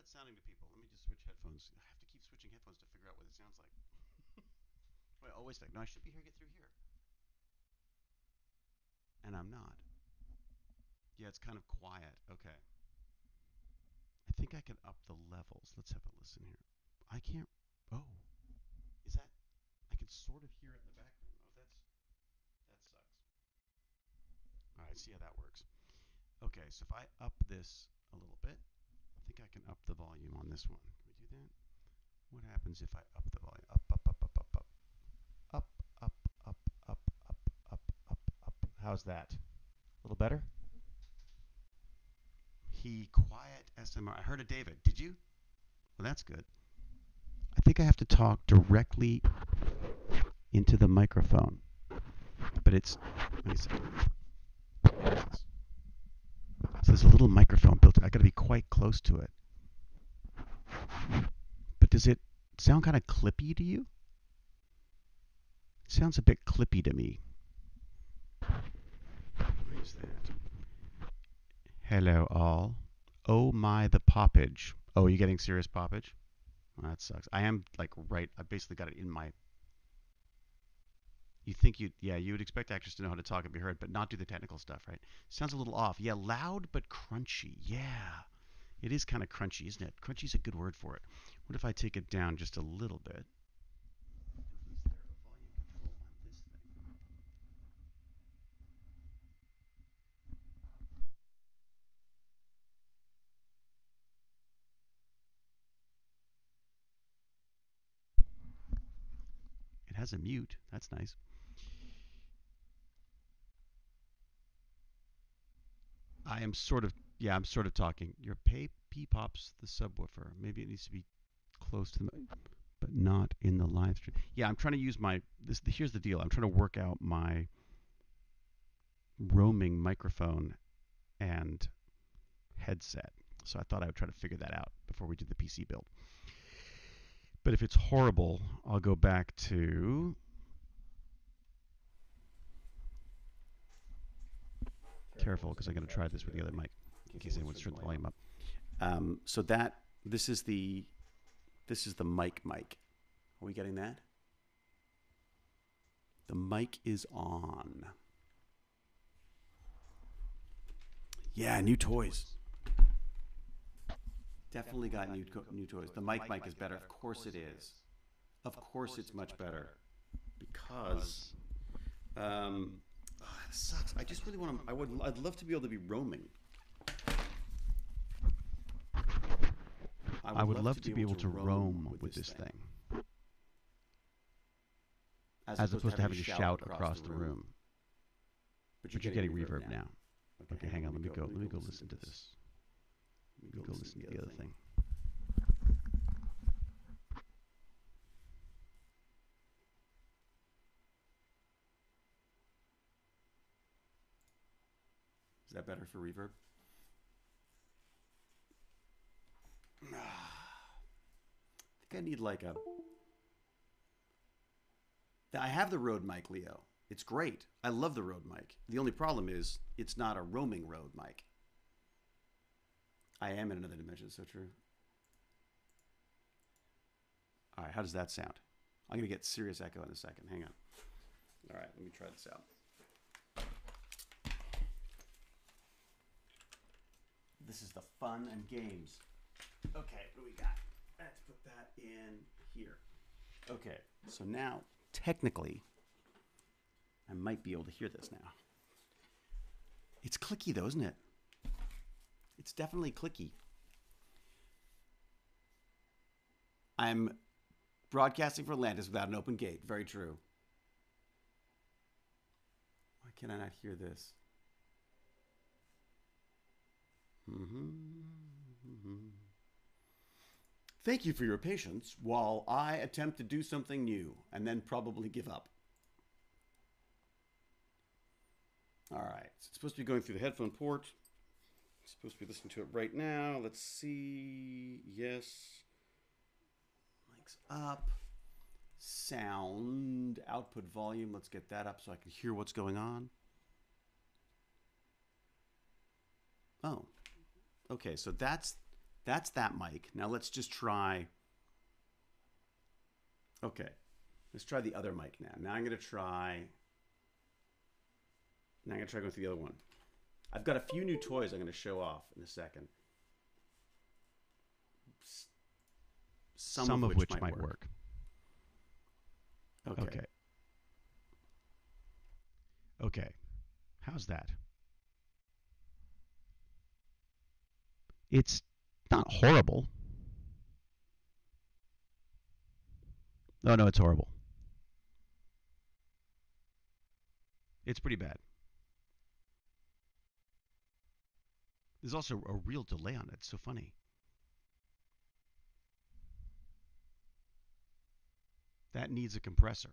that sounding to people? Let me just switch headphones. I have to keep switching headphones to figure out what it sounds like. wait, oh wait. No, I should be here. Get through here. And I'm not. Yeah, it's kind of quiet. Okay. I think I can up the levels. Let's have a listen here. I can't. Oh, is that? I can sort of hear it in the background. Oh, that's that sucks. All right, see how that works. Okay, so if I up this a little bit, think I can up the volume on this one. Can we do that? What happens if I up the volume? Up, up, up, up, up, up. Up, up, up, up, up, up, up, up. How's that? A little better? He quiet SMR. I heard a David. Did you? Well, that's good. I think I have to talk directly into the microphone. But it's. Let me see. So there's a little microphone built. I got to be quite close to it. But does it sound kind of clippy to you? It sounds a bit clippy to me. Raise that. Hello, all. Oh my, the poppage. Oh, are you getting serious poppage? That sucks. I am like right. I basically got it in my. You think you, yeah, you would expect actors to know how to talk and be heard, but not do the technical stuff, right? Sounds a little off. Yeah, loud but crunchy. Yeah, it is kind of crunchy, isn't it? Crunchy's a good word for it. What if I take it down just a little bit? Is there a volume control on this thing? It has a mute. That's nice. I am sort of, yeah, I'm sort of talking. Your pay P pops the subwoofer. Maybe it needs to be close to the, but not in the live stream. Yeah, I'm trying to use my. This here's the deal. I'm trying to work out my roaming microphone and headset. So I thought I would try to figure that out before we do the PC build. But if it's horrible, I'll go back to. Careful, because I'm going to try this with the other mic in case anyone's turned the volume up. Um, so that this is the this is the mic mic. Are we getting that? The mic is on. Yeah, new toys. Definitely got new co- new toys. The mic mic is better. Of course it is. Of course it's much better because um, oh, it sucks. I just really want to. I would. I'd love to be able to be roaming. I would love to be able to roam with this thing, as opposed to having to shout across the room. But you're getting reverb now. Okay, hang on. Let me go. Let me go listen to this. Let me go listen to the other thing. Is that better for reverb? I think I need like a. I have the Rode mic, Leo. It's great. I love the Rode mic. The only problem is it's not a roaming Rode mic. I am in another dimension. So true. All right, how does that sound? I'm gonna get serious echo in a second. Hang on. All right, let me try this out. This is the fun and games. Okay, what do we got? Let's put that in here. Okay, so now technically, I might be able to hear this now. It's clicky though, isn't it? It's definitely clicky. I'm broadcasting for Atlantis without an open gate. Very true. Why can I not hear this? Mm-hmm. Thank you for your patience while I attempt to do something new and then probably give up. All right, so it's supposed to be going through the headphone port. Supposed to be listening to it right now. Let's see. Yes. Mic's up. Sound output volume. Let's get that up so I can hear what's going on. Oh, okay. So that's That's that mic. Now let's just try. Okay. Let's try the other mic now. Now I'm going to try. Now I'm going to try going through the other one. I've got a few new toys I'm going to show off in a second. Some, Some of, which, which might, might work. work. Okay. Okay. Okay. How's that? It's not horrible. No, no, it's horrible. It's pretty bad. There's also a real delay on it. It's so funny. That needs a compressor.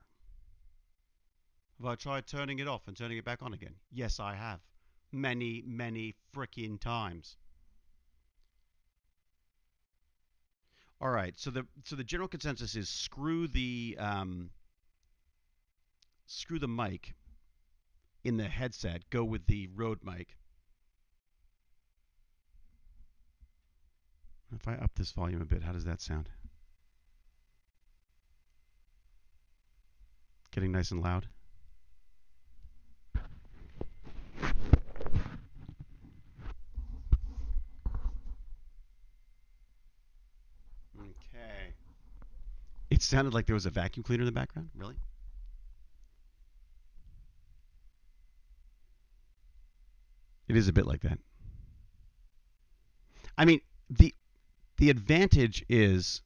Have I tried turning it off and turning it back on again? Yes, I have. Many, many frickin' times. All right, so the so the general consensus is screw the um, screw the mic in the headset. Go with the Rode mic. If I up this volume a bit, how does that sound? Getting nice and loud. Okay. It sounded like there was a vacuum cleaner in the background. Really? It is a bit like that. I mean, the the advantage is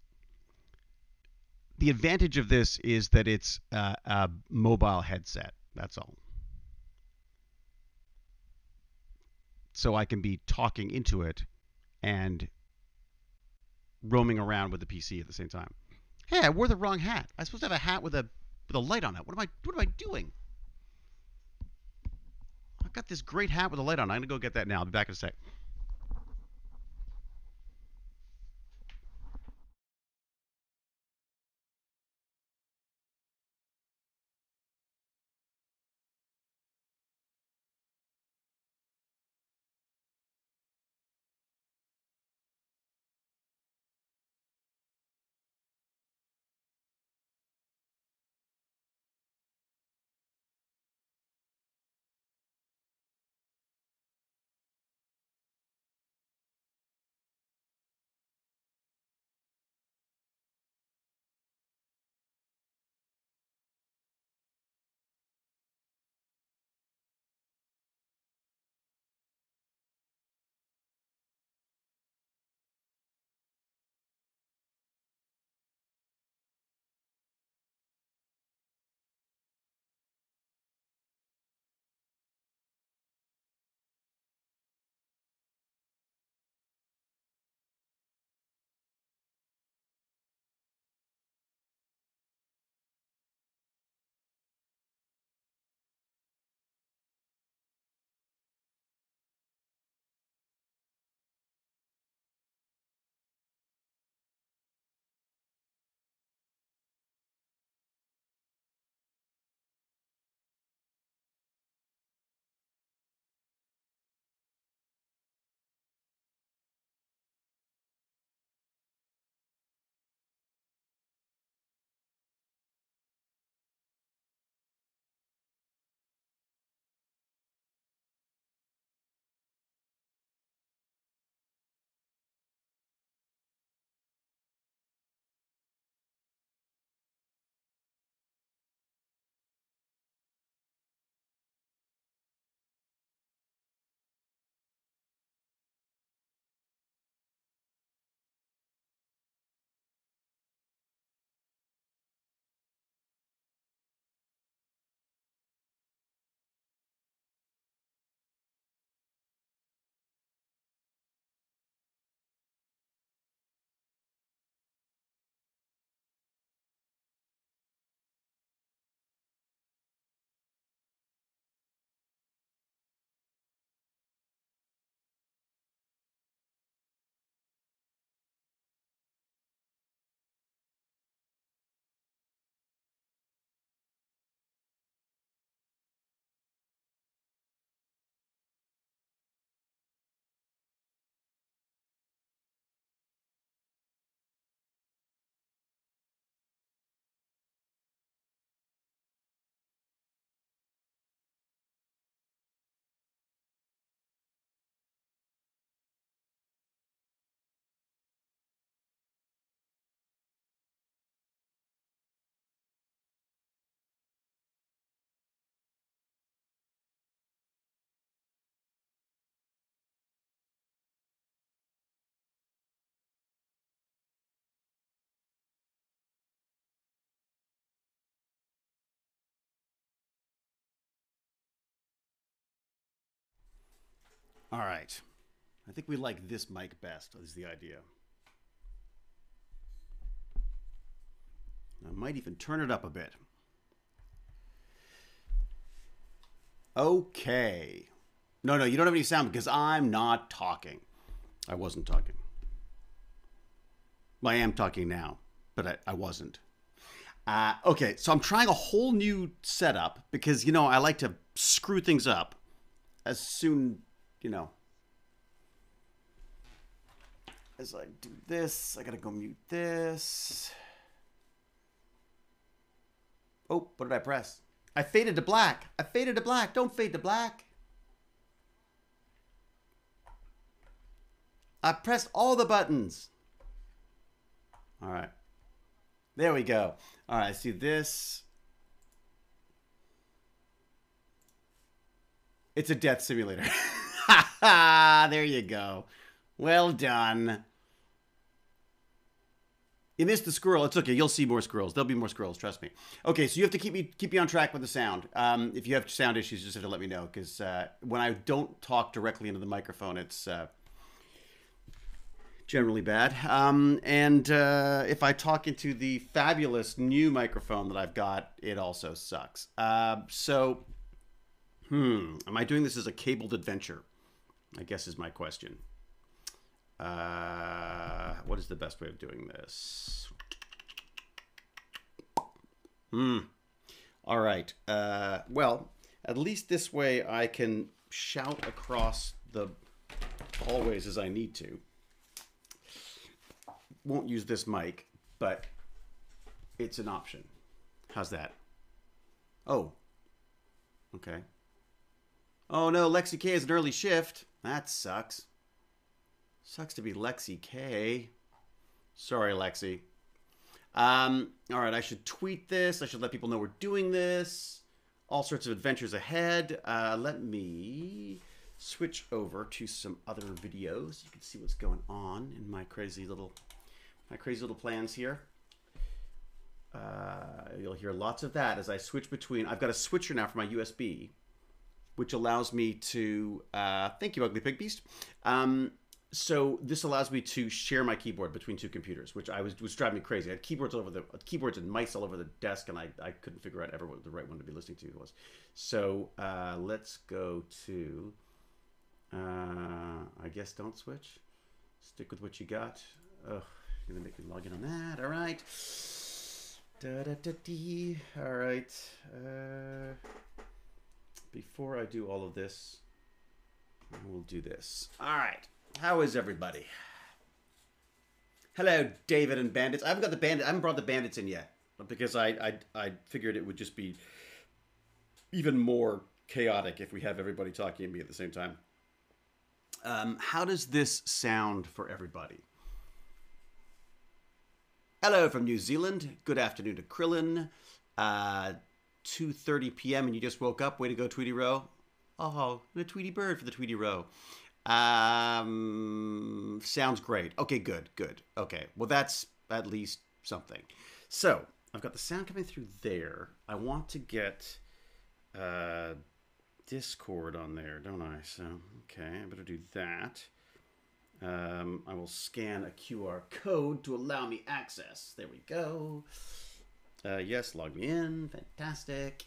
the advantage of this is that it's a mobile headset. That's all. So I can be talking into it and roaming around with the PC at the same time. Hey, I wore the wrong hat. I supposed to have a hat with a with a light on it. What am I what am I doing? I've got this great hat with a light on. I'm gonna go get that now. I'll be back in a sec. All right. I think we like this mic best, is the idea. I might even turn it up a bit. Okay. No, no, you don't have any sound because I'm not talking. I wasn't talking. Well, I am talking now, but I, I wasn't. Uh, okay, so I'm trying a whole new setup because, you know, I like to screw things up as soon, know, as I do this. I gotta go mute this. Oh, what did I press? I faded to black. I faded to black. Don't fade to black. I pressed all the buttons. All right. There we go. All right, see this. It's a death simulator. Ha! There you go. Well done. You missed the squirrel. It's okay. You'll see more squirrels. There'll be more squirrels. Trust me. Okay, so you have to keep me keep you on track with the sound. Um, if you have sound issues, just have to let me know because uh, when I don't talk directly into the microphone, it's uh, generally bad. Um, and uh, if I talk into the fabulous new microphone that I've got, it also sucks. Uh, so, hmm, am I doing this as a cabled adventure? I guess is my question. Uh, what is the best way of doing this? Hmm. All right. Uh, well, at least this way I can shout across the hallways as I need to. Won't use this mic, but it's an option. How's that? Oh. Okay. Oh no, Lexi K is an early shift. That sucks. Sucks to be Lexi K. Sorry, Lexi. Um, all right, I should tweet this. I should let people know we're doing this. All sorts of adventures ahead. Uh, let me switch over to some other videos. You can see what's going on in my crazy little, my crazy little plans here. Uh, you'll hear lots of that as I switch between. I've got a switcher now for my USB, which allows me to. Uh, thank you, Ugly Pig Beast. Um, so this allows me to share my keyboard between two computers, which I was was driving me crazy. I had keyboards all over the keyboards and mice all over the desk, and I, I couldn't figure out ever what the right one to be listening to was. So uh, let's go to. Uh, I guess don't switch. Stick with what you got. Oh, you're gonna make me log in on that. All right. Da da da dee. All right. Uh, before I do all of this, we'll do this. All right. How is everybody? Hello, David and Bandits. I haven't got the bandit. I haven't brought the bandits in yet because I I, I figured it would just be even more chaotic if we have everybody talking to me at the same time. Um, how does this sound for everybody? Hello from New Zealand. Good afternoon to Krillin. Uh, 2:30 p.m. and you just woke up. Way to go, Tweety Row. Oh, the Tweety bird for the Tweety Row. Um, sounds great. Okay, good, good. Okay, well that's at least something. So I've got the sound coming through there. I want to get uh, Discord on there, don't I? So okay, I better do that. Um, I will scan a QR code to allow me access. There we go. Uh, yes, log me in. Fantastic.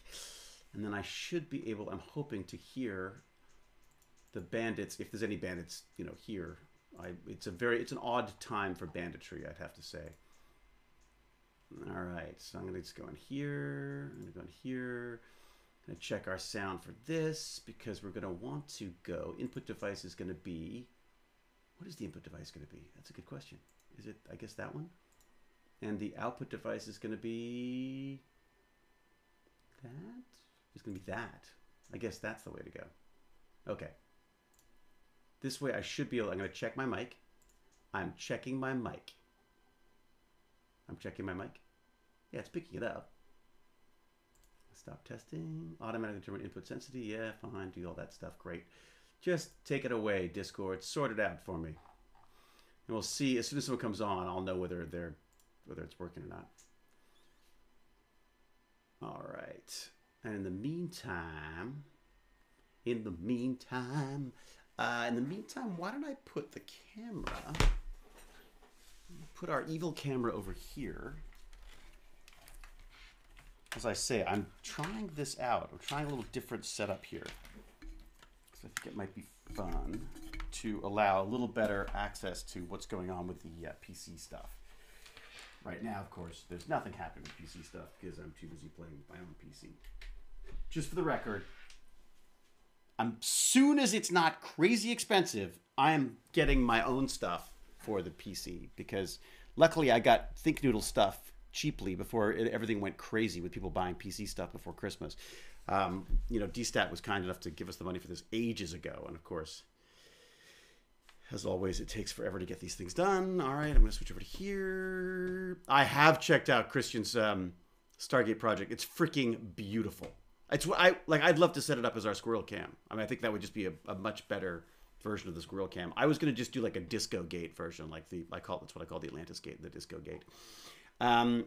And then I should be able. I'm hoping to hear the bandits, if there's any bandits, you know, here, I, it's a very, it's an odd time for banditry, I'd have to say. All right, so I'm gonna just go in here, I'm gonna go in here, I'm gonna check our sound for this, because we're gonna want to go, input device is gonna be, what is the input device gonna be? That's a good question. Is it, I guess that one? And the output device is gonna be, that? It's gonna be that. I guess that's the way to go. Okay. This way I should be able, I'm going to check my mic. I'm checking my mic. I'm checking my mic. Yeah, it's picking it up. Stop testing. Automatically determine input sensitivity. Yeah, fine. Do all that stuff. Great. Just take it away, Discord. Sort it out for me. And we'll see. As soon as someone comes on, I'll know whether they're whether it's working or not. All right. And in the meantime, in the meantime, Uh, in the meantime, why don't I put the camera, put our evil camera over here. As I say, I'm trying this out. I'm trying a little different setup here. Because I think it might be fun to allow a little better access to what's going on with the uh, PC stuff. Right now, of course, there's nothing happening with PC stuff because I'm too busy playing with my own PC. Just for the record, I'm soon as it's not crazy expensive, I'm getting my own stuff for the PC because luckily I got ThinkNoodle stuff cheaply before it, everything went crazy with people buying PC stuff before Christmas. Um, you know, DStat was kind enough to give us the money for this ages ago, and of course, as always, it takes forever to get these things done. All right, I'm going to switch over to here. I have checked out Christian's um, Stargate project. It's freaking beautiful. It's what I like. I'd love to set it up as our squirrel cam. I mean, I think that would just be a, a much better version of the squirrel cam. I was going to just do like a disco gate version, like the I call that's what I call the Atlantis gate, the disco gate. Um,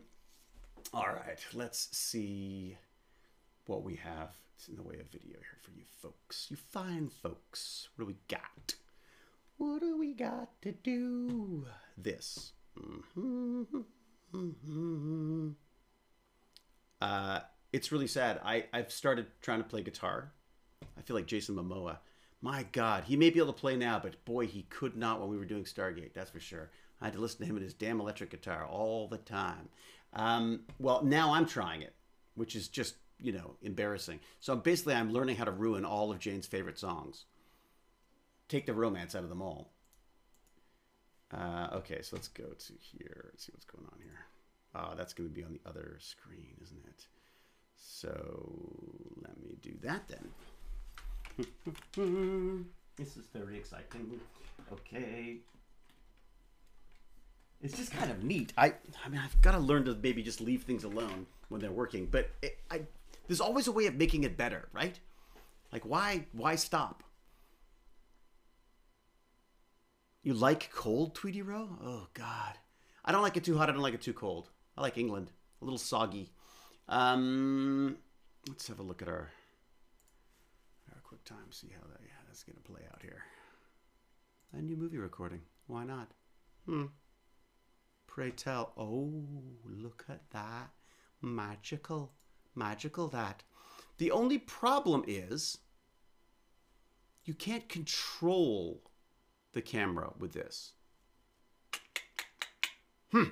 all right, let's see what we have It's in the way of video here for you folks. You fine folks. What do we got? What do we got to do? This. Mm-hmm. Uh, it's really sad. I, I've started trying to play guitar. I feel like Jason Momoa. My God, he may be able to play now, but boy, he could not when we were doing Stargate, that's for sure. I had to listen to him and his damn electric guitar all the time. Um, well, now I'm trying it, which is just, you know, embarrassing. So basically, I'm learning how to ruin all of Jane's favorite songs. Take the romance out of them all. Uh, okay, so let's go to here. Let's see what's going on here. Uh, that's going to be on the other screen, isn't it? So let me do that then. this is very exciting. Okay. It's just kind of neat. I, I mean, I've got to learn to maybe just leave things alone when they're working. But it, I, there's always a way of making it better, right? Like, why, why stop? You like cold, Tweety Row? Oh God, I don't like it too hot. I don't like it too cold. I like England, a little soggy. Um, let's have a look at our our quick time. See how that yeah, that's gonna play out here. A new movie recording. Why not? Hmm. Pray tell. Oh, look at that. Magical. Magical that. The only problem is you can't control the camera with this. Hmm.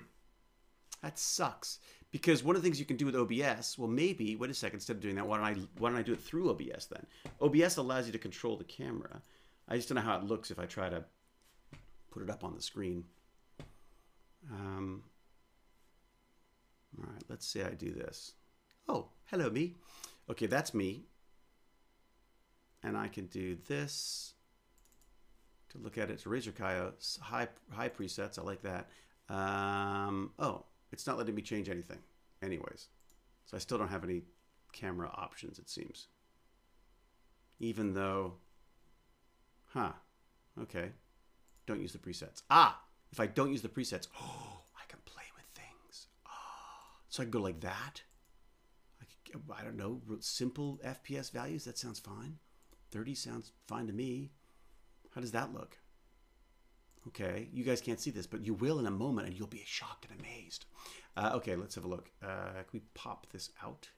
That sucks. Because one of the things you can do with OBS, well, maybe, wait a second, instead of doing that, why don't I, why don't I do it through OBS then? OBS allows you to control the camera. I just don't know how it looks if I try to put it up on the screen. Um, all right, let's say I do this. Oh, hello, me. Okay, that's me. And I can do this to look at it. It's Razer Kiyo, high, high presets. I like that. Um, oh, it's not letting me change anything anyways. So I still don't have any camera options, it seems. Even though, huh, okay. Don't use the presets. Ah, if I don't use the presets, oh, I can play with things. Oh, so I can go like that. I, I don't know, simple FPS values, that sounds fine. 30 sounds fine to me. How does that look? Okay, you guys can't see this, but you will in a moment and you'll be shocked and amazed. Uh, okay, let's have a look. Uh, can we pop this out?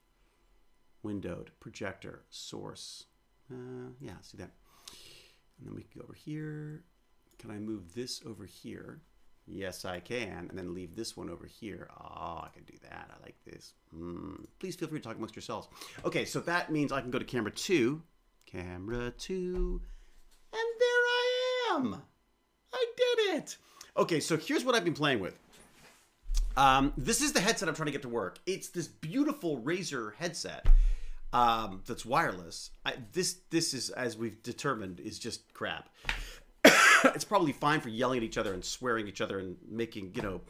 Windowed, projector, source. Uh, yeah, see that. And then we can go over here. Can I move this over here? Yes, I can. And then leave this one over here. Oh, I can do that. I like this. Mm. Please feel free to talk amongst yourselves. Okay, so that means I can go to camera two. Camera two. And there I I did it. Okay, so here's what I've been playing with. Um, this is the headset I'm trying to get to work. It's this beautiful Razer headset um, that's wireless. I, this this is as we've determined is just crap. it's probably fine for yelling at each other and swearing at each other and making you know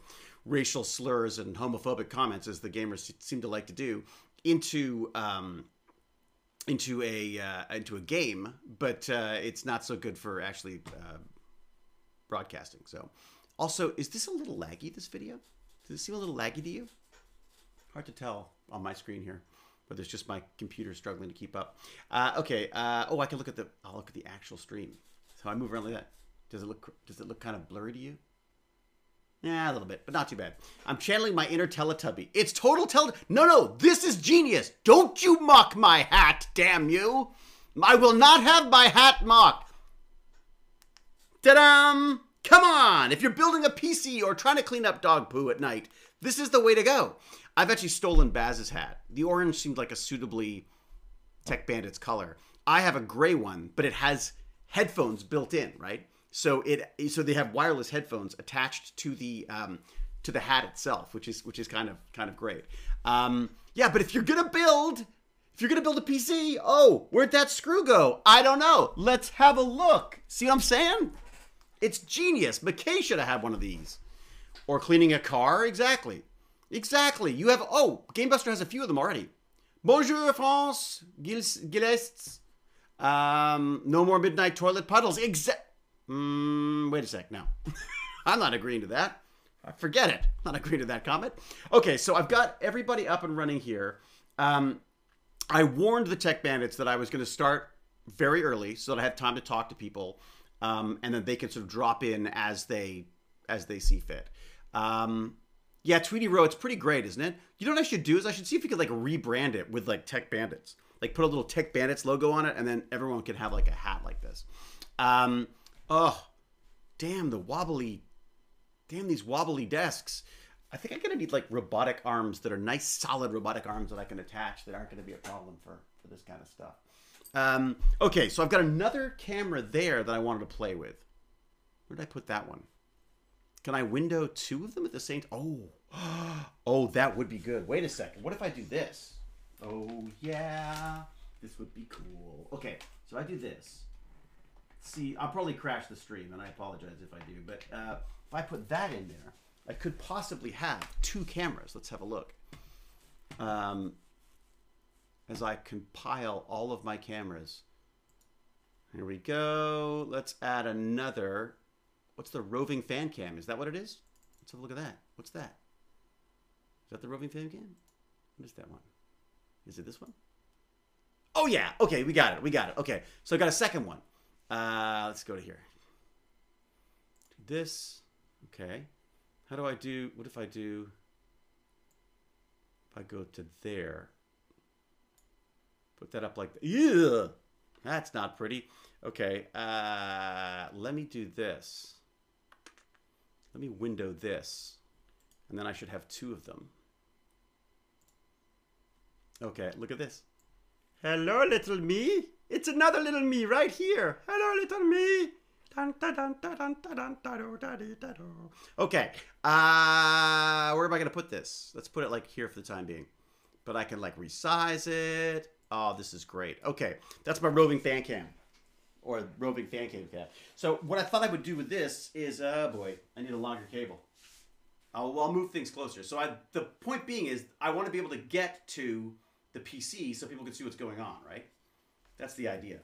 racial slurs and homophobic comments as the gamers seem to like to do into um, into a uh, into a game, but uh, it's not so good for actually uh, broadcasting. So, also, is this a little laggy? This video? Does it seem a little laggy to you? Hard to tell on my screen here, but it's just my computer struggling to keep up. Uh, okay. Uh, oh, I can look at the. I'll look at the actual stream. So I move around like that. Does it look does it look kind of blurry to you? Yeah, a little bit, but not too bad. I'm channeling my inner Teletubby. It's total tele. No, no, this is genius. Don't you mock my hat, damn you! I will not have my hat mocked. Ta-dam! Come on! If you're building a PC or trying to clean up dog poo at night, this is the way to go. I've actually stolen Baz's hat. The orange seemed like a suitably Tech Bandits color. I have a gray one, but it has headphones built in, right? So it so they have wireless headphones attached to the um, to the hat itself, which is which is kind of kind of great. Um, yeah, but if you're gonna build if you're gonna build a PC, oh, where'd that screw go? I don't know. Let's have a look. See what I'm saying? It's genius. McKay should have had one of these. Or cleaning a car, exactly. Exactly. You have oh, GameBuster has a few of them already. Bonjour France, Gilles. Um, no more midnight toilet puddles. Exact. Mm, wait a sec. No, I'm not agreeing to that. Forget it. I'm not agreeing to that comment. Okay, so I've got everybody up and running here. Um, I warned the tech bandits that I was going to start very early so that I have time to talk to people, um, and then they can sort of drop in as they as they see fit. Um, yeah, Tweety Row, it's pretty great, isn't it? You know what I should do is I should see if we could like rebrand it with like Tech Bandits, like put a little Tech Bandits logo on it, and then everyone can have like a hat like this. Um, oh, damn the wobbly, damn these wobbly desks. I think I'm gonna need like robotic arms that are nice, solid robotic arms that I can attach that aren't gonna be a problem for for this kind of stuff. Um, okay, so I've got another camera there that I wanted to play with. Where did I put that one? Can I window two of them at the same? Oh, oh, that would be good. Wait a second. What if I do this? Oh, yeah. This would be cool. Okay, so I do this. See, I'll probably crash the stream, and I apologize if I do. But uh, if I put that in there, I could possibly have two cameras. Let's have a look. Um, as I compile all of my cameras. Here we go. Let's add another What's the roving fan cam? Is that what it is? Let's have a look at that. What's that? Is that the roving fan cam? What is that one? Is it this one? Oh yeah. Okay, we got it. We got it. Okay, so I got a second one. Uh, let's go to here. This. Okay. How do I do? What if I do? If I go to there. Put that up like. Yeah. That's not pretty. Okay. Uh, let me do this. Let me window this. And then I should have two of them. Okay, look at this. Hello, little me. It's another little me right here. Hello, little me. Okay. Uh, where am I going to put this? Let's put it like here for the time being. But I can like resize it. Oh, this is great. Okay. That's my roving fan cam or roving fan cam cat. So what I thought I would do with this is, oh boy, I need a longer cable. I'll, I'll move things closer. So I, the point being is, I want to be able to get to the PC so people can see what's going on, right? That's the idea.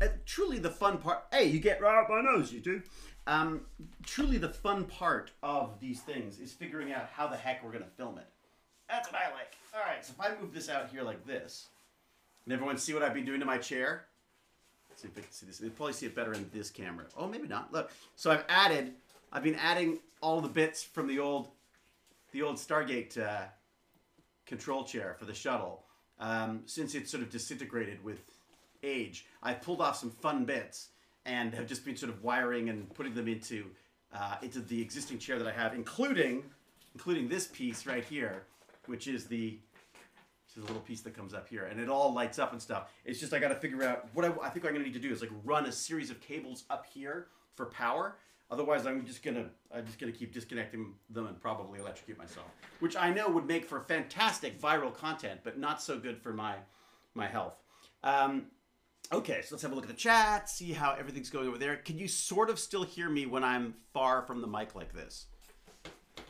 And truly, the fun part. Hey, you get right up my nose, you do. Um, truly, the fun part of these things is figuring out how the heck we're going to film it. That's what I like. All right, so if I move this out here like this, and everyone see what I've been doing to my chair, see if I can see this. You'll probably see it better in this camera. Oh, maybe not. Look. So I've added, I've been adding all the bits from the old, the old Stargate uh, control chair for the shuttle. Um, since it's sort of disintegrated with age, I pulled off some fun bits and have just been sort of wiring and putting them into uh, into the existing chair that I have, including including this piece right here, which is the which is a little piece that comes up here, and it all lights up and stuff. It's just I got to figure out what I, I think I'm gonna need to do is like run a series of cables up here for power. Otherwise, I'm just gonna I'm just gonna keep disconnecting them and probably electrocute myself, which I know would make for fantastic viral content, but not so good for my my health. Um, okay, so let's have a look at the chat, see how everything's going over there. Can you sort of still hear me when I'm far from the mic like this?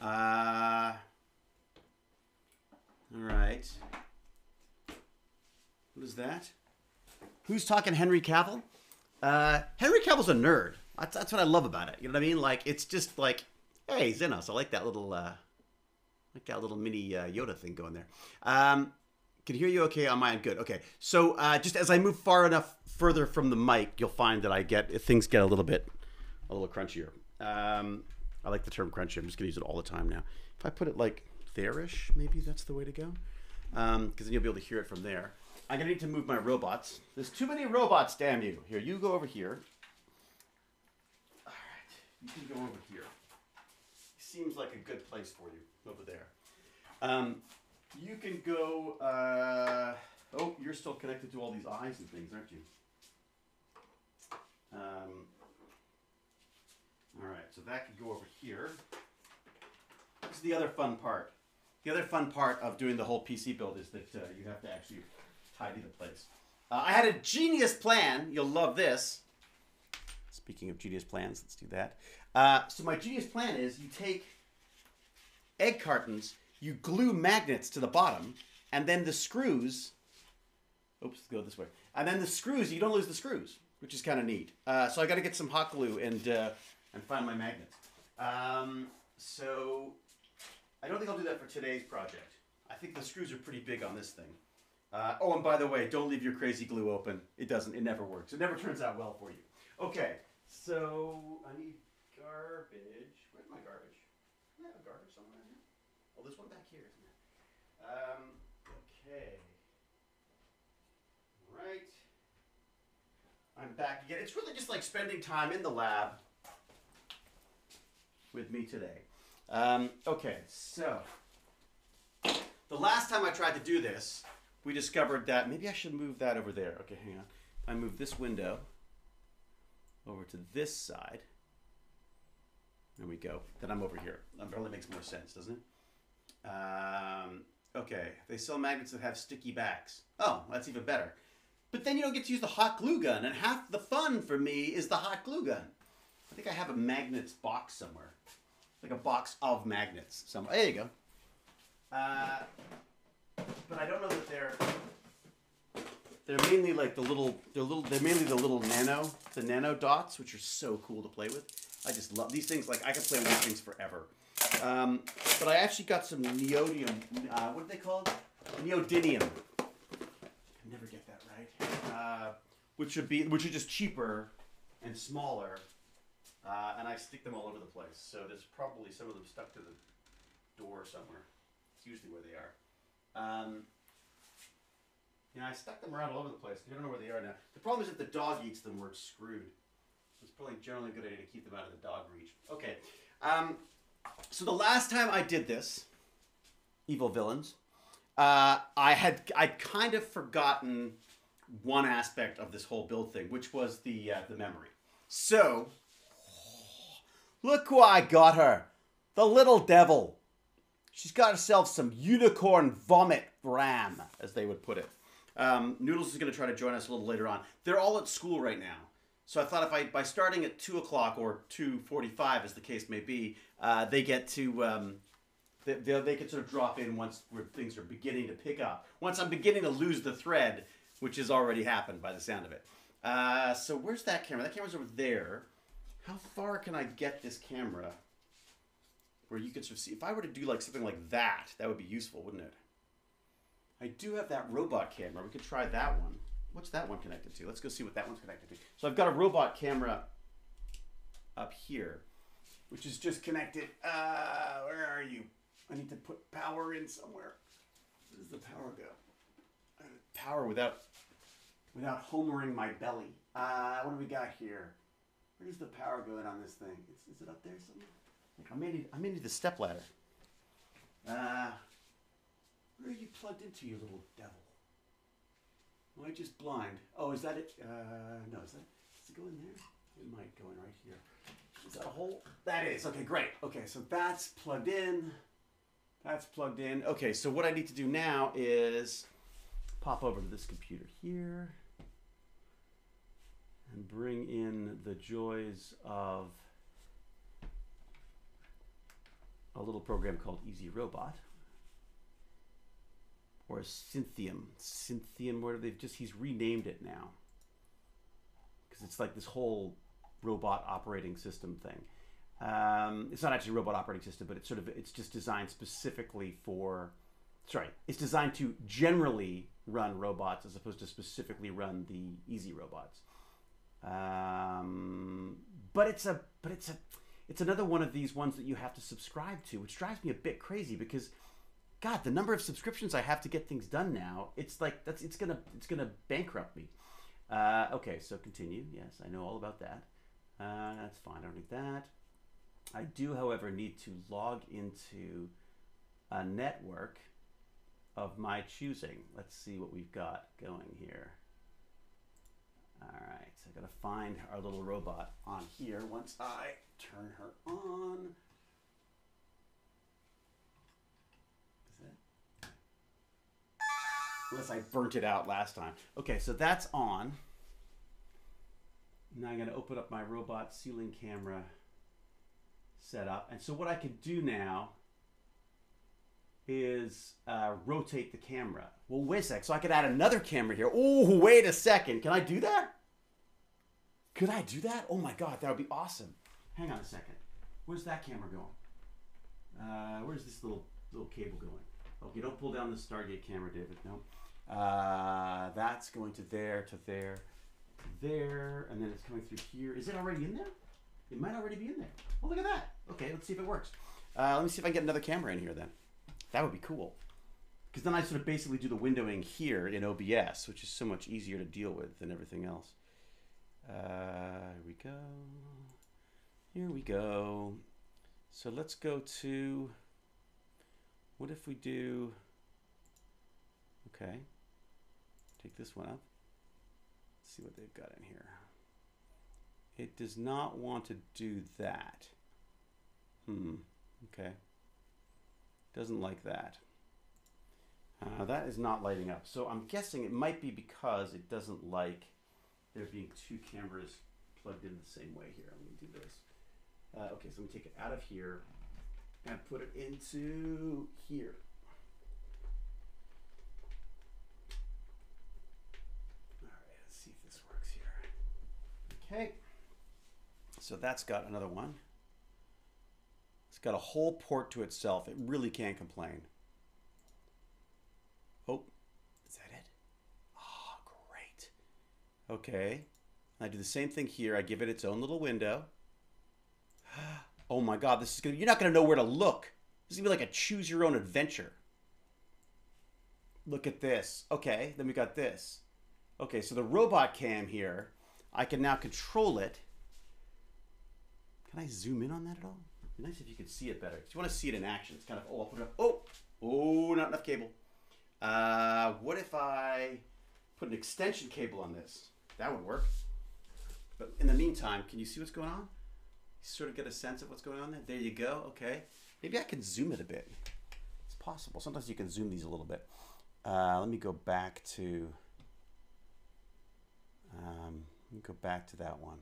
Uh, all right. What is that? Who's talking Henry Cavill? Uh, Henry Cavill's a nerd. That's, that's what I love about it. You know what I mean? Like it's just like, hey, Xenos. I like that little, uh, like that little mini uh, Yoda thing going there. Um, can hear you okay on my end. Good. Okay. So uh, just as I move far enough further from the mic, you'll find that I get things get a little bit a little crunchier. Um, I like the term crunchy. I'm just gonna use it all the time now. If I put it like there-ish, maybe that's the way to go. Because then you'll be able to hear it from there. I'm gonna need to move my robots. There's too many robots, damn you. Here, you go over here. All right, you can go over here. Seems like a good place for you over there. Um, you can go. Uh, oh, you're still connected to all these eyes and things, aren't you? Um, all right, so that could go over here. This is the other fun part. The other fun part of doing the whole PC build is that uh, you have to actually tidy the place. Uh, I had a genius plan. You'll love this. Speaking of genius plans, let's do that. Uh, so my genius plan is you take egg cartons, you glue magnets to the bottom, and then the screws. Oops, go this way. And then the screws, you don't lose the screws, which is kind of neat. Uh, so I got to get some hot glue and uh, and find my magnets. Um, so I don't think I'll do that for today's project. I think the screws are pretty big on this thing. Uh, oh, and by the way, don't leave your crazy glue open. It doesn't. It never works. It never turns out well for you. Okay, so I need garbage. Where's my garbage? I have garbage somewhere in here. Oh, there's one back here, isn't there? Um, okay. Right. I'm back again. It's really just like spending time in the lab with me today. Um, okay, so the last time I tried to do this, we discovered that maybe I should move that over there. Okay, hang on. I move this window over to this side. There we go. Then I'm over here. That really makes more sense, doesn't it? Um, okay, they sell magnets that have sticky backs. Oh, that's even better. But then you don't get to use the hot glue gun, and half the fun for me is the hot glue gun. I think I have a magnets box somewhere, like a box of magnets somewhere. There you go. Uh, but I don't know that they're they're mainly like the little they're little they're mainly the little nano the nano dots, which are so cool to play with. I just love these things. Like I can play with these things forever. Um, but I actually got some neodymium. Uh, what are they called? Neodymium. I never get that right. Uh, which would be which are just cheaper and smaller. Uh, and I stick them all over the place. So there's probably some of them stuck to the door somewhere. It's usually where they are. Um, you know, I stuck them around all over the place. I don't know where they are now. The problem is if the dog eats them, we're screwed. It's probably generally a good idea to keep them out of the dog reach. Okay. Um, so the last time I did this, Evil Villains, uh, I had I kind of forgotten one aspect of this whole build thing, which was the uh, the memory. So, look who I got her, the little devil. She's got herself some unicorn vomit RAM, as they would put it. Um, Noodles is going to try to join us a little later on. They're all at school right now, so I thought if I by starting at two o'clock or two forty-five, as the case may be, uh, they get to um, they, they, can sort of drop in once where things are beginning to pick up. Once I'm beginning to lose the thread, which has already happened by the sound of it. Uh, so where's that camera? That camera's over there. How far can I get this camera? Where you could sort of see. If I were to do like something like that, that would be useful, wouldn't it? I do have that robot camera. We could try that one. What's that one connected to? Let's go see what that one's connected to. So I've got a robot camera up here, which is just connected. Uh, where are you? I need to put power in somewhere. Where does the power go? Uh, Power without without homering my belly. Uh, what do we got here? Where does the power go in on this thing? Is, is it up there somewhere? I may need I may need the step ladder. Uh, where are you plugged into, you little devil? Am I just blind? Oh, is that it? Uh, no, is that? Does it go in there? It might go in right here. Is that a hole? That is. Okay, great. Okay, so that's plugged in. That's plugged in. Okay, so what I need to do now is pop over to this computer here and bring in the joys of a little program called EZ-Robot or Synthiam. Synthiam, where they've just he's renamed it now because it's like this whole robot operating system thing. Um, it's not actually a robot operating system, but it's sort of it's just designed specifically for sorry, it's designed to generally run robots as opposed to specifically run the easy robots. Um, but it's a but it's a it's another one of these ones that you have to subscribe to, which drives me a bit crazy because God, the number of subscriptions I have to get things done now, it's like that's it's gonna it's gonna bankrupt me. Uh, okay, so continue. Yes, I know all about that. Uh, that's fine. I don't need that. I do, however, need to log into a network of my choosing. Let's see what we've got going here. All right, so I gotta find our little robot on here once I turn her on. Is that? Unless I burnt it out last time. Okay, so that's on. Now I'm gonna open up my robot ceiling camera setup. And so what I can do now is uh, rotate the camera. Well, wait a sec. So I could add another camera here. Oh, wait a second. Can I do that? Could I do that? Oh my God, that would be awesome. Hang on a second. Where's that camera going? Uh, where's this little little cable going? Okay, don't pull down the Stargate camera, David. No. Uh, that's going to there, to there, to there, and then it's coming through here. Is it already in there? It might already be in there. Well, look at that. Okay, let's see if it works. Uh, let me see if I can get another camera in here then. That would be cool. Because then I sort of basically do the windowing here in OBS, which is so much easier to deal with than everything else. Uh, here we go. Here we go. So let's go to, what if we do, okay, take this one up. Let's see what they've got in here. It does not want to do that. Hmm, okay. Doesn't like that. Uh, that is not lighting up. So I'm guessing it might be because it doesn't like there being two cameras plugged in the same way here. Let me do this. Uh, okay, so I'm gonna take it out of here and put it into here. All right, let's see if this works here. Okay, so that's got another one. It's got a whole port to itself. It really can't complain. Oh, is that it? Oh, great. Okay. I do the same thing here. I give it its own little window. Oh my god, this is gonna you're not gonna know where to look. This is gonna be like a choose your own adventure. Look at this. Okay, then we got this. Okay, so the robot cam here, I can now control it. Can I zoom in on that at all? It'd be nice if you could see it better. Because you want to see it in action. It's kind of oh, I'll put it up. Oh, oh, not enough cable. Uh, what if I put an extension cable on this? That would work. But in the meantime, can you see what's going on? You sort of get a sense of what's going on there. There you go. Okay. Maybe I can zoom it a bit. It's possible. Sometimes you can zoom these a little bit. Uh, let me go back to. Um, go back to that one.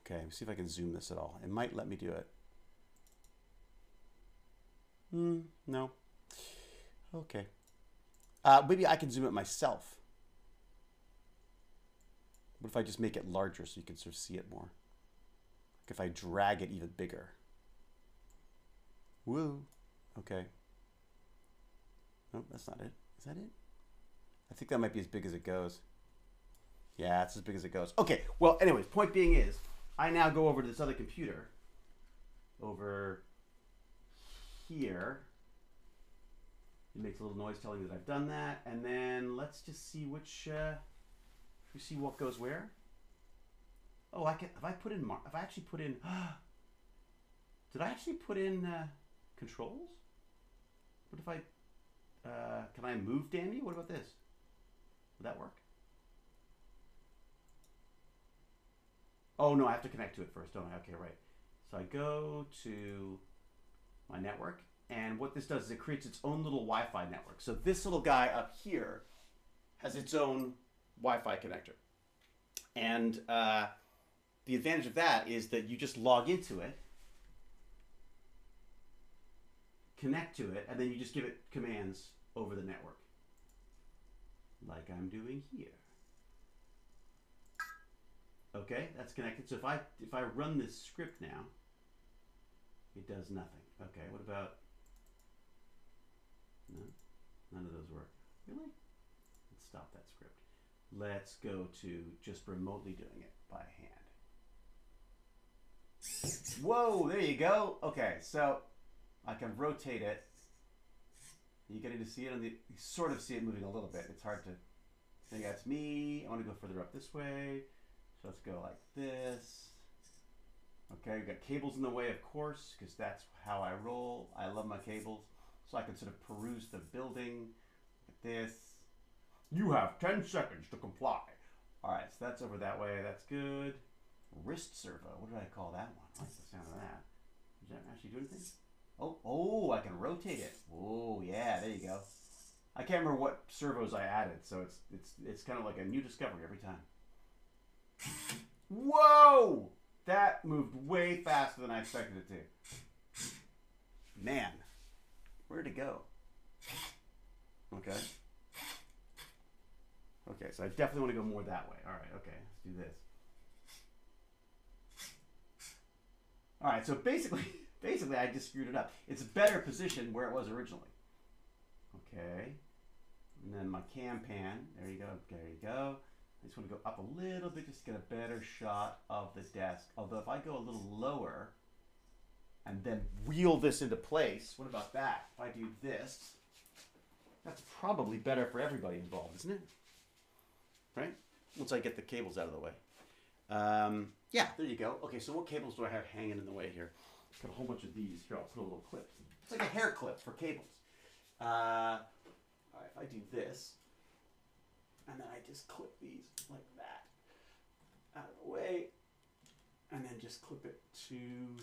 Okay, let me see if I can zoom this at all. It might let me do it. Hmm, no. Okay. Uh, maybe I can zoom it myself. What if I just make it larger so you can sort of see it more? Like if I drag it even bigger. Woo. Okay. Nope, that's not it. Is that it? I think that might be as big as it goes. Yeah, it's as big as it goes. Okay, well, anyways, point being is, I now go over to this other computer. Over here. It makes a little noise telling me that I've done that. And then let's just see which... Uh, you see what goes where? Oh, I can. Have I put in? Have I actually put in? did I actually put in uh, controls? What if I? Uh, can I move Dandy? What about this? Would that work? Oh no, I have to connect to it first, don't I? Okay, right. So I go to my network, and what this does is it creates its own little Wi-Fi network. So this little guy up here has its own Wi-Fi connector. And uh, the advantage of that is that you just log into it, connect to it, and then you just give it commands over the network, like I'm doing here. Okay, that's connected. So if I if I run this script now, it does nothing. Okay, what about No, none of those work. Really? Let's stop that script. Let's go to just remotely doing it by hand. Whoa, there you go. Okay, so I can rotate it. You getting to see it on the you sort of see it moving a little bit. It's hard to think that's me. I want to go further up this way. Let's go like this. Okay, we've got cables in the way, of course, because that's how I roll. I love my cables. So I can sort of peruse the building like this. You have 10 seconds to comply. All right, so that's over that way. That's good. Wrist servo. What did I call that one? Like the sound of that. Does that actually do anything? Oh, oh, I can rotate it. Oh, yeah, there you go. I can't remember what servos I added, so it's it's it's kind of like a new discovery every time. Whoa! That moved way faster than I expected it to. Man, where'd it go? Okay. Okay, so I definitely want to go more that way. All right, okay, let's do this. All right, so basically, basically, I just screwed it up. It's a better position where it was originally. Okay, and then my cam pan. There you go. There you go. I just want to go up a little bit just to get a better shot of the desk. Although if I go a little lower and then wheel this into place, what about that? If I do this, that's probably better for everybody involved, isn't it? Right? Once I get the cables out of the way. Um, yeah, there you go. Okay, so what cables do I have hanging in the way here? Got a whole bunch of these. Here, I'll put a little clip. It's like a hair clip for cables. Uh, all right, if I do this, and then I just clip these like that out of the way, and then just clip it to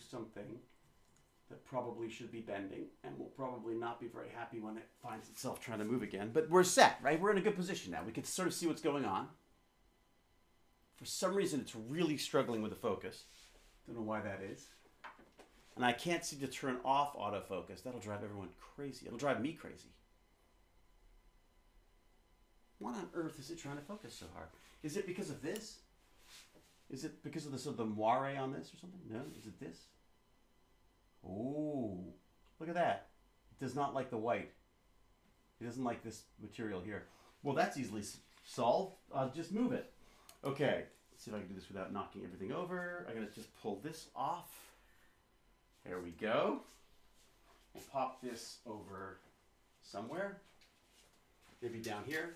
something that probably should be bending and will probably not be very happy when it finds itself trying to move again. But we're set, right? We're in a good position now. We can sort of see what's going on. For some reason, it's really struggling with the focus. Don't know why that is. And I can't seem to turn off autofocus. That'll drive everyone crazy. It'll drive me crazy. What on earth is it trying to focus so hard? Is it because of this? Is it because of the of the moire on this or something? No, is it this? Oh, look at that. It does not like the white. It doesn't like this material here. Well, that's easily solved. I'll just move it. Okay, let's see if I can do this without knocking everything over. I'm gonna just pull this off. There we go. We'll pop this over somewhere. Maybe down here.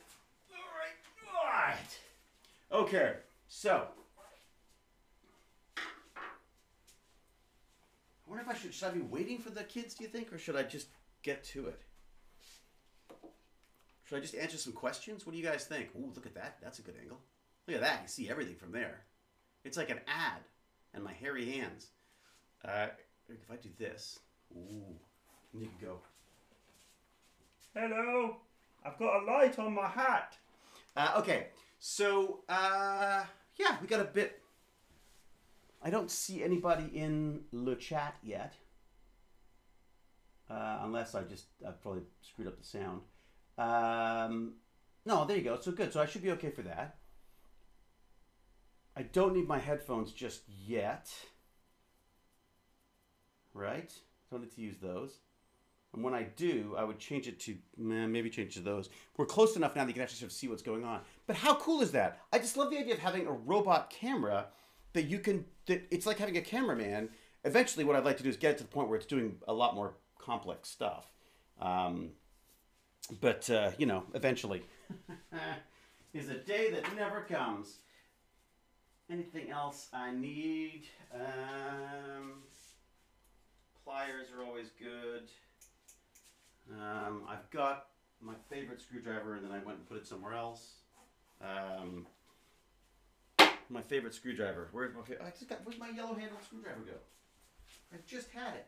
Right. Okay. So. I wonder if I should should I be waiting for the kids? Do you think, or should I just get to it? Should I just answer some questions? What do you guys think? Ooh, look at that. That's a good angle. Look at that. You see everything from there. It's like an ad, and my hairy hands. Uh, if I do this, ooh, and you can go. Hello, I've got a light on my hat. Uh, okay, so uh, yeah, we got a bit. I don't see anybody in the chat yet, uh, unless I just I probably screwed up the sound. Um, no, there you go. So good. So I should be okay for that. I don't need my headphones just yet. Right? Don't need to use those. And when I do, I would change it to maybe change to those. We're close enough now that you can actually sort of see what's going on. But how cool is that? I just love the idea of having a robot camera that you can. That it's like having a cameraman. Eventually, what I'd like to do is get it to the point where it's doing a lot more complex stuff. Um, but uh, you know, eventually, is a day that never comes. Anything else I need? Um, pliers are always good. Um, I've got my favorite screwdriver, and then I went and put it somewhere else. Um, my favorite screwdriver. Where's my? fa- I just got. Where's my yellow-handled screwdriver go? I just had it.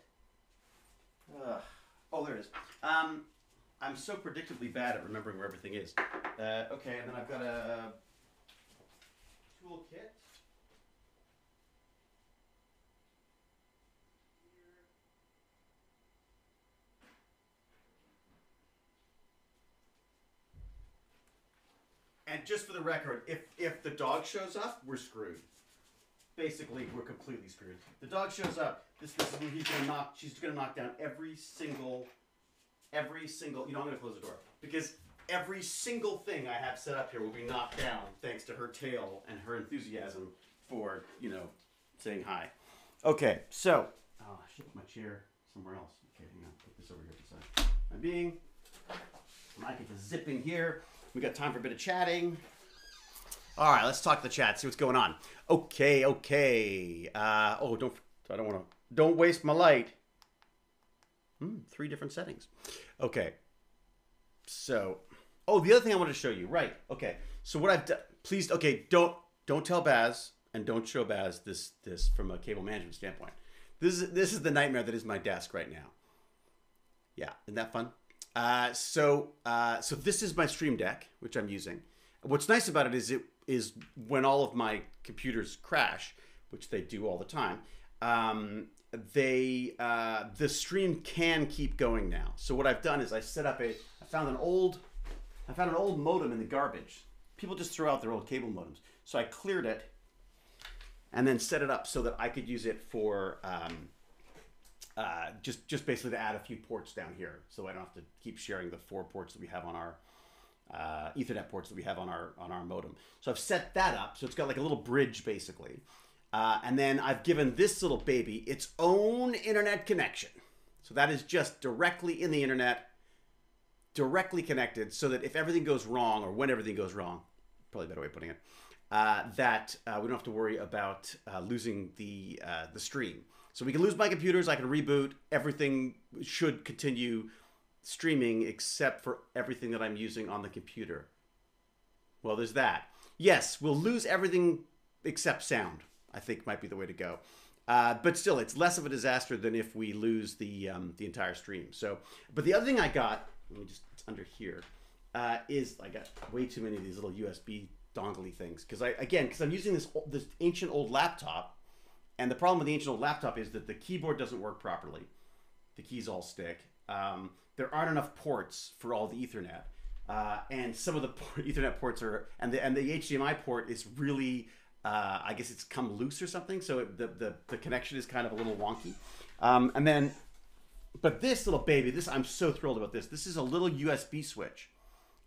Oh, there it is. Um, I'm so predictably bad at remembering where everything is. Uh, okay, and then I've got a toolkit. And just for the record, if if the dog shows up, we're screwed. Basically, we're completely screwed. The dog shows up. This this is he's gonna knock. She's gonna knock down every single every single. You know, I'm gonna close the door because every single thing I have set up here will be knocked down thanks to her tail and her enthusiasm for you know saying hi. Okay, so oh, I should put my chair somewhere else. Okay, hang on, put this over here to the side. I'm being. I get to zip in here. We got time for a bit of chatting. All right, let's talk to the chat. See what's going on. Okay, okay. Uh, oh, don't I don't want to. Don't waste my light. Hmm, three different settings. Okay. So, oh, the other thing I wanted to show you. Right. Okay. So what I've done. Please, okay. Don't don't tell Baz and don't show Baz this this from a cable management standpoint. This is this is the nightmare that is my desk right now. Yeah, isn't that fun? Uh, so uh, so this is my Stream Deck, which I'm using. What's nice about it is it is when all of my computers crash, which they do all the time. Um, they uh, the stream can keep going now. So what I've done is I set up a I found an old I found an old modem in the garbage. People just throw out their old cable modems. So I cleared it and then set it up so that I could use it for um, uh, just just basically to add a few ports down here, so I don't have to keep sharing the four ports that we have on our uh, Ethernet ports that we have on our on our modem. So I've set that up, so it's got like a little bridge basically, uh, and then I've given this little baby its own internet connection. So that is just directly in the internet, directly connected, so that if everything goes wrong or when everything goes wrong, probably a better way of putting it, uh, that uh, we don't have to worry about uh, losing the uh, the stream. So we can lose my computers, I can reboot, everything should continue streaming except for everything that I'm using on the computer. Well, there's that. Yes, we'll lose everything except sound. I think might be the way to go. Uh, but still, it's less of a disaster than if we lose the um, the entire stream. So, but the other thing I got, let me just under here, uh, is I got way too many of these little USB dongly things because I again because I'm using this this ancient old laptop, and the problem with the ancient old laptop is that the keyboard doesn't work properly. The keys all stick. Um, there aren't enough ports for all the Ethernet, uh, and some of the port, Ethernet ports are and the and the HDMI port is really uh, I guess it's come loose or something, so it, the, the the connection is kind of a little wonky. Um, and then, but this little baby, this I'm so thrilled about this. This is a little USB switch,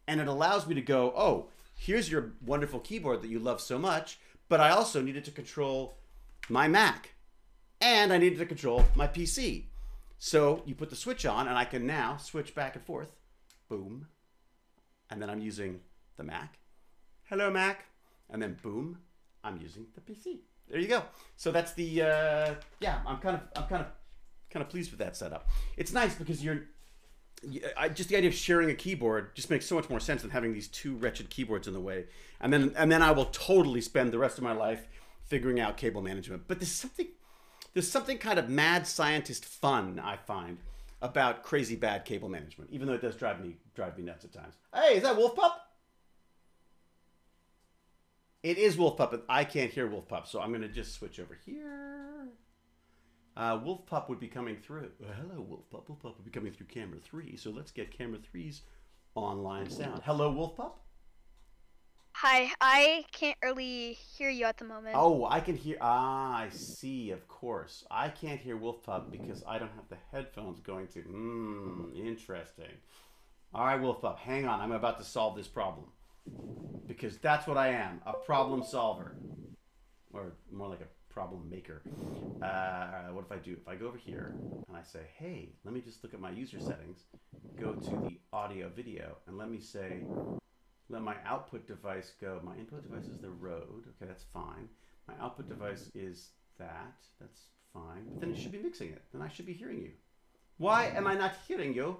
and it allows me to go, oh, here's your wonderful keyboard that you love so much, but I also needed to control my Mac, and I needed to control my PC. So you put the switch on, and I can now switch back and forth. Boom, and then I'm using the Mac. Hello, Mac, and then boom I'm using the PC. There you go. So that's the uh, yeah. I'm kind of I'm kind of kind of pleased with that setup. It's nice because you're I, just the idea of sharing a keyboard just makes so much more sense than having these two wretched keyboards in the way. And then and then I will totally spend the rest of my life figuring out cable management. But there's something there's something kind of mad scientist fun I find about crazy bad cable management, even though it does drive me drive me nuts at times. Hey, is that Wolf Pup? It is Wolf Pup, but I can't hear Wolf Pup, so I'm to just switch over here. Uh, Wolf Pup would be coming through. Well, hello, Wolf Pup. Wolf Pup would be coming through camera three, so let's get camera three's online sound. Hello, Wolf Pup. Hi, I can't really hear you at the moment. Oh, I can hear. Ah, I see. Of course, I can't hear Wolf Pup because I don't have the headphones going to. Hmm, interesting. All right, Wolf Pup, hang on. I'm about to solve this problem because that's what I am a problem solver, or more like a problem maker. Uh, what if I do? If I go over here and I say, hey, let me just look at my user settings, go to the audio video, and let me say, let my output device go. My input device is the mm-hmm. Rode. Okay, that's fine. My output mm-hmm. device is that. That's fine. But then it mm-hmm. should be mixing it. Then I should be hearing you. Why am I not hearing you?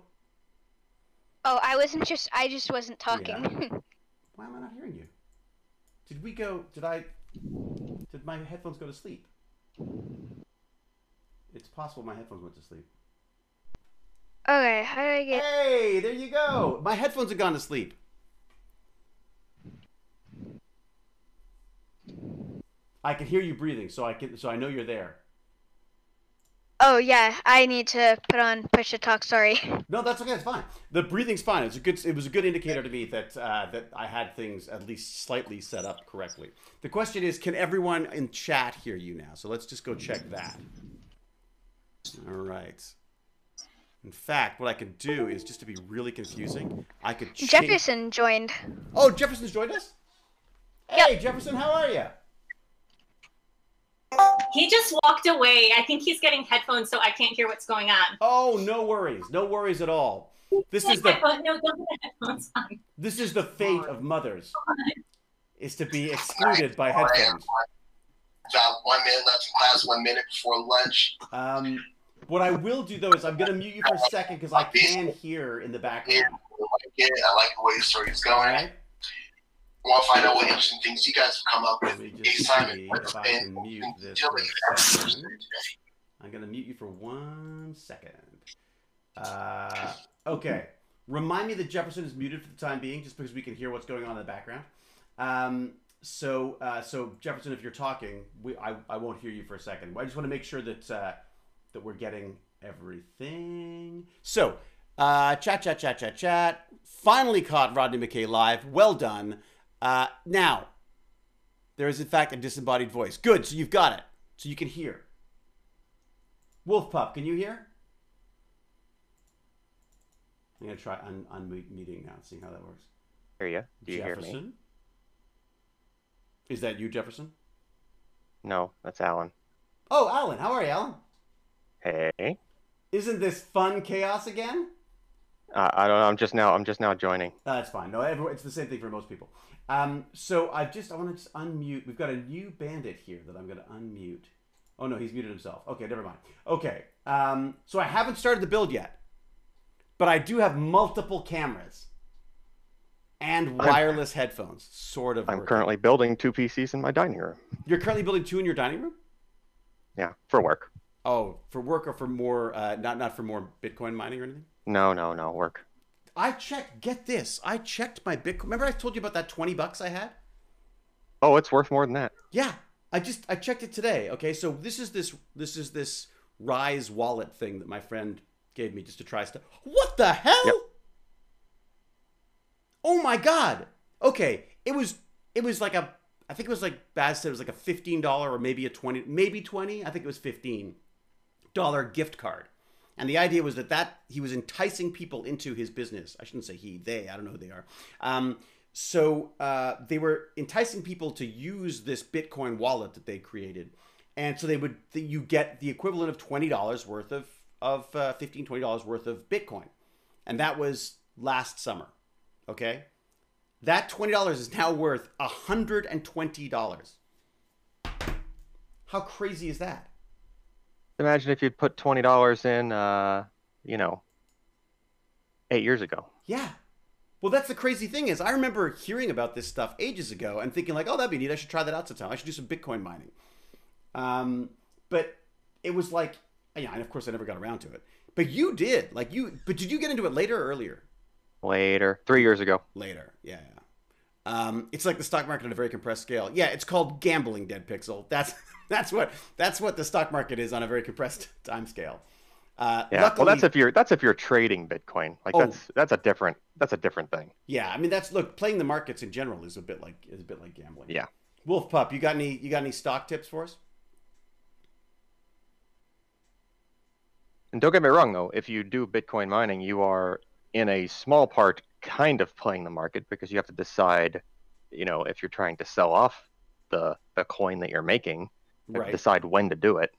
Oh, I wasn't just. I just wasn't talking. Yeah. Why am I not hearing you? Did we go? Did I? Did my headphones go to sleep? It's possible my headphones went to sleep. okay, how do I get? Hey, there you go. My headphones have gone to sleep. I can hear you breathing, so I can, so I know you're there. Oh yeah, I need to put on push to talk. Sorry. No, that's okay. It's fine. The breathing's fine. It's a good. It was a good indicator to me that uh, that I had things at least slightly set up correctly. The question is, can everyone in chat hear you now? So let's just go check that. All right. In fact, what I could do is just to be really confusing, I could change. Jefferson joined. Oh, Jefferson's joined us. Hey, Jefferson, how are you? He just walked away. I think he's getting headphones, so I can't hear what's going on. Oh, no worries, no worries at all. This is the no, don't put the headphones on. this is the fate of mothers, is to be excluded by headphones. About one minute left in class, one minute before lunch. Um, what I will do though is I'm gonna mute you for a second because I can hear in the Yeah, background. I like it. I like the way the story is All going. I want to find out what interesting things you guys have come up with. Ace Simon, what's been can mute this until for the a second. today? I'm gonna mute you for one second. Uh, okay. Remind me that Jefferson is muted for the time being, just because we can hear what's going on in the background. Um, so, uh, so Jefferson, if you're talking, we I, I won't hear you for a second. I just want to make sure that uh, that we're getting everything. So, uh, chat, chat, chat, chat, chat. Finally caught Rodney McKay live. Well done. Uh, now, there is in fact a disembodied voice. Good. So you've got it. So you can hear. Wolf Pup, can you hear? I'm gonna try un- unmuting now, seeing how that works. Hear you? Do you hear me? Jefferson, is that you, Jefferson? No, that's Allyn. Oh, Allyn, how are you, Allyn? Hey, Isn't this fun chaos again? Uh, I don't know. I'm just now. I'm just now joining. That's fine. No, everyone, it's the same thing for most people. Um, so I just I want to just unmute. We've got a new bandit here that I'm going to unmute. Oh no, he's muted himself. Okay, never mind. Okay, um, so I haven't started the build yet, but I do have multiple cameras and wireless headphones. Sort of. I'm working. currently building two PCs in my dining room. You're currently building two in your dining room. Yeah, for work. Oh, for work or for more? Uh, not not for more Bitcoin mining or anything. No, no, no, work. I checked. Get this. I checked my Bitcoin. Remember I told you about that twenty bucks I had? Oh, it's worth more than that. Yeah, I just I checked it today. Okay, so this is this this is this Rise wallet thing that my friend gave me just to try stuff. What the hell? Yep. Oh my god. Okay, it was it was like a I think it was like Baz said it was like a fifteen dollar or maybe a twenty maybe twenty. I think it was fifteen dollar gift card. And the idea was that that he was enticing people into his business. I shouldn't say he, they. I don't know who they are. Um, so uh, they were enticing people to use this Bitcoin wallet that they created, and so they would you get the equivalent of twenty dollars worth of of uh, 15 20 dollars worth of Bitcoin, and that was last summer. Okay, that twenty dollars is now worth hundred and twenty dollars. How crazy is that? Imagine if you'd put twenty dollars in, uh, you know, eight years ago. Yeah. Well, that's the crazy thing is I remember hearing about this stuff ages ago and thinking like, oh, that'd be neat. I should try that out sometime. I should do some Bitcoin mining. Um, but it was like, yeah, and of course I never got around to it. But you did, like you. But did you get into it later or earlier? Later, three years ago. Later, yeah. yeah. Um, it's like the stock market on a very compressed scale. Yeah, it's called gambling, Dead Pixel. That's that's what that's what the stock market is on a very compressed time scale. Uh, Yeah. luckily- well, that's if you're that's if you're trading Bitcoin. Like Oh. that's that's a different that's a different thing. Yeah, I mean that's look playing the markets in general is a bit like is a bit like gambling. Yeah. Wolf Pup, you got any you got any stock tips for us? And don't get me wrong though, if you do Bitcoin mining, you are in a small part kind of playing the market because you have to decide, you know, if you're trying to sell off the the coin that you're making, Right. decide when to do it.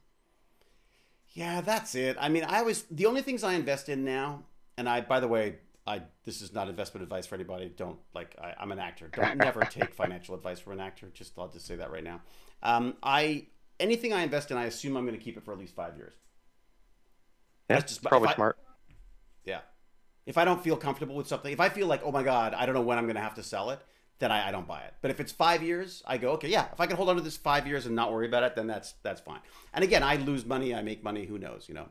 Yeah, that's it. I mean, I was the only things I invest in now, and I by the way, I this is not investment advice for anybody. Don't like I, I'm an actor. Don't never take financial advice from an actor. Just I'll just say that right now. Um, I anything I invest in, I assume I'm going to keep it for at least five years. Yeah, That's just- probably I- smart. Yeah. If I don't feel comfortable with something, if I feel like, oh my God, I don't know when I'm going to have to sell it, then I, I don't buy it. But if it's five years, I go, okay, yeah, if I can hold on to this five years and not worry about it, then that's that's fine. And again, I lose money, I make money, who knows, you know.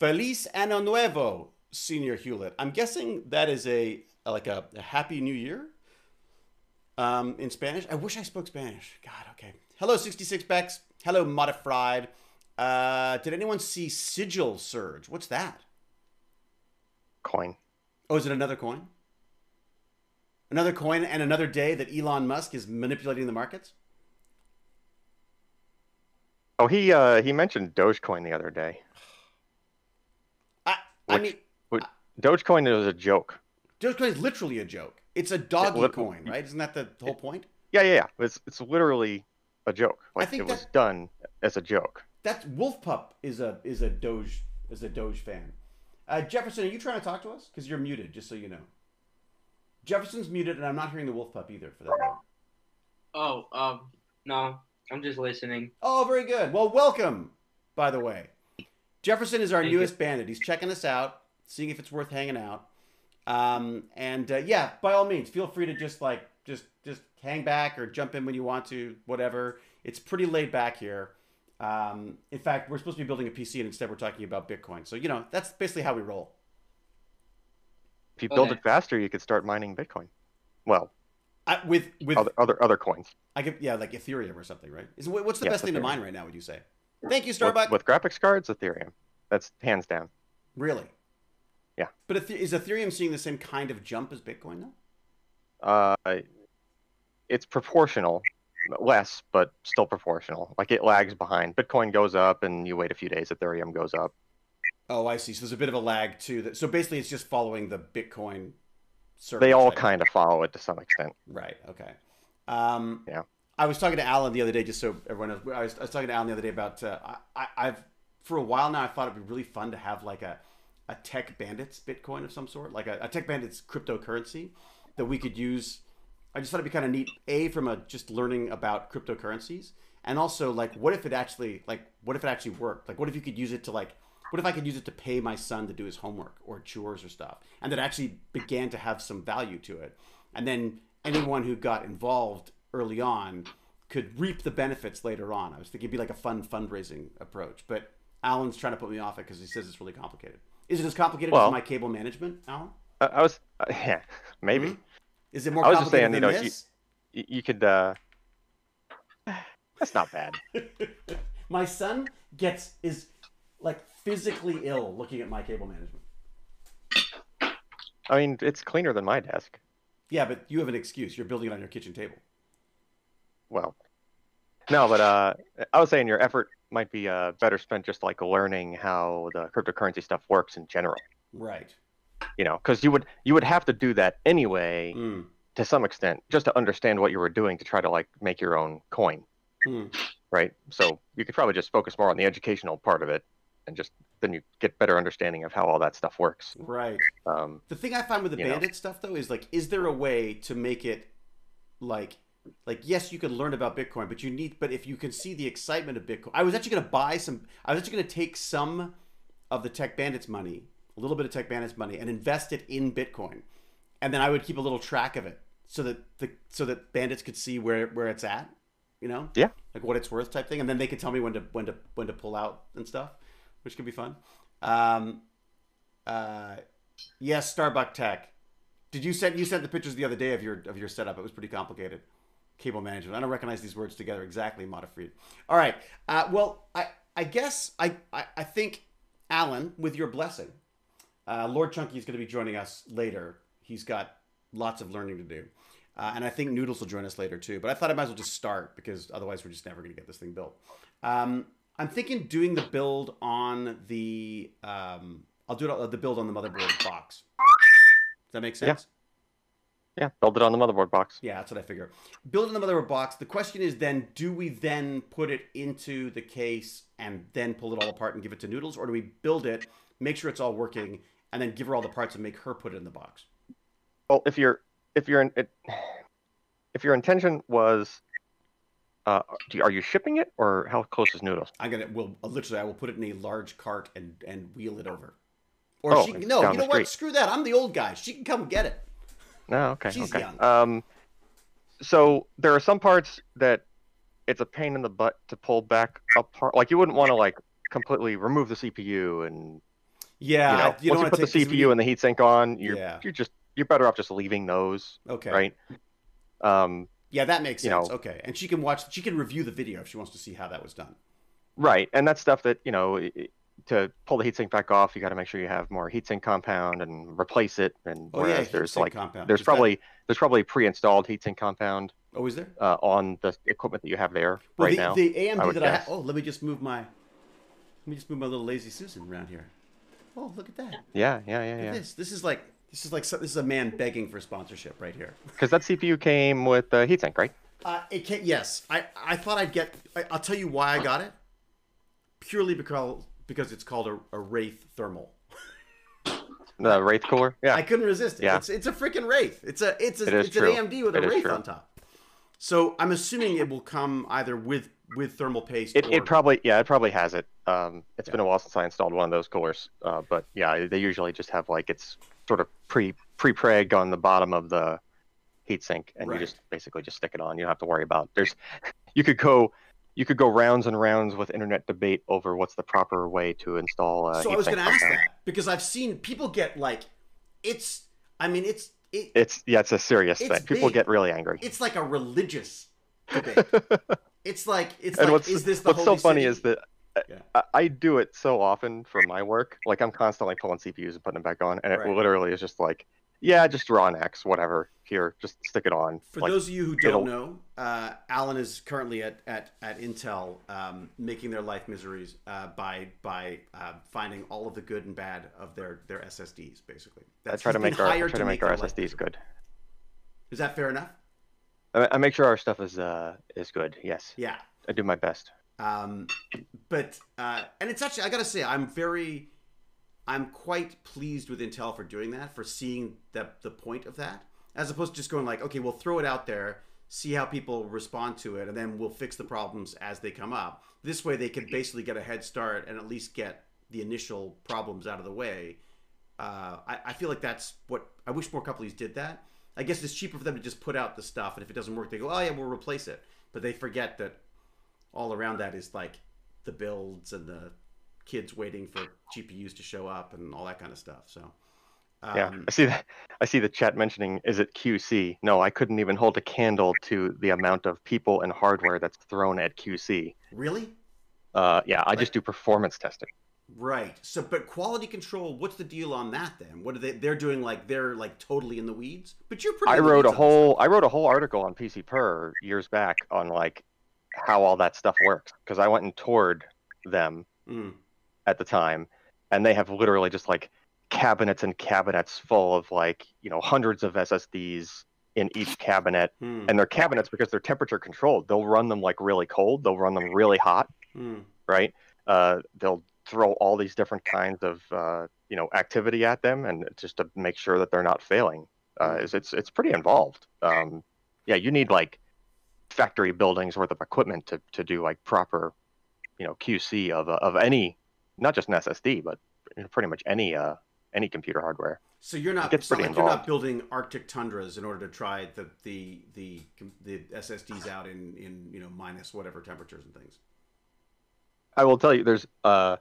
Feliz Año Nuevo, Senior Hewlett. I'm guessing that is a like a, a Happy New Year um, in Spanish. I wish I spoke Spanish. God, okay. Hello, 66 Becks. Hello, Modified. Uh, did anyone see Sigil Surge? What's that? Coin. Oh, is it another coin? Another coin and another day that Elon Musk is manipulating the markets? Oh, he uh he mentioned Dogecoin the other day. I, I Which- mean, Dogecoin is a joke. Dogecoin is literally a joke. It's a doggy lit- coin, right? Isn't that the whole point? Yeah, yeah, yeah. It's it's literally a joke. Like think it was done as a joke. That's Wolf Pup is a is a Doge is a Doge fan. Uh, Jefferson, are you trying to talk to us? Because you're muted, just so you know. Jefferson's muted, and I'm not hearing the Wolf Pup either for that. Matter. Oh, um, no, I'm just listening. Oh, very good. Well, welcome, by the way. Jefferson is our Thank you. newest bandit. He's checking us out, seeing if it's worth hanging out. Um, and uh, yeah, by all means, feel free to just like just just hang back or jump in when you want to, whatever. It's pretty laid back here. Um, in fact, we're supposed to be building a PC, and instead we're talking about Bitcoin. So you know that's basically how we roll. If you build Okay. it faster, you could start mining Bitcoin. Well, I, with with other other, other coins. I could yeah like Ethereum or something, right? Is what's the Yes, best thing to mine right now? Would you say? Thank you, With, Starbucks. with graphics cards, Ethereum. That's hands down. Really? Yeah. But is Ethereum seeing the same kind of jump as Bitcoin though? Uh, it's proportional, less, but still proportional. Like it lags behind. Bitcoin goes up, and you wait a few days. Ethereum goes up. Oh, I see. So there's a bit of a lag too. That, so basically, it's just following the Bitcoin. They all kind of follow it to some extent. Right. Okay. Um, Yeah. I was talking to Allyn the other day, just so everyone knows. I was, I was talking to Allyn the other day about. Uh, I, I, I've for a while now. I thought it'd be really fun to have like a, a tech bandits Bitcoin of some sort, like a, a tech bandits cryptocurrency that we could use. I just thought it'd be kind of neat. A from a just learning about cryptocurrencies, and also like, what if it actually like, what if it actually worked? Like, what if you could use it to like, what if I could use it to pay my son to do his homework or chores or stuff, and that actually began to have some value to it, and then anyone who got involved early on could reap the benefits later on. I was thinking it'd be like a fun fundraising approach, but Allyn's trying to put me off it because he says it's really complicated. Is it as complicated Well- as my cable management, Allyn? I, I was, uh, yeah, maybe. Mhm. Is it more I was just saying, you know, this? Y- you could. Uh, that's not bad. my son gets is like physically ill looking at my cable management. I mean, it's cleaner than my desk. Yeah, but you have an excuse. You're building it on your kitchen table. Well, no, but uh, I was saying your effort might be uh, better spent just like learning how the cryptocurrency stuff works in general. Right. You know, because you would you would have to do that anyway Mm. to some extent, just to understand what you were doing to try to like make your own coin, Hmm. right? So you could probably just focus more on the educational part of it, and just then you get better understanding of how all that stuff works. Right. Um, The thing I find with the You know. bandit stuff though is like, is there a way to make it like, like yes, you can learn about Bitcoin, but you need, but if you can see the excitement of Bitcoin, I was actually going to buy some. I was actually going to take some of the Tech Bandits money, a little bit of Tech Bandits money, and invest it in Bitcoin, and then I would keep a little track of it so that the so that bandits could see where where it's at, you know, Yeah. like what it's worth type thing, and then they could tell me when to when to when to pull out and stuff, which could be fun. Um, uh, yes, Starbuck Tech. Did you send you sent the pictures the other day of your of your setup? It was pretty complicated. Cable management. I don't recognize these words together exactly. Modifried. All right. Uh, well, I I guess I, I I think Allyn, with your blessing, uh, Lord Chunky is going to be joining us later. He's got lots of learning to do, uh, and I think Noodles will join us later too. But I thought I might as well just start because otherwise we're just never going to get this thing built. Um, I'm thinking doing the build on the um, I'll do it, uh, the build on the motherboard box. Does that make sense? yeah, yeah, build it on the motherboard box. Yeah, that's what I figure. Build in the motherboard box. The question is then, do we then put it into the case and then pull it all apart and give it to Noodles, or do we build it, make sure it's all working, and then give her all the parts and make her put it in the box? Well, if your if your it, if your intention was, uh, you, are you shipping it or how close is Noodles? I'm gonna, will literally, I will put it in a large cart and and wheel it over. Or Oh, she, no, you know what? Screw that. I'm the old guy. She can come get it. No, okay, She's okay. young. Um, so there are some parts that it's a pain in the butt to pull back apart. Like you wouldn't want to like completely remove the CPU and Yeah, you know I- once you put the 'cause we CPU and the heatsink on, you're Yeah. you're just you're better off just leaving those, Okay. right? Um, Yeah, that makes You sense. know- okay, and she can watch. She can review the video if she wants to see how that was done. Right, and that's stuff that you know i- i- to pull the heatsink back off, you got to make sure you have more heatsink compound and replace it. And Oh yeah, there's like compound. there's Is that- probably there's probably pre-installed heatsink compound oh, is there? uh, on the equipment that you have there Well, right the, now. the AMD I that I guess. have. Oh, let me just move my. Let me just move my little lazy Susan around here. Oh, look at that. Yeah, yeah, yeah, yeah. This. This is like this is like this is a man begging for sponsorship right here. Because that CPU came with the heatsink, right? Uh, it can yes. I, I thought I'd get. I, I'll tell you why I got it. Purely because because it's called a, a Wraith thermal. The Wraith cooler. Yeah. I couldn't resist it. Yeah. It's it's a freaking Wraith. It's a it's a It it's true. an AMD with a Wraith on top. So I'm assuming it will come either with with thermal paste. It, or, it probably yeah it probably has it. Um, it's Yeah. been a while since I installed one of those coolers, uh, but yeah, they usually just have like it's sort of pre pre preg on the bottom of the heatsink, and Right. you just basically just stick it on. You don't have to worry about. There's you could go you could go rounds and rounds with internet debate over what's the proper way to install. A so I was going to ask that because I've seen people get like, it's. I mean, it's it, It's yeah, it's a serious It's thing. People get really angry. it's like a religious debate. It's like it's and like what's is this the what's so funny city? is that I- Yeah. I, I do it so often for my work. Like I'm constantly pulling CPUs and putting them back on, and it literally is just like, yeah, just draw an X, whatever. Here, just stick it on. For Like, those of you who it'll- don't know, uh, Allyn is currently at, at, at Intel um, making their life miseries uh, by by uh, finding all of the good and bad of their, their SSDs, basically. I That's, try to make our I try to make our SSDs good. Is that fair enough? I, I make sure our stuff is uh is good. Yes, Yeah. I do my best. Um, but uh, and it's actually I gotta say I'm very I'm quite pleased with Intel for doing that for seeing the the point of that as opposed to just going like okay we'll throw it out there see how people respond to it and then we'll fix the problems as they come up this way they can basically get a head start and at least get the initial problems out of the way uh, I, I feel like that's what I wish more companies did that I guess it's cheaper for them to just put out the stuff and if it doesn't work they go oh yeah we'll replace it but they forget that all around that is like the builds and the kids waiting for GPUs to show up and all that kind of stuff. So, um, Yeah, I see that. I see the chat mentioning is it QC? No, I couldn't even hold a candle to the amount of people and hardware that's thrown at QC. really, Uh, yeah, I Like- just do performance testing. Right? So, but quality control, what's the deal on that then? What are they? They're doing like they're like totally in the weeds. But you're pretty. I wrote a weeds on this whole I wrote a whole article on PC Per years back on like how all that stuff works because I went and toured them. Mm, at the time, and they have literally just like cabinets and cabinets full of like you know hundreds of SSDs in each cabinet, mm, and they're cabinets because they're temperature controlled. They'll run them like really cold. They'll run them really hot. mm. right? Uh, they'll throw all these different kinds of uh, you know activity at them, and just to make sure that they're not failing. Uh, it's, it's it's pretty involved. Um, yeah, you need like factory buildings worth of equipment to, to do like proper, you know, QC of of any, not just an SSD, but pretty much any uh any computer hardware. So you're not. It gets It's not pretty like you're not building Arctic tundras in order to try the the the the SSDs out in in you know minus whatever temperatures and things. I will tell you, there's uh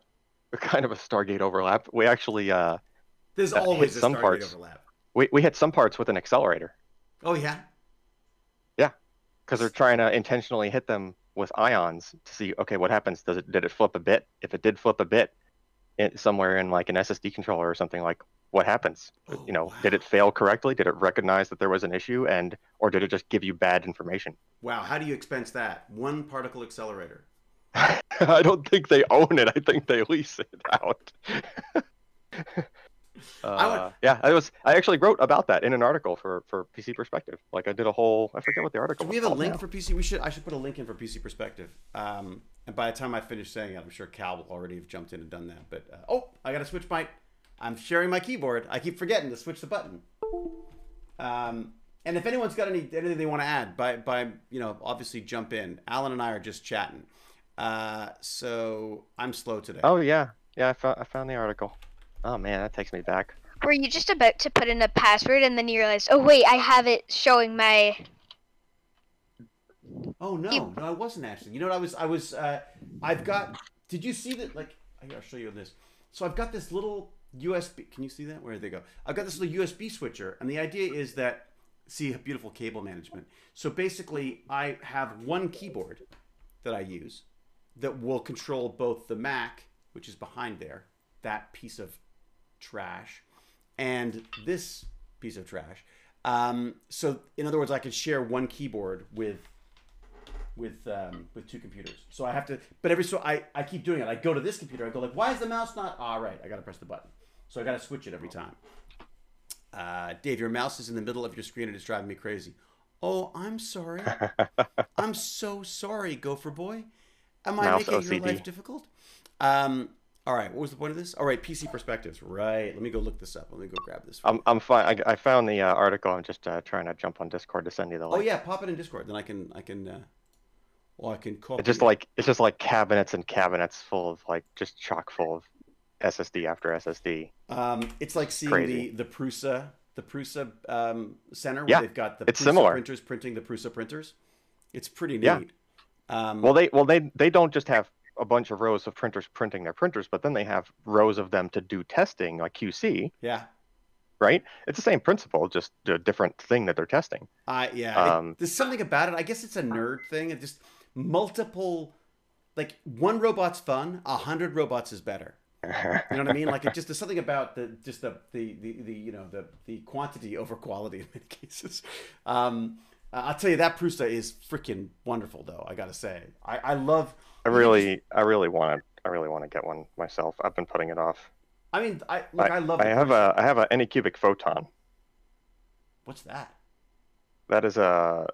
kind of a Stargate overlap. We actually uh There's Uh, always a some Stargate parts. overlap. we we hit some parts with an accelerator. Oh yeah. yeah. because they're trying to intentionally hit them with ions to see okay what happens does it did it flip a bit if it did flip a bit it, somewhere in like an ssd controller or something like what happens Oh, you know wow. did it fail correctly did it recognize that there was an issue and or did it just give you bad information Wow. How do you expense that? One particle accelerator. i don't think they own it i think they lease it out I would- Uh, yeah, I was. I actually wrote about that in an article for for PC Perspective. Like I did a whole. I forget what the article. Do we have a link now. for PC? We should. I should put a link in for PC Perspective. Um, and by the time I finish saying it, I'm sure Cal will already have jumped in and done that. But uh, oh, I got to switch my. I'm sharing my keyboard. I keep forgetting to switch the button. Um, and if anyone's got any anything they want to add, by by you know, obviously jump in. Allyn and I are just chatting. Uh, so I'm slow today. Oh yeah, yeah. I found I found the article. Oh man, that takes me back. Were you just about to put in a password and then you realized, oh wait, I have it showing my. Oh no, You- no, I wasn't actually. You know what I was? I was. Uh, I've got. Did you see that? Like, here, I'll show you this. So I've got this little USB. Can you see that? Where did they go? I've got this little USB switcher, and the idea is that. See, a beautiful cable management. So basically, I have one keyboard that I use that will control both the Mac, which is behind there, that piece of trash, and this piece of trash. Um, so, in other words, I could share one keyboard with with um, with two computers. So I have to, but every so I, I keep doing it. I go to this computer. I go like, why is the mouse not? All right, I got to press the button. so I got to switch it every time. Uh, Dave, your mouse is in the middle of your screen and it's driving me crazy. Oh, I'm sorry. I'm so sorry, Gopher Boy. Am I Mouse making your life difficult? Um, all right. What was the point of this? All right, PC perspectives. Right. Let me go look this up. Let me go grab this. I'm I'm fine. I, I found the uh, article. I'm just uh, trying to jump on Discord to send you the link. oh link. yeah, pop it in Discord. Then I can I can. Uh, well, I can copy. It's just like it's just like cabinets and cabinets full of like just chock full of SSD after SSD. Um, it's like seeing Crazy. the the Prusa the Prusa um, center where Yeah, they've got the it's Prusa similar. printers printing the Prusa printers. It's pretty neat. Yeah. Um, Well, they well they they don't just have a bunch of rows of printers printing their printers, but then they have rows of them to do testing like QC, yeah. right? It's the same principle, just a different thing that they're testing. I yeah. it- Um, there's something about it. I guess it's a nerd thing. It just multiple, like one robot's fun. A hundred robots is better. You know what I mean? Like it just there's something about the just the the the, the you know the the quantity over quality in many cases. Um, uh, I'll tell you that Prusa is freaking wonderful though. I gotta say, I I love. I really I really want to I really want to get one myself. I've been putting it off. I mean, I look, I, love. I have Prusa. a I have a Anycubic photon. What's that? That is a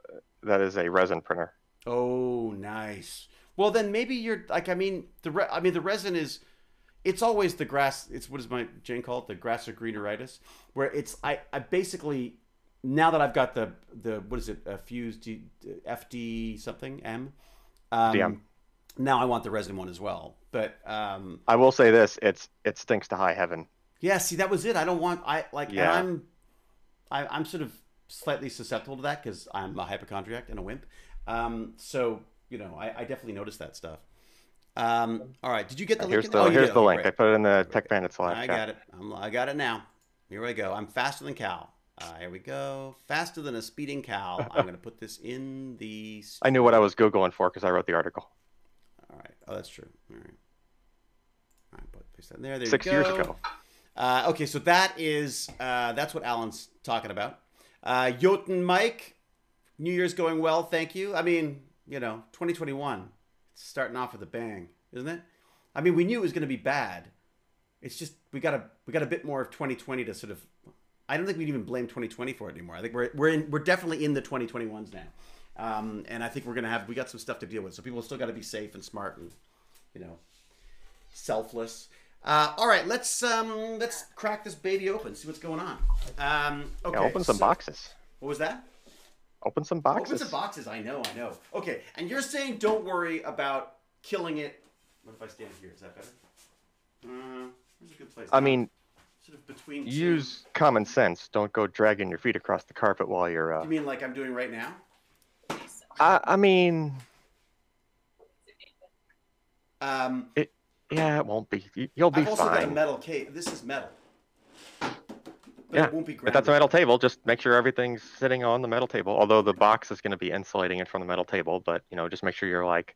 that is a resin printer. Oh, nice. Well, then maybe you're like I mean the re- I mean the resin is it's always the grass. It's what does my Jane call it? The grass or greenitis, where it's I I basically now that I've got the the what is it? a fused D, FD something M. Um, DM. Now I want the resin one as well, but um, I will say this: it's it stinks to high heaven. yeah. See, that was it. I don't want I like. Yeah. And I'm I, I'm sort of slightly susceptible to that because I'm a hypochondriac and a wimp. Um, so you know, I, I definitely noticed that stuff. Um, all right, did you get the link? Here's in the? Oh, here's the Okay, link. I put it in the Tech Bandits live I got it. I'm, I got it now. Here I go. I'm faster than Cal. Uh, here we go. Faster than a speeding cow. I'm going to put this in the. I knew what I was googling for because I wrote the article All right. Oh, that's true. All right. All right. Put paste that in there. There six you go. years ago. Uh, okay, so that is uh, that's what Allyn's talking about. Uh, Jotun Mike, New Year's going well, thank you. I mean, you know, 2021, it's starting off with a bang, isn't it? I mean, we knew it was going to be bad. It's just we got a we got a bit more of 2020 to sort of. I don't think we'd even blame 2020 for it anymore. I think we're we're in we're definitely in the 2021s now, um, and I think we're gonna have we got some stuff to deal with. So people still got to be safe and smart and you know selfless. Uh, all right, let's um, let's crack this baby open. See what's going on. Um, okay, Yeah, open some so- boxes. What was that? Open some boxes. Open some boxes. I know, I know. Okay, and you're saying don't worry about killing it. What if I stand here? Is that better? Uh, where's a good place? I mean, sort of between. two- use common sense. Don't go dragging your feet across the carpet while you're. Uh... You mean like I'm doing right now? I, I mean, Um, it, yeah, it won't be. you- You'll be I've also got a metal case. This is metal. But Yeah, it won't be If that's a metal table, just make sure everything's sitting on the metal table. Although the box is going to be insulating it from the metal table, but you know, just make sure you're like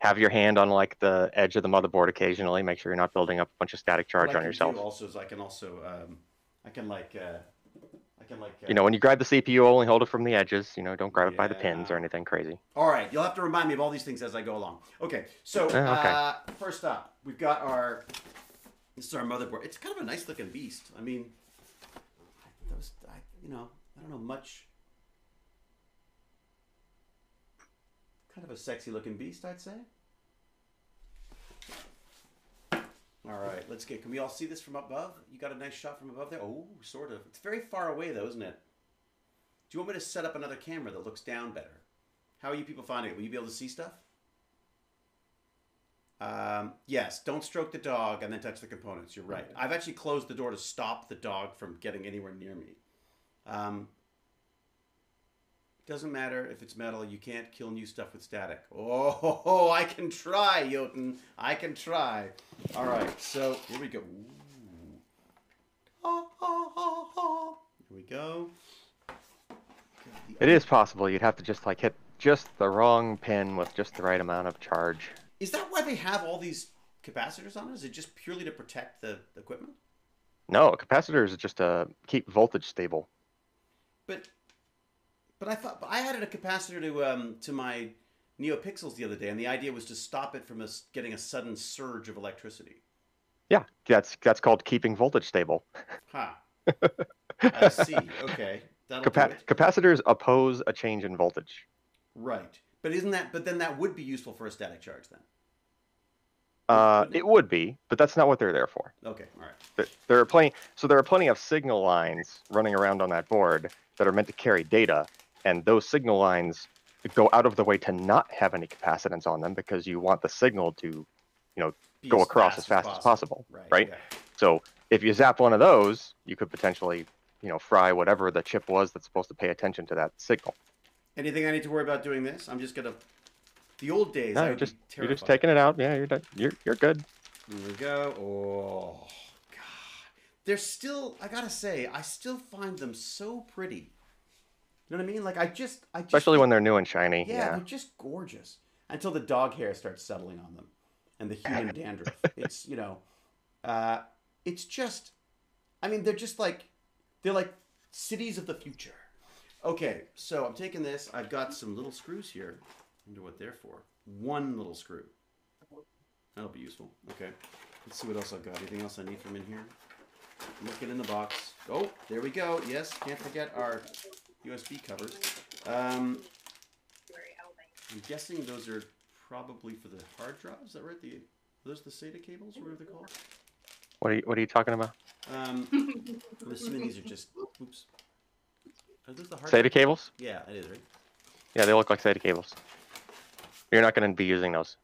have your hand on like the edge of the motherboard occasionally. Make sure you're not building up a bunch of static charge on yourself. Also is I can also um, I can like uh, I can like. Uh, You know, when you grab the CPU, only hold it from the edges. You know, don't grab it by the pins or anything crazy. All right, you'll have to remind me of all these things as I go along. Okay, so Uh, okay. uh, first up, we've got our. This is our motherboard. It's kind of a nice looking beast. I mean, was I, you know I don't know much. Kind of a sexy looking beast, I'd say. All right, let's get. Can we all see this from above? You got a nice shot from above there. Oh, sort of. It's very far away though, isn't it? Do you want me to set up another camera that looks down better? How are you people finding it? Will you be able to see stuff? Um, yes, don't stroke the dog and then touch the components. You're right. I've actually closed the door to stop the dog from getting anywhere near me. Um, doesn't matter if it's metal. You can't kill new stuff with static. Oh, I can try, Jotun. I can try. All right, so here we go. Ooh. Ah, ah, ah, ah. Here we go. It is possible. You'd have to just like hit just the wrong pin with just the right amount of charge. Is that why they have all these capacitors on it? Is it just purely to protect the, equipment? No, capacitors is just to keep voltage stable. But but I thought but I added a capacitor to um to my NeoPixels the other day, and the idea was to stop it from us getting a sudden surge of electricity. Yeah, that's that's called keeping voltage stable. Huh. I see. Okay. Capa- capacitors oppose a change in voltage. Right. But isn't that? But then that would be useful for a static charge then. Uh, it? it would be, but that's not what they're there for. Okay. All right. There- There are plenty. So there are plenty of signal lines running around on that board that are meant to carry data, and those signal lines go out of the way to not have any capacitance on them because you want the signal to you know, Be go across as fast as possible, Right. right? yeah. So if you zap one of those, you could potentially, you know, fry whatever the chip was that's supposed to pay attention to that signal. Anything I need to worry about doing this? I'm just gonna. The old days. No, I you're just you're just taking it out. Yeah, you're done. You're you're good. Here we go. Oh God, they're still. I gotta say, I still find them so pretty. You know what I mean? Like I just, I just Especially when they're new and shiny. Yeah, Yeah. they're just gorgeous until the dog hair starts settling on them and the human dandruff. It's you know, uh, it's just. I mean, they're just like they're like cities of the future. Okay, so I'm taking this. I've got some little screws here. I wonder what they're for. One little screw. That'll be useful. Okay. Let's see what else I've got. Anything else I need from in here? Looking in the box. Oh, there we go. Yes, can't forget our USB covers. Um, I'm guessing those are probably for the hard drive. Is that right? The are those the SATA cables or whatever they're called? What are you What are you talking about? Um, I'm assuming these are just. Oops. Are those the hard? SATA drive? cables? Yeah, it is right. Yeah, they look like SATA cables. You're not going to be using those.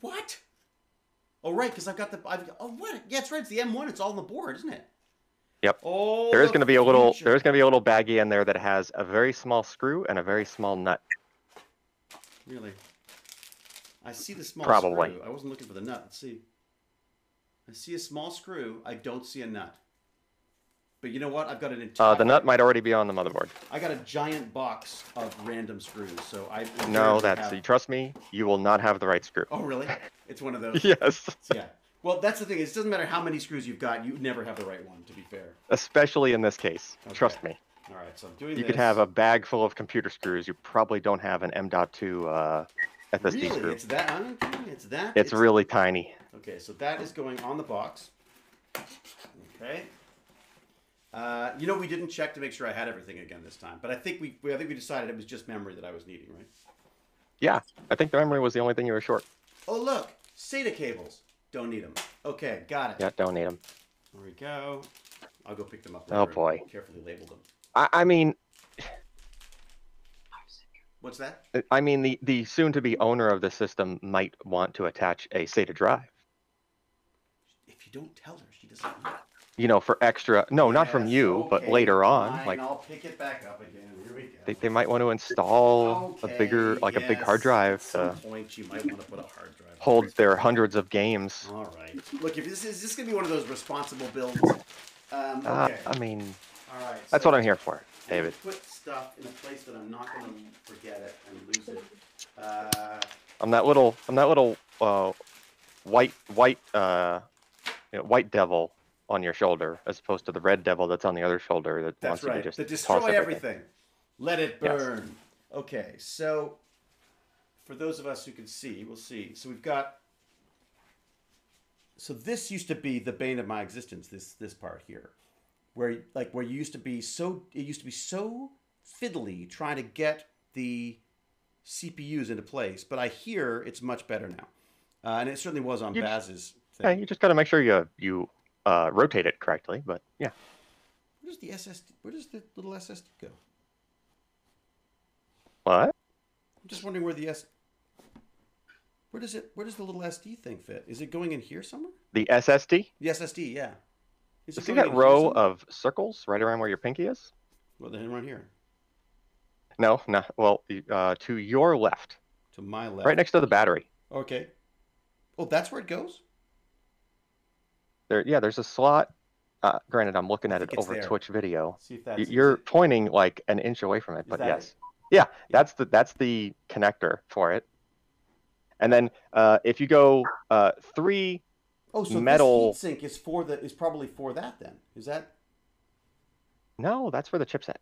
What? Oh right, because I've got the. I've, oh what? Yeah, it's right. It's the M1. It's all on the board, isn't it? Yep. Oh. There is the going to be a little. future. There's going to be a little baggie in there that has a very small screw and a very small nut. Really? I see the small Probably. screw. I wasn't looking for the nut. Let's see. I see a small screw. I don't see a nut. But you know what? I've got an entire. Uh, the nut might already be on the motherboard. I got a giant box of random screws, so I. No, that's. have- Trust me, you will not have the right screw. Oh really? It's one of those. Yes. Yeah. Well, that's the thing. It doesn't matter how many screws you've got. You never have the right one. To be fair. Especially in this case. Okay. Trust me. All right. So I'm doing. You this. could have a bag full of computer screws. You probably don't have an M.2 uh, SSD Really? screw. It's that. Kidding. It's that. It's really tiny. Okay, so that is going on the box. Okay. Uh, you know, we didn't check to make sure I had everything again this time, but I think we, we I think we decided it was just memory that I was needing, right? Yeah, I think the memory was the only thing you were short. Oh look, SATA cables. Don't need them. Okay, got it. Yeah, don't need them. There we go. I'll go pick them up. Oh, boy. Carefully label them. I, I mean, What's that? I mean, the the soon-to-be owner of the system might want to attach a SATA drive. If you don't tell her, she doesn't know. You know, for extra. No, not from Yes, you, but later on. fine, Like I'll pick it back up again. Here we go. they, they might want to install a bigger, Okay, like a big hard drive At some to point, you might want to put a hard drive. hold it. their hundreds of games. All right. Look, if this is this gonna be one of those responsible builds. Um, Uh. I mean, All right. that's so what I'm here for, David. Put stuff in a place that I'm not gonna forget it and lose it. Uh, I'm that little, I'm that little uh, white, white, uh, you know, white devil on your shoulder, as opposed to the red devil that's on the other shoulder that that's wants you right. to just To toss destroy everything. everything. Let it Yes. burn. Okay. So, for those of us who can see, we'll see. So we've got. So this used to be the bane of my existence. This this part here, where like where you used to be so it used to be so fiddly trying to get the CPUs into place. But I hear it's much better now, uh, and it certainly was on You- Baz's Yeah, you just got to make sure you you uh, rotate it correctly. But yeah, Where does the SSD? Where does the little SSD go? What? I'm just wondering where the S. Where does it? Where does the little SD thing fit? Is it going in here somewhere? The SSD. The SSD, yeah. Is it see that row of circles right around where your pinky is? Well, then around here No, no. Well, uh, to your left, to my left. right next to the battery. Okay. Oh, that's where it goes. There, yeah. There's a slot. Uh, granted, I'm looking at it over there. Twitch video. See if that's. You're pointing like an inch away from it, but that it? yes. Yeah, that's the that's the connector for it. And then uh, if you go uh, three, Oh, so metal- this heatsink is for the is probably for that then. Is that? no, that's for the chipset.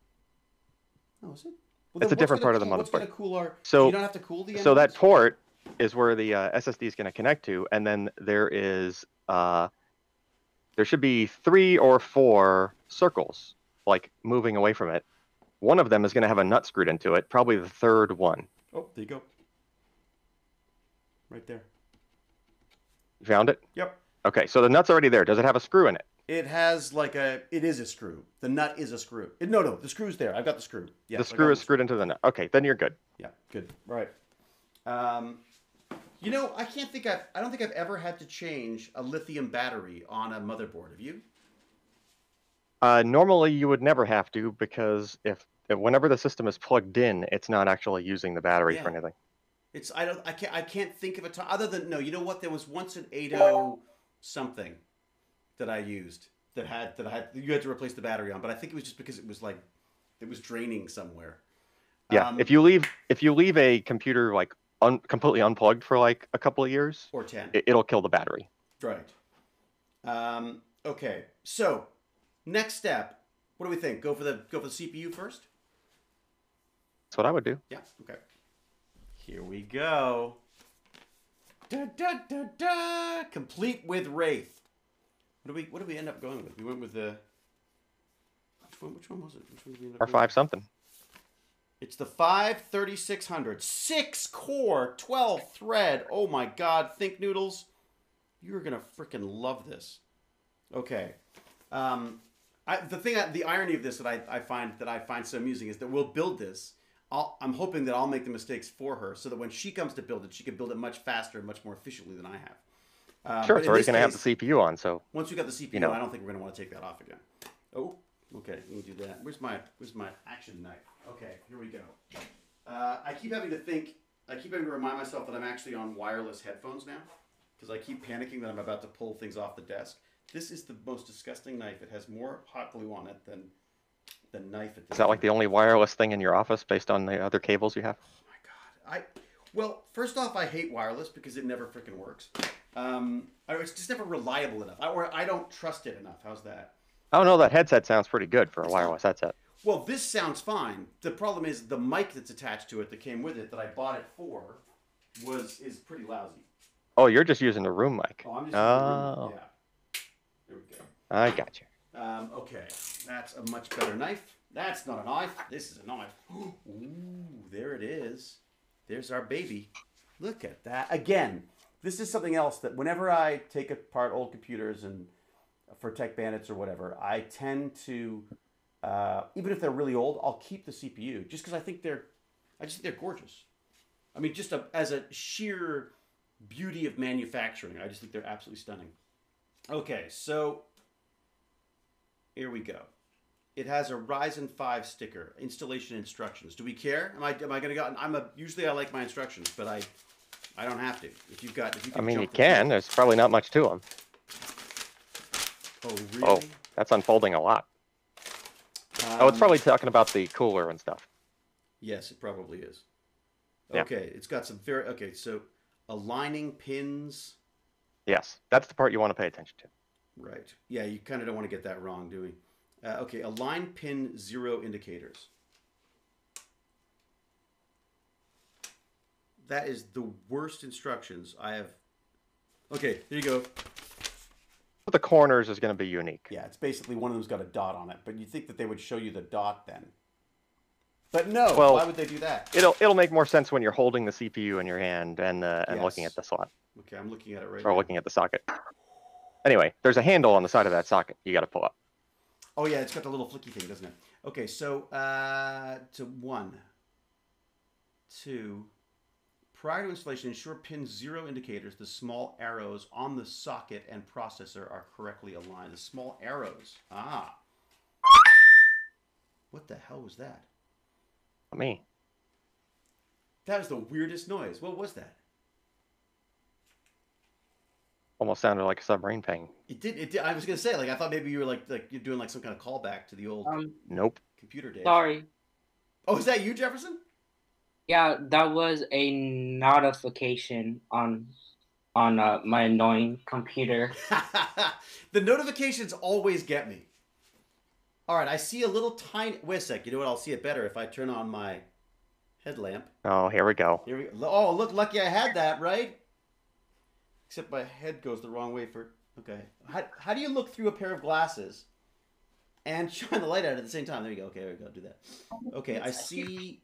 Oh, is it? Well, It's a different what's part of the What's motherboard. going to cool our? So- you don't have to cool the. So that port, is where the uh, SSD is going to connect to, and then there is uh, there should be three or four circles like moving away from it. One of them is going to have a nut screwed into it, probably the third one. Oh, there you go. Right there. You found it? Yep. Okay, so the nut's already there. Does it have a screw in it? It has like a. It is a screw. The nut is a screw. It- no, no, the screw's there. I've got the screw. Yeah. the screw is screwed into the nut. Okay, then you're good. Yeah, good. Right. Um, you know, I can't think I've. I don't think I've ever had to change a lithium battery on a motherboard. Have you? Uh, normally, you would never have to because if, if whenever the system is plugged in, it's not actually using the battery for Yeah. anything. It's. I don't. I can't. I can't think of a time other than no. You know what? There was once an 80 something that I used that had that I had. You had to replace the battery on, but I think it was just because it was like it was draining somewhere. Yeah, Um, if you leave if you leave a computer like un, completely unplugged for like a couple of years, or ten. it, it'll kill the battery. Right. Um, okay. So, next step. What do we think? Go for the go for the CPU first. That's what I would do. Yeah. Okay. Here we go. Da, da, da, da. Complete with Wraith. What do we What do we end up going with? We went with the. Which one? Which one was it? Which one did we end up R five something. It's the five thirty six hundred six core twelve thread. Oh my God! ThinkNoodles. You're gonna freaking love this. Okay. Um, I, the thing, the irony of this that I, I find that I find so amusing is that we'll build this. I'll, I'm hoping that I'll make the mistakes for her, so that when she comes to build it, she can build it much faster and much more efficiently than I have. Uh, Sure, it's already going to have the CPU on, so once we got the CPU, you know. I don't think we're gonna want to take that off again. Oh, okay, let me do that. Where's my Where's my action knife? Okay, here we go. Uh, I keep having to think. I keep having to remind myself that I'm actually on wireless headphones now, because I keep panicking that I'm about to pull things off the desk. This is the most disgusting knife. It has more hot glue on it than the knife at this. is that like the only wireless thing in your office based on the other cables you have? Oh my god! I well, first off, I hate wireless because it never freaking works. Um, it's just never reliable enough, I, or I don't trust it enough. How's that? I don't know. That headset sounds pretty good for a wireless headset. Well, this sounds fine. The problem is the mic that's attached to it that came with it that I bought it for was is pretty lousy. Oh, you're just using the room mic. Oh, I'm just Oh, yeah. There we go. I got you. Um, okay, that's a much better knife. That's not a knife. This is a knife. Ooh, there it is. There's our baby. Look at that. Again, this is something else that whenever I take apart old computers and for tech bandits or whatever, I tend to, uh, even if they're really old, I'll keep the CPU just because I think they're, I just think they're gorgeous. I mean, just a, as a sheer beauty of manufacturing, I just think they're absolutely stunning. Okay, so here we go. It has a Ryzen 5 sticker. Installation instructions. Do we care? Am I am I gonna go? I'm a usually I like my instructions, but I I don't have to. If you've got if you I mean, you can. There's probably not much to them. Oh really? Oh, that's unfolding a lot. oh, it's Um, probably talking about the cooler and stuff. Yes, it probably is. Yeah. Okay, it's got some very okay. So aligning pins. Yes, that's the part you want to pay attention to. Right. Yeah, you kind of don't want to get that wrong, do we? Uh, okay, align pin zero indicators. That is the worst instructions I have. Okay, here you go. But the corners is going to be unique. Yeah, it's basically one of them's got a dot on it, but you'd think that they would show you the dot then. But no, Well, why would they do that? It'll it'll make more sense when you're holding the CPU in your hand and uh, and looking at the slot Okay, I'm looking at it right or now. looking at the socket. Anyway, there's a handle on the side of that socket you got to pull up. Oh yeah, it's got the little flicky thing, doesn't it? Okay, so uh, to one, two. Prior to installation, ensure pin zero indicators, the small arrows on the socket and processor are correctly aligned. The small arrows. Ah. What the hell was that? Not me. That was the weirdest noise. What was that? Almost sounded like a submarine ping. It did. It did. I was gonna say, like, I thought maybe you were like, like you're doing like some kind of callback to the old Um, Nope. computer days. sorry. Oh, is that you, Jefferson? Yeah, that was a notification on on uh, my annoying computer. the notifications always get me. All right, I see a little tiny. Wait a sec. You know what? I'll see it better if I turn on my headlamp. Oh, here we go. Here we go. Oh, look, lucky I had that, right? Except my head goes the wrong way for. Okay. How, how do you look through a pair of glasses and shine the light out at the same time? There you go. Okay, there we go. Do that. Okay, I see.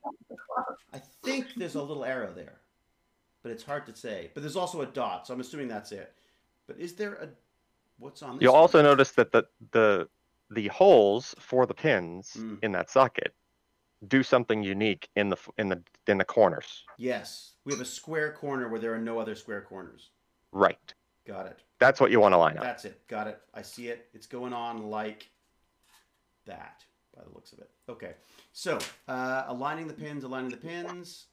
I think there's a little arrow there, but it's hard to say. But there's also a dot, so I'm assuming that's it. But is there a. What's on this? You'll one? also notice that the the the holes for the pins Mm. in that socket do something unique in the in the in the corners. Yes. We have a square corner where there are no other square corners. Right. Got it. That's what you want to line up. That's it. Got it. I see it. It's going on like that by the looks of it. Okay. So, uh, aligning the pins, aligning the pins.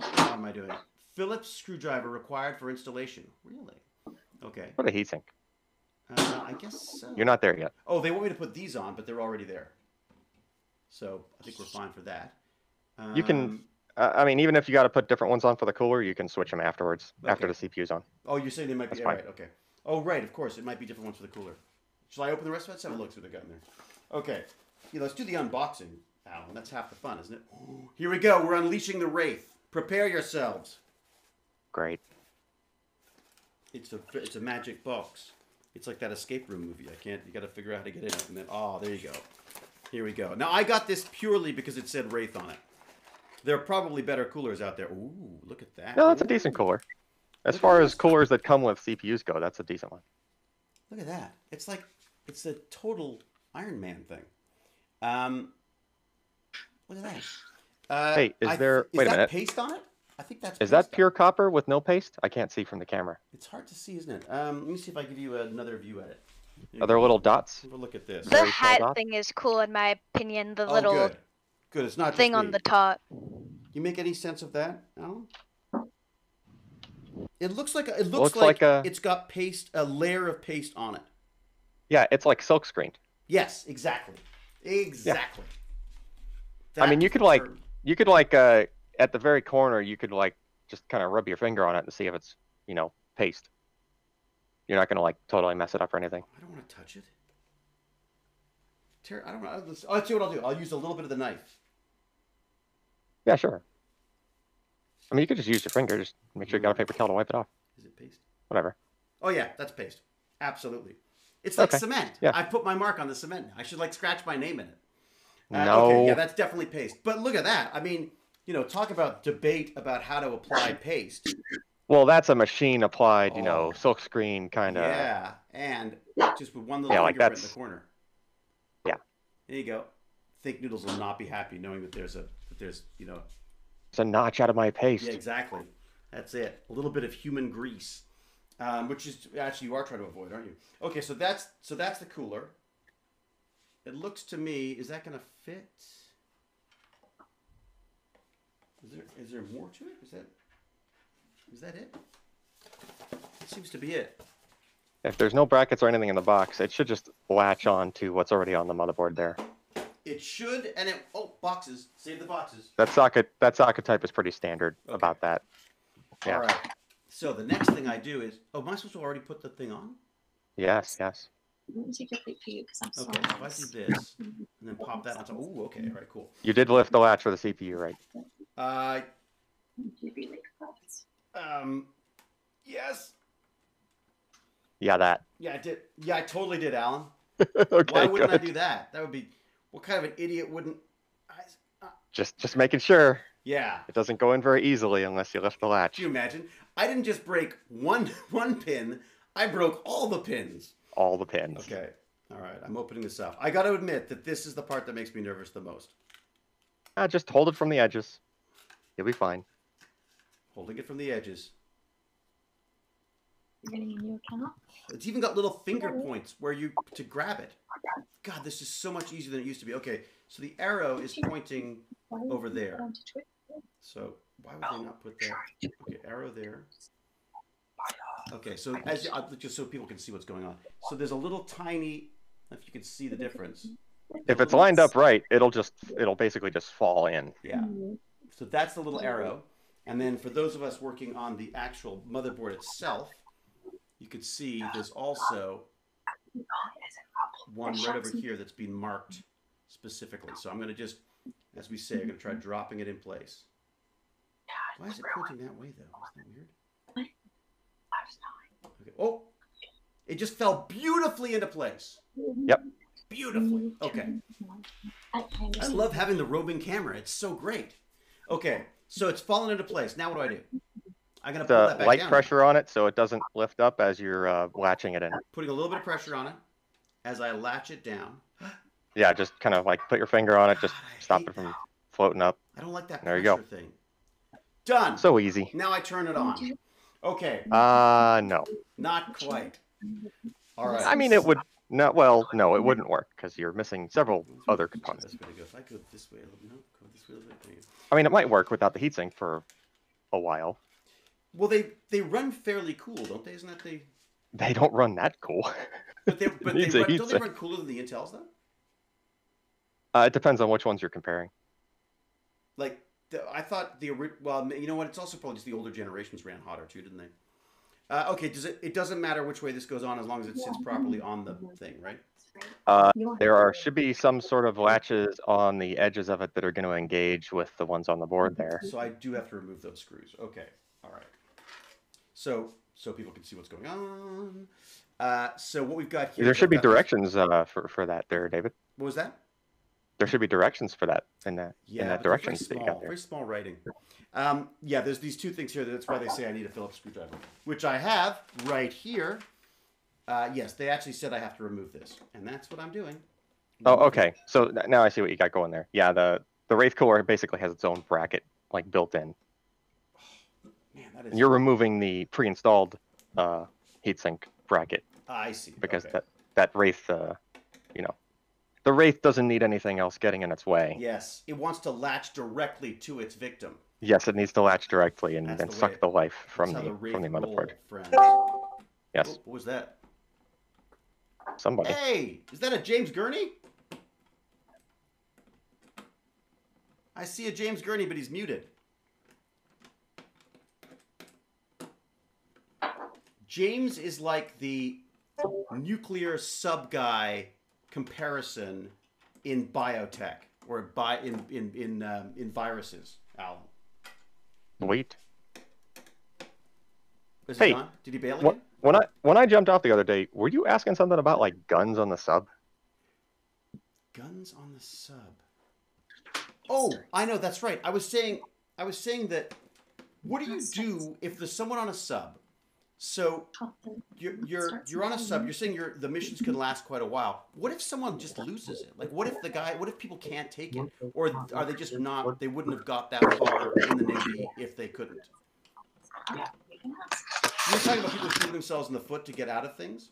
How am I doing? Phillips screwdriver required for installation. Really? Okay. What a heatsink. Uh, I guess so. You're not there yet. Oh, they want me to put these on, but they're already there. So, I think we're fine for that. You can- Um, Uh, I mean, even if you got to put different ones on for the cooler, you can switch them afterwards after Okay. the CPU's on. Oh, you're saying they might be yeah, right. Okay. Oh, right. Of course, it might be different ones for the cooler. Shall I open the rest of it? Let's have a look. See what they got in there. Okay. Yeah, let's do the unboxing, Allyn. That's half the fun, isn't it? Here we go. We're unleashing the wraith. Prepare yourselves. Great. It's a it's a magic box. It's like that escape room movie. I can't. You got to figure out how to get in it, and then oh, there you go. Here we go. Now I got this purely because it said wraith on it. There are probably better coolers out there. Ooh, look at that. No, that's a decent cooler. As Look far as coolers that come with CPUs go, that's a decent one. Look at that. It's like it's a total Iron Man thing. Um, look at that. Uh, Hey, is I- there- Is wait a that minute. paste on it? I think that's. Is that paste on pure it. copper with no paste? I can't see from the camera. It's hard to see, isn't it? Um, let me see if I give you another view at it. Here Are there little dots? Have a look at this. The Very hat thing is cool in my opinion. The oh, little good. Good. It's not just thing on the top. You make any sense of that, Allyn? It looks like a, it looks, Looks like, like a- it's got paste, a layer of paste on it. Yeah, it's like silk screened. Yes, exactly, exactly. I mean, you could, like- term. You could like uh at the very corner, you could like just kind of rub your finger on it and see if it's you know paste. You're not gonna like totally mess it up or anything. I don't want to touch it. Ter- I don't know. Let's, oh, let's see what I'll do. I'll use a little bit of the knife. Yeah, sure. I mean, you could just use your finger. Just make sure you got a paper towel to wipe it off. Is it paste? Whatever. Oh yeah, that's paste. Absolutely. It's like Okay. cement. Yeah. I put my mark on the cement. I should like scratch my name in it. Uh, no. Okay, yeah, that's definitely paste. But look at that. I mean, you know, talk about debate about how to apply paste. Well, that's a machine applied, you know, Oh. silk screen kind of. Yeah, and just with one little Yeah, like fingerprint in the that's- corner. Yeah. There you go. ThinkNoodles will not be happy knowing that there's a that there's you know It's a notch out of my paste. yeah exactly that's it a little bit of human grease, um, which is actually you are trying to avoid, aren't you? Okay, so that's so that's the cooler. It looks to me is that going to fit? Is there is there more to it? Is that is that it? That seems to be it. If there's no brackets or anything in the box, it should just latch on to what's already on the motherboard there. It should, and it. Oh, boxes. Save the boxes. That socket that socket type is pretty standard Okay. about that. Yeah. All right. So the next thing I do is. Oh, am I supposed to already put the thing on? Yes, yes. Let me take your plate for you because I'm Okay. So if I do this and then pop that on top. Oh, okay. All right. Cool. You did lift the latch for the CPU, right? Uh, Maybe like that. um, yes. Yeah, that. Yeah, I did. Yeah, I totally did, Allyn. okay. Why wouldn't I do that? That would be. What kind of an idiot wouldn't? I, uh, Just just making sure yeah. it doesn't go in very easily unless you lift the latch. Can you imagine? I didn't just break one one pin. I broke all the pins. All the pins. Okay. All right. I'm opening this up. I got to admit that this is the part that makes me nervous the most. Ah, just hold it from the edges. You'll be fine. Holding it from the edges. You're getting a new account. It's even got little finger points where you to grab it. God, this is so much easier than it used to be. Okay, so the arrow is pointing. Over there. go onto Twitter? So why would they not put that? Okay, arrow there. Okay, so as uh, just so people can see what's going on. So there's a little tiny. If you can see the difference. If it's lined up right, it'll just it'll basically just fall in. Yeah. So that's the little arrow. And then for those of us working on the actual motherboard itself, you could see there's also one right over here that's been marked specifically. So I'm going to just as we say, I'm going to try dropping it in place. Why is it pointing that way, though? Isn't that weird? Okay. Oh, it just fell beautifully into place. Yep. Beautifully. Okay. I love having the roving camera. It's so great. Okay, so it's fallen into place. Now what do I do? I'm gonna pull that back light down. pressure on it so it doesn't lift up as you're uh, latching it in. Putting a little bit of pressure on it as I latch it down. Yeah, just kind of like put your finger on it, just God, stop it from that. floating up. I don't like that There pressure you go. thing. Done. So easy. now I turn it on. Okay, Uh, no. not quite. All right. I mean, it would not. Well, no, it wouldn't work because you're missing several other components. Go. If I go this way, no, go this way a little bit. There you go. I mean, it might work without the heatsink for a while. Well, they they run fairly cool, don't they? Isn't that they? They don't run that cool. But they but they run, don't they run cooler than the Intels though? Uh, it depends on which ones you're comparing. Like the, I thought the ori- well, you know what? It's also probably just the older generations ran hotter too, didn't they? Uh, okay, does it? It doesn't matter which way this goes on as long as it sits properly on the thing, right? Uh, there are should be some sort of latches on the edges of it that are going to engage with the ones on the board there. So I do have to remove those screws. Okay, all right. So so people can see what's going on. Uh, so what we've got here. There should be directions uh, for for that there, David. What was that? There should be directions for that in that Yeah, in that they're very small, very small writing. Um, yeah, there's these two things here. That's why they say I need a Phillips screwdriver, which I have right here. Uh, yes, they actually said I have to remove this, and that's what I'm doing. Oh, okay. So now I see what you got going there. Yeah, the the Wraith Core basically has its own bracket like built in. Man, that is. And you're removing the pre-installed uh, heatsink bracket I see. because okay. that that Wraith, uh, you know, the Wraith doesn't need anything else getting in its way. Yes, it wants to latch directly to its victim. Yes, it needs to latch directly and, That's and the suck way- the life from That's the how from the motherboard. Yes, what was that? somebody. Hey, is that a James Gurney? I see a James Gurney, but he's muted. James is like the nuclear sub guy comparison in biotech or bi- in in in um, in viruses. Al. Wait. is Hey, he? Did he bail again? When I when I jumped off the other day, were you asking something about like guns on the sub? Guns on the sub. Oh, I know. That's right. I was saying. I was saying that. What do you do if there's someone on a sub? So you're you're you're on a sub. You're saying your the missions can last quite a while. What if someone just loses it? Like, what if the guy? What if people can't take it, or are they just not? They wouldn't have got that far in the navy if they couldn't. You're talking about people shooting themselves in the foot to get out of things.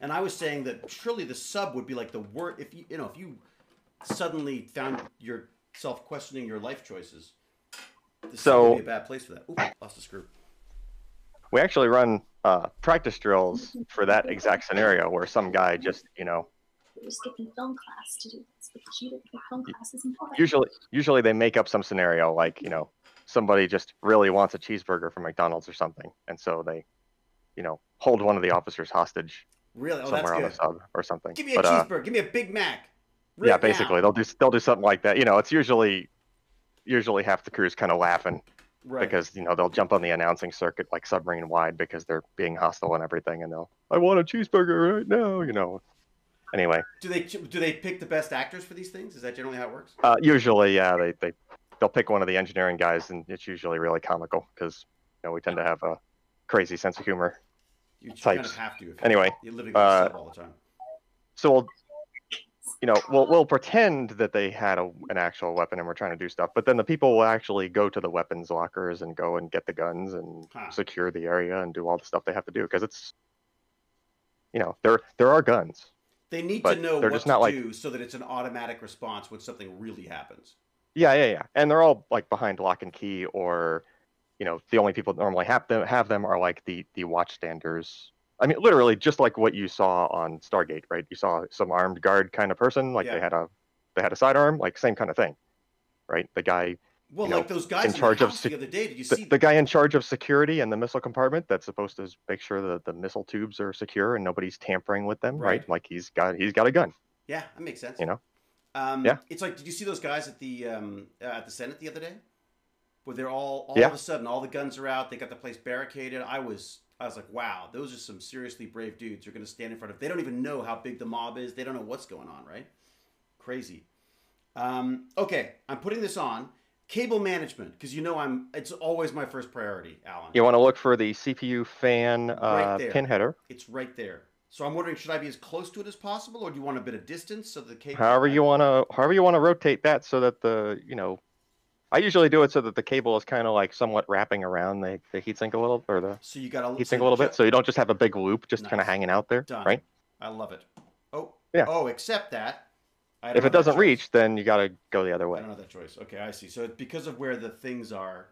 And I was saying that surely the sub would be like the worst. If you you know if you suddenly found yourself questioning your life choices, the sub So- would be a bad place for that. Ooh, lost a screw. We actually run uh, practice drills for that exact scenario where some guy just you know You're skipping film class to do this because you didn't think film class is important. usually usually they make up some scenario like you know somebody just really wants a cheeseburger from McDonald's or something, and so they you know hold one of the officers hostage Really? Oh, that's somewhere on the sub or something. Give me a But, uh, cheeseburger. Give me a Big Mac. yeah, right now. basically they'll do they'll do something like that. You know, it's usually usually half the crew's kind of laughing Right. because you know they'll jump on the announcing circuit like submarine wide because they're being hostile and everything, and they'll I want a cheeseburger right now. You know. Anyway, do they do they pick the best actors for these things? Is that generally how it works? uh, usually yeah they they they'll pick one of the engineering guys, and it's usually really comical because you know we tend to have a crazy sense of humor. You, you kind of Types. have to. If Anyway, you're living uh, all the time. so we'll you know we'll, we'll pretend that they had a, an actual weapon and we're trying to do stuff but then the people will actually go to the weapons lockers and go and get the guns and Huh. secure the area and do all the stuff they have to do because it's you know there there are guns They need to know what just to not like- do so that it's an automatic response when something really happens. yeah yeah yeah and they're all like behind lock and key or you know the only people that normally have them have them are like the the watchstanders i mean literally just like what you saw on stargate right you saw some armed guard kind of person like Yeah. they had a they had a sidearm like same kind of thing right the guy Well, You know, like those guys in, charge the of sec- the other day. Did you the, see? the guy in charge of security and the missile compartment that's supposed to make sure that the missile tubes are secure and nobody's tampering with them right, Right. like he's got he's got a gun yeah, that makes sense. you know, Um, Yeah. It's like, did you see those guys at the um, uh, at the Senate the other day? Where they're all all Yeah. of a sudden all the guns are out. They got the place barricaded. I was I was like, wow, those are some seriously brave dudes who are going to stand in front of. They don't even know how big the mob is. They don't know what's going on, right? Crazy. Um, okay, I'm putting this on cable management because you know I'm. It's always my first priority, Allyn. You want to look for the CPU fan uh, Right pin header. It's right there. So I'm wondering, should I be as close to it as possible, or do you want a bit of distance so the cable? However you want to, however you want to rotate that so that the, you know, I usually do it so that the cable is kind of like somewhat wrapping around the, the heatsink a little, or the So you got to heatsink a little bit, so you don't just have a big loop just kind of hanging out there, Done. right? I love it. Oh. Yeah. Oh, except that. I If it doesn't reach, then you got to go the other way. I way. don't have that choice. Okay, I see. So because of where the things are,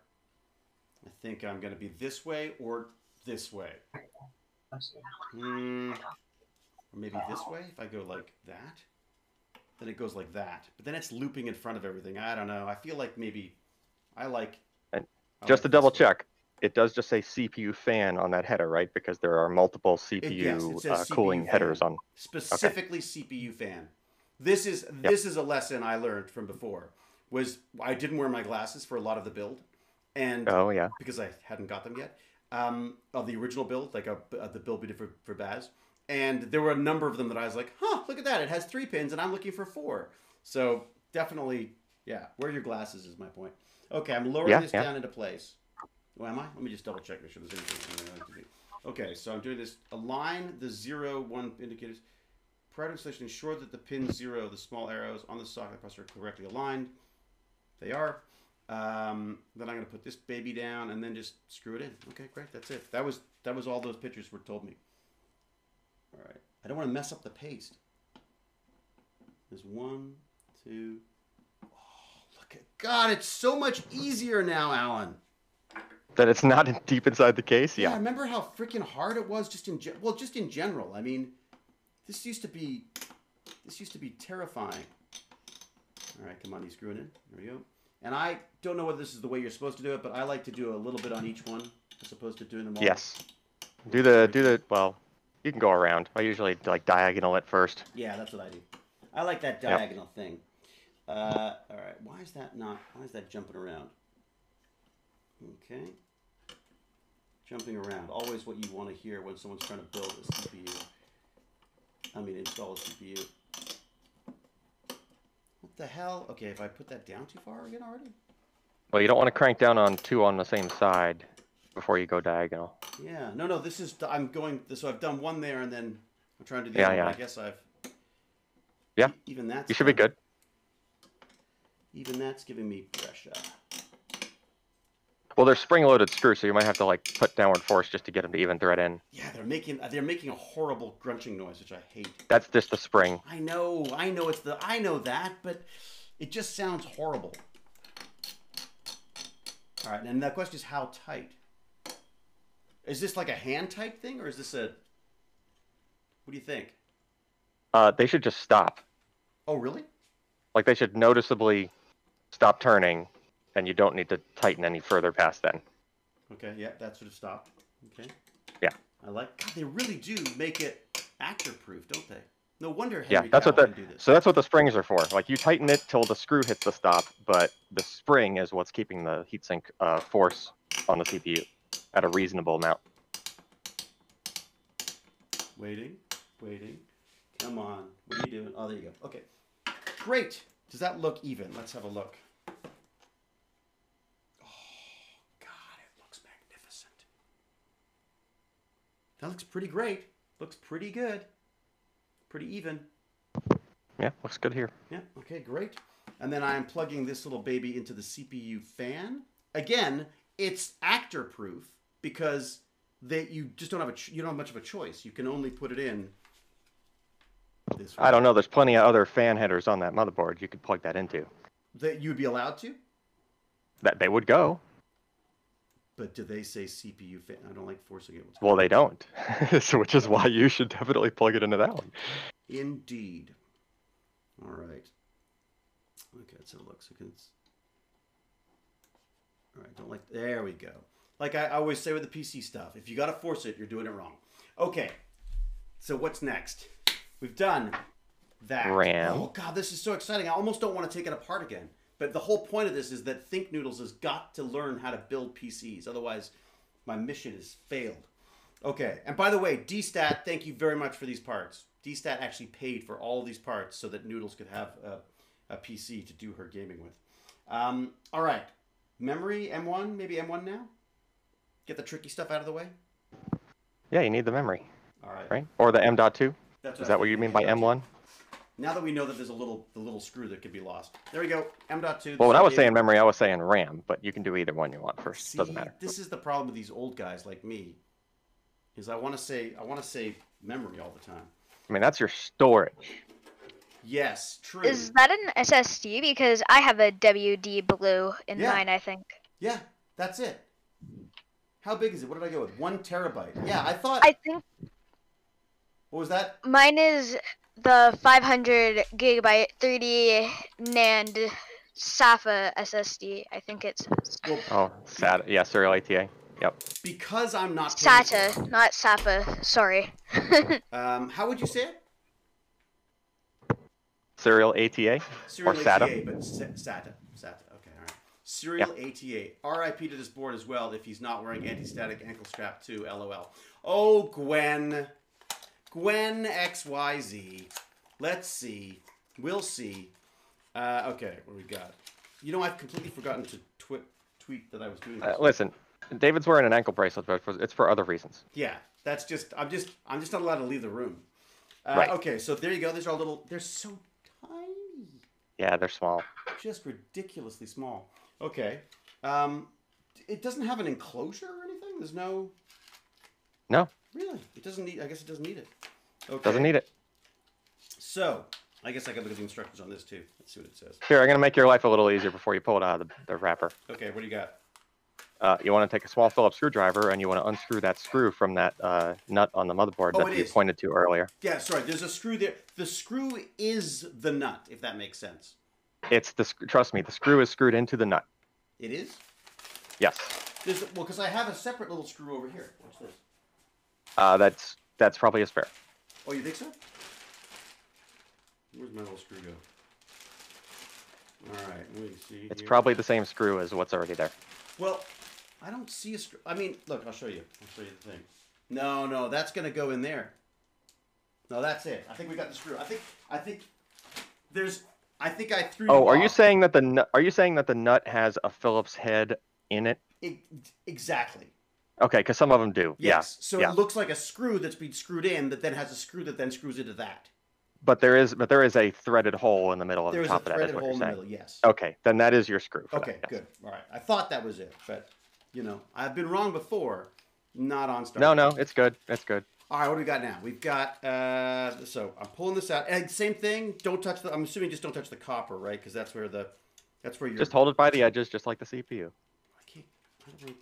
I think I'm going to be this way or this way. Hmm. Or maybe this way if I go like that. Then it goes like that. But then it's looping in front of everything. I don't know. I feel like maybe I like. And I Just like to double check, it does just say CPU fan on that header, right? Because there are multiple CPU yes, uh, CPU cooling fan. headers on. specifically CPU fan. This is this is a lesson I learned from before. Was I didn't wear my glasses for a lot of the build, and Oh yeah. because I hadn't got them yet, um, of the original build, like a, uh, the build we did for, for Baz. And there were a number of them that I was like, huh, look at that. It has three pins and I'm looking for four. So definitely, yeah, wear your glasses is my point. Okay, I'm lowering Yeah, this yeah. down into place. Oh, am I? Let me just double check, make sure there's anything. I like to do. Okay, so I'm doing this. Align the zero, one indicators. Prior to installation, ensure that the pin zero, the small arrows on the socket press are correctly aligned. They are. Um, then I'm gonna put this baby down and then just screw it in. Okay, great. That's it. That was that was all those pictures were told me. All right. I don't want to mess up the paste. There's one, two. Oh, look at God! It's so much easier now, Allyn. That it's not in- deep inside the case. Yeah, Yeah. remember how freaking hard it was just in ge- well, just in general. I mean, this used to be this used to be terrifying. All right, come on, you screw it in. There we go. And I don't know whether this is the way you're supposed to do it, but I like to do a little bit on each one as opposed to doing them all. Yes. Do the do the well. You can go around. I usually like diagonal it first. Yeah, that's what I do. I like that Yep. diagonal thing. Uh, all right, why is that not? Why is that jumping around? Okay. Jumping around. Always what you want to hear when someone's trying to build a CPU. I mean, install a CPU. What the hell? Okay, if I put that down too far again already? Well, you don't want to crank down on two on the same side before you go diagonal. Yeah. No, no. This is. I'm going. So I've done one there, and then I'm trying to do the Yeah, other. one. yeah. I guess I've. Yeah. Even that's. You should be good. Even that's giving me pressure. Well, they're spring-loaded screws, so you might have to like put downward force just to get them to even thread in. Yeah, they're making they're making a horrible grunching noise, which I hate. That's just the spring. I know, I know it's the I know that, but it just sounds horrible. All right, and the question is how tight. Is this like a hand type thing, or is this a? What do you think? Uh, they should just stop. Oh, really? Like they should noticeably stop turning, and you don't need to tighten any further past then. Okay, yeah, that should have stopped. Okay. Yeah. I like. God, they really do make it actor proof, don't they? No wonder Henry Yeah, that's what Cavill the do this. so that's what the springs are for. Like you tighten it till the screw hits the stop, but the spring is what's keeping the heatsink uh, force on the CPU at a reasonable amount. Waiting, waiting. Come on. What are you doing? Oh, there you go. Okay. Great. Does that look even? Let's have a look. Oh, God, it looks magnificent. That looks pretty great. Looks pretty good. Pretty even. Yeah, looks good here. Yeah, okay, great. And then I'm plugging this little baby into the CPU fan. Again, it's actor proof because they you just don't have a ch- you don't have much of a choice. You can only put it in this way. I don't know. There's plenty of other fan headers on that motherboard you could plug that into. That you'd be allowed to, That they would go. but do they say CPU fan? I don't like forcing it. Well, they don't. so which is why you should definitely plug it into that one. Indeed. All right. Okay, let's have a look. So it's... All right, don't like. There we go. Like I always say with the PC stuff, if you got to force it, you're doing it wrong. Okay. So what's next? We've done that. RAM. Oh god, this is so exciting. I almost don't want to take it apart again. But the whole point of this is that ThinkNoodles has got to learn how to build PCs. Otherwise, my mission has failed. Okay. And by the way, DStat, thank you very much for these parts. DStat actually paid for all these parts so that Noodles could have a, a PC to do her gaming with. Um, all right. Memory M1, maybe M1 now. Get the tricky stuff out of the way. Yeah, you need the memory, All right. right? Or the M.2. That's Is I that what you mean by. M1? Now that we know that there's a little the little screw that could be lost. There we go. M.2. Well, when I was saying memory, I was saying RAM, but you can do either one you want first. Doesn't matter. This is the problem with these old guys like me. Is I want to say I want to say memory all the time. I mean, that's your storage. Yes, true. Is that an SSD? Because I have a WD Blue in Yeah. mine, I think. Yeah, that's it. How big is it? What did I go with? One terabyte. Yeah, I thought. I think What was that? mine is the 500 gigabyte 3D NAND SAFA SSD. I think it's Well, Oh, SATA. Yeah, serial ATA. Yep. because I'm not. paying for SATA, not SAFA. Sorry. Um, how would you say it? Serial ATA. Serial SATA? ATA, but SATA. SATA. Okay, all right. Serial ATA. RIP to this board as well if he's not wearing anti-static ankle strap too. LOL. Oh, Gwen. Gwen XYZ. Let's see. We'll see. Uh, okay, what we got? You know, I've completely forgotten to twi- tweet that I was doing Uh, listen, David's wearing an ankle bracelet, but it's for other reasons. Yeah, that's just I'm just I'm just not allowed to leave the room. Uh, Right. Okay, so there you go. These are all little. They're so tiny. Yeah, they're small. just ridiculously small. Okay. Um, it doesn't have an enclosure or anything. There's no. No, Really, it doesn't need. I guess it doesn't need it. Okay. doesn't need it. So, I guess I could look at the instructions on this too. Let's see what it says. Here, I'm gonna make your life a little easier before you pull it out of the, the wrapper. Okay, what do you got? Uh, you want to take a small Phillips screwdriver and you want to unscrew that screw from that uh, nut on the motherboard Oh, that you is. pointed to earlier. Yeah, sorry. There's a screw there. The screw is the nut, if that makes sense. It's the sc- trust me, the screw is screwed into the nut. It is. Yes, There's well, because I have a separate little screw over here. Watch this. uh, that's that's probably a spare. Oh, you think so? Where's my little screw go? All right, let me see. It's here. probably the same screw as what's already there. Well, I don't see a screw. I mean, look, I'll show you. I'll show you the thing. No, no, that's gonna go in there. No, that's it. I think we got the screw. I think. I think. There's. I think I threw. Oh, are you saying that the nut? Are you saying that the nut has a Phillips head in it? E- exactly. Okay, because some of them do. Yes. So yeah. it looks like a screw that's been screwed in that then has a screw that then screws into that. But there is, but there is a threaded hole in the middle of There the a top of that. Is threaded what hole you're in the middle. Yes. Okay, then that is your screw. For Okay, that, yes. good. All right. I thought that was it, but you know, I've been wrong before. Not on Star. No, Trek. no, it's good. It's good. All right, what do we got now? We've got uh so I'm pulling this out. And same thing. Don't touch the. I'm assuming just don't touch the copper, right? Because that's where the that's where you're. Just hold it by the edges, just like the CPU. I can't. I don't.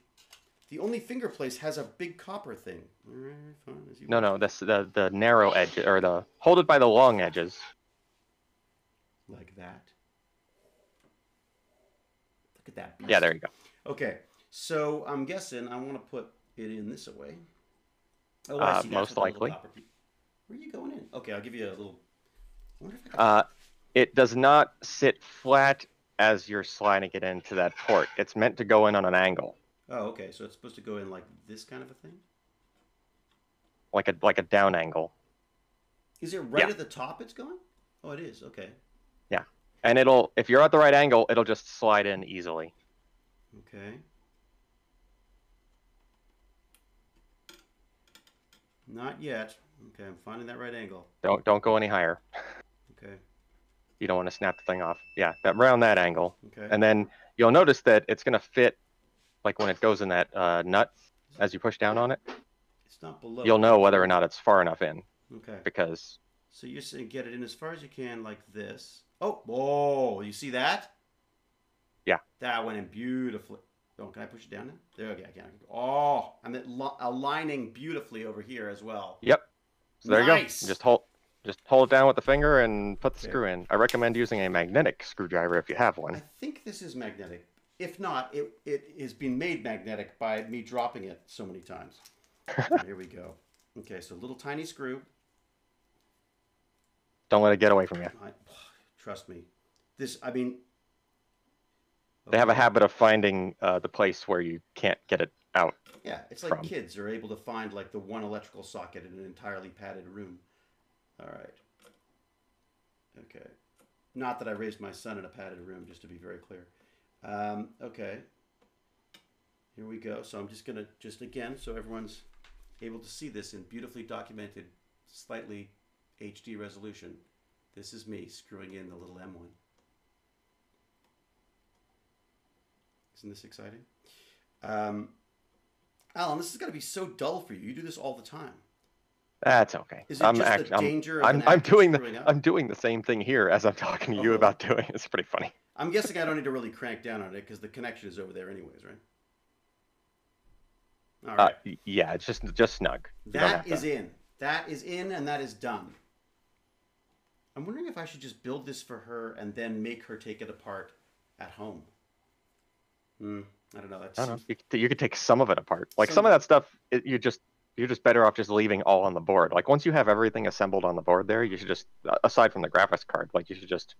The only finger place has a big copper thing. All right, fine. No, no, that's the the narrow edge or the hold it by the long edges. Like that. Look at that. Yeah, there you go. Okay, so I'm guessing I want to put it in this way. Oh, Uh, most what the little likely. Where are you going in? Okay, I'll give you a little. I wonder if I can... Uh, it does not sit flat as you're sliding it into that port. It's meant to go in on an angle, Oh, okay. So it's supposed to go in like this kind of a thing. like a like a down angle, Is it right Yeah. at the top? It's going. Oh, it is. Okay. Yeah, and it'll if you're at the right angle, it'll just slide in easily. Okay. Not yet. Okay, I'm finding that right angle. Don't don't go any higher. Okay. You don't want to snap the thing off. Yeah, that around that angle, Okay. and then you'll notice that it's gonna fit, like when it goes in that uh, nut. As you push down on it, it's not below. you'll know whether or not it's far enough in Okay. because So you're saying get it in as far as you can, like this. Oh, whoa! You see that? Yeah. That went in beautifully. Oh, can I push it down now? There, okay, I can. Oh, and it aligning beautifully over here as well. Yep. So there Nice. you go. Just hold just hold it down with the finger and put the Okay. screw in. I recommend using a magnetic screwdriver if you have one. I think this is magnetic. If not, it it is being made magnetic by me dropping it so many times. Here we go. Okay, so a little tiny screw. Don't let it get away from you. I, trust me. This, I mean, They have a habit of finding uh, the place where you can't get it out. Yeah, it's like from. kids are able to find like the one electrical socket in an entirely padded room. All right. Okay. Not that I raised my son in a padded room, just to be very clear. Um, okay. Here we go. So I'm just gonna just again, so everyone's able to see this in beautifully documented, slightly HD resolution. This is me screwing in the little M1. Isn't this exciting? Um, Allyn, this is going to be so dull for you. You do this all the time. That's okay. Is it I'm just act- the I'm- danger of I'm, an I'm doing the? I'm doing the same thing here as I'm talking to you Oh. about doing. It's pretty funny. I'm guessing I don't need to really crank down on it because the connection is over there, anyways, right? All Uh, yeah, it's just just snug. That is to- in. That is in, and that is done. I'm wondering if I should just build this for her and then make her take it apart at home. Hmm. I don't know. That's I don't know. You could, you could take some of it apart. Like some, Some- of that stuff, it, you just you're just better off just leaving all on the board. Like once you have everything assembled on the board, there, you should just aside from the graphics card, like you should just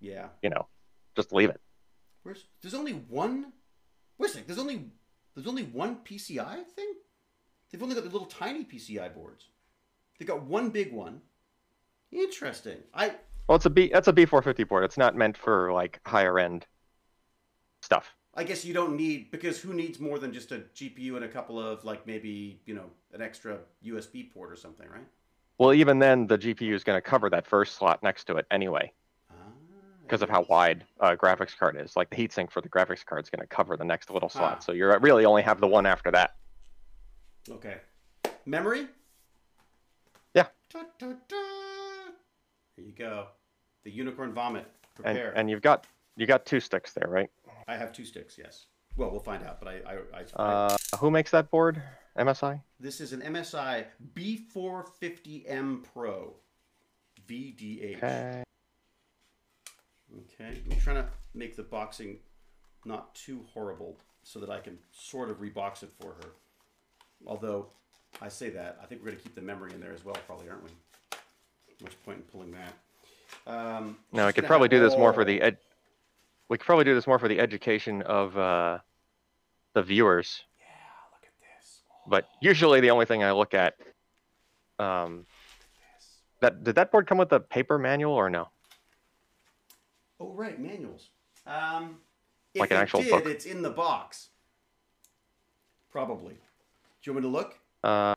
yeah. you know just leave it. Where's there's only one. Wait a sec. There's only there's only one PCI thing. They've only got the little tiny PCI boards. They got one big one. Interesting. I Well, it's a B. That's a B450 board. It's not meant for like higher end stuff. I guess you don't need because who needs more than just a GPU and a couple of like maybe you know an extra USB port or something, right? Well, even then, the GPU is going to cover that first slot next to it anyway, Ah, because of how wide a graphics card is. Like the heatsink for the graphics card is going to cover the next little slot, Ah. so you really only have the one after that. Okay. Memory. Yeah. Da, da, da. Here you go. The unicorn vomit. And Prepare. and you've got you got two sticks there, right? I have two sticks. Yes. Well, we'll find out. But I, I, I, I Uh, who makes that board? MSI. this is an MSI B450M Pro VDH. Okay. Okay, I'm trying to make the boxing not too horrible so that I can sort of rebox it for her. Although I say that, I think we're going to keep the memory in there as well, probably, aren't we? Much point in pulling that. Um, No, I could probably do this more for the ed. We could probably do this more for the education of uh, the viewers. Yeah, look at this. Oh, But usually, the only thing I look at, um, that did that board come with a paper manual or no? Oh, right, manuals. Um, if Like an actual did, book? it's in the box. Probably. Do you want me to look? Uh,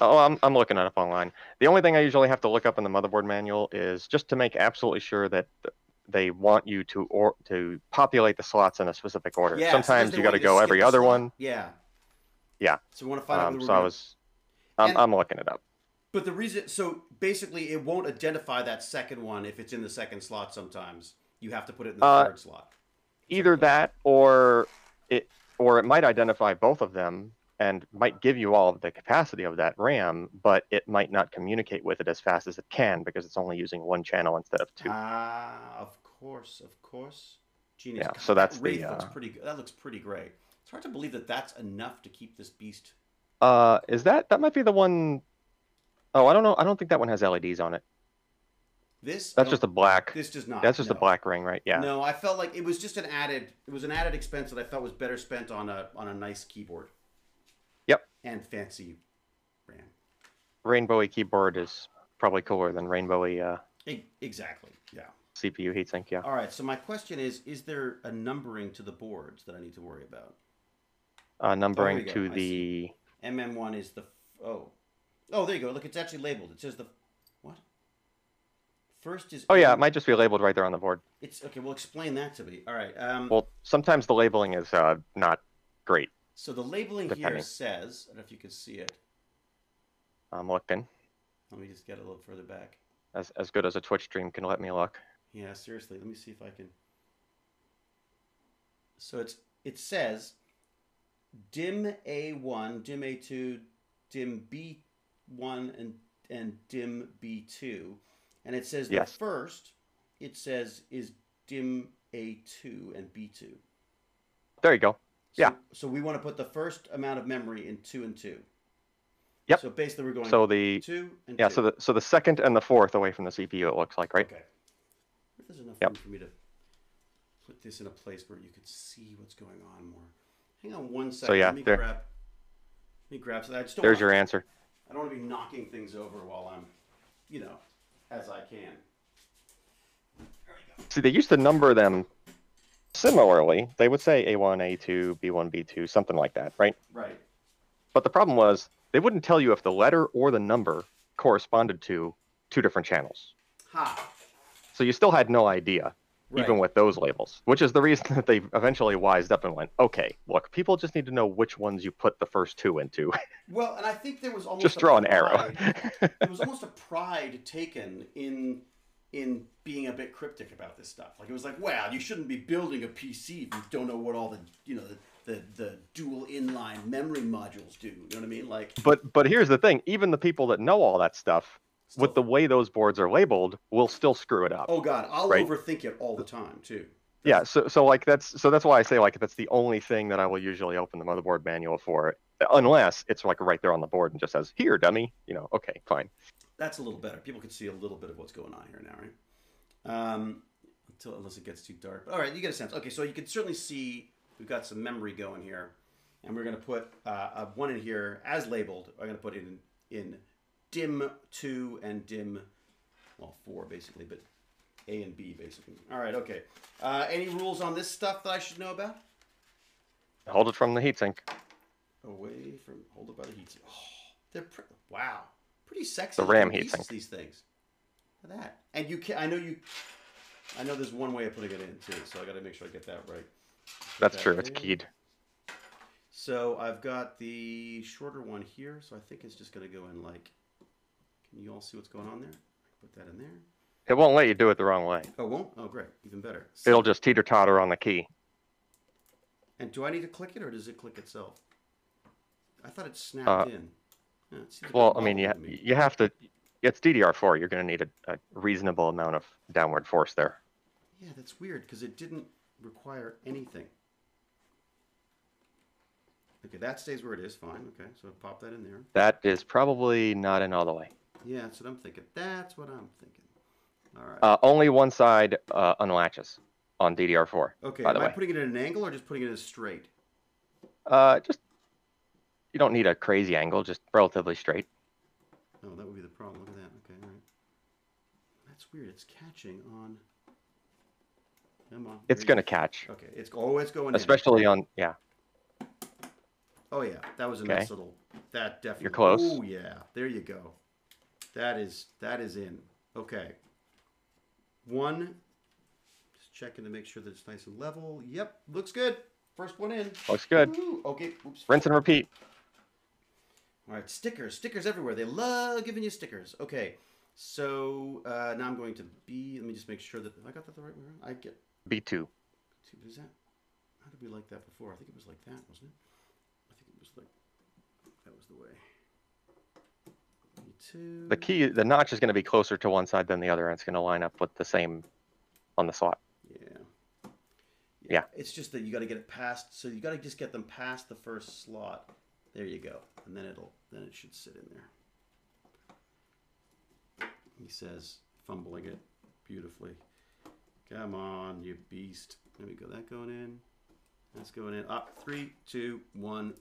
oh, I'm I'm looking it up online. The only thing I usually have to look up in the motherboard manual is just to make absolutely sure that th- they want you to or to populate the slots in a specific order. Yeah, Sometimes you got to go every other one. Yeah. Yeah. So we want to find out Um, whether so I was, I'm, And- I'm looking it up. But the reason, so basically, it won't identify that second one if it's in the second slot. Sometimes you have to put it in the Uh, third slot. Either that or it or it might identify both of them and might give you all of the capacity of that RAM, but it might not communicate with it as fast as it can because it's only using one channel instead of two. Ah, of course, of course. Genius. Yeah, God, so that's that the, Wraith looks uh, pretty. good. That looks pretty great. It's hard to believe that that's enough to keep this beast. Uh, is that that might be the one oh I don't know. I don't think that one has LEDs on it. This. That's just a black. This does not. That's just a black ring, right? Yeah. No, I felt like it was just an added. It was an added expense that I felt was better spent on a on a nice keyboard. Yep. And fancy RAM. Rainbowy keyboard is probably cooler than rainbowy uh, exactly. Yeah. CPU heatsink. Yeah. All right. So my question is: Is there a numbering to the boards that I need to worry about? Uh, numbering go. to I the MM1 is the f- oh, oh there you go. Look, it's actually labeled. It says the what? First is oh yeah, it might just be labeled right there on the board. It's okay. Well, explain that to me. All right. Um, Well, sometimes the labeling is uh, not great. so the labeling here says, I don't know if you can see it. I'm looking Let me just get a little further back. as as good as a Twitch stream can let me look. Yeah, seriously. Let me see if I can. So it's it says DIMM A1, DIMM A2, DIMM B1, and and DIMM B2, and it says Yes. the first it says is DIMM A2 and B2. There you go. So, Yeah. So we want to put the first amount of memory in two and two. Yep. So basically, we're going So the two and yeah, two. so the so the second and the fourth away from the CPU, it looks like, right? Okay. Yep. for me to put this in a place where you could see what's going on more. Hang on one second. So yeah, let me there- grab. Let me grab. So I just don't. There's your answer. I don't want to be knocking things over while I'm, you know, as I can. There we go. See, they used to number them similarly. They would say A1, A2, B1, B2, something like that, right? Right. But the problem was they wouldn't tell you if the letter or the number corresponded to two different channels. Ha. So you still had no idea, even with those labels, which is the reason that they eventually wised up and went, okay, look, people just need to know which ones you put the first two into. Well, and I think there was almost just draw an arrow. pride- there was almost a pride taken in in being a bit cryptic about this stuff. Like it was like, well, you shouldn't be building a PC if you don't know what all the you know the the, the dual inline memory modules do. You know what I mean? Like but but here's the thing, even the people that know all that stuff, with the way those boards are labeled, will still screw it up. oh god, I'll right. overthink it all the time too. Yeah, so so like that's so that's why I say like that's the only thing that I will usually open the motherboard manual for, unless it's like right there on the board and just says here, dummy. You know, okay, fine. That's a little better. People can see a little bit of what's going on here now, right? Um, until unless it gets too dark. But all right, you get a sense. Okay, so you can certainly see we've got some memory going here, and we're going to put uh, a one in here as labeled. I'm going to put it in in DIMM two and DIMM, well four basically, but A and B basically. All right, okay. Uh, any rules on this stuff that I should know about? Hold it from the heatsink. Away from hold it by the heatsink. Oh, they're pre- wow, pretty sexy. The RAM heatsink. These things. Look at that. And you can. I know you. I know there's one way of putting it in too, so I got to make sure I get that right. That's that true. It's keyed. So I've got the shorter one here, so I think it's just going to go in like. Can you all see what's going on there? Put that in there. It won't let you do it the wrong way. Oh, it won't. Oh, great. Even better. It'll just teeter totter on the key. And do I need to click it, or does it click itself? I thought it snapped Uh, in. Yeah, it Well, I mean, you me. you have to. It's DDR4. You're going to need a, a reasonable amount of downward force there. Yeah, that's weird because it didn't require anything. Okay, that stays where it is. Fine. Okay, so pop that in there. That is probably not in all the way. Yeah, that's what I'm thinking. That's what I'm thinking. All right. Uh, only one side uh, unlatches on DDR4. okay, by am I way, putting it at an angle or just putting it as straight? uh, just you don't need a crazy angle, just relatively straight. Oh, that would be the problem. Look at that. Okay, all right. That's weird. It's catching on. Come on. It's going to go. catch, Okay, it's it's going in. especially on yeah. Oh yeah, that was a Okay. nice little. That definitely. You're close. Oh yeah, there you go. That is that is in. Okay. One. Just checking to make sure that it's nice and level. Yep, looks good. First one in. Looks good. Okay. Oops. Rinse and repeat. All right, stickers, stickers everywhere. They love giving you stickers. Okay, so uh, now I'm going to B. Let me just make sure that I got that the right way. around? I get. B2. See, what is that? How did we like that before? I think it was like that, wasn't it? I think it was like that was the way. Too. The key, the notch is going to be closer to one side than the other, and it's going to line up with the same on the slot. Yeah. Yeah. It's just that you got to get it past. So you got to just get them past the first slot. There you go, and then it'll then it should sit in there. He says, fumbling it beautifully. Come on, you beast. There we go. That going in. That's going in. Up. Three, two, one.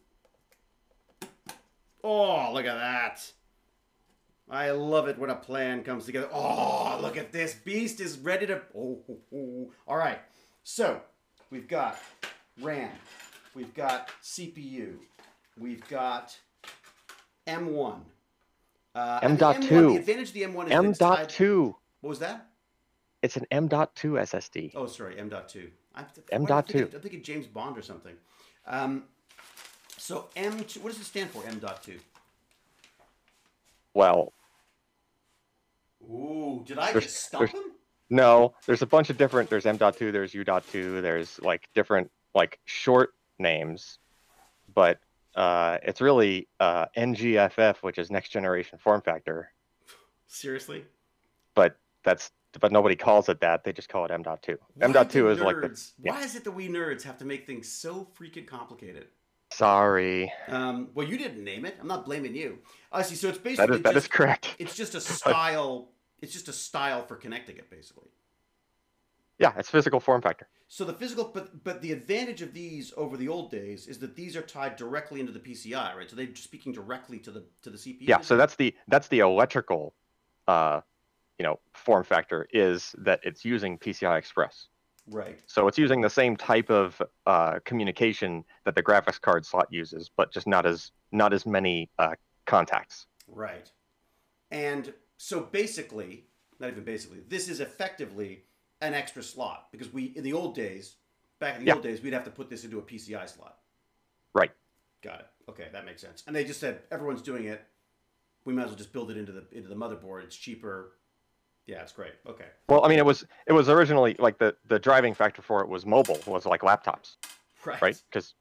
Oh, look at that. I love it when a plan comes together. Oh, look at this. Beast is ready to. Oh, oh, oh. all right. So we've got RAM. We've got CPU. We've got M1. Uh, and the M.2. M1 The advantage of the M1 is that M.2. What was that? It's an M.2 SSD. Oh, sorry, M.2. I'm, M why am I dot thinking-. I'm thinking James Bond or something. Um, so M2, what does it stand for, M.2? Well, Ooh, did I There's- just there's- him? no, there's a bunch of different. There's M.2, there's U.2, there's like different like short names, but uh, it's really uh, NGFF, which is next generation form factor. Seriously? But that's but nobody calls it that. They just call it M.2. Why M.2 do is like the yeah. Why is it that we nerds have to make things so freaking complicated? Sorry. Um, well, you didn't name it. I'm not blaming you. I see. So it's That basically is that is just, correct. it's just a style. It's just a style for connecting it, basically. Yeah, it's physical form factor. So the physical, but but the advantage of these over the old days is that these are tied directly into the PCI, right? So they're speaking directly to the to the CPU. Yeah, so that's the that's the electrical uh you know, form factor is that it's using PCI Express. Right. So it's using the same type of uh, communication that the graphics card slot uses, but just not as not as many uh, contacts. Right. And so basically, not even basically, this is effectively an extra slot because we in the old days, back in the Yeah. old days, we'd have to put this into a PCI slot. Right. Got it. Okay, that makes sense. And they just said everyone's doing it. We might as well just build it into the into the motherboard. It's cheaper. Yeah, it's great. Okay. Well, I mean, it was it was originally like the the driving factor for it was mobile, was like laptops, Right. right? Because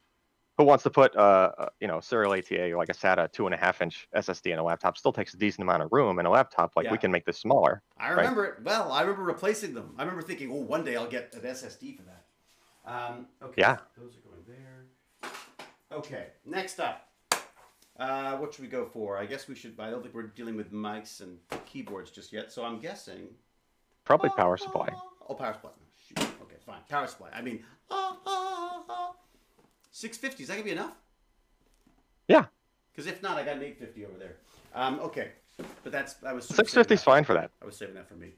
who wants to put uh, uh you know serial ATA like a SATA two and a half inch SSD in a laptop? Still takes a decent amount of room in a laptop. Like Yeah. we can make this smaller. I remember it well. I remember replacing them. I remember thinking, oh, one day I'll get an SSD for that. Um, okay. Yeah. Those are going there. Okay. Next up. Uh, what should we go for? I guess we should. I don't think we're dealing with mics and keyboards just yet. So I'm guessing. Probably power supply. Oh, power supply. Shoot. Okay, fine. Power supply. I mean, ah, ah. 650. Is that gonna be enough? Yeah. Because if not, I got an 850 over there. Um, okay, but that's I was. Six is fine for that. I was saving that for me.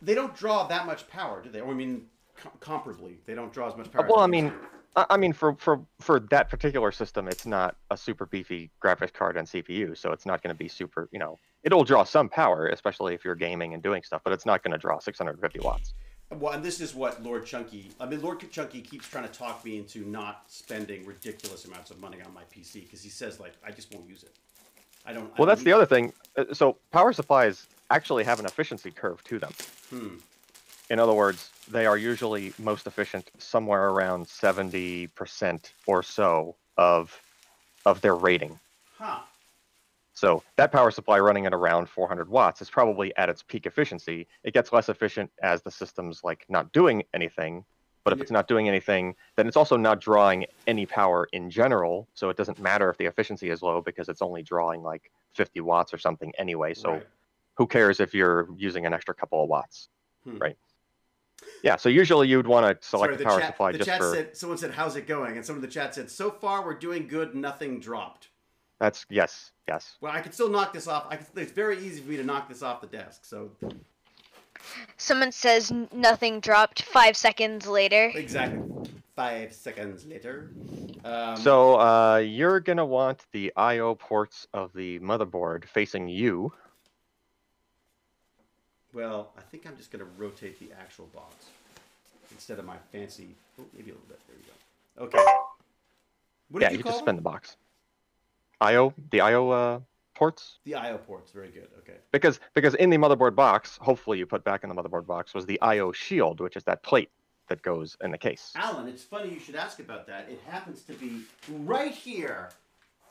They don't draw that much power, do they? Or I mean, com- comparably, they don't draw as much power. well, I mean, to. I I mean, for, for for that particular system, it's not a super beefy graphics card and CPU, so it's not going to be super. You know, it'll draw some power, especially if you're gaming and doing stuff, but it's not going to draw 650 watts. Well, and this is what Lord Chunky. I mean, Lord Chunky keeps trying to talk me into not spending ridiculous amounts of money on my PC because he says like I just won't use it. I don't. I Well, don't that's the other thing. Uh, So power supplies actually have an efficiency curve to them. Hmm. In other words, they are usually most efficient somewhere around 70% or so of of their rating. Huh. So that power supply running at around 400 watts is probably at its peak efficiency. It gets less efficient as the system's like not doing anything. But if Yeah. it's not doing anything, then it's also not drawing any power in general. So it doesn't matter if the efficiency is low because it's only drawing like 50 watts or something anyway. So Right. who cares if you're using an extra couple of watts? Hmm. Right. Yeah. So usually you'd want to select Sorry, the power chat, supply the just chat for said someone said how's it going, and someone in the chat said so far we're doing good, nothing dropped. that's yes, yes. Well, I could still knock this off. I could, it's very easy for me to knock this off the desk. So Someone says nothing dropped. Five seconds later. exactly five seconds later. Um, So uh, you're gonna want the I/O ports of the motherboard facing you. Well, I think I'm just going to rotate the actual box instead of my fancy. Oh, maybe a little bit. There you go. Okay. What did yeah, you, you call just spin the box. I/O, the I/O uh, ports, The I/O ports. Very good. Okay. because because in the motherboard box, hopefully you put back in the motherboard box was the I/O shield, which is that plate that goes in the case. Allyn, it's funny you should ask about that. It happens to be right here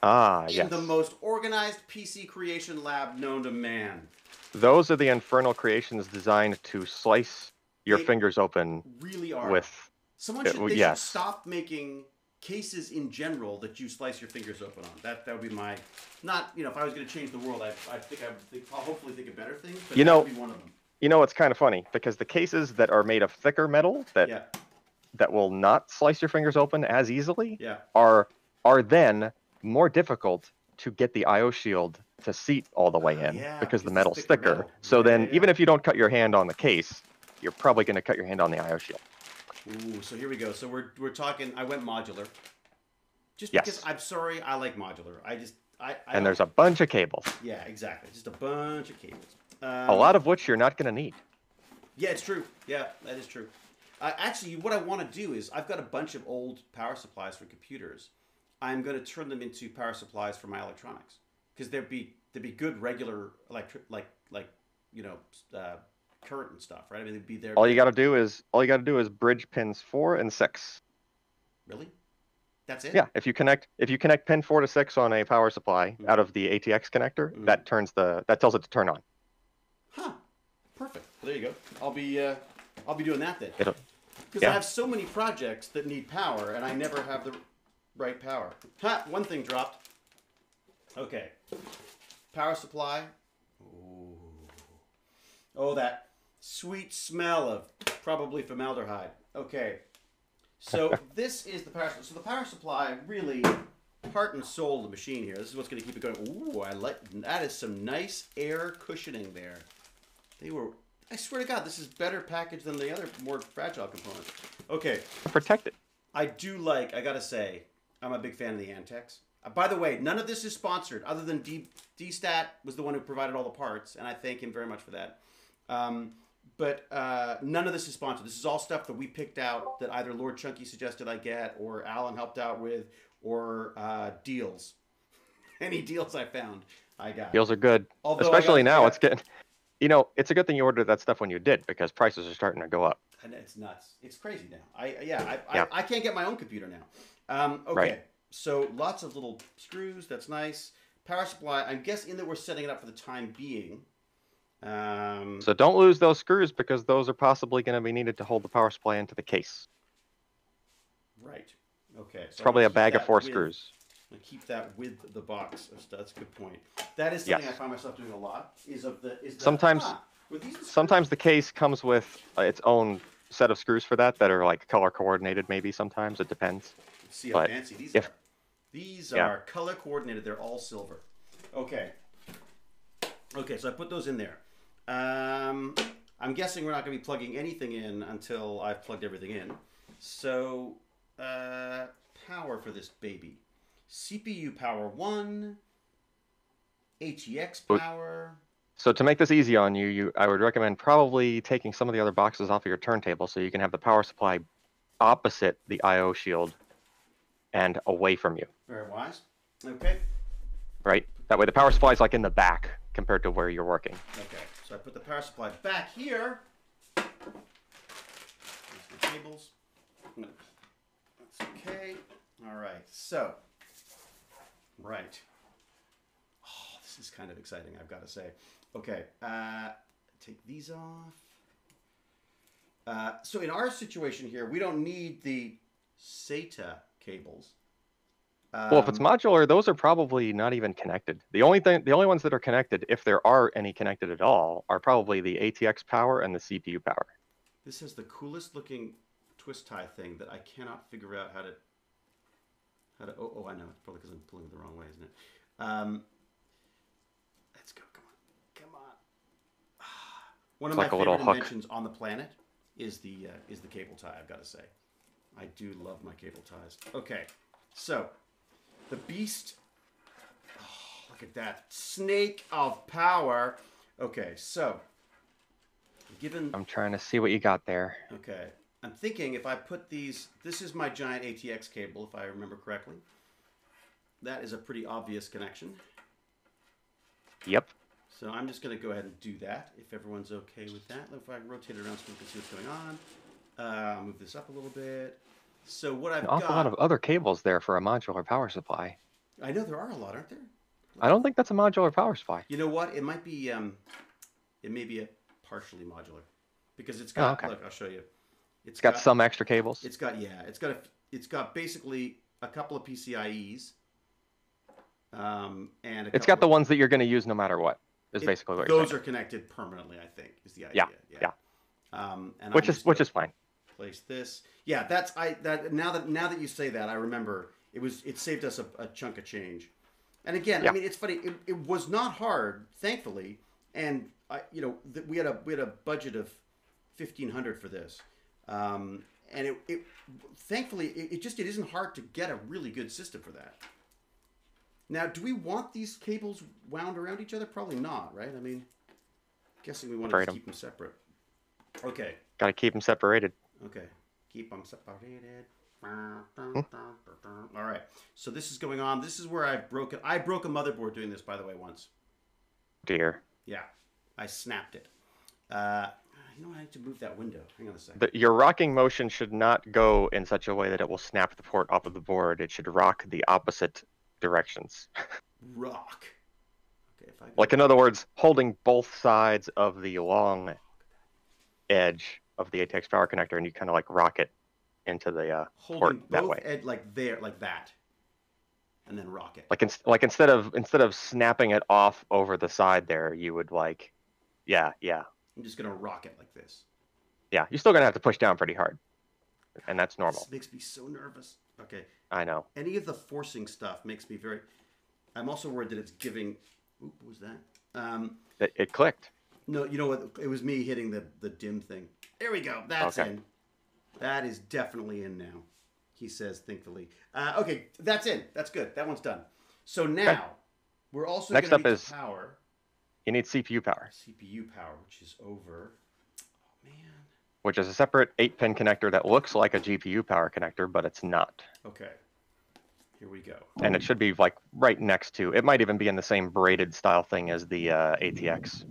Ah, in yes. the most organized PC creation lab known to man. Those are the infernal creations designed to slice your They fingers open Really are. with. Someone should, they yes. should stop making cases in general that you slice your fingers open on. That that would be my not you know if I was going to change the world, I I think I would think, I'll hopefully think of better things. But You know- would be one of them. You know, it's kind of funny because the cases that are made of thicker metal that Yeah, that will not slice your fingers open as easily yeah. are are then more difficult to get the IO shield to seat all the way Ah, in yeah, because the metal's thicker thicker. metal. So Yeah, then, yeah, even if you don't cut your hand on the case, you're probably going to cut your hand on the IO shield. Ooh, so here we go. So we're we're talking. I went modular. Just Yes. because I'm sorry, I like modular. I just I, I and there's a bunch of cables, yeah exactly just a bunch of cables. a lot of which you're not going to need. Yeah, it's true. Yeah, that is true. Uh, actually, what I want to do is I've got a bunch of old power supplies for computers. I'm going to turn them into power supplies for my electronics because there'd be there'd be good regular electric like like you know uh, current and stuff, right? I mean, they'd be there. All you got to do is all you got to do is bridge pins four and six. really? That's it. Yeah, if you connect if you connect pin four to six on a power supply Mhm. out of the ATX connector, Mhm. that turns the that tells it to turn on. Huh. Perfect. There you go. I'll be uh, I'll be doing that then. Because yeah. I have so many projects that need power, and I never have the. Bright power. Ha! One thing dropped. Okay. Power supply. Ooh. Oh, that sweet smell of probably formaldehyde. Okay. So this is the power. So the power supply really heart and soul of the machine here. This is what's going to keep it going. Ooh, I like that. Is some nice air cushioning there. They were. I swear to God, this is better packaged than the other more fragile components. Okay. Protect it. I do like. I gotta say, I'm a big fan of the Antec's. Uh, by the way, none of this is sponsored, other than D DStat was the one who provided all the parts, and I thank him very much for that. Um, but uh, none of this is sponsored. This is all stuff that we picked out that either Lord Chunky suggested I get, or Allyn helped out with, or uh, deals. Any deals I found, I got. Deals are good, Although especially now. It's getting, you know, it's a good thing you ordered that stuff when you did because prices are starting to go up. And it's nuts. It's crazy now. I yeah. I, Yeah. I, I can't get my own computer now. Um, okay. Right. So lots of little screws. That's nice. Power supply. I'm guessing that we're setting it up for the time being. Um, So don't lose those screws because those are possibly going to be needed to hold the power supply into the case. right. Okay. It's so probably a bag of four with- screws. I'm keep that with the box. That's a good point. That is something Yes. I find myself doing a lot. Is of the is the, Sometimes- ah, the? Sometimes the case comes with uh, its own set of screws for that that are like color coordinated. Maybe sometimes it depends. See how but fancy these if- are. These Yeah. are color coordinated. They're all silver. Okay. Okay, so I put those in there. Um, I'm guessing we're not going to be plugging anything in until I've plugged everything in. So, uh, power for this baby. CPU power 1. ATX But- power. So to make this easy on you, you I would recommend probably taking some of the other boxes off of your turntable so you can have the power supply opposite the I/O shield and away from you. Very wise. Okay. Right. That way the power supply is like in the back compared to where you're working. Okay, so I put the power supply back here. There's my cables. That's okay. All right, so, right. Oh, this is kind of exciting, I've got to say. Okay, uh, take these off. Uh, so in our situation here, we don't need the SATA cables. Well, if it's Um, modular, those are probably not even connected. The only thing, the only ones that are connected, if there are any connected at all, are probably the ATX power and the CPU power. This has the coolest looking twist tie thing that I cannot figure out how to. How to? Oh, oh I know. It's probably because I'm pulling it the wrong way, isn't it? Um, let's go. Come on. Come on. One of It's my like favorite inventions on the planet is the uh, is the cable tie. I've got to say, I do love my cable ties. Okay, so the beast. Oh, look at that snake of power. Okay, so given I'm trying to see what you got there. Okay. I'm thinking if I put these, this is my giant ATX cable, if I remember correctly. That is a pretty obvious connection. Yep. So I'm just going to go ahead and do that, if everyone's okay with that. If I rotate it around so we can see what's going on. Uh, move this up a little bit. So what I've got. An awful got, lot of other cables there for a modular power supply. I know there are a lot, aren't there? I don't think that's a modular power supply. You know what? It might be, um, it may be a partially modular, because it's got. Okay. Look, I'll show you. It's got some extra cables. It's got yeah, it's got a, it's got basically a couple of PCIe's, um, and a It's got the ones that you're going to use no matter what. Is it- basically what you're those are connected permanently. I think is the idea. Yeah, Um, and which I'm is which is fine. Place this. Yeah, that's I that now that now that you say that, I remember it was it saved us a, a chunk of change. And again, I mean, it's funny. It, it was not hard, thankfully, and I you know th- we had a we had a budget of fifteen hundred for this. Um, and it, it thankfully it, it just it isn't hard to get a really good system for that. Now, do we want these cables wound around each other? Probably not, right? I mean, guessing we want to Separate just 'em. keep them separate. Okay, Got to keep them separated. Okay, keep them separated. All right, so this is going on. This is where I've broken. I broke a motherboard doing this, by the way, once. Dear. Yeah, I snapped it. Uh, you know. I need to move that window. Hang on a second. The, your rocking motion should not go in such a way that it will snap the port off of the board. It should rock the opposite directions. Rock. Okay, if I Like in other words, holding both sides of the long edge of the ATX power connector, and you kind of like rock it into the uh, port that way. like there, like that. and then rock it. Like, ins- like instead of instead of snapping it off over the side there, you would like, yeah, yeah, I'm just gonna rock it like this. yeah. You're still gonna have to push down pretty hard, and that's normal. This makes me so nervous. Okay. I know. Any of the forcing stuff makes me very. I'm also worried that it's giving. Oop, what was that? Um, It, it clicked. no, you know what? It was me hitting the the DIMM thing. There we go. That's Okay. in. That is definitely in now. He says, thankfully. Uh, okay, that's in. That's good. That one's done. So now we're also Next up need is- power, You need CPU power, CPU power, which is over. Oh man. which is a separate eight-pin connector that looks like a GPU power connector, but it's not. Okay. Here we go. And it should be like right next to. It might even be in the same braided style thing as the uh, ATX,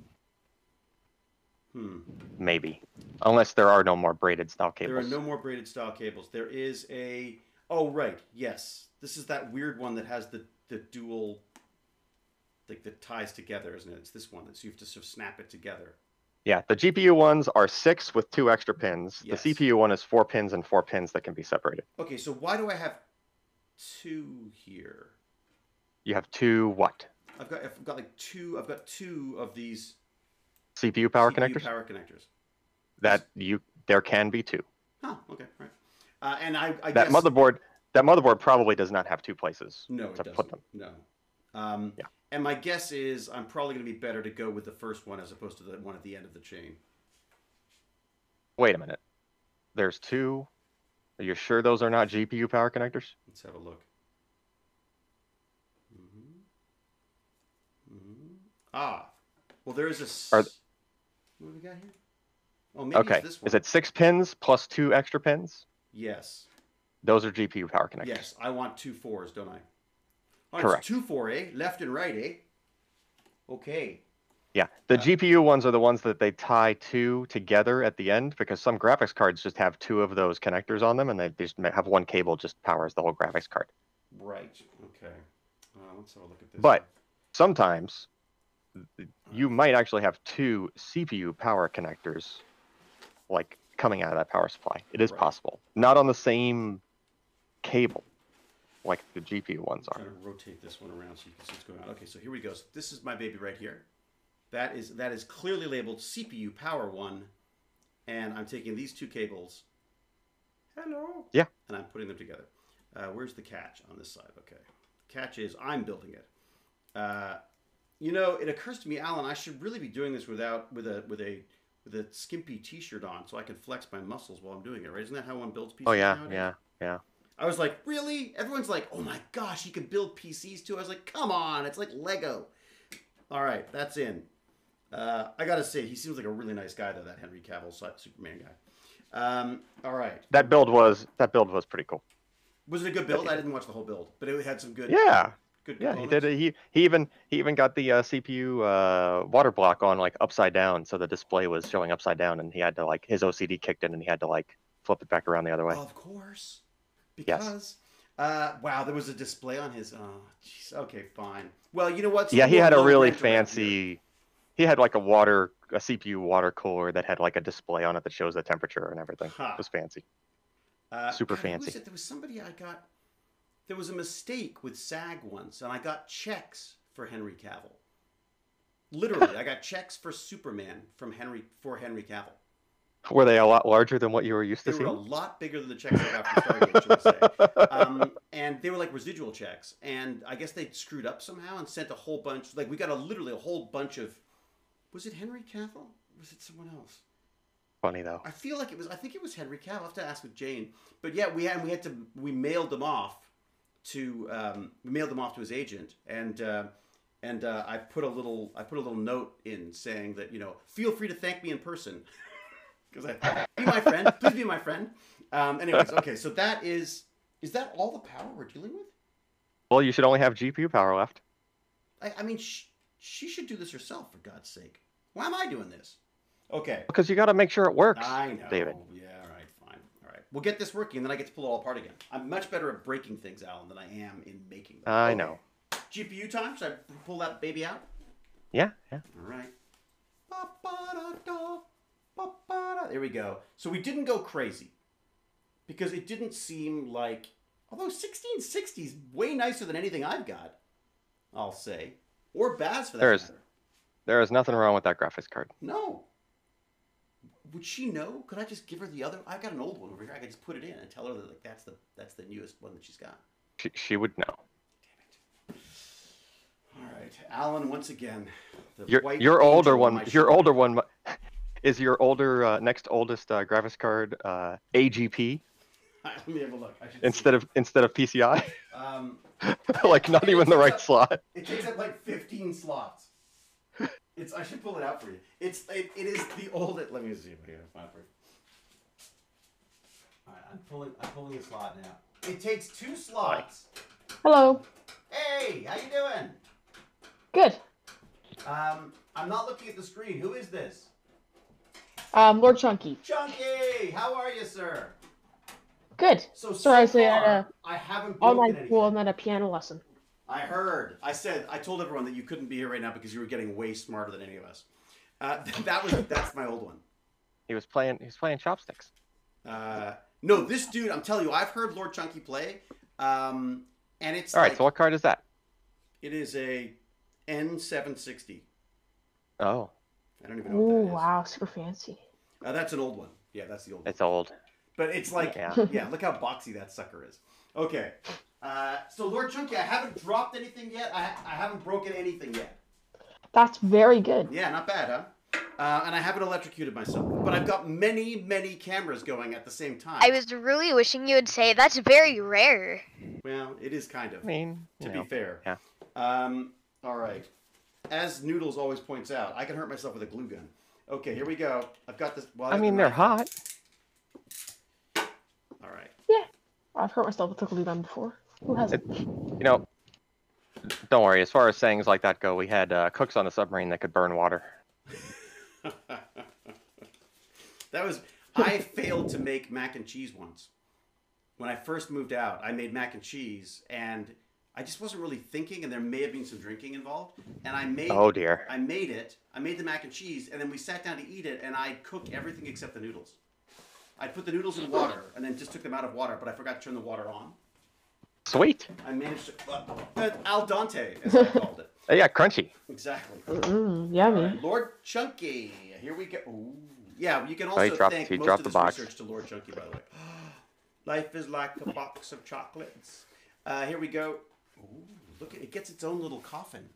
Hmm. maybe, unless there are no more braided style cables. There are no more braided style cables. There is a. Oh right, yes. This is that weird one that has the the dual. Like that ties together, isn't it? It's this one that so you have to sort of snap it together. Yeah, the GPU ones are six with two extra pins. Yes. The CPU one is four pins and four pins that can be separated. Okay, so why do I have two here? You have two what? I've got I've got like two. I've got two of these CPU power CPU connectors? Power connectors. That you there can be two. Huh. Okay. Right. Uh, and I, I that guess motherboard that motherboard probably does not have two places No, to it doesn't. put them. No. Um, Yeah. And my guess is I'm probably going to be better to go with the first one as opposed to the one at the end of the chain. Wait a minute. There's two. Are you sure those are not GPU power connectors? Let's have a look. hmm hmm Ah, well, there is a. Are- What do we got here? Oh, maybe Okay. it's this one. Is it six pins plus two extra pins? Yes. Those are GPU power connectors. Yes, I want two fours, don't I? Correct. It's two four, eh? Left and right, eh? Okay. Yeah, the Uh, GPU ones are the ones that they tie two together at the end because some graphics cards just have two of those connectors on them and they just have one cable just powers the whole graphics card. Right. Okay. Uh, let's have a look at this. But sometimes you might actually have two CPU power connectors like coming out of that power supply. It is Right. possible. Not on the same cable like the GPU ones I'm are. trying to rotate this one around so you can see what's going on. Okay, so here we go. So this is my baby right here. That is that is clearly labeled CPU power one, and I'm taking these two cables. Hello. Yeah. And I'm putting them together. Uh, where's the catch on this side? Okay. Catch is I'm building it. Uh, you know, it occurs to me, Allyn, I should really be doing this without with a with a with a skimpy T-shirt on, so I can flex my muscles while I'm doing it. Right? Isn't that how one builds PCs? Oh yeah, nowadays? yeah, yeah. I was like, really? Everyone's like, oh my gosh, you can build PCs too. I was like, come on, it's like Lego. All right, that's in. Uh, I gotta say, he seems like a really nice guy though. That Henry Cavill Superman guy. Um, all right, That build was that build was pretty cool. was it a good build? I didn't watch the whole build, but it had some good. Yeah, good. Yeah, he did. He he even he even got the uh, CPU uh, water block on like upside down, so the display was showing upside down, and he had to like his OCD kicked in, and he had to like flip it back around the other way. Of course, Yes. because. Uh, wow, there was a display on his. Oh, jeez. Okay, fine. Well, you know what? So yeah, he had a really rant around here. fancy. He had like a water a CPU water cooler that had like a display on it that shows the temperature and everything. Huh. It was fancy. Uh, Super God, was fancy. it? There was somebody I got. There was a mistake with SAG once, and I got checks for Henry Cavill. Literally, I got checks for Superman from Henry for Henry Cavill. Were they a lot larger than what you were used to? They were a lot bigger than the checks I got from Stargate, shall I say. Um, and they were like residual checks, and I guess they screwed up somehow and sent a whole bunch. Like we got a literally a whole bunch of. Was it Henry Cavill? Was it someone else? Funny though. I feel like it was. I think it was Henry Cavill. I have to ask with Jane. But yeah, we had we had to we mailed them off to um, we mailed them off to his agent, and uh, and uh, I put a little I put a little note in saying that you know feel free to thank me in person because I be my friend, please be my friend. Um, anyways, okay, so that is is that all the power we're dealing with? Well, you should only have GPU power left. I, I mean, sh- she should do this herself for God's sake. Why am I doing this? Okay. Because you got to make sure it works. I know. David. Yeah, all right, fine. All right. We'll get this working, and then I get to pull it all apart again. I'm much better at breaking things, Allyn, than I am in making them. I Okay. know. GPU time? Should I pull that baby out? Yeah, yeah. All right. There we go. So we didn't go crazy because it didn't seem like Although 1660 is way nicer than anything I've got, I'll say. Or Baz for that There's- matter. There is nothing wrong with that graphics card. No. Would she know? Could I just give her the other? I've got an old one over here. I could just put it in and tell her that like that's the that's the newest one that she's got. She, she would know. Damn it! All right, Allyn. Once again, the Your white your older on one, your older one, is your older uh, next oldest uh, graphics card uh, AGP Let me have a look. Instead of instead of PCI? um, like not even the right slot. it takes up like 15 slots. It's. I should pull it out for you. It's. It, it is the oldest. Let me see if I can find it for you. All right, I'm pulling. I'm pulling a slot now. It takes two slots. Hello. Hey, how you doing? Good. Um, I'm not looking at the screen. Who is this? Um, Lord Chunky. Chunky, how are you, sir? Good. So, Sorry, I so said I had far, a I haven't broken online anything. school and then a piano lesson. I heard. I said. I told everyone that you couldn't be here right now because you were getting way smarter than any of us. Uh, that was. That's my old one. He was playing. He was playing chopsticks. Uh, no, this dude. I'm telling you, I've heard Lord Chunky play, um, and it's All right. like, So what card is that? it is a N760. Oh, I don't even know Ooh, what that is. wow, super fancy. Uh, that's an old one. Yeah, that's the old one. it's old. But it's like, Yeah. yeah, look how boxy that sucker is. Okay. Uh, so, Lord Chunky, I haven't dropped anything yet. I, I haven't broken anything yet. That's very good. Yeah, not bad, huh? Uh, and I haven't electrocuted myself. But I've got many, many cameras going at the same time. I was really wishing you would say that's very rare. Well, it is kind of, I mean, to be know, fair. yeah. Um, all right. As Noodles always points out, I can hurt myself with a glue gun. Okay, here we go. I've got this. Well, I got mean, they're hot. All right. Yeah. I've hurt myself with a glue gun before. Who hasn't? You know, don't worry. As far as sayings like that go, we had uh, cooks on the submarine that could burn water. that was I failed to make mac and cheese once. When I first moved out, I made mac and cheese and I just wasn't really thinking and there may have been some drinking involved. And I made Oh dear. I made it. I made the mac and cheese and then we sat down to eat it and I cooked everything except the noodles. I put the noodles in water and then just took them out of water, but I forgot to turn the water on. Sweet. I managed to uh, al dente, as I called it. Yeah, crunchy. Exactly. Mm, All yummy. right, Lord Chunky. Here we go. Ooh. Yeah, you can Oh, he also dropped- thank he most dropped of the this box. research to Lord Chunky, by the way. Life is like a box of chocolates. Uh, here we go. Ooh, look, at, it gets its own little coffin.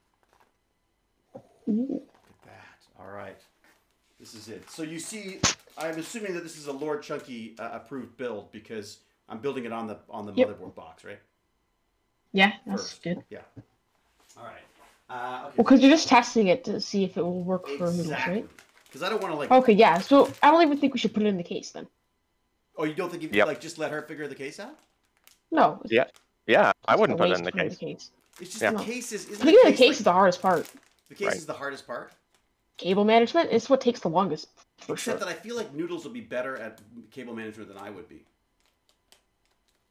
Look at that. All right. This is it. So you see, I'm assuming that this is a Lord Chunky uh, approved build because I'm building it on the on the Yep. motherboard box, right? Yeah, that's First. good. Yeah. All right. Uh, okay. Well, because you're just testing it to see if it will work for noodles, exactly. right? Because I don't want to like. Okay, yeah. So I don't even think we should put it in the case then. Oh, you don't think you Yep. like just let her figure the case out? No. Yeah. Yeah, I wouldn't put it in the to put case. case. It's just Yeah. the case is. Isn't Figuring the case case like- is the hardest part. The case Right. is the hardest part. Cable management is what takes the longest, for Except sure. that I feel like Noodles will be better at cable management than I would be.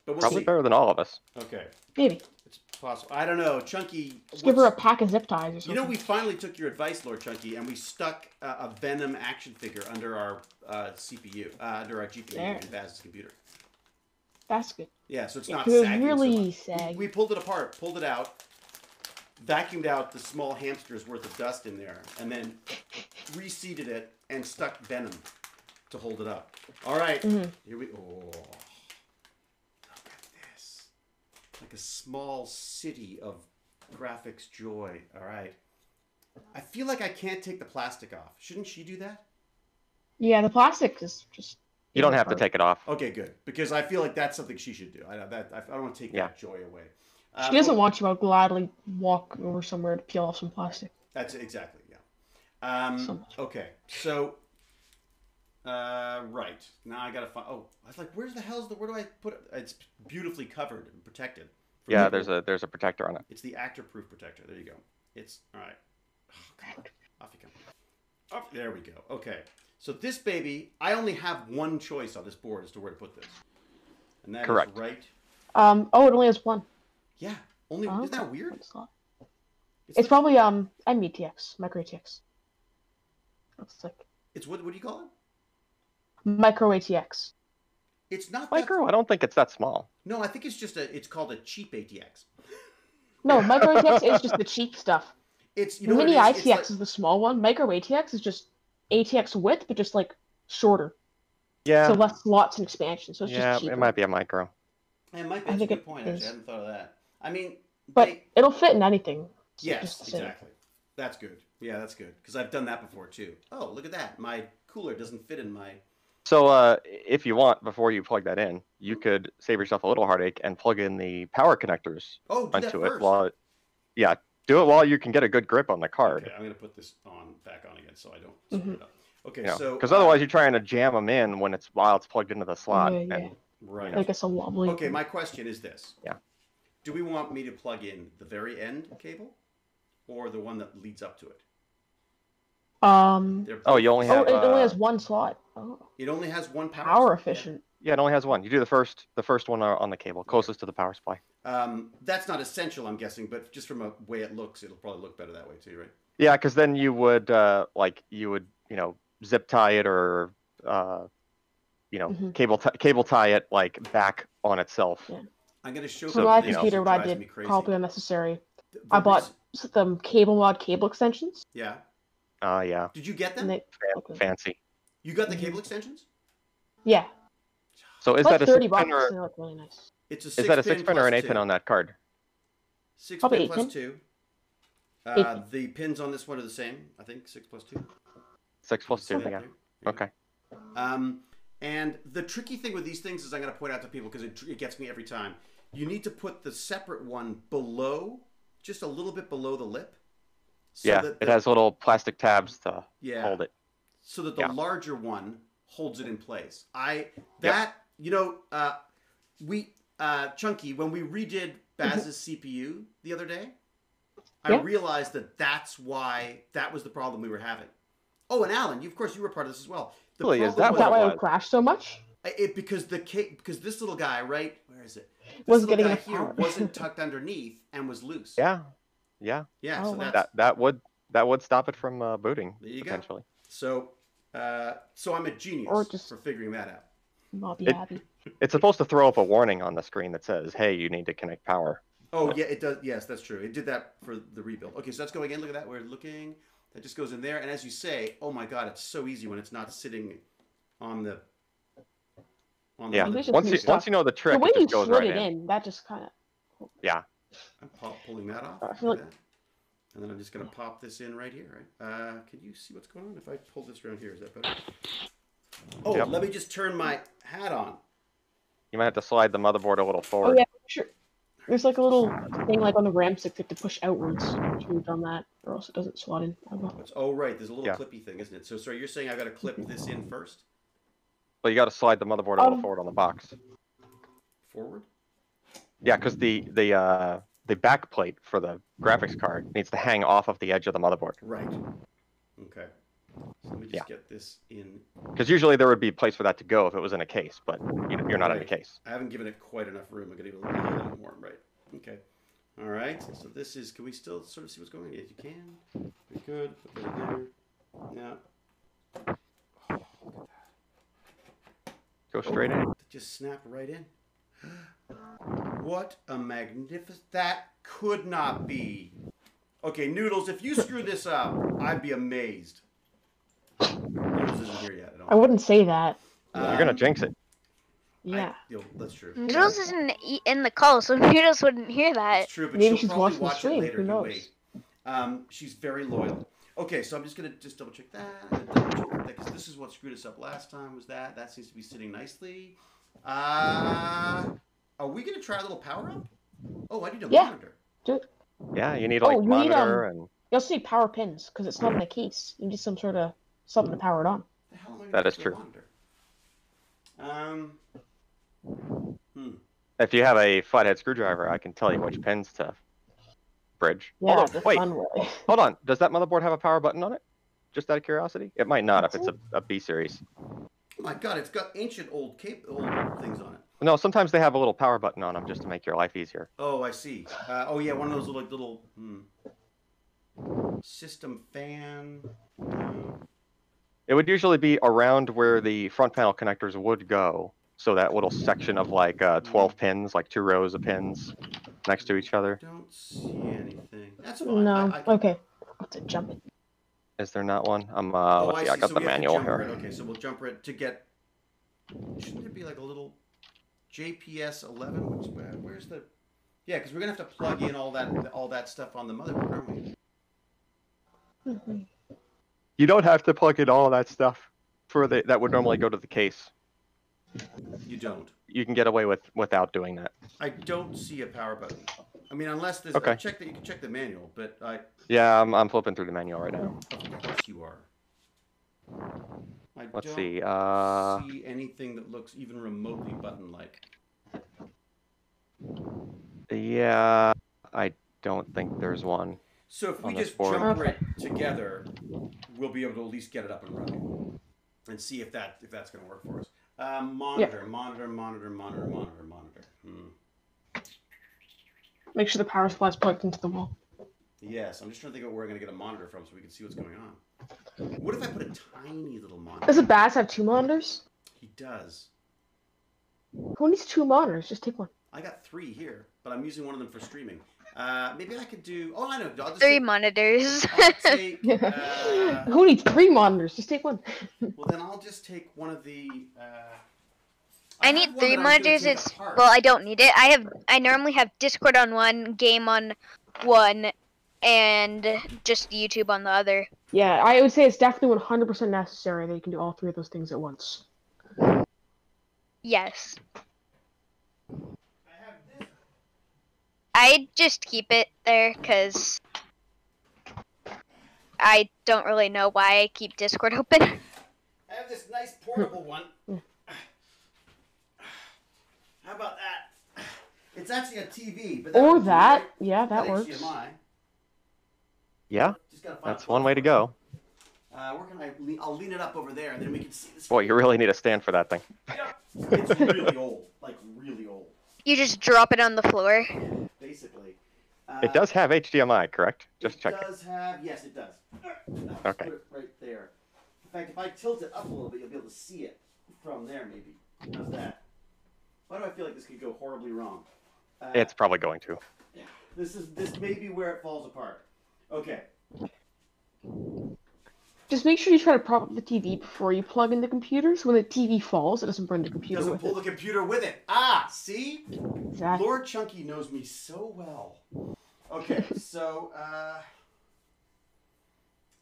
But we'll Probably see. better than all of us. Okay, Maybe. it's possible. I don't know, Chunky. Just give her a pack of zip ties or something. You know, we finally took your advice, Lord Chunky, and we stuck uh, a Venom action figure under our uh, CPU, uh, under our GPU There. in Baz's computer. That's good. Yeah, so it's Yeah, not 'cause it was sagging so really much. sag. We, we pulled it apart, pulled it out, vacuumed out the small hamster's worth of dust in there, and then reseated it and stuck Venom to hold it up. All right, Mhm. here we. Oh, look at this! Like a small city of graphics joy. All right. I feel like I can't take the plastic off. Shouldn't she do that? Yeah, the plastic is just. You don't have to take it off. Okay, good. Because I feel like that's something she should do. I that I, I don't want to take Yeah. that joy away. She Uh, doesn't oh, want you. I'll gladly walk over somewhere to peel off some plastic. That's exactly yeah. Um, So okay, so uh, right now I gotta find. Oh, I was like, where's the hell's the? Where do I put it? It's beautifully covered and protected. Yeah, people. there's a there's a protector on it. It's the actor-proof protector. There you go. It's all right. Oh, come on. Off you come. Up there we go. Okay, so this baby, I only have one choice on this board as to where to put this, and that is Correct. right. Um. Oh, it only has one. Yeah, only. Oh, Isn't that weird? One slot. It's, It's like- probably um METX, micro ATX. Looks like It's what? What do you call it? Micro ATX. It's not that. Micro? I don't think it's that small. No, I think it's just a. It's called a cheap ATX. No, micro ATX is just the cheap stuff. It's you know mini it is? ITX It's is the small one. Micro ATX is just ATX width, but just like shorter. Yeah. So less slots and expansion. So it's yeah, just cheaper. it might be a micro. It might be I that's a think good it point. Actually, is. I hadn't thought of that. I mean, But they, it'll fit in anything. So yes, just the same. exactly. That's good. Yeah, that's good because I've done that before too. Oh, look at that! My cooler doesn't fit in my. So, uh, if you want, before you plug that in, you could save yourself a little heartache and plug in the power connectors Oh, onto it first. while, yeah, do it while you can get a good grip on the card. Okay, I'm gonna put this on back on again so I don't. screw it up. Okay, You know, so because uh, otherwise you're trying to jam them in when it's while it's plugged into the slot. Yeah, yeah. And right. Like it's a wobbly. Okay, my question is this. Yeah. Do we want me to plug in the very end cable, or the one that leads up to it? Um. They're Oh, you only have. Oh, have. it only uh, has one slot. Oh, It only has one power. power supply. efficient. yeah, it only has one. You do the first, the first one uh, on the cable, closest to the power supply. Um, that's not essential, I'm guessing, but just from a way it looks, it'll probably look better that way too, right? Yeah, because then you would uh, like you would you know zip tie it or uh, you know Mhm. cable t- cable tie it like back on itself. Yeah. I'm gonna show So you my computer, what I did, me probably unnecessary. The- the I bought reason- s- the CableMod cable extensions, Yeah. Uh, yeah, Did you get them? they Fan- okay. fancy. You got the cable extensions? yeah, So is it's like that a thirty six bucks. pin or they look really nice. It's a is six that a pin six pin or an plus eight pin on that card? Six Probably pin plus pin. two. Uh, pin. the pins on this one are the same. I think six plus two. Six plus two. Something Yeah. Yeah. Okay. Um, and the tricky thing with these things is I'm going to point out to people because it, it gets me every time. You need to put the separate one below, just a little bit below the lip. So yeah, that it has little plastic tabs to yeah, hold it. So that the Yeah. larger one holds it in place. I that you know uh, we uh, Chunky when we redid Baz's CPU the other day, I Yeah. realized that that's why that was the problem we were having. Oh, and Allyn, you of course you were part of this as well. The Really, is problem that Is was- that why it crashed so much? it because the ca- because this little guy right where is it? This Wasn't little getting guy here wasn't tucked underneath and was loose. Yeah, yeah. yeah. Oh, so wow. That that would that would stop it from uh, booting There you go. Potentially. so. Uh, so I'm a genius Or just- for figuring that out. Not It- happy. It's supposed to throw up a warning on the screen that says, "Hey, you need to connect power." Oh yeah, it does. Yes, that's true. It did that for the rebuild. Okay, so let's go again. Look at that. We're looking. That just goes in there, and as you say, oh my god, it's so easy when it's not sitting on the. On the Yeah. the- Once you stuff. once you know the trick, the way it you goes slid right it in. in. that just kind of. Yeah. I'm pu- pulling that off. I feel like like- that. And then I'm just gonna pop this in right here. Right? Uh, can you see what's going on? If I pull this around here, is that better? Oh, Yep. let me just turn my hat on. You might have to slide the motherboard a little forward. Oh forward. yeah, sure. There's like a little thing like on the RAM stick that to push outwards. If you've done that, or else it doesn't slot in. I don't know. What's- Oh right, there's a little Yeah. clippy thing, isn't it? So sorry, you're saying I've got to clip this in first, But you got to slide the motherboard a little Um, forward on the box. forward. Yeah, because the the uh, the back plate for the graphics card needs to hang off of the edge of the motherboard. Right. Okay. So let me just Yeah. get this in. Because usually there would be a place for that to go if it was in a case, but you know, you're not in a case. I haven't given it quite enough room. I'm gonna give a little, bit more. Right. Okay. All right. So this is. Can we still sort of see what's going on? Yes, you can. We could Put that in there. Now. Oh, go straight oh, in. Just snap right in. What a magnificent. That could not be. Okay, Noodles, if you screw this up, I'd be amazed. Noodles isn't here yet. I I wouldn't say that. You're gonna Um, jinx it. I- Yeah. yo, that's true. Noodles isn't e- in the call, so Noodles wouldn't hear that. It's true, but Maybe she'll she's probably watching the watch stream, it later. who knows? Um, she's very loyal. Okay, so I'm just gonna just double check that. Double check that because this is what screwed us up last time. Was that that seems to be sitting nicely? Uh, are we gonna try a little power up? Oh, I need a Yeah. monitor. Do it. Yeah, you need Oh, like you need, monitor um, and You'll see power pins because it's not in a case. You need some sort of something to power it on. The hell am I gonna That do is for a true. Um. Hmm. if you have a flathead screwdriver, I can tell you which pins to bridge. Yeah, Although, the wait, fun way. hold on. Does that motherboard have a power button on it? Just out of curiosity, it might not if it's a, a B series. Oh my God, it's got ancient old cape, old things on it. No, sometimes they have a little power button on them just to make your life easier. Oh, I see. Uh, oh yeah, one of those little little hmm. system fan. It would usually be around where the front panel connectors would go So that little section of like uh, 12 pins, like two rows of pins next to each other. Don't see anything. That's fine. No. I, I can, Okay. I'll have to jump it. Is there not one? I'm uh, oh, let's I see. I got so the we have to manual jumper here. it. Okay, so we'll jump right to get. Shouldn't it be like a little JPS 11? Which, where, where's the? Yeah, because we're gonna have to plug in all that all that stuff on the motherboard, aren't we? Mhm. You don't have to plug in all that stuff for the that would normally go to the case. You don't. You can get away with without doing that. I don't see a power button. I mean, unless there's. Okay. Check that. You can check the manual, but I. Yeah, I'm, I'm flipping through the manual right now. Of course you are. I Let's don't see. Uh, see anything that looks even remotely button-like. yeah, I don't think there's one. So if we on this just board. jumper it together, we'll be able to at least get it up and running, and see if that if that's going to work for us. Um, monitor, monitor, monitor, monitor, monitor, monitor. Hmm. Make sure the power supply's plugged into the wall. Yes, I'm just trying to think of where we're going to get a monitor from so we can see what's going on. What if I put a tiny little monitor? Does it Baz have two monitors? He does. Who needs two monitors? Just take one. I got three here, but I'm using one of them for streaming. Uh, maybe I could do. Oh, I know. I'll just Three take, monitors. I'll take, uh, Who needs three monitors? Just take one. well, then I'll just take one of the. Uh, I have need three that I was gonna monitors. It's apart. well, I don't need it. I have I normally have Discord on one, game on one, and just YouTube on the other. Yeah, I would say it's definitely 100% necessary that you can do all three of those things at once. Yes. I just keep it there because I don't really know why I keep Discord open. I have this nice portable one. Hmm. How about that? It's actually a TV, but that Or that. right? Yeah, that Got works. HDMI. Yeah, Just gotta find that's one way to go. Uh, where can I? Lean, I'll lean it up over there, and then we can see this. Boy, you really need a stand for that thing. It's really old, like really old, You just drop it on the floor. basically. Uh, It does have HDMI, correct? Just check. it check. does have. Yes, it does. I'll Okay. Put it right there. In fact, if I tilt it up a little bit, you'll be able to see it from there. Maybe. How's that? Why do I feel like this could go horribly wrong? Uh, It's probably going to. This is this may be where it falls apart. Okay. Just make sure you try to prop up the TV before you plug in the computer, so when the TV falls, it doesn't burn the computer Doesn't with pull it. the computer with it. Ah, see? Exactly. Lord Chunky knows me so well. Okay, so uh,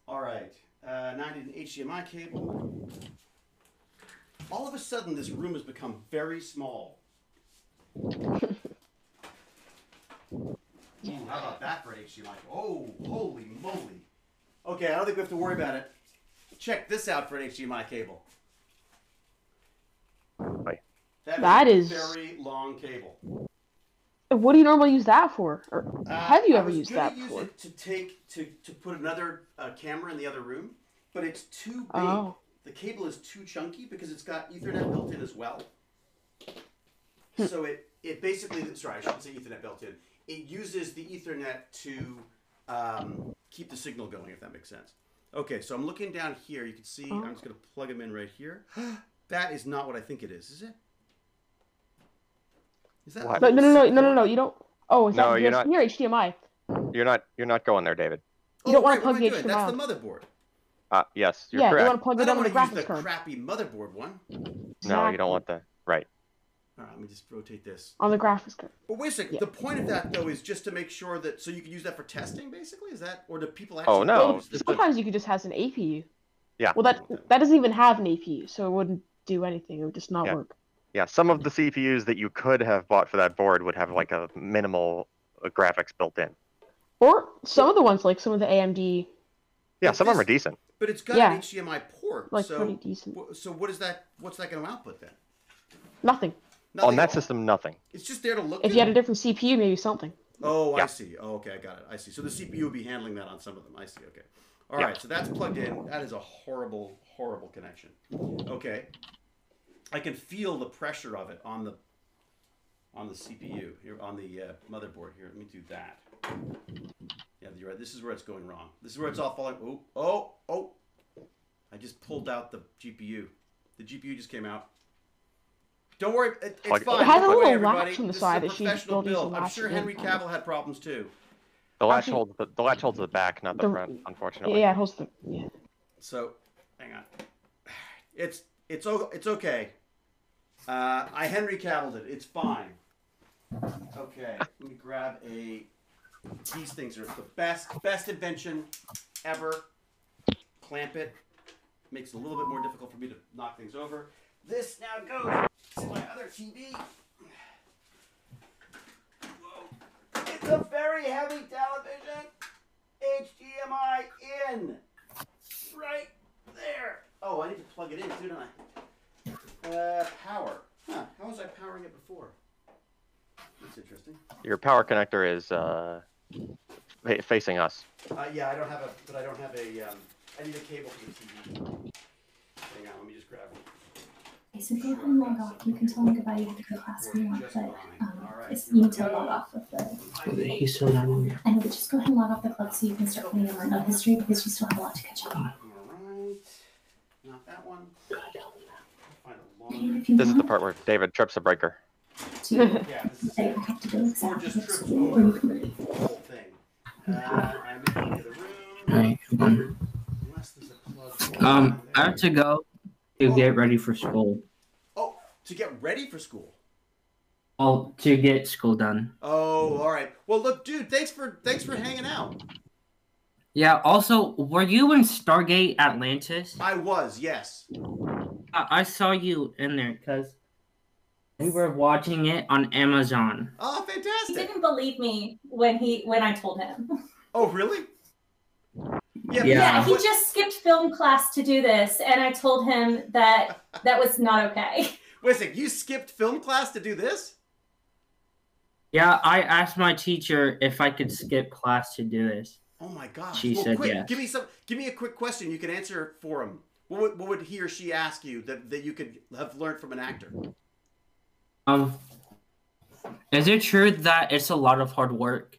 all right. Uh, now I need an HDMI cable. All of a sudden, this room has become very small. Ooh, how about that for an HDMI? Oh, holy moly! Okay, I don't think we have to worry about it. Check this out for an HDMI cable. Right. That a is- very long cable. What do you normally use that for? Or Uh, have you I ever used gonna that use before? it to take to to put another uh, camera in the other room, but it's too big. Oh. The cable is too chunky because it's got Ethernet built in as well. Hmm. so it it basically sorry I shouldn't say Ethernet built in. It uses the Ethernet to um, keep the signal going, if that makes sense. Okay, so I'm looking down here. You can see Oh. I'm just gonna plug them in right here. that is not what I think it is, is it? Is that What? No, no, no, no, no, no, no. You don't. Oh, is No, that you're yes, not- near HDMI? You're not. You're not going there, David. You don't wanna plug am the doing? That's the motherboard. Uh, yes, you're yeah, you want to plug I don't on the want to use the card. crappy motherboard one. No, you don't want the right. All right, let me just rotate this. On the graphics card. But wait a second. Yeah. The point of that though is just to make sure that so you can use that for testing, basically. Is that or do people actually? Oh, no. use Sometimes you could just has an APU. Yeah. Well, that that doesn't even have an APU, so it wouldn't do anything. It would just not Yeah. work. Yeah, some of the CPUs that you could have bought for that board would have like a minimal uh, graphics built in. Or some of the ones, like some of the AMD, Yeah, But some of them are decent. But it's got Yeah. an HDMI port. like so, pretty decent. wh- so what is that? What's that going to output then? Nothing. Nothing On that at system, nothing. It's just there to look. If at. you had a different CPU, maybe something. Oh, I see. Oh, okay, I got it. I see. So the CPU would be handling that on some of them. I see. Okay. All Yeah. right. So that's plugged in. That is a horrible, horrible connection. Okay. I can feel the pressure of it on the on the CPU here on the uh, motherboard here. Let me do that. Yeah, you're right. This is where it's going wrong. This is where it's all falling. Oh, oh, oh! I just pulled out the GPU. The GPU just came out. Don't worry, it, it's Like- fine. It has a little everybody. latch on the This side a that she's professional building some build. I'm sure Henry. Cavill had problems too. The latch Actually- holds the, the latch holds the back, not the, The- front, unfortunately. yeah, it holds the. Yeah. So, hang on. It's it's o- it's okay. Uh, I Henry Cavilled it. It's fine. Okay, let me grab a. These things are the best best invention ever. Clamp it. Makes it a little bit more difficult for me to knock things over. This now goes to my other TV. Whoa. It's a very heavy television. HDMI in. Right there. Oh, I need to plug it in too, don't I? Uh, power. Huh, how was I powering it before? That's interesting. Your power connector is uh, facing us. Uh, yeah, I don't have a, but I don't have a, um, I need a cable for the TV. Hang on, let me just grab it. Okay, so go ahead and log off. You can tell me goodbye. You have to go to class if you want, but um, it's, you need to log off of the. He's still not in there. I know, but just go ahead and log off the club so you can start putting in more note history because you still have a lot to catch up on. All right. Not that one. Find a And if you This is the want part where David trips a breaker. to, Yeah, this is it. don't have to do Or exactly just at trips school, or you over can read. the whole thing. Uh, I'm in the other room. Alright, come on. Unless there's a plug. Um, I have to go to get ready for school. Oh, to get ready for school. Oh, to get school done. Oh, all right. Well, look, dude, thanks for thanks for hanging out. Yeah. Also, were you in Stargate Atlantis? I was, yes. I, I saw you in there because we were watching it on Amazon. Oh, fantastic! He fantastic. didn't believe me when he when I told him. Oh, really? Yeah. Yeah. Yeah, he just skipped film class to do this, and I told him that that was not okay. Wait a sec. You skipped film class to do this? Yeah, I asked my teacher if I could skip class to do this. Oh my gosh. She well, said quick, yes. Give me some. Give me a quick question. You can answer for him. What would, what would he or she ask you that, that you could have learned from an actor? Um, is it true that it's a lot of hard work?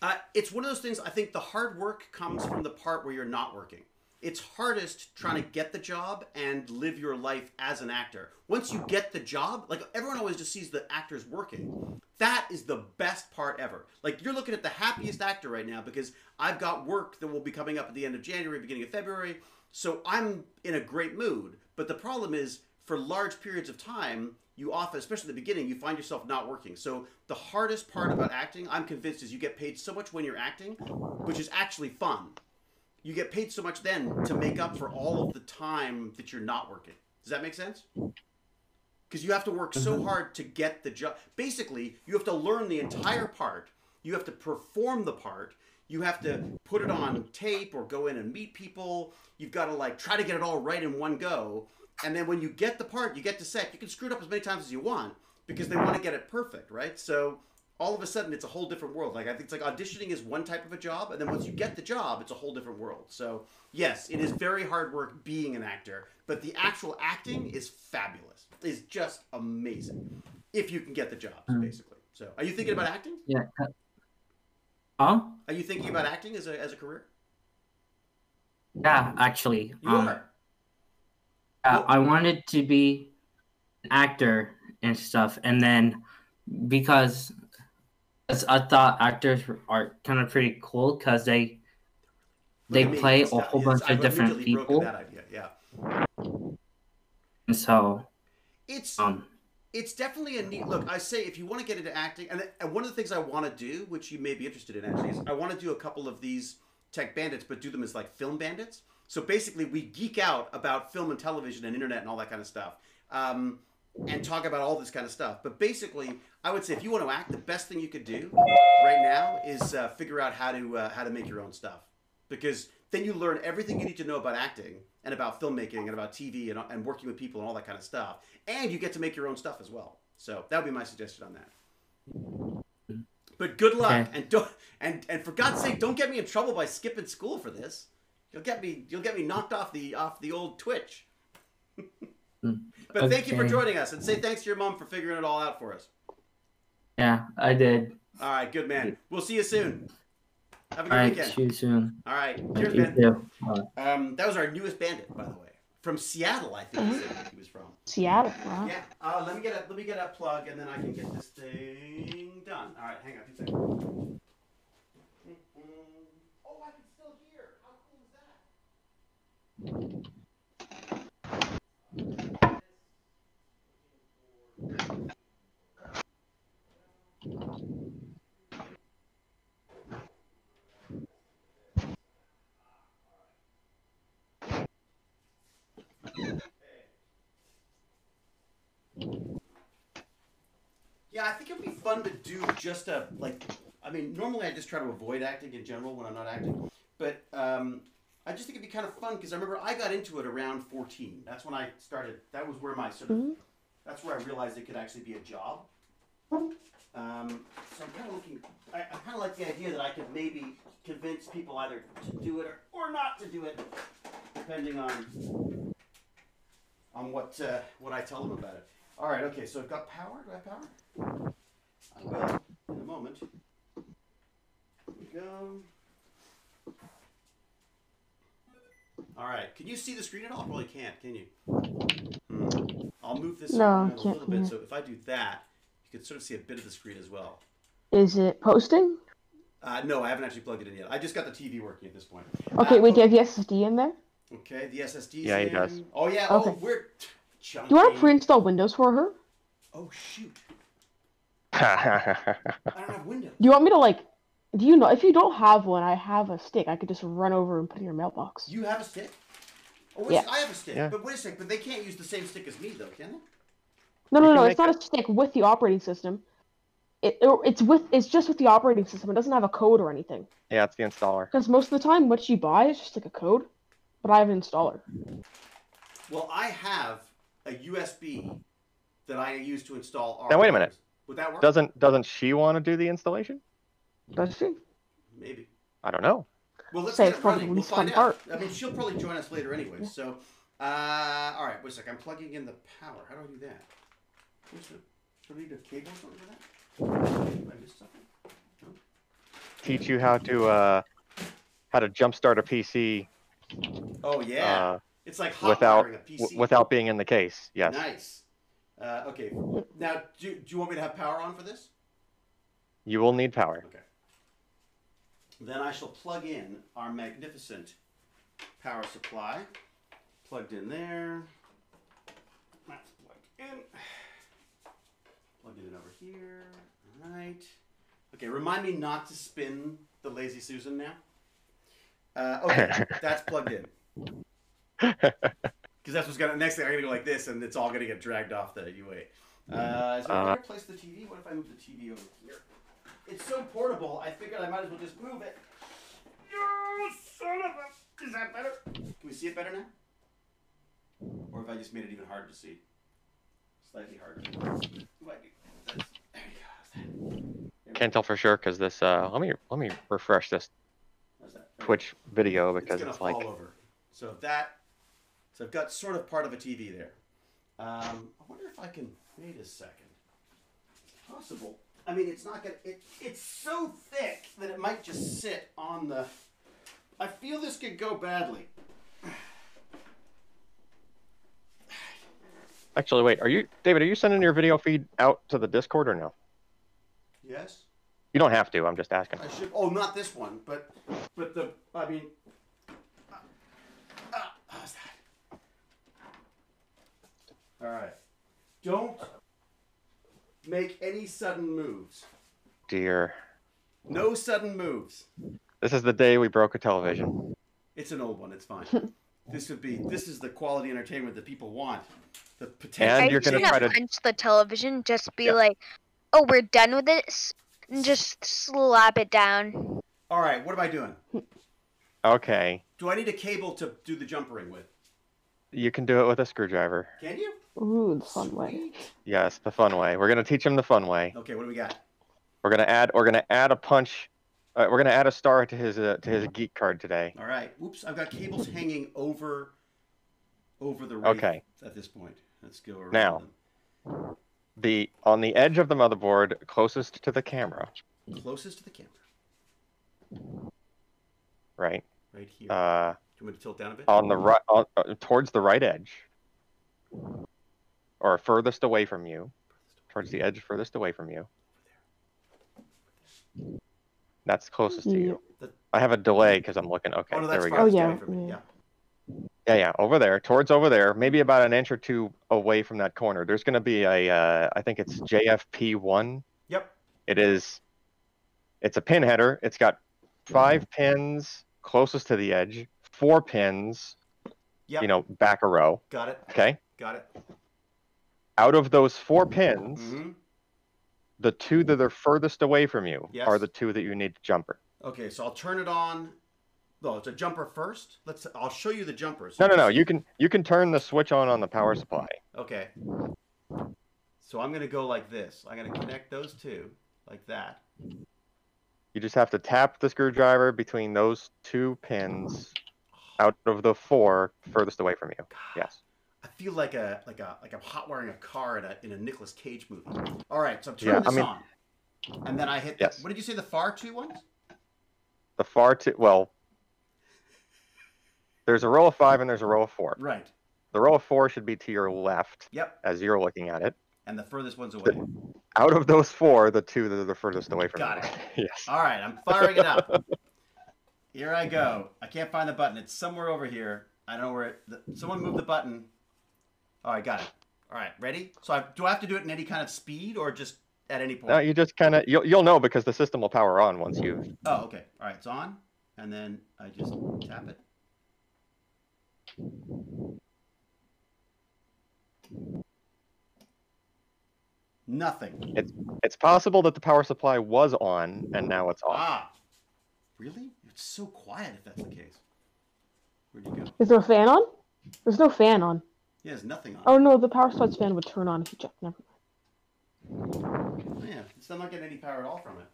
Uh, it's one of those things. I think the hard work comes from the part where you're not working. It's hardest trying to get the job and live your life as an actor. Once you get the job, like everyone always just sees the actors working. That is the best part ever. Like you're looking at the happiest actor right now because I've got work that will be coming up at the end of January, beginning of February. So I'm in a great mood. But the problem is, for large periods of time, you often, especially at the beginning, you find yourself not working. So the hardest part about acting, I'm convinced, is you get paid so much when you're acting, which is actually fun. You get paid so much then to make up for all of the time that you're not working. Does that make sense? Because you have to work so mm-hmm. hard to get the job. Basically, you have to learn the entire part. You have to perform the part. You have to put it on tape or go in and meet people. You've got to like try to get it all right in one go. And then when you get the part, you get to set. You can screw it up as many times as you want because they want to get it perfect, right? So all of a sudden, it's a whole different world. Like I think it's like auditioning is one type of a job, and then once you get the job, it's a whole different world. So yes, it is very hard work being an actor, but the actual acting is fabulous. Is just amazing if you can get the job, basically. So are you thinking about acting? Yeah. Huh? Are you thinking about acting as a as a career? Yeah, actually. You um, are. Uh, I wanted to be an actor and stuff, and then because 'cause I thought actors are kind of pretty cool because they they play a whole bunch I've of different people, That idea, yeah. and so It's um it's definitely a neat look. I say if you want to get into acting, and, and one of the things I want to do, which you may be interested in actually, is I want to do a couple of these tech bandits, but do them as like film bandits. So basically, we geek out about film and television and internet and all that kind of stuff, um, and talk about all this kind of stuff. But basically, I would say if you want to act, the best thing you could do right now is uh, figure out how to uh, how to make your own stuff, because then you learn everything you need to know about acting and about filmmaking and about TV and, and working with people and all that kind of stuff. And you get to make your own stuff as well. So that would be my suggestion on that. But good luck, Okay. and don't and and for God's sake, don't get me in trouble by skipping school for this. You'll get me you'll get me knocked off the off the old Twitch. but thank you for joining us, and say thanks to your mom for figuring it all out for us. yeah, I did. All right, good man. We'll see you soon. Have a good All right, weekend. see you soon. All right, cheers, You man. too. Um, that was our newest bandit, by the way. from Seattle. I think he said he was from. Seattle. Wow. Yeah. Uh, let me get a let me get a plug, and then I can get this thing done. All right, hang on two seconds. Oh, I can still hear. How cool is that? Yeah, I think it'd be fun to do just a like. I mean, normally I just try to avoid acting in general when I'm not acting, but um, I just think it'd be kind of fun because I remember I got into it around 14. That's when I started. That was where my sort of. Mhm. That's where I realized it could actually be a job. Um, so I'm kind of looking. I, I kind of like the idea that I could maybe convince people either to do it or, or not to do it, depending on on what uh, what I tell them about it. All right. Okay. So I've got power. Do I have power? I will in a moment. Here we go. All right. Can you see the screen at all? Probably can't. Can you? Hmm. I'll move this No, around a can't little bit. So if I do that, you can sort of see a bit of the screen as well. Is it posting? Uh, no, I haven't actually plugged it in yet. I just got the TV working at this point. Okay, Uh, wait, do you have the SSD in there? Okay, the SSD. Yeah, he does. Oh yeah. Okay. Oh, we're. Do you want to pre-install Windows for her? Oh shoot! All I don't have Windows. Do you want me to like? Do you know if you don't have one? I have a stick. I could just run over and put it in your mailbox. You have a stick? Oh, wait, Yeah. I have a stick. Yeah. But wait a sec, But they can't use the same stick as me, though, can they? No, You no, no. It's not a stick with the operating system. It, it it's with it's just with the operating system. It doesn't have a code or anything. yeah, it's the installer. Because most of the time, what you buy is just like a code. But I have an installer. Well, I have a USB that I use to install. Our Now, wait a minute. Would that work? Doesn't doesn't she want to do the installation? Does she? Maybe. I don't know. Well, let's Say get it probably running. We'll least fun find out. I mean, she'll probably join us later anyway. So, uh, all right. Wait a second. I'm plugging in the power. How do I do that? What's the? Do I need a cable or something for that? Did I miss something? Teach you how to uh, how to jumpstart a PC Oh yeah. uh, it's like hot without a PC. w- without being in the case. Yes. Nice. Uh, okay. Now, do, do you want me to have power on for this? You will need power. Okay. Then I shall plug in our magnificent power supply. Plugged in there. That's plugged in. Plugged in over here. All right. Okay, remind me not to spin the Lazy Susan now. Uh, okay, that's plugged in. Because that's what's gonna next thing I'm gonna go like this, and it's all gonna get dragged off the UA. Uh, is there a Uh, better place the TV? What if I move the TV over here? It's so portable. I figured I might as well just move it. You son of a! Is that better? Can we see it better now? Or if I just made it even harder to see? Slightly harder. There you go. Can't tell for sure because this. Uh, let me let me refresh this How's that? There we go. Twitch video it's because gonna it's like fall over. So that, so I've got sort of part of a TV there. Um, I wonder if I can. Wait a second. It's possible. I mean, it's not gonna. It, it's so thick that it might just sit on the. I feel this could go badly. actually. Wait, are you David? Are you sending your video feed out to the Discord or no? Yes. You don't have to. I'm just asking. I should. Oh, not this one, but but the. I mean. Uh, uh, how's that? All right. Don't make any sudden moves. Dear, No sudden moves. this is the day we broke a television. It's an old one. It's fine. this would be. This is the quality entertainment that people want. The potential. And you're gonna gonna try to- punch the television? Just be Yeah. like, "Oh, we're done with this," and just slap it down. All right. What am I doing? Okay, Do I need a cable to do the jump ring with? You can do it with a screwdriver. Can you? Ooh, the fun way. Yes, the fun way. We're gonna teach him the fun way. Okay. What do we got? We're gonna add. We're gonna add a punch. Uh, we're gonna add a star to his uh, to his geek card today. All right. Oops. I've got cables hanging over. Over the wraith Okay. At this point, let's go around Now. them. The on the edge of the motherboard closest to the camera, Closest to the camera. right? Right here. Uh, you want me to tilt down a bit? on the right, on, uh, towards the right edge, or furthest away from you, towards the edge furthest away from you. That's closest to you. The- I have a delay because I'm looking. Okay, oh no, there we go. Oh, yeah, away from me. yeah. Yeah. Yeah, yeah, over there, towards over there, maybe about an inch or two away from that corner. There's going to be a, uh, I think it's JFP1. Yep. It is, it's a pin header. It's got five pins closest to the edge, four pins, Yep. you know, back a row. Got it. Okay. Got it. Out of those four pins, hmm the two that are furthest away from you Yes. are the two that you need to jumper. Okay, so I'll turn it on. No, it's a jumper first. Let's. I'll show you the jumpers. No, no, no. You can you can turn the switch on on the power supply. Okay. So I'm gonna go like this. I'm gonna connect those two like that. You just have to tap the screwdriver between those two pins out of the four furthest away from you. Yes. I feel like a like a like I'm hot wiring a car in a in a Nicolas Cage movie. All right, so I'm Yeah, turning I this mean- on, and then I hit. Yes. The, what did you say? The far two ones? The far two, well, there's a row of five and there's a row of four. Right. The row of four should be to your left Yep. as you're looking at it. And the furthest one's away. Out of those four, the two that are the furthest away from you. Got you. it. yes. All right, I'm firing it up. Here I go. I can't find the button. It's somewhere over here. I don't know where. It, the, someone move the button. All right, got it. All right, ready? So I, do I have to do it in any kind of speed or just at any point? No, you just kind of you'll you'll know because the system will power on once you. Oh, okay. All right, it's on, and then I just tap it. Nothing. It's it's possible that the power supply was on and now it's off. Ah, really? It's so quiet if that's the case. Where'd you go? Is there a fan on? There's no fan on. Yeah, there's nothing on. Oh no, the power supplies fan would turn on if you check. Never Oh, yeah, it's not getting any power at all from it.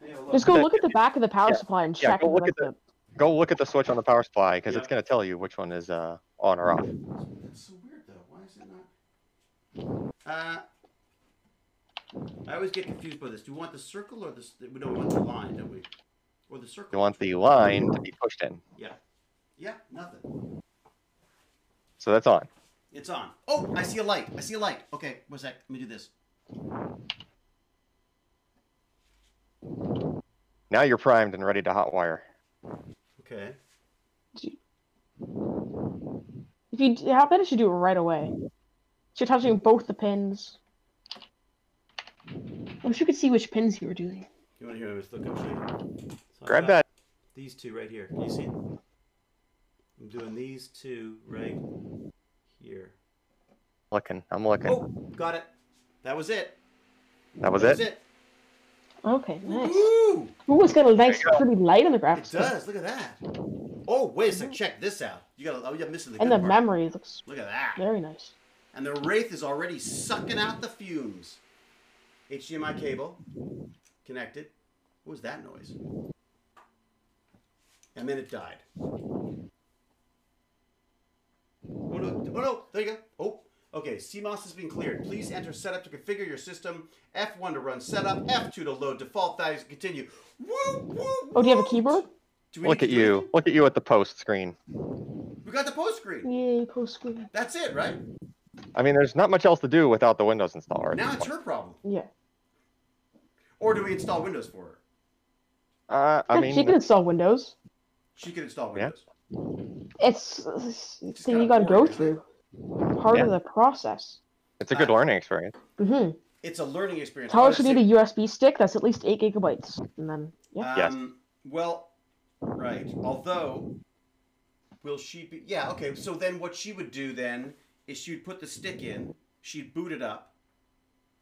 Let me have a look. Just go look at the back of the power Yeah, supply and yeah, check. go if look it's at Go look at the switch on the power supply because it's going to tell you which one is uh, on or off. That's so weird though. Why is it not? Uh, I always get confused by this. Do we want the circle or this? We don't want the line, don't we? Or the circle? You want the line to be pushed in. Yeah. Yeah. Nothing. So that's on. It's on. Oh, I see a light. I see a light. Okay, what's that? Let me do this. Now you're primed and ready to hotwire. Okay. If you, how bet it should do it right away. So you're touching both the pins. I wish you could see which pins you were doing. You want to hear this? Look, I'll show you. So Grab that. These two right here. Can you see? I'm doing these two right here. Looking. I'm looking. Oh, got it. That was it. that was that it. was it. Okay, nice. Ooh, Ooh, it's got a nice, go. pretty light on the graphics. it graphics. does. Look at that. Oh, wait a sec. Check this out. You got. Oh, you're missing the. And good the part. memory looks Look at that. very nice. And the Wraith is already sucking out the fumes. HDMI cable connected. What was that noise? And then it died. Oh no, oh no, there you go. Oh, okay, CMOS has been cleared. Please enter setup to configure your system. F1 to run setup, F2 to load default values and continue. Woo, woo, Oh, do you have a keyboard? Do we Look at you. anything? Look at you at the post screen. We got the post screen. Yay, post screen. That's it, right? I mean, there's not much else to do without the Windows installer. at Now it's point. her problem. Yeah. Or do we install Windows for her? Uh, I mean, she can install Windows. She can install Yeah. Windows. It's, it's Just thing you gotta gotta go through. Part of the process. it's a good Uh, learning experience. hmm It's a learning experience. Tell I her would need a USB stick that's at least eight gigabytes, and then yeah. Yes. Um, Well, right. Although, will she be? Yeah. Okay. So then, what she would do then is she'd put the stick in. She'd boot it up,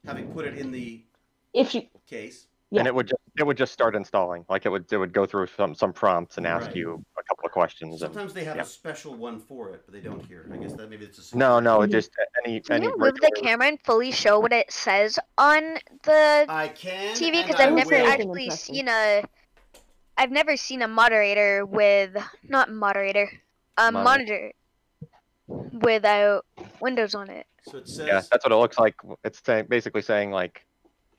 having put it in the If she, case. Yeah. And it would just it would just start installing. Like it would it would go through some some prompts and ask Right. you a couple of questions. And, Sometimes they have yeah. a special one for it, but they don't here. I guess that maybe it's a. no, no, it just any Can any you move the camera and fully show what it says on the I can. TV? Because I I've never will. will. actually Interesting. seen a. I've never seen a moderator with not moderator, a Monitor. monitor without Windows on it. So it says. Yeah, that's what it looks like. It's say, basically saying like,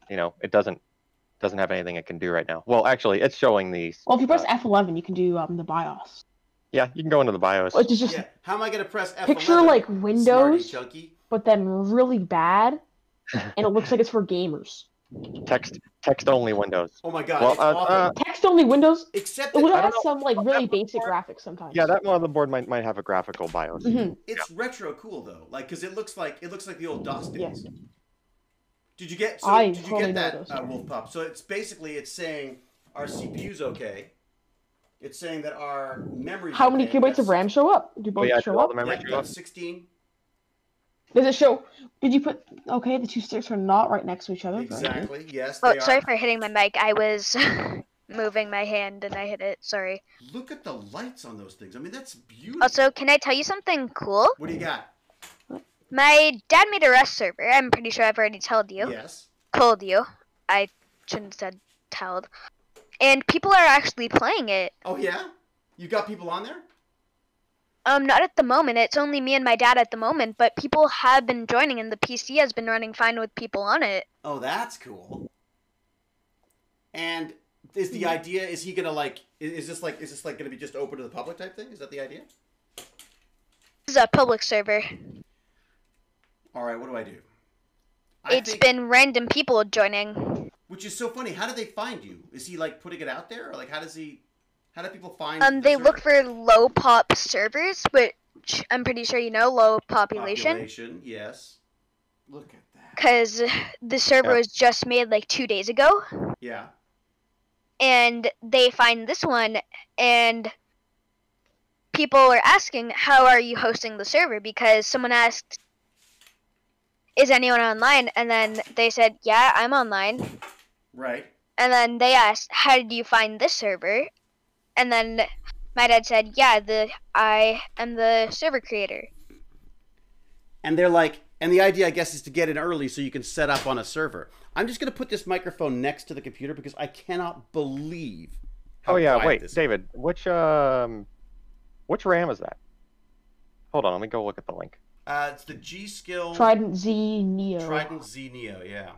you know, it doesn't doesn't have anything it can do right now. Well, actually, it's showing these. well, if you press uh, F11, you can do um the BIOS. Yeah, you can go into the BIOS. Which is just Yeah. How am I gonna press F11? picture like Windows, chunky. but then really bad, and it looks like it's for gamers. Text text only Windows. Oh my god, Well, uh, uh, Text only Windows. Except It would have some like really basic graphics sometimes. Yeah, that motherboard might might have a graphical BIOS. hmm it's retro cool though, like because it looks like it looks like the old DOS days. Yes. Did you get? So I did you get that uh, Wolf Pup? So it's basically it's saying our CPU's okay. It's saying that our memory. How many kilobytes of RAM show up? Do both Oh, yeah, show all up? the memory Yeah, show up. sixteen. Does it show? Did you put? Okay, the two sticks are not right next to each other. Exactly. Yes, Oh, they sorry are. for hitting my mic. I was moving my hand and I hit it. Sorry. Look at the lights on those things. I mean, that's beautiful. Also, can I tell you something cool? what do you got? My dad made a Rust server. I'm pretty sure I've already told you. Yes. Told you. I shouldn't have said told. And people are actually playing it. Oh yeah. You got people on there? Um, not at the moment. It's only me and my dad at the moment, but people have been joining and the PC has been running fine with people on it. Oh, that's cool. And is the idea? Is he gonna like? Is this like? Is this like gonna be just open to the public type thing? Is that the idea? This is a public server. All right. What do I do? I It's think- been random people joining. Which is so funny. How do they find you? Is he like putting it out there, or like how does he? How do people find? Um, the they look for low pop servers, which I'm pretty sure you know, low population. Population, yes. Look at that. Because the server Yeah. was just made like two days ago. Yeah. and they find this one and people are asking how are you hosting the server because someone asked is anyone online and then they said yeah i'm online Right. and then they asked how did you find this server and then my dad said yeah the i am the server creator And they're like, and the idea, I guess, is to get in early so you can set up on a server. I'm just gonna put this microphone next to the computer because I cannot believe. How Oh yeah, wait, this is. David, which um, which RAM is that? Hold on, let me go look at the link. Uh, it's the G.Skill Trident Z Neo. Trident Z Neo. Yeah.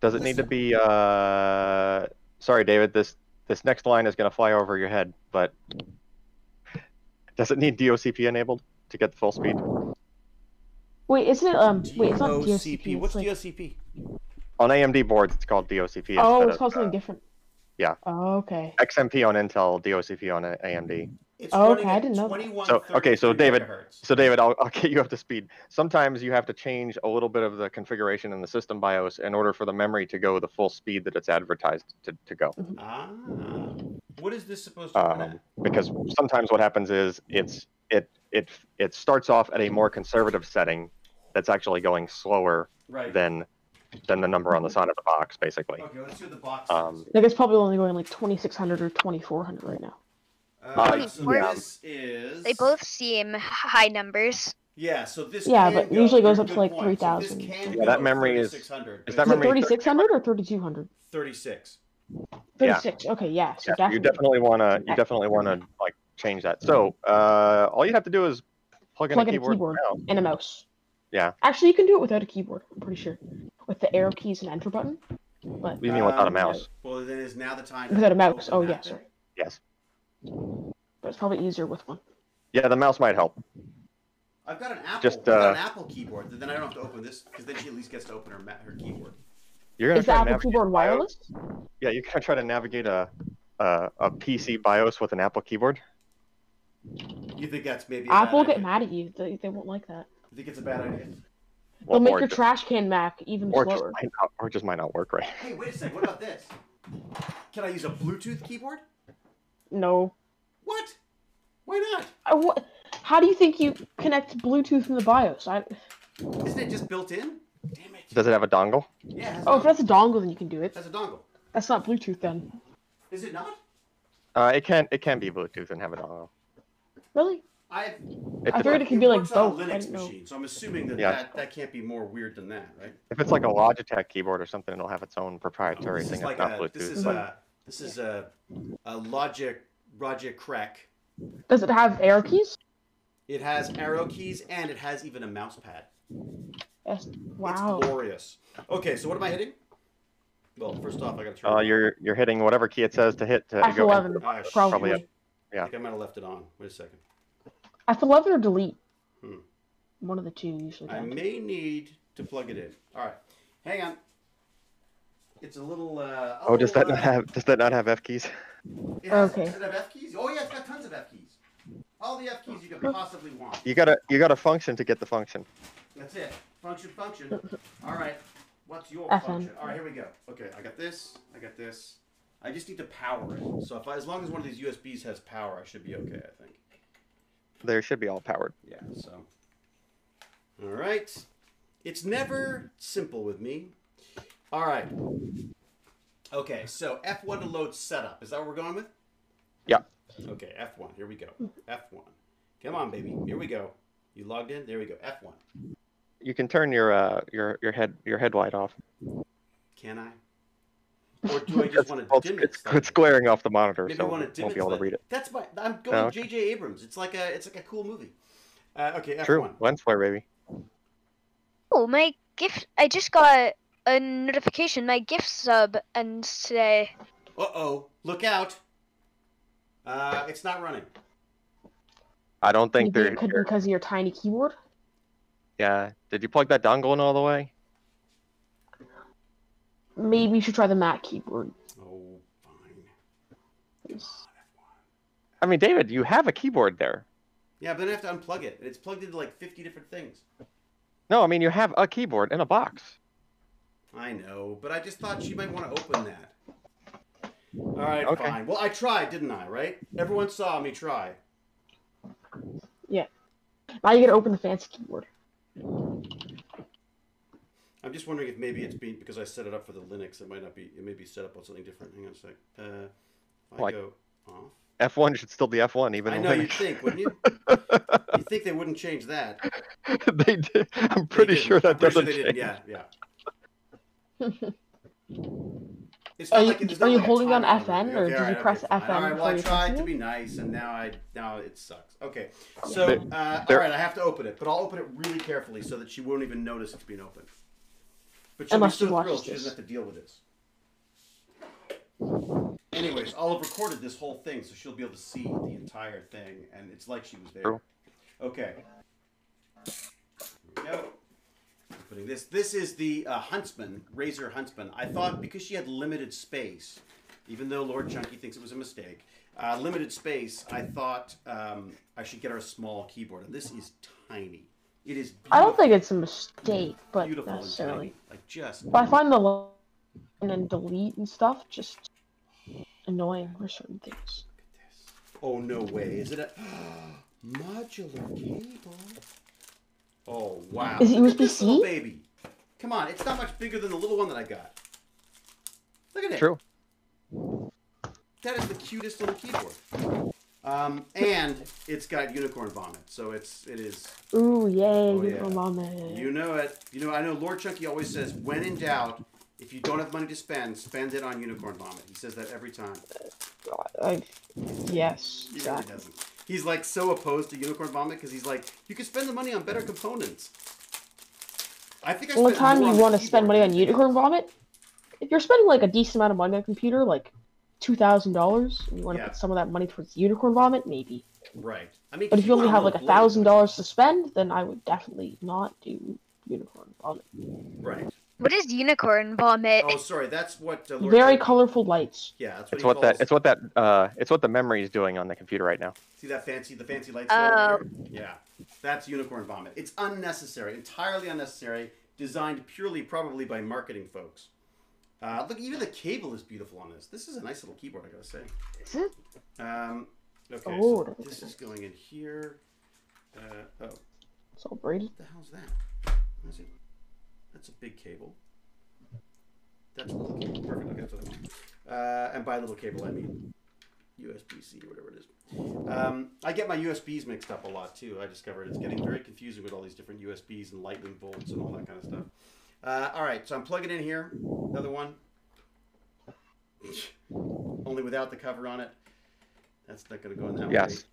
Does it need to be? Uh, sorry, David. This this next line is going to fly over your head, but does it need DOCP enabled to get the full speed? Wait, isn't it? Um, wait, it's not DOCP. DOCP. What's it's like, DOCP? On AMD boards, it's called DOCP. oh, instead it's of, called something uh, different. yeah. Oh, okay. XMP on Intel, DOCP on A- AMD. It's Oh, okay, I didn't know that. 21, So okay, so David, megahertz. so David, I'll, I'll get you up to speed. Sometimes you have to change a little bit of the configuration in the system BIOS in order for the memory to go the full speed that it's advertised to, to go. Ah. What is this supposed to Um, because sometimes what happens is it's it it it starts off at a more conservative setting that's actually going slower Right. than than the number on the side of the box, basically. Okay, let's see what the box Um, Like it's probably only going like 2600 or 2400 right now. Uh, so 24. this is. they both seem high numbers Yeah, so this. Yeah, can but go- usually goes up to, like, point. So 3,000. Yeah, that memory is- 3600, is but that Is it memory 3600 or 3200? 36. 36. Okay, yeah. So yeah, you definitely. definitely want to you definitely want to like change that. So uh, all you have to do is plug in Plug a in a keyboard, keyboard and mouse. and a mouse. Yeah. Actually, you can do it without a keyboard. I'm pretty sure, with the arrow keys and enter button. But You mean without a Um, mouse? Well, then is now the time. without a mouse. Oh that yeah, sorry. Yes. But it's probably easier with one. Yeah, the mouse might help. I've got an Apple. Just, I've got uh, an Apple keyboard. Then I don't have to open this because then she at least gets to open her ma- her keyboard. You're gonna Is the try to Apple navigate keyboard BIOS? wireless? Yeah, you're gonna try to navigate a a, a PC BIOS with an Apple keyboard. You think that's maybe? A Apple will bad get idea? mad at you. They, they won't like that. You think it's a bad idea? They'll make your just- trash can Mac even or just slower. might not, or just might not work right. Hey, wait a second. What about this? Can I use a Bluetooth keyboard? No. What? Why not? I, what? How do you think you connect Bluetooth from the BIOS? I, Isn't it just built in? Damn it. Does it have a dongle? Yeah. It has, oh, a if that's a dongle, then you can do it. that's a dongle. That's not Bluetooth then. Is it not? Uh, it can it can be Bluetooth and have a dongle. Really? I. It I depends. figured it could be like works on both. I Linux didn't know. machine, so I'm assuming that, Yeah. that that can't be more weird than that, right? If it's like a Logitech keyboard or something, it'll have its own proprietary this thing is like that's not a Bluetooth. this is but- a this is a a Logic Logic Crack. Does it have arrow keys? It has arrow keys and it has even a mouse pad. Yes. Wow. It's glorious. Okay, so what am I hitting? Well, first off, I gotta turn. Uh, you're you're hitting whatever key it says to hit to go. F11, Ah, sh- probably. probably up. Yeah. I think I might have left it on. Wait a second. I feel love it or delete. Hmm. One of the two usually. I count. may need to plug it in. All right, hang on. It's a little. Uh, Oh, does that not uh, have does that not have F keys? It has, Okay. Does it have F keys? Oh yeah, it's got tons of F keys. All the F keys you could possibly want. You gotta you gotta function to get the function. That's it. Function, function. All right. What's your FN. function? All right, here we go. Okay, I got this. I got this. I just need to power it. So if I, as long as one of these USBs has power, I should be okay. I think. They should be all powered. Yeah. So. All right. It's never simple with me. All right. Okay, so F1 to load setup. Is that what we're going with? Yeah. Okay, F1. Here we go. F1. Come on, baby. Here we go. You logged in? There we go. F1. You can turn your uh your your head your headlight off. Can I? Or do I just want to dim it? it's, it's glaring off the monitor, Maybe so I want to won't be able to read it. That's my. I'm going okay. J.J. Abrams. It's like a. It's like a cool movie. Uh, okay, F1. True, lens flare, baby. Oh, my gift! I just got a notification. My gift sub ends today. Uh oh! Look out! Uh, it's not running. I don't think Maybe they're. it could be because of your tiny keyboard. Yeah. Did you plug that dongle in all the way? Maybe you should try the Mac keyboard. Oh, fine. It's- I mean, David, you have a keyboard there. Yeah, but then I have to unplug it. It's plugged into like 50 different things. No, I mean you have a keyboard in a box. I know, but I just thought she might want to open that. All right, Okay. fine. Well, I tried, didn't I? Right? Everyone saw me try. Yeah. Now you gotta open the fancy keyboard. I'm just wondering if maybe it's being because I set it up for the Linux. It might not be. It may be set up on something different. Hang on a sec. Uh, if I Like- go off. F1 should still be F1 even. I in know you'd Linux. think, wouldn't you? You'd think they wouldn't change that. they did. I'm pretty didn't. sure that I'm pretty sure doesn't they change. didn't. Yeah, yeah. It's Are you- like there's are not you like holding timer on it. FN, or Okay, did you alright, press okay, fine. FN All right, well, I tried pressed to be nice, and now I now it sucks. Okay, so There- uh, all there- right, I have to open it, but I'll open it really carefully so that she won't even notice it's being opened. But she'll Unless be so watches thrilled she doesn't have to deal with this. Anyways, I'll have recorded this whole thing, so she'll be able to see the entire thing, and it's like she was there. Okay. Here we go. Putting this. This is the uh, Huntsman, Razer Huntsman. I thought because she had limited space, even though Lord Chunky thinks it was a mistake, uh, limited space, I thought um, I should get her a small keyboard. And this is tiny. It is beautiful, I don't think it's a mistake, but beautiful necessarily. Like just. But I find the line and delete and stuff just annoying for certain things. Oh no way! Is it a modular cable? Oh wow! Is it Look at this USB-C? little baby. Come on, it's not much bigger than the little one that I got. Look at it. True. That is the cutest little keyboard. Um, and it's got unicorn vomit, so it's it is. Ooh, yay, Oh, you yeah. know, mom, uh, You know it. You know I know. Lord Chunky always says, when in doubt, if you don't have money to spend, spend it on unicorn vomit. He says that every time. I, yes, He really doesn't. He's like so opposed to unicorn vomit because he's like, you can spend the money on better components. I think I Only spent time you want to spend money on unicorn vomit, if you're spending like a decent amount of money on a computer, like two thousand dollars, and you want to Yeah. put some of that money towards unicorn vomit, maybe. Right. I mean, But if you only have like a thousand dollars to spend, then I would definitely not do unicorn vomit. Right. What is unicorn vomit? Oh, sorry. That's what. Uh, Lord Very Chunky- colorful lights. Yeah, that's what It's he what calls. that it's what that uh it's what the memory is doing on the computer right now. See that fancy, the fancy lights. Oh. Yeah, that's unicorn vomit. It's unnecessary, entirely unnecessary. Designed purely, probably by marketing folks. Uh, look, even the cable is beautiful on this. This is a nice little keyboard, I gotta say. Is it? Um, okay, Oh, so that's this is going in here. Uh, oh, It's all braided. what the hell's that? What is it? That's a big cable. That's a little cable. Perfect. Okay, that's what I want. Uh, and by little cable, I mean USB-C or whatever it is. Um, I get my USBs mixed up a lot too. I discovered it's getting very confusing with all these different USBs and lightning bolts and all that kind of stuff. Uh, all right, so I'm plugging in here. Another one. Only without the cover on it. That's not going to go in that way. Yes.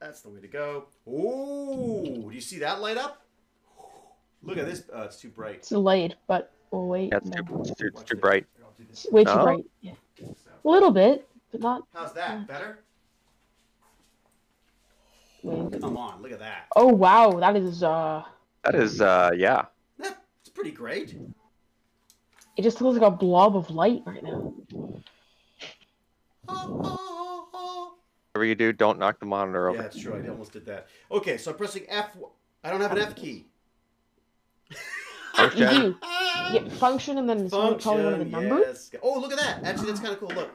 That's the way to go. Ooh, do you see that light up? Look at this. Oh, it's too bright. It's delayed, but we'll wait. Yeah, it's no. too, it's too, it's too bright. Here, I'll do this. It's way too No? bright. Yeah. A little bit, but not. How's that? Better? Wait, Come on, look at that. Oh wow, that is uh. That is, uh, yeah. It's pretty great. It just looks like a blob of light right now. Whatever you do, don't knock the monitor over. Yeah, that's true. I almost did that. Okay, so I'm pressing F. I don't have an F key. You do. Yeah, function and then it's one- probably one of the Function, numbers. yes. Oh, look at that. Actually, that's kind of cool. Look,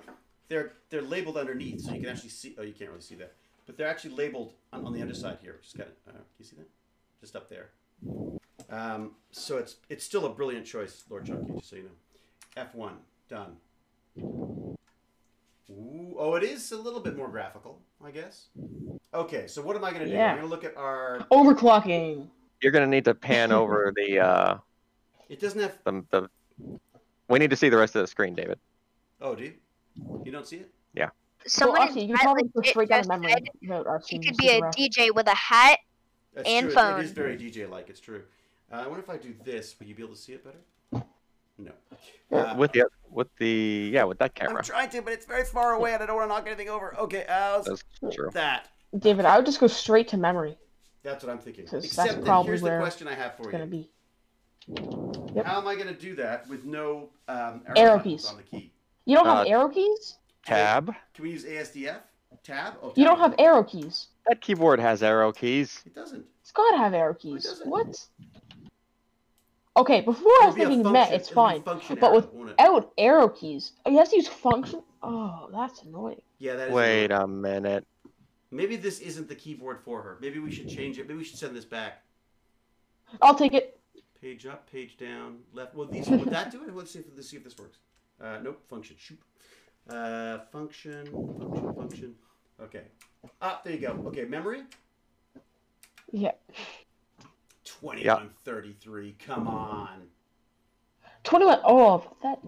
they're they're labeled underneath, so you can actually see. Oh, you can't really see that, but they're actually labeled on, on the underside here. Just got. Uh, can you see that? Just up there. Um, so it's it's still a brilliant choice, Lord Chunky. Just so you know. F one done. Ooh, oh, it is a little bit more graphical, I guess. Okay, so what am I going to do? Yeah. I'm going to look at our. Overclocking. You're gonna need to pan over the, uh, It doesn't have. the, the. We need to see the rest of the screen, David. Oh, do you? You don't see it? Yeah. Someone well, actually, you in probably go straight down just memory said without He could be a graph. DJ with a hat That's and true. phone. It is very DJ-like. It's true. Uh, I wonder if I do this, will you be able to see it better? No. Uh, with the, with the, yeah, with that camera. I'm trying to, but it's very far away, and I don't want to knock anything over. Okay, uh, That's true. that. David, I would just go straight to memory. That's what I'm thinking. 'Cause Except that's that probably here's the where question I have for It's you. gonna be. How am I going to do that with no um, arrow, Arrow keys. on the key? You don't have Uh, arrow keys. Tab. Can we use ASDF? Tab? Oh, You don't have arrow keys. That keyboard has arrow keys. It doesn't. It's gotta have arrow keys. doesn't? What? Okay, before I It'll was be a thinking met, it's fine. But arrow, without arrow keys, oh, you have to use function. Oh, that's annoying. Yeah, that is. Wait annoying. a minute. Maybe this isn't the keyboard for her. Maybe we should change it. Maybe we should send this back. I'll take it. Page up, page down, left. Well, these would that do it? Let's see if let's see if this works. Uh, nope. Function. Shoot. Uh, function. Function. Function. Okay. Ah, there you go. Okay, memory. Yeah. Twenty-one thirty-three. Come on. 21. Oh, that.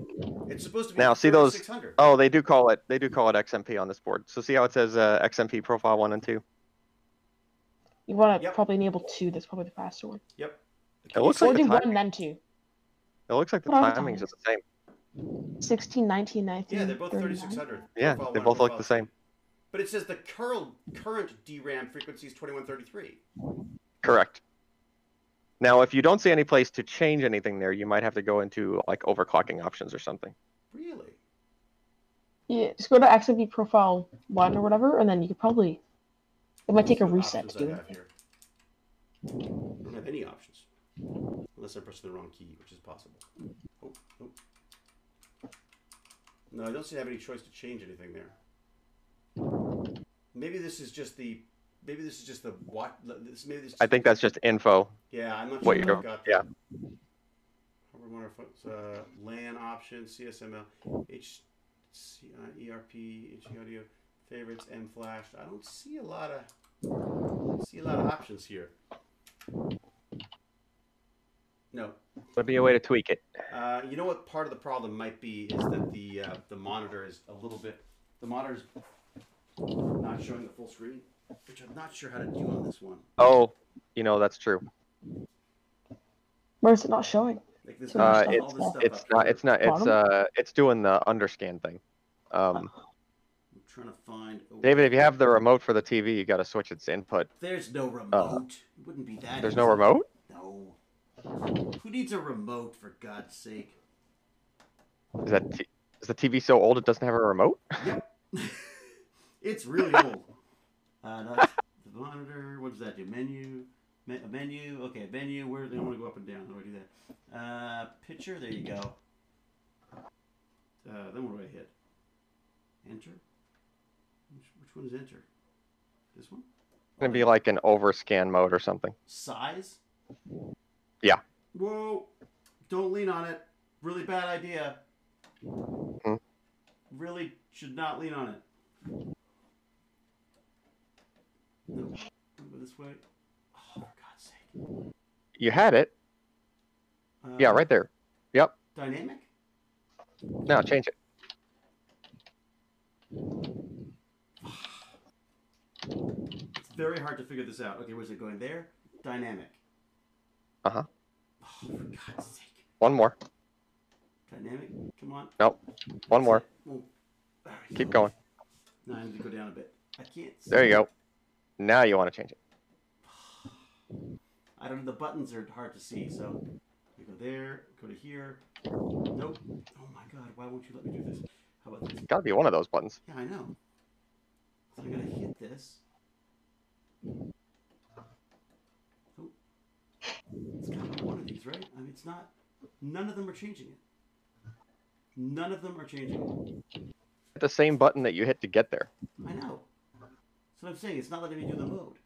It's supposed to be Now see those. Oh, they do call it. They do call it XMP on this board. So see how it says uh, XMP profile one and two. You want to Yep. probably enable two. That's probably the faster one. Yep. It looks like the do one then two. It looks like the What timings are the same. 16, 19, 19. Yeah, they're both 3600. Yeah, they both look the same. But it says the current current DRAM frequency is 2133. Correct. Now, if you don't see any place to change anything there, you might have to go into like overclocking options or something. Really? Yeah, just go to XMP profile one or whatever, and then you could probably. It might take a reset to do I it. have here. I don't have any options. Unless I pressed the wrong key, which is possible. Oh, oh. No, I don't seem to have any choice to change anything there. Maybe this is just the. Maybe this is just the what. This maybe this. I think that's just info. Yeah, I'm not what sure I've got yeah. that. Hardware monitor, uh, LAN options, CSML, H, C, uh, ERP, audio, favorites, M flash. I don't see a lot of. don't see a lot of options here. No. Would be a way to tweak it. Uh, you know what part of the problem might be is that the uh, the monitor is a little bit the monitor's not showing the full screen, which I'm not sure how to do on this one. Oh, you know that's true. Where is it not showing? Like this, Uh, much all it's this stuff it's not it's not it's uh it's doing the underscan thing. Um, I'm trying to find. a David, way- if you have the remote for the TV, you got to switch its input. There's no remote. Uh, it wouldn't be that. There's no remote. No. Who needs a remote for God's sake? Is that t- is the TV so old it doesn't have a remote? Yep. it's really old. Uh, that's the monitor. What does that do? Menu. Me- a menu. Okay, menu. Where do I want to go up and down? How do I do that? Uh, picture. There you go. Uh, then what do I hit? Enter. Which, which one is enter? This one. It's gonna be like an overscan mode or something. Size. Yeah. Whoa! Don't lean on it. Really bad idea. Hmm. Really should not lean on it. No. This way. Oh, for God's sake. You had it. Yeah, Uh, right there. Yep. Dynamic. Now change it. It's very hard to figure this out. Okay, where's it going? There. Dynamic. Uh-huh. Oh, for God's sake. One more. Dynamic. Come on. Nope. One more. Right. Keep going. Now I need to go down a bit. I can't. See. There you go. Now you want to change it. I don't know. The buttons are hard to see, so you go there, go to here. Nope. Oh my god, why won't you let me do this? How about this? Got to be one of those buttons. Yeah, I know. So I'm gonna hit this. It's gotta be one of these, right? I mean, it's not. None of them are changing it. None of them are changing it. Hit the same button that you hit to get there. I know. That's what I'm saying. It's not letting me do the mode.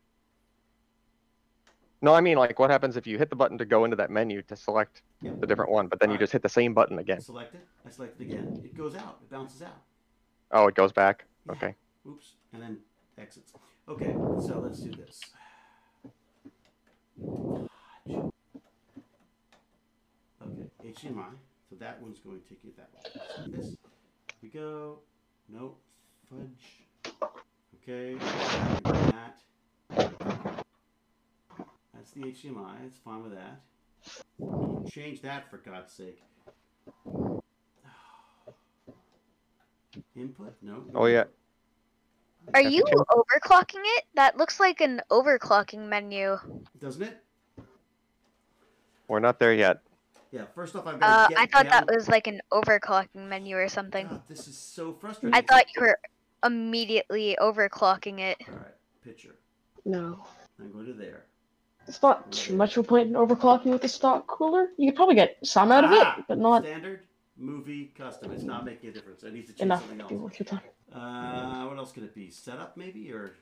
No, I mean like what happens if you hit the button to go into that menu to select Yep. the different one, but then you Alright. just hit the same button again. Select it. I select it again. It goes out. It bounces out. Oh, it goes back. Yeah. Okay. Oops. And then exits. Okay, so let's do this. Okay, HDMI. So that one's going to take you that way. So this. We go. Nope. Fudge. Okay. That. That's the HDMI. It's fine with that. Change that for God's sake. Input? No. Oh yeah. Are you overclocking it? That looks like an overclocking menu. Doesn't it? We're not there yet. Yeah. First off, I've got Uh, get I thought down. that was like an overclocking menu or something. God, this is so frustrating. I thought you were immediately overclocking it. All right, picture. No. I'm going to there. It's not too much of a point in overclocking with the stock cooler. You could probably get some out of Ah, it, but not standard, movie, custom. It's not making a difference. I need to change enough something else. worth your time. Uh, what else could it be? Setup maybe or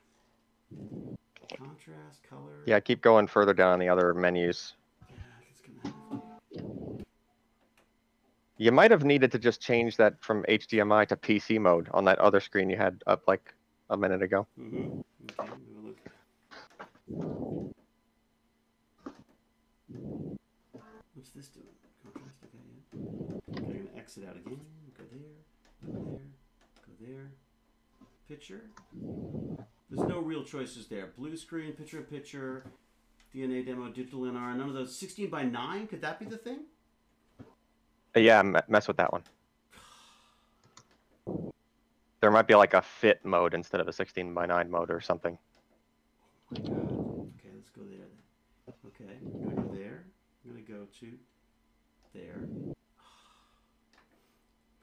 contrast, color. Yeah, keep going further down the other menus. Yeah, it's gonna have to. You might have needed to just change that from HDMI to PC mode on that other screen you had up like a minute ago. Okay, look. What's this doing? Contrast, okay, yeah. I'm gonna exit out again. Go there, go there, go there. Picture. There's no real choices there. Blue screen, picture in picture, DNA demo, digital NR. None of those. 16 by 9. Could that be the thing? Uh, Yeah, mess with that one. There might be like a fit mode instead of a 16 by 9 mode or something. my god. Okay, let's go there then. Okay, I'm gonna go there. I'm gonna go to there.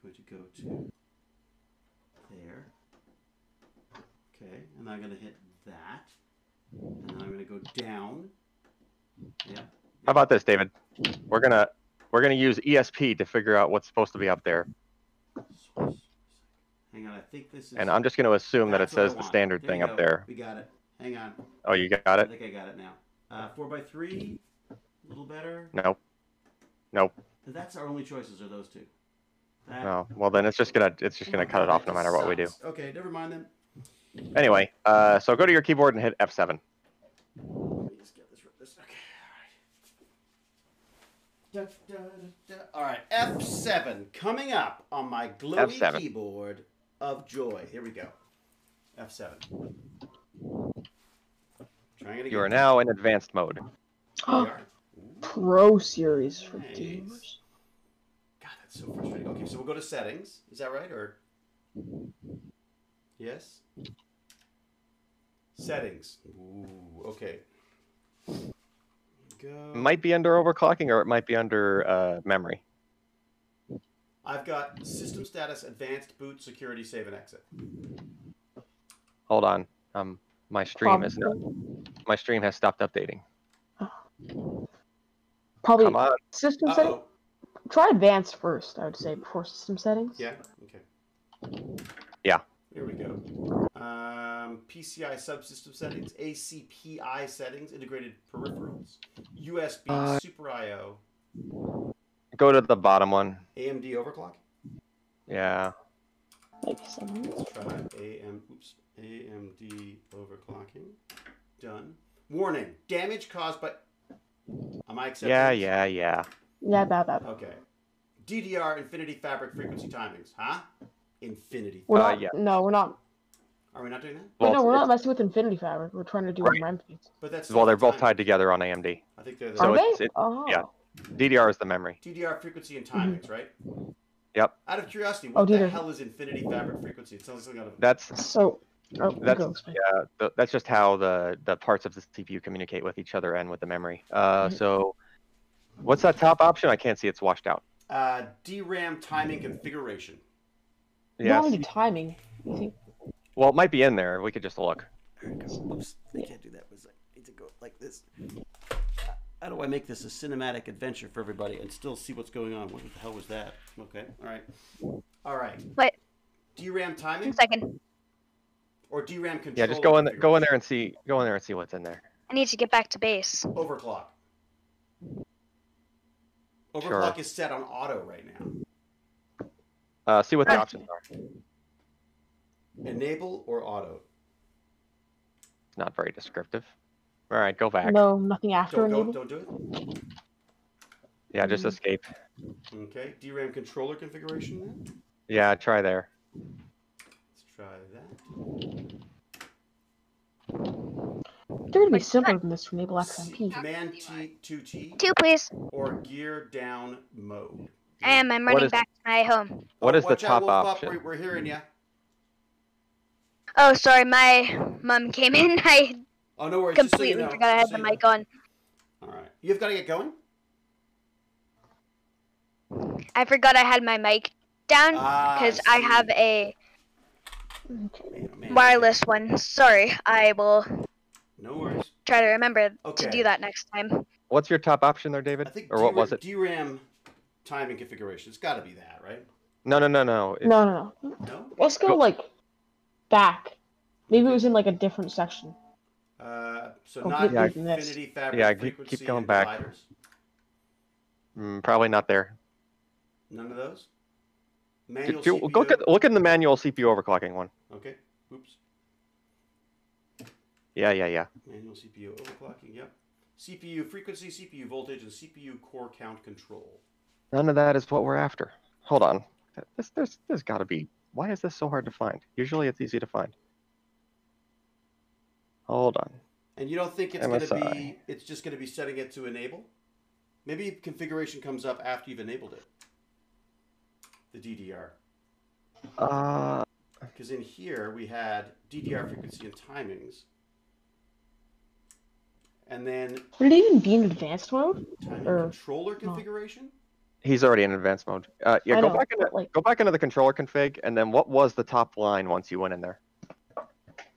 going to go to there. Okay, and I'm gonna hit that. And then I'm gonna go down. Yeah. How about this, David? We're gonna we're gonna use ESP to figure out what's supposed to be up there, Hang on, I think this is. and I'm just gonna assume that it That's what I says the standard There thing up there. We got it. Hang on. Oh, you got it? I think I got it now. Uh, four by three, a little better. Nope. Nope. That's our only choices are those two. That- No. Well, then it's just gonna it's just Oh gonna cut it off no matter what we do. Okay, never mind then. Anyway, uh, so go to your keyboard and hit F7. Let me just get this. this okay, all right. Da, da, da, da. All right, F7 coming up on my glowy F7. keyboard of joy. Here we go. F7. Trying it You are now in advanced mode. Here we are. Pro series for Nice. gamers. God, that's so frustrating. Okay, so we'll go to settings. Is that right? Or yes? Settings. Ooh, okay. Go. Might be under overclocking or it might be under uh, memory. I've got system status, advanced boot, security, save and exit. Hold on. Um, my stream is not. My stream has stopped updating. probably Come on. system settings. Try advanced first, I would say, before system settings. Yeah. Okay. Yeah. Here we go. Um, PCI subsystem settings, ACPI settings, integrated peripherals, USB Uh, Super I/O, Go to the bottom one. AMD overclock. Yeah. Like settings. Let's try AM. Oops. AMD overclocking. Done. Warning: damage caused by. Am I accepting? Yeah, this? yeah, yeah. Yeah, that, that. Okay. DDR Infinity Fabric frequency timings, huh? Infinity. We're Uh, not. yeah. No, we're not. Are we not doing that? Well, no, we're not messing with Infinity Fabric. We're trying to do Right. RAM feeds. But that's Well, they're the both timing. tied together on AMD. I think they're the So Are it's- they? it- oh. yeah. DDR is the memory. DDR frequency and timings, right? Yep. Out of curiosity, Oh, what the hell is Infinity Fabric frequency? It sounds like something That's So Oh, That's yeah. th- That's just how the the parts of the CPU communicate with each other and with the memory. Uh, Mhm. so, what's that top option? I can't see. It's washed out. Uh, DRAM timing configuration. Not Yes. only timing. You think? Well, it might be in there. We could just look. Oops, I can't do that. Was I need to go like this. How do I make this a cinematic adventure for everybody and still see what's going on? What the hell was that? Okay, all right, all right. Wait. DRAM timing One second. or DRAM control? Yeah, just go in there, go in there and see go in there and see what's in there. I need to get back to base. Overclock. Overclock Sure. is set on auto right now. Uh, see what the Uh, options are. Enable or auto? It's not very descriptive. All right, go back. No, nothing after Don't, don't, enable. don't do it. Yeah, just Mm. escape. Okay, DRAM controller configuration then. Yeah, try there. Let's try that. They're gonna be simpler than this to enable XMP. Command T two T Two, please. or gear down mode. And I'm running back to my home. What Oh, is the watch out, top Wolf option? We're, we're hearing you. Oh, sorry, my mom came in. I Oh no worries. just so you completely know, forgot I had so the you know. mic on. All right, you've got to get going. I forgot I had my mic down Ah, because I have a Man, oh, man, wireless one. Sorry, I will No worries. try to remember Okay. to do that next time. What's your top option there, David? Or what was it? DRAM timing configuration. It's got to be that, right? No, no, no, no. It's- No, no, no. No. Let's go Go- like back. Maybe it was in like a different section. Uh, so Oh, not Yeah. infinity fabric Yeah, keep- frequency keep going back. Mm, probably not there. None of those. Manual If you- CPU. look at look in the manual CPU overclocking one. Okay. Oops. Yeah, yeah, yeah. Manual CPU overclocking. Yep. CPU frequency, CPU voltage, and CPU core count control. None of that is what we're after. Hold on. This, there's, there's got to be. Why is this so hard to find? Usually it's easy to find. Hold on. And you don't think it's going to be? It's just going to be setting it to enable. Maybe configuration comes up after you've enabled it. The DDR. Uh, Because in here we had DDR frequency and timings. And then Would it even be in advanced mode? timing Or- controller configuration. He's already in advanced mode. Uh, yeah, I go know, back into like- go back into the controller config, and then what was the top line once you went in there?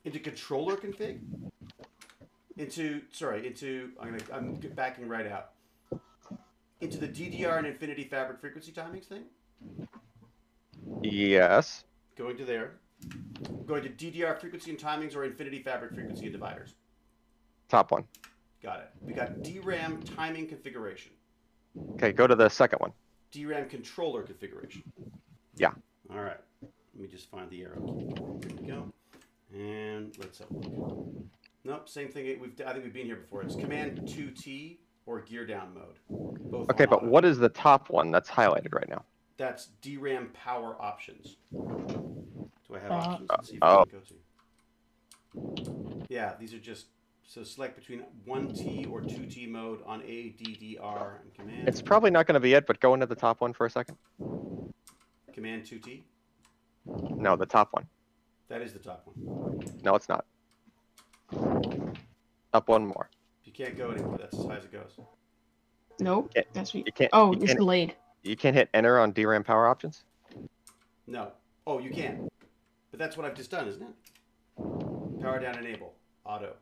into controller config into sorry into i'm gonna i'm backing right out into the ddr and infinity fabric frequency timings thing Yes. going to there going to ddr frequency and timings or infinity fabric frequency and dividers Top one. got it we got dram timing configuration Okay, go to the second one. Dram controller configuration Yeah. all right let me just find the arrow key here we go and let's have a look nope same thing we've i think we've been here before it's command 2t or gear down mode both Okay, but auto. what is the top one that's highlighted right now? That's DRAM power options. Do I have Uh, options? Let's see if oh. I can go to. Yeah, these are just so select between one T or two T mode on ADDR and command. It's probably not going to be it, but go into the top one for a second. command two T. No, the top one. That is the top one. No, it's not. Up one more. You can't go anymore. That's as high as it goes. Nope. Yeah, That's me. You can't. Oh, you it's can't, delayed. you can't hit enter on DRAM power options. No. Oh, you can. But that's what I've just done, isn't it? Power down, enable, auto.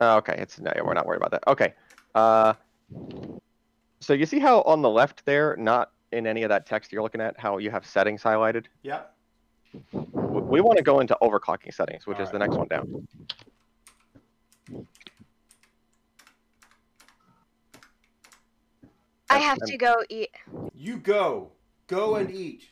Oh, okay, it's no, we're not worried about that. Okay. Uh, so you see how on the left there, not in any of that text you're looking at, how you have settings highlighted? Yep. W- We want to go into overclocking settings, which is the next one down. I have and- to go eat. You go. Go and eat.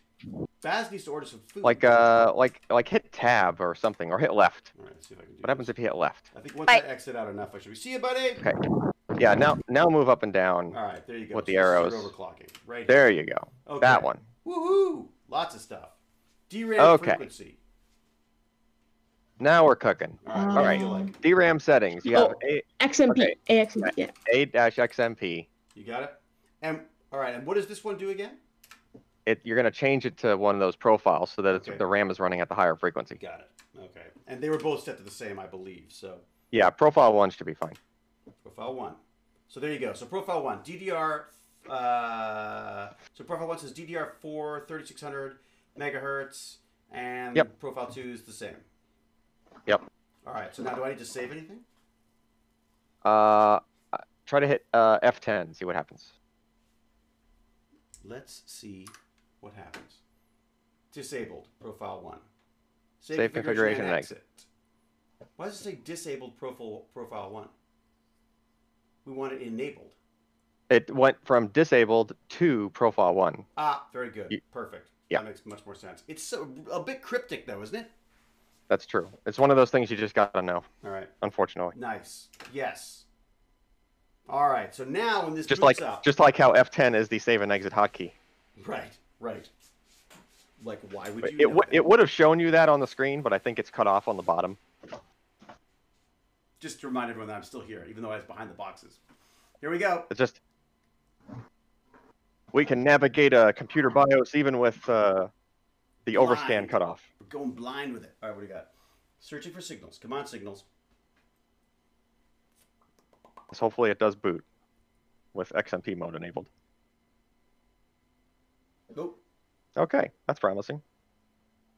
Baz needs to order some food. Like uh, like like hit tab or something, or hit left. All right, let's see if I can do What happens this. if you hit left? I think once Bye. I exit out enough, I should be. See you, buddy. Okay. Yeah. Now now move up and down. All right, there you go. With the So this is your arrows. overclocking, right? There you go. Okay. That one. Woohoo! Lots of stuff. DRAM Okay. frequency. Now we're cooking. All right. All what you like? DRAM settings. You have Oh. A XMP. Okay. AXMP. Yeah. A dash XMP. You got it. And all right. And what does this one do again? It you're gonna change it to one of those profiles so that it's, Okay. the RAM is running at the higher frequency. Got it. Okay. And they were both set to the same, I believe. So Yeah, profile one should be fine. profile one. So there you go. So profile one, DDR. Uh, so profile one says DDR four 3600 megahertz, and Yep. profile two is the same. Yep. All right. So now, do I need to save anything? Uh, try to hit uh, F10, see what happens. Let's see what happens. Disabled profile one. Save configuration and exit. Why does it say disabled profile profile one? We want it enabled. It went from disabled to profile one. Ah, very good. Perfect. yeah. That makes much more sense. It's so, a bit cryptic though, isn't it? That's true. It's one of those things you just gotta know, All right. unfortunately. Nice. Yes. All right. So now when this Just like up, just like how F10 is the save and exit hotkey. right, right. Like, why would you? It know would it would have shown you that on the screen, but I think it's cut off on the bottom. Just to remind everyone that I'm still here, even though I was behind the boxes. Here we go. It's just we can navigate a computer BIOS even with uh, the overscan Blind. cut off. We're going blind with it. All right, what do you got? Searching for signals. Come on, signals. So hopefully it does boot with XMP mode enabled. Nope. Okay, that's promising.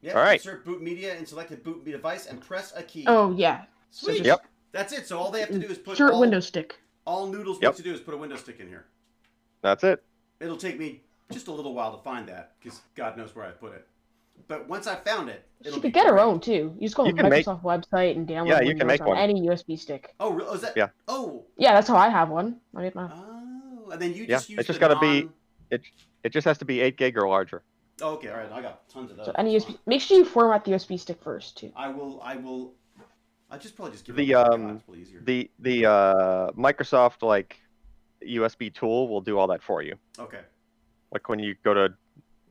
Yeah. All right. Insert boot media and select selected boot media device and press a key. Oh yeah. So Sweet. just Yep. That's it. So all they have to do is put insert all, window stick. all Noodles Yep. needs to do is put a window stick in here. That's it. It'll take me just a little while to find that because God knows where I put it. But once I found it, it'll You be could get her own too. You just go You on the can make- Microsoft website and download. Yeah, you can Windows make on one. Any USB stick. Oh, re- oh, is that? Yeah. Oh, Yeah, that's how I have one. I made my. oh, and then you Yeah, just use it's just the gotta be- non- It it just has to be 8 gig or larger. Oh, okay, all right. I got tons of those. So any USB. Make sure you format the USB stick first too. I will. I will. I just probably just give The, it um, easier. The the uh, Microsoft like USB tool will do all that for you. okay. Like when you go to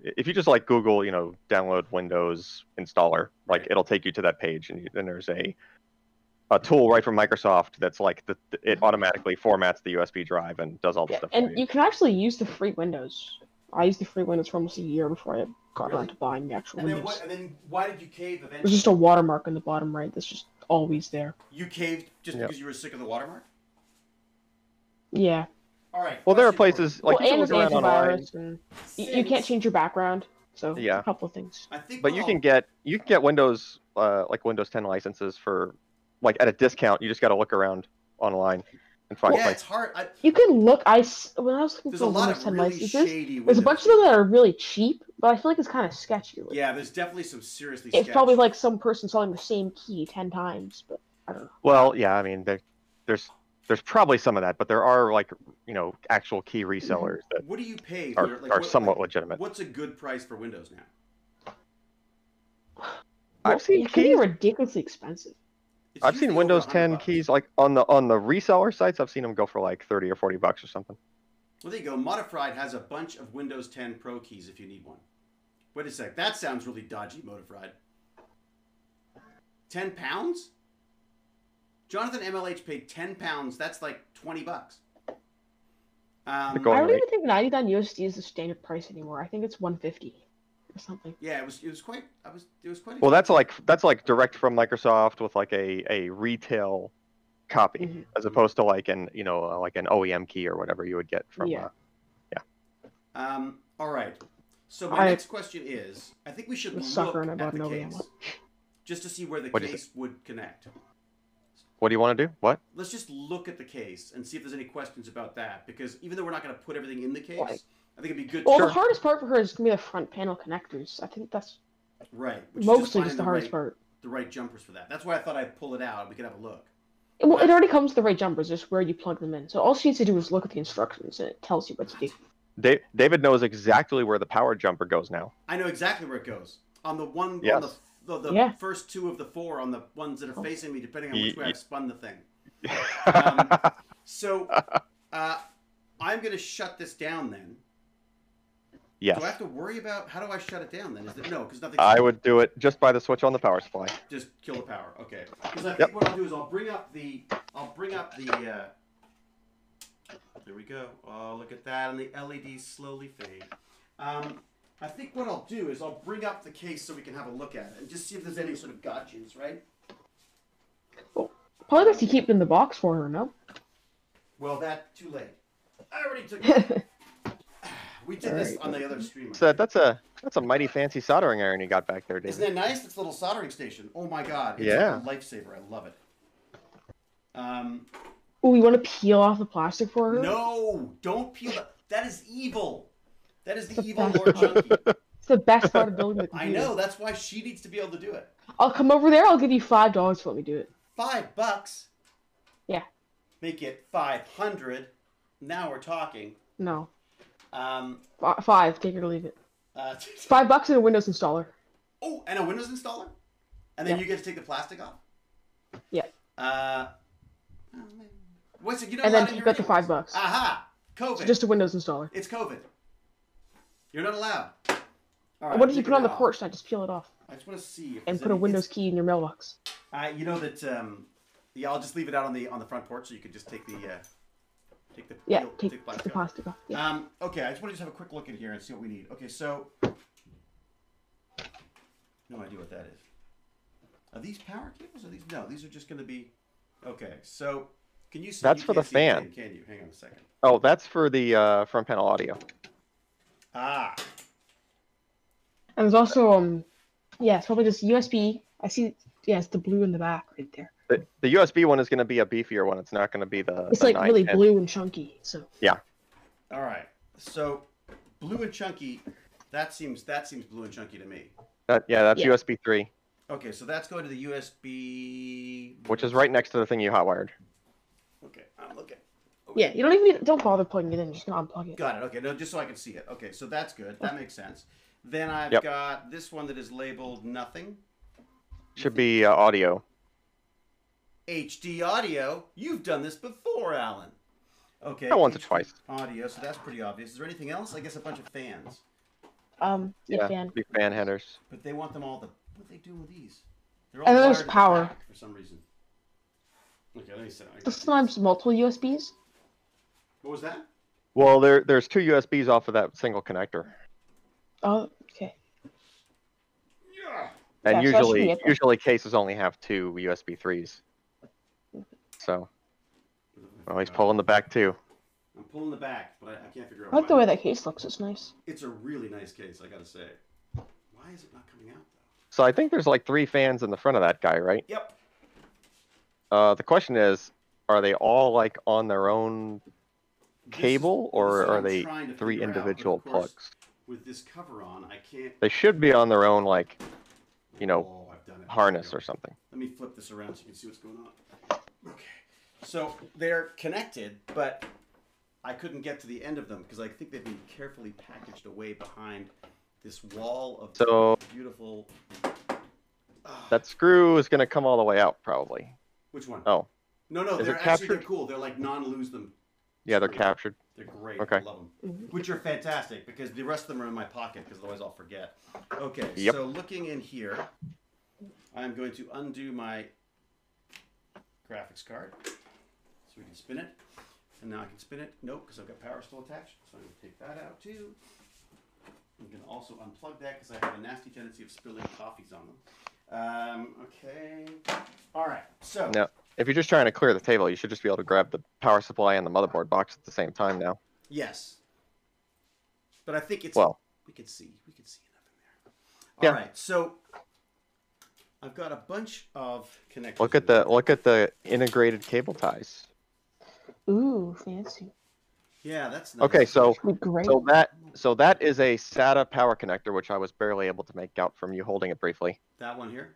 if you just like Google, you know, download Windows installer, like Right. it'll take you to that page, and then there's a a tool right from Microsoft that's like the, it automatically formats the USB drive and does all the stuff. Yeah, stuff. and for you can actually use the free Windows. I used the free Windows for almost a year before I got Really? around to buying the actual And then Windows. what? And then why did you cave There's eventually? just a watermark in the bottom right that's just always there. You caved just Yeah. because you were sick of the watermark. Yeah. All right. Well, there are question for you. places like well, you and can there's look around online, antivirus, and you, you can't change your background. So Yeah. a couple of things. I think. but we're you all- can get you can get Windows uh, like Windows 10 licenses for like at a discount. You just got to look around online and find Yeah, it's hard. I, You can look. I s- when I was looking there's for a lot of really licenses, shady. there's a bunch of them that are really cheap, but I feel like it's kind of sketchy. Like, Yeah, there's definitely some seriously. it's sketch. probably like some person selling the same key ten times, but I don't know. well, yeah. I mean, there, there's there's probably some of that, but there are like you know actual key resellers that What do you pay for? are, like, are what- somewhat like, legitimate. What's a good price for Windows now? I've Well, seen it can be ridiculously expensive. It's I've seen Windows 10 bucks. keys like on the on the reseller sites. I've seen them go for like 30 or 40 bucks or something. Well, there you go. Modified has a bunch of Windows 10 Pro keys if you need one. Wait a sec. That sounds really dodgy, Modified. 10 pounds? Jonathan MLH paid 10 pounds. That's like 20 bucks. Um, I don't rate. even think 99 USD is the standard price anymore. I think it's 150 or something. yeah, it was it was quite I was it was quite Well, that's like that's like direct from Microsoft with like a a retail copy Mhm. as opposed to like an you know uh, like an OEM key or whatever you would get from. Yeah. Uh, Um, all right. So my I- next question is, I think we should look sucker at the case one. just to see where the What'd case would connect. what do you want to do? What? Let's just look at the case and see if there's any questions about that. Because even though we're not going to put everything in the case, Right. I think it'd be good. Well, to, the hardest part for her is gonna be the front panel connectors. I think that's right. which mostly finding just the hardest right, part. The right jumpers for that. That's why I thought I'd pull it out. and We could have a look. It, well, it already comes with the right jumpers, just where you plug them in. So all she needs to do is look at the instructions, and it tells you what to do. Da- David knows exactly where the power jumper goes now. I know exactly where it goes. On the one, on the the, the Yeah. first two of the four, on the ones that are facing me, depending on which way ye- I've spun the thing. Um, So, uh, I'm going to shut this down then. Yes, Do I have to worry about how do I shut it down then? Is it no? Because nothing. I would do it just by the switch on the power supply. just kill the power. Okay. Because I think Yep. what I'll do is I'll bring up the I'll bring up the. Uh, there we go. Oh, look at that, and the LEDs slowly fade. Um, I think what I'll do is I'll bring up the case so we can have a look at it and just see if there's any sort of gotchas, right? Probably best to keep it in the box for her, no? Well, that too late. I already took it. We did this Alright. on the other stream. So that's a that's a mighty fancy soldering iron you got back there, Isn't David. it nice? It's a little soldering station. Oh my god. It's Yeah. like a lifesaver. I love it. Um, Oh, you want to peel off the plastic for her? no, don't peel it. That is evil. That is the The evil Lord Chunky. It's the best part of building the I know. That's why she needs to be able to do it. I'll come over there. I'll give you five dollars to let me do it. Five bucks. Yeah. Make it five hundred. Now we're talking. No, Um, five. Take it or leave it. uh, Five bucks and a Windows installer. oh, and a Windows installer, and then Yeah. you get to take the plastic off. Yeah. Uh, what's it? You know And then keep got the five bucks. Aha! COVID. So just a Windows installer. It's COVID. You're not allowed. All what did you put on the off. porch? I just peel it off I just want to see and put a Windows key in your mailbox. Uh, you know that. Um, yeah, I'll just leave it out on the on the front porch so you could just take the uh, take the Yeah, peel- take, the take plastic the plastic off. Yeah. Um, okay, I just want to just have a quick look in here and see what we need. Okay, so no idea what that is. Are these power cables? Are these no? These are just going to be. Okay, so can you see? That's you for the can't see it, fan. Can, can you? Hang on a second. Oh, that's for the uh, front panel audio. Ah, And there's also um, yeah, it's probably just USB. I see. Yeah, it's the blue in the back right there. The, the USB one is going to be a beefier one. It's not going to be the. It's the like 9, really 10. blue and chunky. So Yeah. all right. So blue and chunky. That seems that seems blue and chunky to me. That, yeah, that's Yeah. USB 3, Okay, so that's going to the USB. which is right next to the thing you hotwired. Okay, I'm looking. yeah, you don't even need, don't bother plugging it in. Just gonna unplug it. Got it. Okay, no, just so I can see it. Okay, so that's good. That makes sense. Then I've Yep. got this one that is labeled nothing. Should be uh, audio. HD audio. You've done this before, Allyn. Okay. Yeah, once or twice. Audio, so that's pretty obvious. Is there anything else? I guess a bunch of fans. Um, yeah, Yeah, fan. big fan headers. But they want them all to. What are they doing with these? They're all And then there's wired to the power. For some reason. Okay, let me see. I got There's sometimes multiple USBs. What was that? Well, there there's two USBs off of that single connector, Oh, okay. Yeah. and Yeah, so I should usually get that. usually cases only have two USB threes. So oh, he's pulling the back too. I'm pulling the back, but I, I can't figure out I like the way that case looks. It's nice. It's a really nice case, I gotta say. Why is it not coming out though? So I think there's like three fans in the front of that guy, right? Yep. Uh, the question is, are they all like on their own This is- cable, or are I'm they trying to three figure out, individual course, plugs? With this cover on, I can't. They should be on their own like, you know, Oh, I've done it. There we harness or something. Let me flip this around so you can see what's going on. Okay. So they're connected, but I couldn't get to the end of them because I think they've been carefully packaged away behind this wall of So- beautiful. Ah, That screw is gonna come all the way out probably. which one? Oh, no, no, is they're actually they're captured? cool. They're like non-lose them. yeah, they're captured. They're great. Okay. I love them. Which are fantastic because the rest of them are in my pocket because otherwise I'll forget. Okay, Yep. so looking in here, I'm going to undo my graphics card so we can spin it. And now I can spin it. Nope, because I've got power still attached. So I'm going to take that out too. I'm going to also unplug that because I have a nasty tendency of spilling coffees on them. Um, okay. All right. So No. If you're just trying to clear the table, you should just be able to grab the power supply and the motherboard box at the same time now. yes, but I think it's Well, we could see we could see enough in there. All Yeah. right, so I've got a bunch of connectors. look at the look at the integrated cable ties. Ooh, fancy. Yeah, that's nice. Okay, so great. so that so that is a SATA power connector, which I was barely able to make out from you holding it briefly. that one here.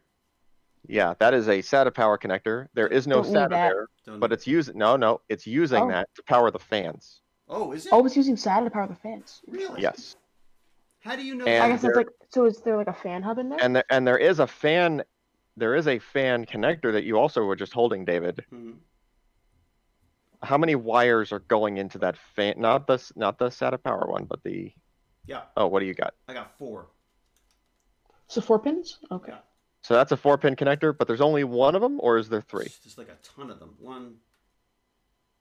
Yeah, that is a SATA power connector. There is no Don't SATA that. there, Don't but it's using no no, it's using Oh. that to power the fans. oh, is it Oh, it's using SATA to power the fans. really? Yes. How do you know? I guess that? it's like so. Is there like a fan hub in there? And there, and there is a fan there is a fan connector that you also were just holding, David. Mhm. How many wires are going into that fan? Not the not the SATA power one, but the Yeah, oh, what do you got? I got four. So four pins. Okay. Yeah. So that's a four pin connector, but there's only one of them, or is there three? There's like a ton of them. One.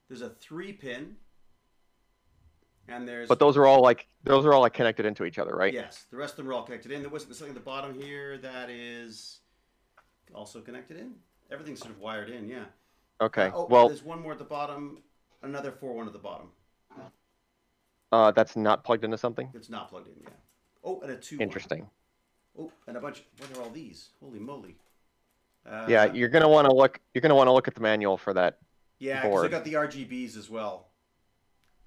There's a three pin. and there's But those are all like those are all like connected into each other, right? Yes, the rest of them are all connected in. There was something at the bottom here that is also connected in. Everything's sort of wired in. Yeah. Okay. Uh, oh, well, there's one more at the bottom. Another four one at the bottom. uh, that's not plugged into something. It's not plugged in. Yeah. Oh, and a two. Interesting. Oh, and a bunch. What are all these? Holy moly. Uh, yeah, you're gonna want to look. You're gonna want to look at the manual for that. Yeah, because I board. got the RGBs as well.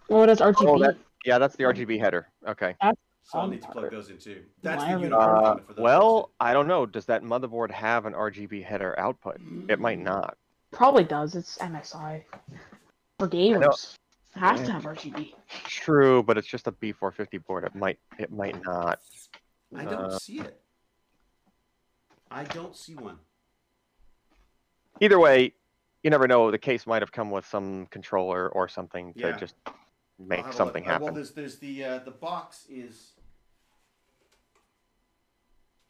Oh, that's RGB. Oh, that, yeah, that's the RGB header. Okay. So I'll need to plug those in too. That's the wiring. unicorn Uh, for those. well, I don't know. Does that motherboard have an RGB header output? It might not. Probably does. It's MSI. For gamers. It has to have RGB. True, but it's just a B450 board. It might. It might not. I don't uh, see it. I don't see one. Either way, you never know. The case might have come with some controller or something to Yeah. just make something look. Uh, Well, happen. there's there's the uh, the box is.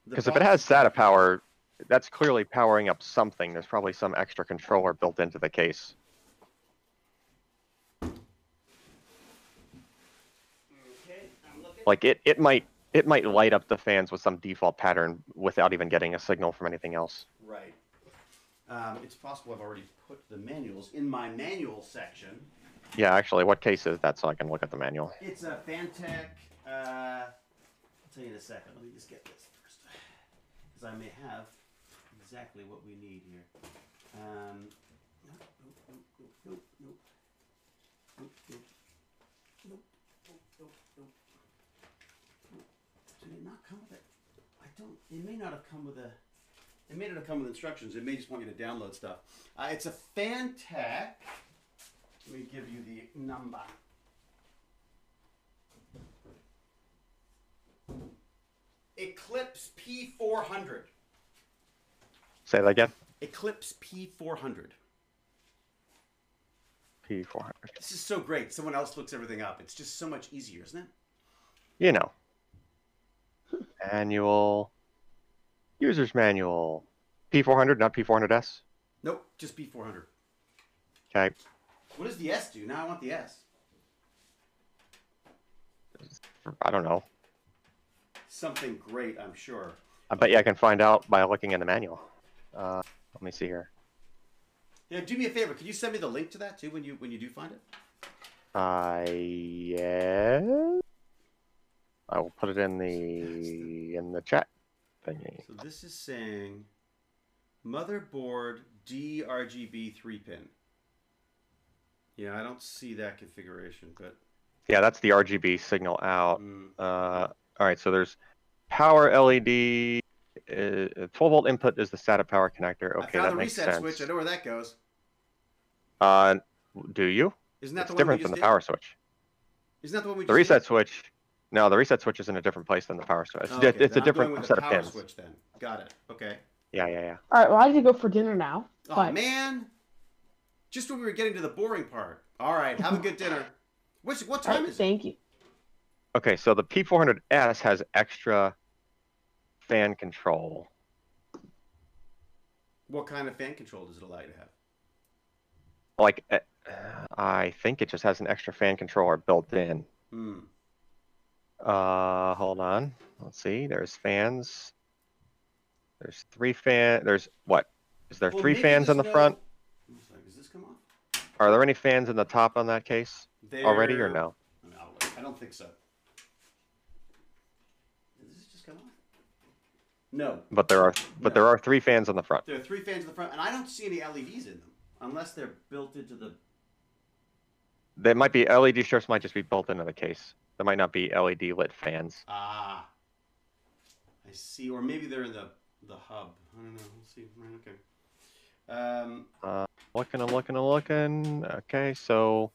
Because if it has SATA power, that's clearly powering up something. There's probably some extra controller built into the case. Okay, I'm looking. Like it, it might it might light up the fans with some default pattern without even getting a signal from anything else. Right. Um, it's possible I've already put the manuals in my manual section. Yeah, actually, what case is that so I can look at the manual? It's a Phanteks. Uh, I'll tell you in a second. Let me just get this I may have exactly what we need here. Um, nope, nope, nope, nope, nope, nope, nope, nope, nope. Did it not come with it? I don't. It may not have come with a. It may not have come with instructions. It may just want you to download stuff. Uh, it's a Phanteks. Let me give you the number. Eclipse P400. Say that again. Eclipse P400. P400. This is so great. Someone else looks everything up. It's just so much easier, isn't it? You know. Manual. User's manual. P400, not P400S. Nope, just P400. Okay. What does the S do? Now I want the S. I don't know. Something great, I'm sure. I bet you I can find out by looking in the manual. Uh, let me see here. Yeah, do me a favor. Could you send me the link to that too when you when you do find it? Uh, yeah. I will put it in the in the chat thingy. So this is saying motherboard DRGB three pin. Yeah, I don't see that configuration, but Yeah, that's the RGB signal out. mm, Uh, all right, so there's power LED. Uh, 12 volt input is the SATA power connector. Okay, I Okay, found that the makes reset sense. switch. I know where that goes. Uh, do you? Isn't that it's the one different we than just the did? power switch. Isn't that the one we The just reset did? switch. No, the reset switch is in a different place than the power switch. It's, Oh, okay, it's a then I'm going different with set the of pins. switch then. Got it. Okay. Yeah, yeah, yeah. All right. Well, I need to go for dinner now. Oh But man, just when we were getting to the boring part. All right, have a good dinner. Which what time right, is it? thank you. Okay, so the P400S has extra fan control. What kind of fan control does it allow you to have? Like, uh, I think it just has an extra fan controller built in. Hmm. Uh, hold on. Let's see. There's fans. There's three fan. There's what? Is there Well, three fans on the there's front? no- Does this come off? Are there any fans in the top on that case already, or no? No, I don't think so. Does this just come off? No. But there are, but there are three fans on the front. There are three fans on the front, and I don't see any LEDs in them unless they're built into the. There might be LED strips. Might just be built into the case. There might not be LED lit fans. Ah. I see, or maybe they're in the the hub. I don't know. We'll see. Right, okay. Um, Uh, looking, I'm looking, I'm looking. Okay, so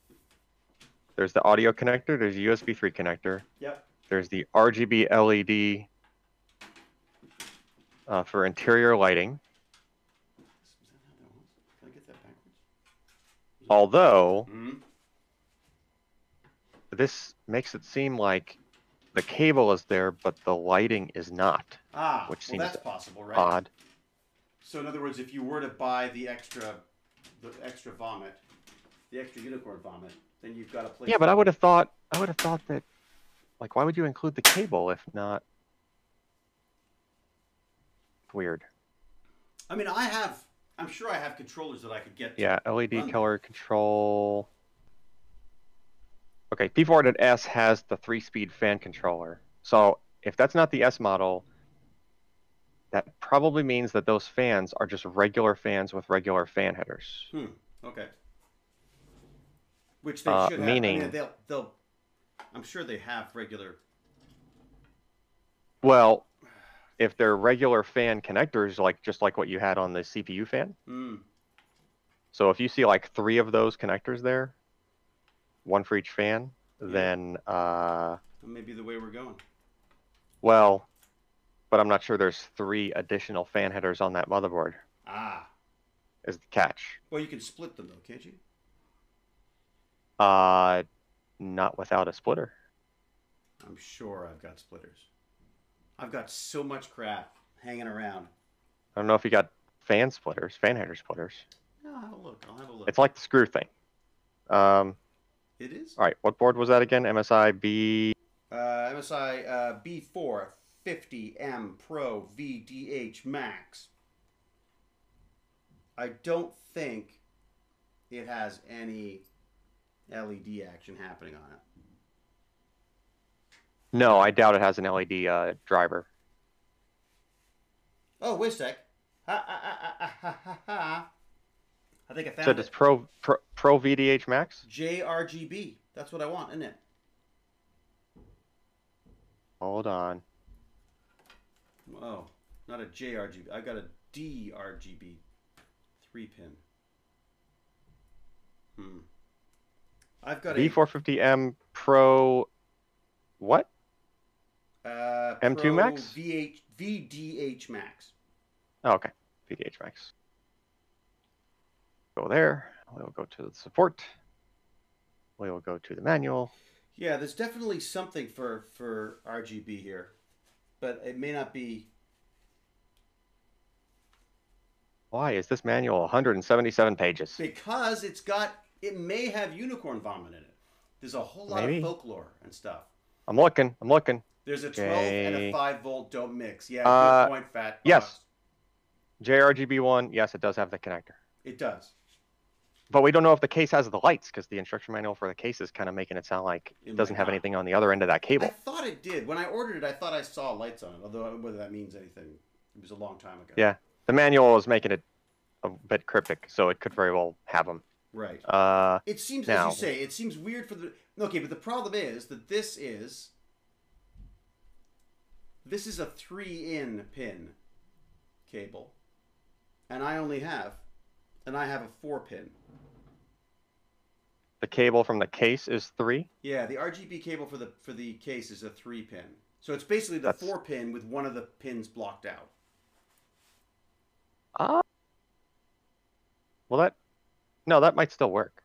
there's the audio connector. There's a USB 3 connector. Yep. There's the RGB LED uh, for interior lighting. is that how that was? Can I get that backwards? Although Hmm. this makes it seem like the cable is there, but the lighting is not. Ah, Which well, seems that's possible, right? Odd. So in other words, if you were to buy the extra, the extra vomit, the extra unicorn vomit, then you've got a place. Yeah, but I would have thought I would have thought that like why would you include the cable if not weird. I mean, I have. I'm sure I have controllers that I could get. to Yeah, LED run color control. Okay, P400S has the three-speed fan controller. So if that's not the S model, that probably means that those fans are just regular fans with regular fan headers. Hmm. Okay. Which they Uh, should have. I mean, meaning- they'll. They'll. I'm sure they have regular. Well, if they're regular fan connectors, like just like what you had on the CPU fan. Hmm. So if you see like three of those connectors there, one for each fan, then uh, That may be the way we're going. well, but I'm not sure there's three additional fan headers on that motherboard. Ah. Is the catch? Well, you can split them though, can't you? Uh, not without a splitter. I'm sure I've got splitters. I've got so much crap hanging around. I don't know if you got fan splitters, fan header splitters. Yeah, I'll have a look. I'll have a look. It's like the screw thing. Um, It is. all right, what board was that again? MSI B. Uh, MSI uh, B4 50M Pro VDH Max. I don't think it has any LED action happening on it. No, I doubt it has an LED uh, driver. Oh, wait a sec. Ha, ha, ha. I think I found So it. does Pro, Pro Pro VDH Max? JRGB. That's what I want, isn't it? Hold on. Oh, not a JRGB. I got a DRGB. Three pin. Hmm. I've got a B450M Pro. What? Uh, M2 Pro Max? VH, VDH Max. Oh, okay. VDH Max. Go there. We'll go to the support. We will go to the manual. Yeah, there's definitely something for for RGB here, but it may not be. Why is this manual 177 pages? Because it's got, it may have unicorn vomit in it. There's a whole lot Maybe. of folklore and stuff. I'm looking. I'm looking. There's a 12 and a 5 volt don't mix. Yeah, Uh, good point, Fat. yes. JRGB1, yes, it does have the connector. It does. But we don't know if the case has the lights because the instruction manual for the case is kind of making it sound like It it doesn't have not. anything on the other end of that cable. I thought it did. When I ordered it, I thought I saw lights on it, although whether that means anything, it was a long time ago. Yeah, the manual is making it a bit cryptic, so it could very well have them. Right. Uh, It seems, now, as you say, it seems weird for the. Okay, but the problem is that this is. This is a three-in pin cable, and I only have, and I have a four-pin. the cable from the case is three. Yeah, the RGB cable for the for the case is a three-pin, so it's basically the That's- four-pin with one of the pins blocked out. Ah. well, that no, that might still work.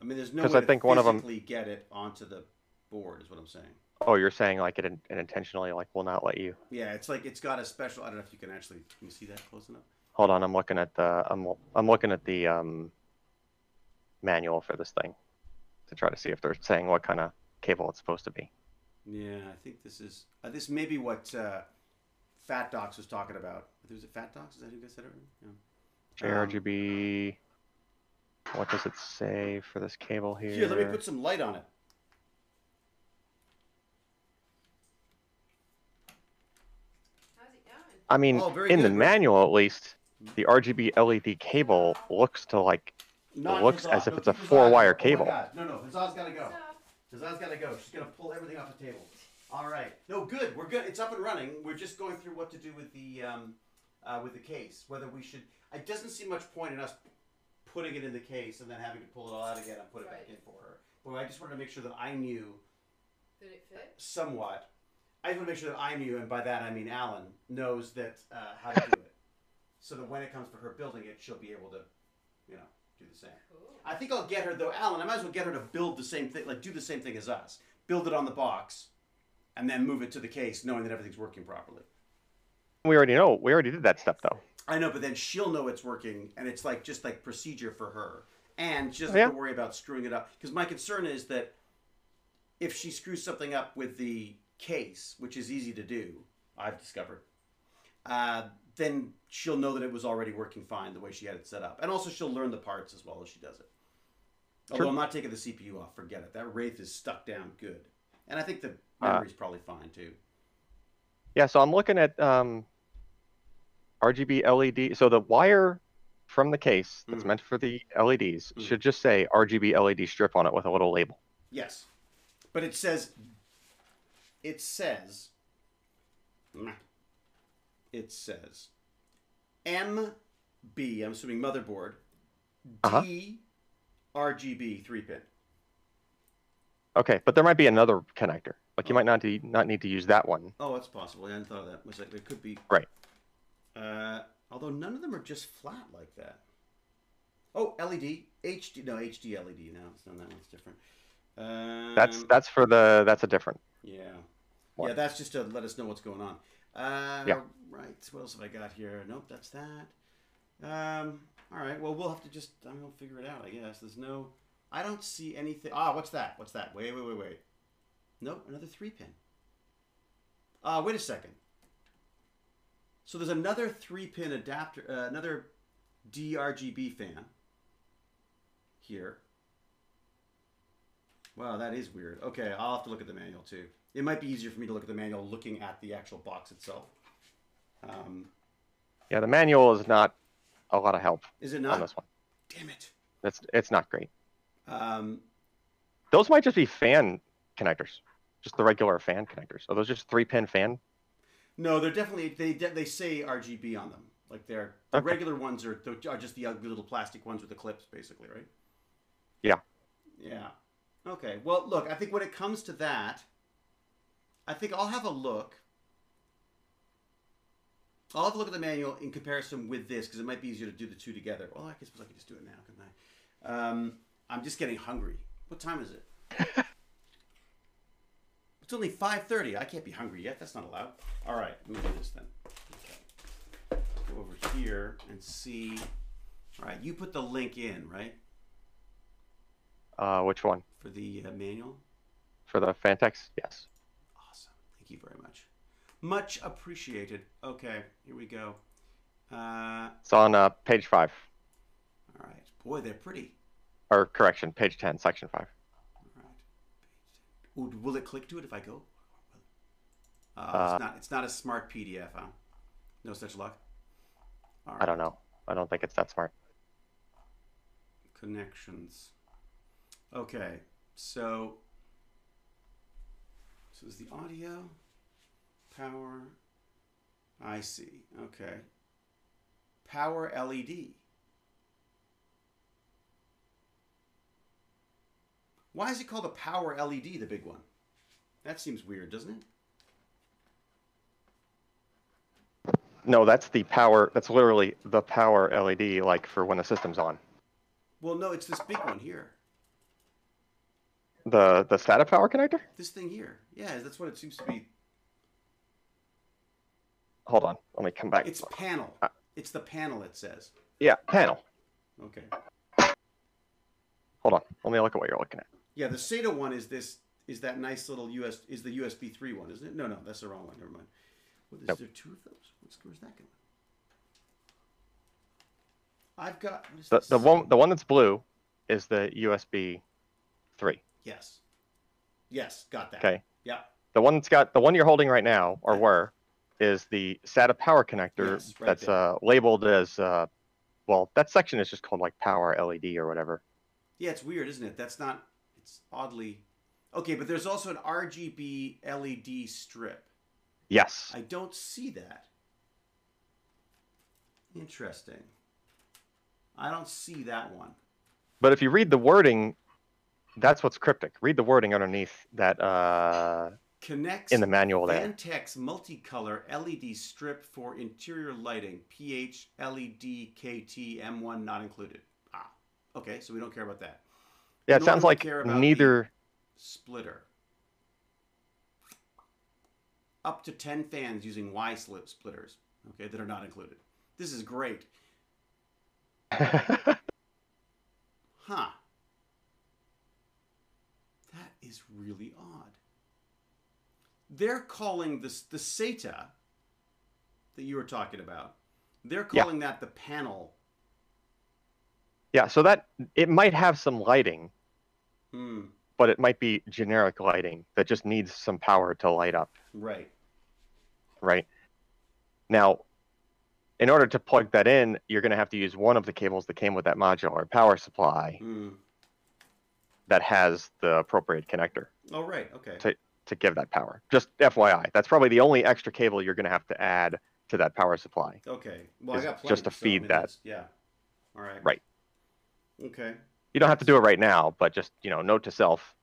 I mean, there's no way I to think one of 'em- physically get it onto the board, is what I'm saying. Oh, you're saying like it, in- it intentionally like will not let you. Yeah, it's like it's got a special. I don't know if you can actually. Can you see that close enough? Hold on, I'm looking at the I'm I'm looking at the um manual for this thing to try to see if they're saying what kind of cable it's supposed to be. Yeah, I think this is uh, this may be what uh, Fat Docs was talking about. Was it Fat Docs? Is that who guys said it? Yeah. Um, What does it say for this cable here? Here, let me put some light on it. I mean, Oh, in the good, Rick. manual at least, the RGB LED E cable looks to like Not looks Hazaz. as if No, it's a four-wire Oh cable. God. No, no, Hazaz's got to go. Hazaz's got to go. She's gonna pull everything off the table. All right. No, good. We're good. It's up and running. We're just going through what to do with the um, uh, with the case. Whether we should. It doesn't seem much point in us putting it in the case and then having to pull it all out again and put it back in for her. But I just wanted to make sure that I knew Did it fit? somewhat. I just want to make sure that I knew, and by that I mean Allyn knows that uh, how to do it, so that when it comes for her building it, she'll be able to, you know, do the same. I think I'll get her though, Allyn. I might as well get her to build the same thing, like do the same thing as us, build it on the box, and then move it to the case, knowing that everything's working properly. we already know. We already did that step though. I know, but then she'll know it's working, and it's like just like procedure for her. and she doesn't Yeah. have to worry about screwing it up. Because my concern is that if she screws something up with the case, which is easy to do, I've discovered, uh, then she'll know that it was already working fine the way she had it set up, and also she'll learn the parts as well as she does it. Although Sure. I'm not taking the CPU off, forget it. That Wraith is stuck down good, and I think the Uh, memory's probably fine too. Yeah, so I'm looking at um, RGB LED. So the wire from the case that's Mm. meant for the LEDs Mm. should just say RGB LED strip on it with a little label. Yes, but it says it says it says MB. I'm assuming motherboard Uh-huh. D RGB three pin. Okay, but there might be another connector. Like you might not need, not need to use that one. Oh, that's possible. I hadn't thought of that. Was like there could be Right. Uh, although none of them are just flat like that. Oh, LED, HD. No, HD LED. Now it's done that one's different. Um, That's that's for the that's a different. Yeah. Yeah, that's just to let us know what's going on. Uh, Yeah. Right. What else have I got here? Nope, that's that. Um, all right. Well, we'll have to just, I'm going to figure it out, I guess. There's no, I don't see anything. Ah, what's that? What's that? Wait, wait, wait, wait. Nope, another three pin. Ah, wait a second. So there's another three pin adapter, uh, another DRGB fan here. Wow, that is weird. Okay, I'll have to look at the manual too. It might be easier for me to look at the manual looking at the actual box itself. Um, Yeah, the manual is not a lot of help is it not? on this one. Damn it. That's it's not great. Um, Those might just be fan connectors, just the regular fan connectors. Are those just three pin fan? no, they're definitely they they say RGB on them. Like they're the Okay. regular ones are are just the ugly little plastic ones with the clips, basically, right? Yeah. Yeah. Okay. Well, look, I think when it comes to that, I think I'll have a look. I'll have a look at the manual in comparison with this because it might be easier to do the two together. Well, I guess I could just do it now, couldn't I? Um, I'm just getting hungry. What time is it? it's only 5:30. I can't be hungry yet. That's not allowed. All right, let me do this then. Okay. Go over here and see. All right, you put the link in, right, Uh, which one? for the uh, manual. For the Phanteks? Yes. Thank you very much. Much appreciated. Okay, here we go. Uh, It's on uh, page five, all right. Boy, they're pretty. or correction, page ten, section five. All right. Ooh, will it click to it if I go? Uh, Uh, it's not. It's not a smart PDF, huh? No such luck. Right. I don't know. I don't think it's that smart. Connections. Okay, so. So is the audio, power. I see. Okay. Power LED. Why is it called a power LED, the big one? That seems weird, doesn't it? No, that's the power. That's literally the power LED, like for when the system's on. Well, no, it's this big one here. The the SATA power connector. This thing here. Yeah, that's what it seems to be. Hold on, let me come back. It's panel. Uh, It's the panel, it says. Yeah, panel. Okay. Hold on, let me look at what you're looking at. Yeah, the SATA one is this is that nice little US is the USB three one, isn't it? No, no, that's the wrong one. Never mind. What, is Nope. there two of those? What's, where's that going? I've got The the one the one that's blue is the USB three. Yes. Yes, got that. Okay. Yeah. The one that's got the one you're holding right now, or were, is the SATA power connector Yes, right that's uh, labeled as uh, well. That section is just called like power LED or whatever. Yeah, it's weird, isn't it? That's not. It's oddly. Okay, but there's also an RGB LED strip. Yes. I don't see that. Interesting. I don't see that one. But if you read the wording, that's what's cryptic. Read the wording underneath that uh, Connects in the manual there. Phanteks multicolor LED strip for interior lighting. PH LED KT M1 not included. Ah, okay, so we don't care about that. Yeah, it nor sounds like care about the- neither. Splitter. Up to 10 fans using Y slip splitters, okay, that are not included. This is great. Huh. Is really odd. They're calling this the SATA that you were talking about. They're Yeah. calling that the panel. Yeah, so that it might have some lighting, Hmm. but it might be generic lighting that just needs some power to light up, Right. right? Now, in order to plug that in, you're going to have to use one of the cables that came with that modular power supply Hmm. That has the appropriate connector Oh, right. Okay. to, to give that power. Just FYI, that's probably the only extra cable you're going to have to add to that power supply. Okay. Well, I got plenty, just to so, I feed mean, that. Yeah. All right. Right. Okay. You don't have to do it right now, but just, you know, note to self.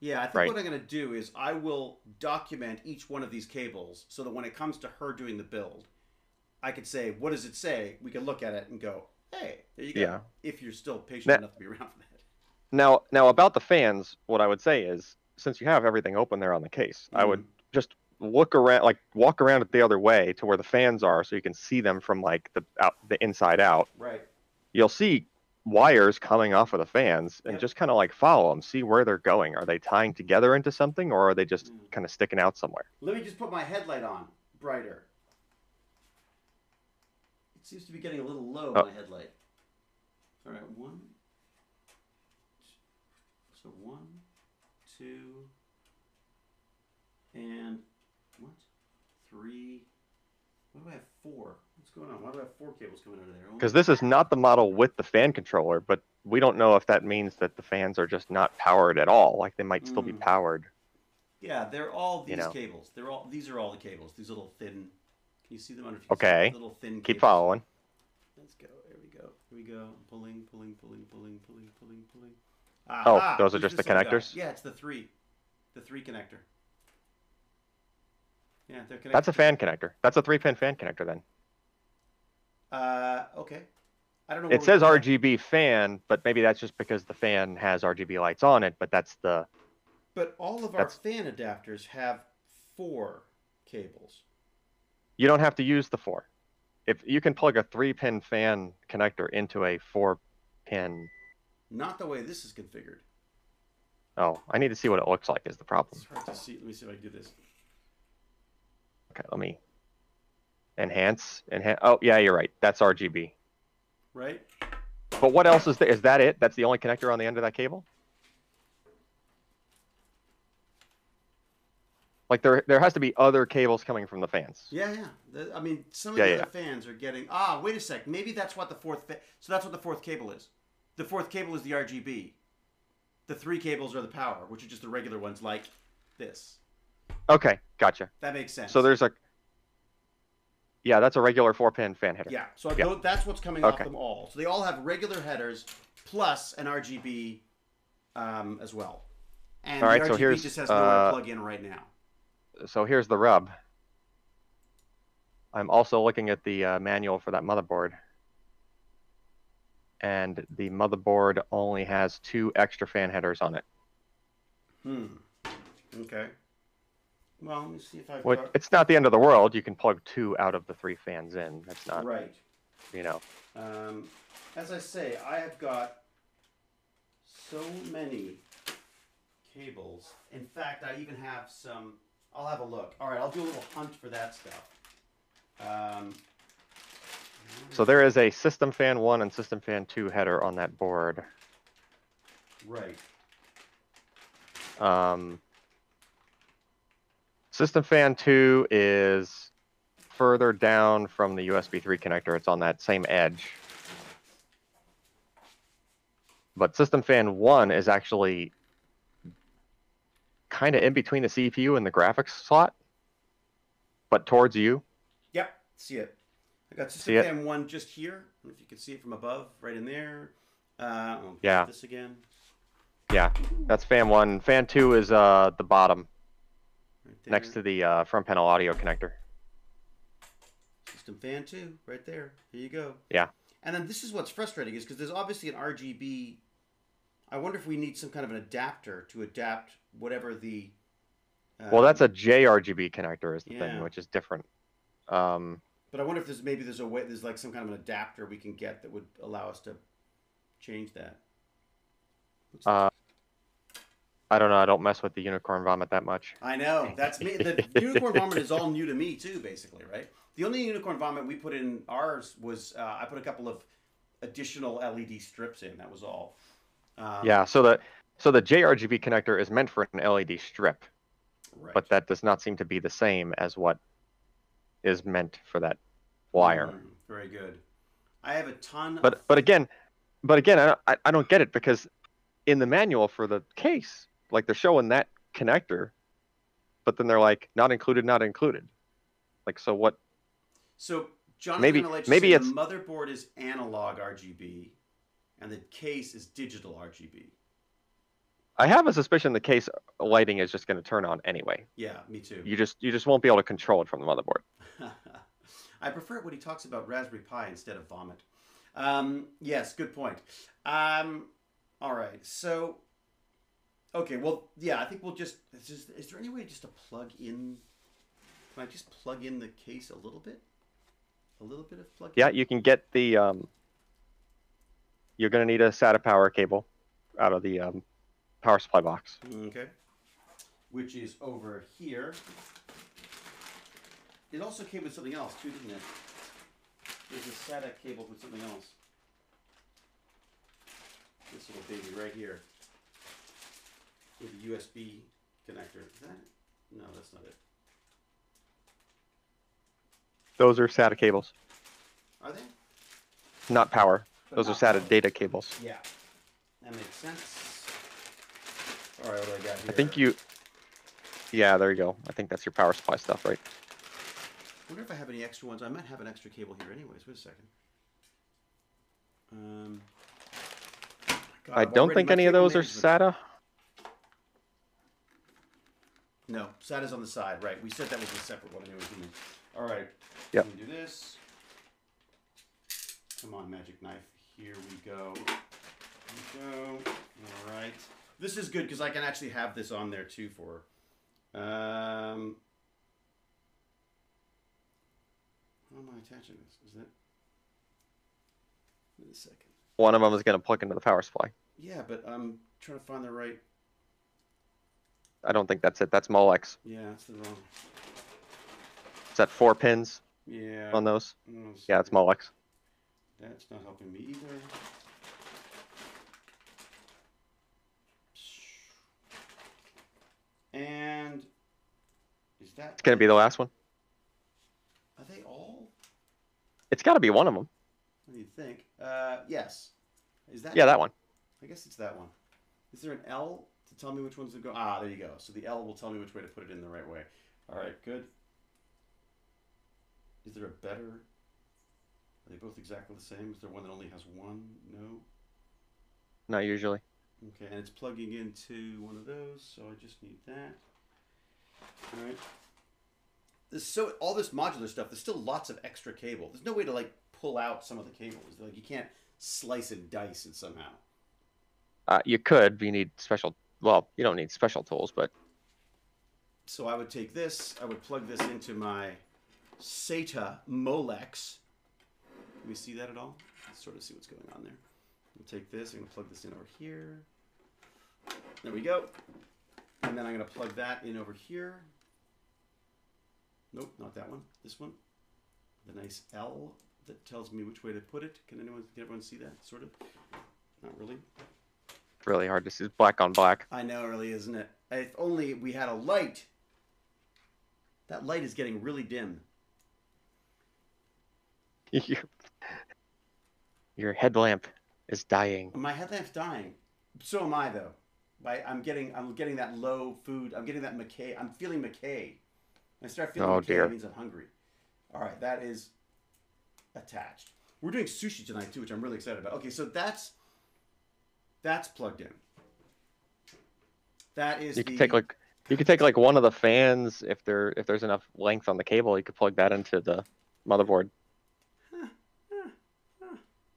Yeah, I think Right. what I'm going to do is I will document each one of these cables so that when it comes to her doing the build, I could say, what does it say? We can look at it and go, hey, there you go. Yeah. If you're still patient Now- enough to be around for that. Now, now about the fans, what I would say is, since you have everything open there on the case, I would just look around, like walk around it the other way to where the fans are, so you can see them from like the out, the inside out. Right. You'll see wires coming off of the fans, and Yep. just kind of like follow them, see where they're going. Are they tying together into something, or are they just Mm. kind of sticking out somewhere? Let me just put my headlight on brighter. It seems to be getting a little low, Oh. my headlight. All right, one. So one, two, and what? Three. Why do I have four? What's going on? Why do I have four cables coming out of there? Because this is not the model with the fan controller, but we don't know if that means that the fans are just not powered at all. Like they might still be Mm. powered. Yeah, they're all these You know. cables. They're all these are all the cables. These little thin. Can you see them under? Okay. Little thin. Keep following. Let's go. Here we go. Here we go. Pulling, pulling, pulling, pulling, pulling, pulling, pulling. Oh, those are just the other guy? connectors? Yeah, it's the three, the three connector. Yeah, they're connected. That's a fan connector. That's a three-pin fan connector. Then Uh, okay. I don't know. it says RGB fan, but maybe that's just because the fan has RGB lights on it. But that's the But all of our fan adapters have four cables. you don't have to use the four. If you can plug a three-pin fan connector into a four-pin. Not the way this is configured. Oh, I need to see what it looks like. Is the problem? It's hard to see. Let me see if I can do this. Okay, let me enhance. Enhance. Oh, yeah, you're right. That's RGB. Right? But what else is there? Is that it? That's the only connector on the end of that cable? Like there, there has to be other cables coming from the fans. Yeah, yeah. I mean, some of Yeah, the yeah. other fans are getting. Ah, wait a sec. Maybe that's what the fourth. So that's what the fourth cable is. The fourth cable is the RGB. The three cables are the power, which are just the regular ones like this. Okay, gotcha. That makes sense. So there's a. Yeah, that's a regular four-pin fan header. Yeah. So Yeah. that's what's coming off Okay. them all. So they all have regular headers plus an RGB um, as well. And All right, the so RGB here's, just has nowhere uh, to plug in right now. So here's the rub. I'm also looking at the uh, manual for that motherboard. And the motherboard only has two extra fan headers on it. Hmm. Okay. Well, let me see if I've What, got. it's not the end of the world. You can plug two out of the three fans in. That's not, Right. you know. Um, as I say, I have got so many cables. In fact, I even have some. I'll have a look. All right, I'll do a little hunt for that stuff. Um, So there is a System Fan 1 and System Fan 2 header on that board. right. Um, System Fan 2 is further down from the USB 3 connector. It's on that same edge. But System Fan 1 is actually kind of in between the CPU and the graphics slot, but towards you. Yep. See it. I got See System it? Fan one just here. I don't know if you can see it from above, right in there. Uh, Yeah. This again. Yeah, that's Fan 1. Fan 2 is uh, the bottom, Right next to the uh, front panel audio connector. System fan two, right there. Here you go. Yeah. And then this is what's frustrating is because there's obviously an RGB. I wonder if we need some kind of an adapter to adapt whatever the. Well, um, that's a JRGB connector is the Yeah. thing, which is different. Um, But I wonder if there's maybe there's a way there's like some kind of an adapter we can get that would allow us to change that. Uh, I don't know. I don't mess with the unicorn vomit that much. I know. That's me. The unicorn vomit is all new to me too, basically, right? The only unicorn vomit we put in ours was uh, I put a couple of additional LED strips in. That was all. Um, Yeah. So the so the JRGB connector is meant for an LED strip, Right. but that does not seem to be the same as what is meant for that wire. Mm, very good. I have a ton. of... But but again, but again, I, I I don't get it because in the manual for the case, like they're showing that connector, but then they're like not included, not included. Like so what? So Jonathan Maybe- gonna let you maybe say it's- the motherboard is analog RGB, and the case is digital RGB. I have a suspicion the case lighting is just going to turn on anyway. Yeah, me too. You just you just won't be able to control it from the motherboard. I prefer it when he talks about Raspberry Pi instead of vomit. Um, yes, good point. Um, all right, so okay, well, yeah, I think we'll just. Is, just, is there any way just to plug in? Can I just plug in the case a little bit? A little bit of plug. Yeah, you can get the. Um, you're going to need a SATA power cable out of the um, power supply box. Okay. Which is over here. It also came with something else too, didn't it? There's a SATA cable with something else. This little baby right here. With a USB connector. Is that it? No, that's not it. Those are SATA cables, Are they? not power. But Those are SATA power. data cables. Yeah. That makes sense. Alright, what do I got here? I think you. Yeah, there you go. I think that's your power supply stuff, right? wonder if I have any extra ones. I might have an extra cable here anyways. Wait a second. Um, God, I don't think any of cable those are SATA. No, SATA's on the side. Right. We said that was a separate one anyways, didn't we? All right. Yep. Let me do this. Come on, magic knife. Here we go. Here we go. All right. This is good because I can actually have this on there too for. Um, how am I attaching this? Is that? Wait a second. One of them is going to plug into the power supply. Yeah, but I'm trying to find the right. I don't think that's it. That's Molex. Yeah, that's the wrong. Is that four pins Yeah. on those? Yeah, it's Molex. That's not helping me either. And is that? It's going to be the last one. Are they all? It's got to be one of them. What do you think? Uh, yes. Is that? Yeah, that one. I guess it's that one. Is there an L to tell me which ones to go? Ah, there you go. So the L will tell me which way to put it in the right way. All right, good. Is there a better? Are they both exactly the same? Is there one that only has one? No. Not usually. Okay, and it's plugging into one of those, so I just need that. All right. There's so all this modular stuff. There's still lots of extra cable. There's no way to like pull out some of the cables. Like you can't slice and dice it somehow. Uh, you could. but You need special. Well, you don't need special tools, but So I would take this. I would plug this into my SATA Molex. Can we see that at all? Let's sort of see what's going on there. I'll take this. I'm gonna plug this in over here. There we go. And then I'm gonna plug that in over here. Nope, not that one. This one. The nice L that tells me which way to put it. Can anyone can everyone see that? Sort of. Not really. really hard to see. It's black on black. I know, really, isn't it? If only we had a light. That light is getting really dim. your headlamp is dying. My headlamp's dying. So am I, though. I, I'm getting, I'm getting that low food. I'm getting that McKay. I'm feeling McKay. When I start feeling Oh, McKay, dear. it means I'm hungry. All right, that is attached. We're doing sushi tonight too, which I'm really excited about. Okay, so that's that's plugged in. That is You the could take like you could take like one of the fans if there if there's enough length on the cable. You could plug that into the motherboard.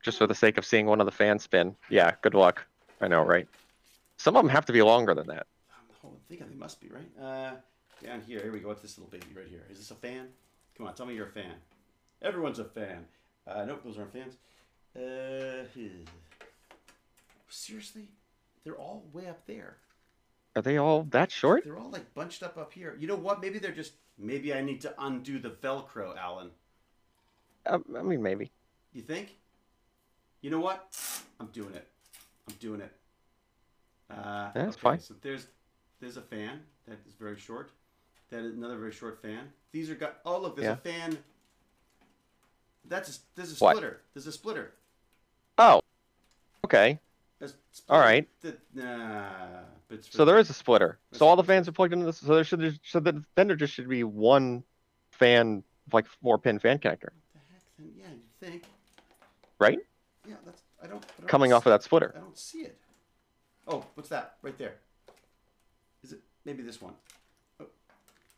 Just for the sake of seeing one of the fans spin. Yeah, good luck. I know, right? Some of them have to be longer than that. I'm thinking they must be right. Uh, down here, here we go. What's this little baby right here? Is this a fan? Come on, tell me you're a fan. Everyone's a fan. Uh, nope, those aren't fans. Uh, seriously, They're all way up there. Are they all that short? They're all like bunched up up here. You know what? Maybe they're just. Maybe I need to undo the Velcro, Allyn. Um, I mean, maybe. You think? You know what? I'm doing it. I'm doing it. Uh, That's okay, fine. So there's there's a fan that is very short. That is another very short fan. These are got. Oh look, there's Yeah. a fan. That's a, there's a What? splitter. There's a splitter. Oh. Okay. All right. a All splitter right. that- nah, So there the- is a splitter. So all the fans are plugged into this. So there should there- so then there just should be one fan like four pin fan connector, What the heck? Then yeah, you think? right? Yeah, that's. I don't. I don't Coming off of that splitter. I don't see it. Oh, what's that? Right there. Is it maybe this one? Oh,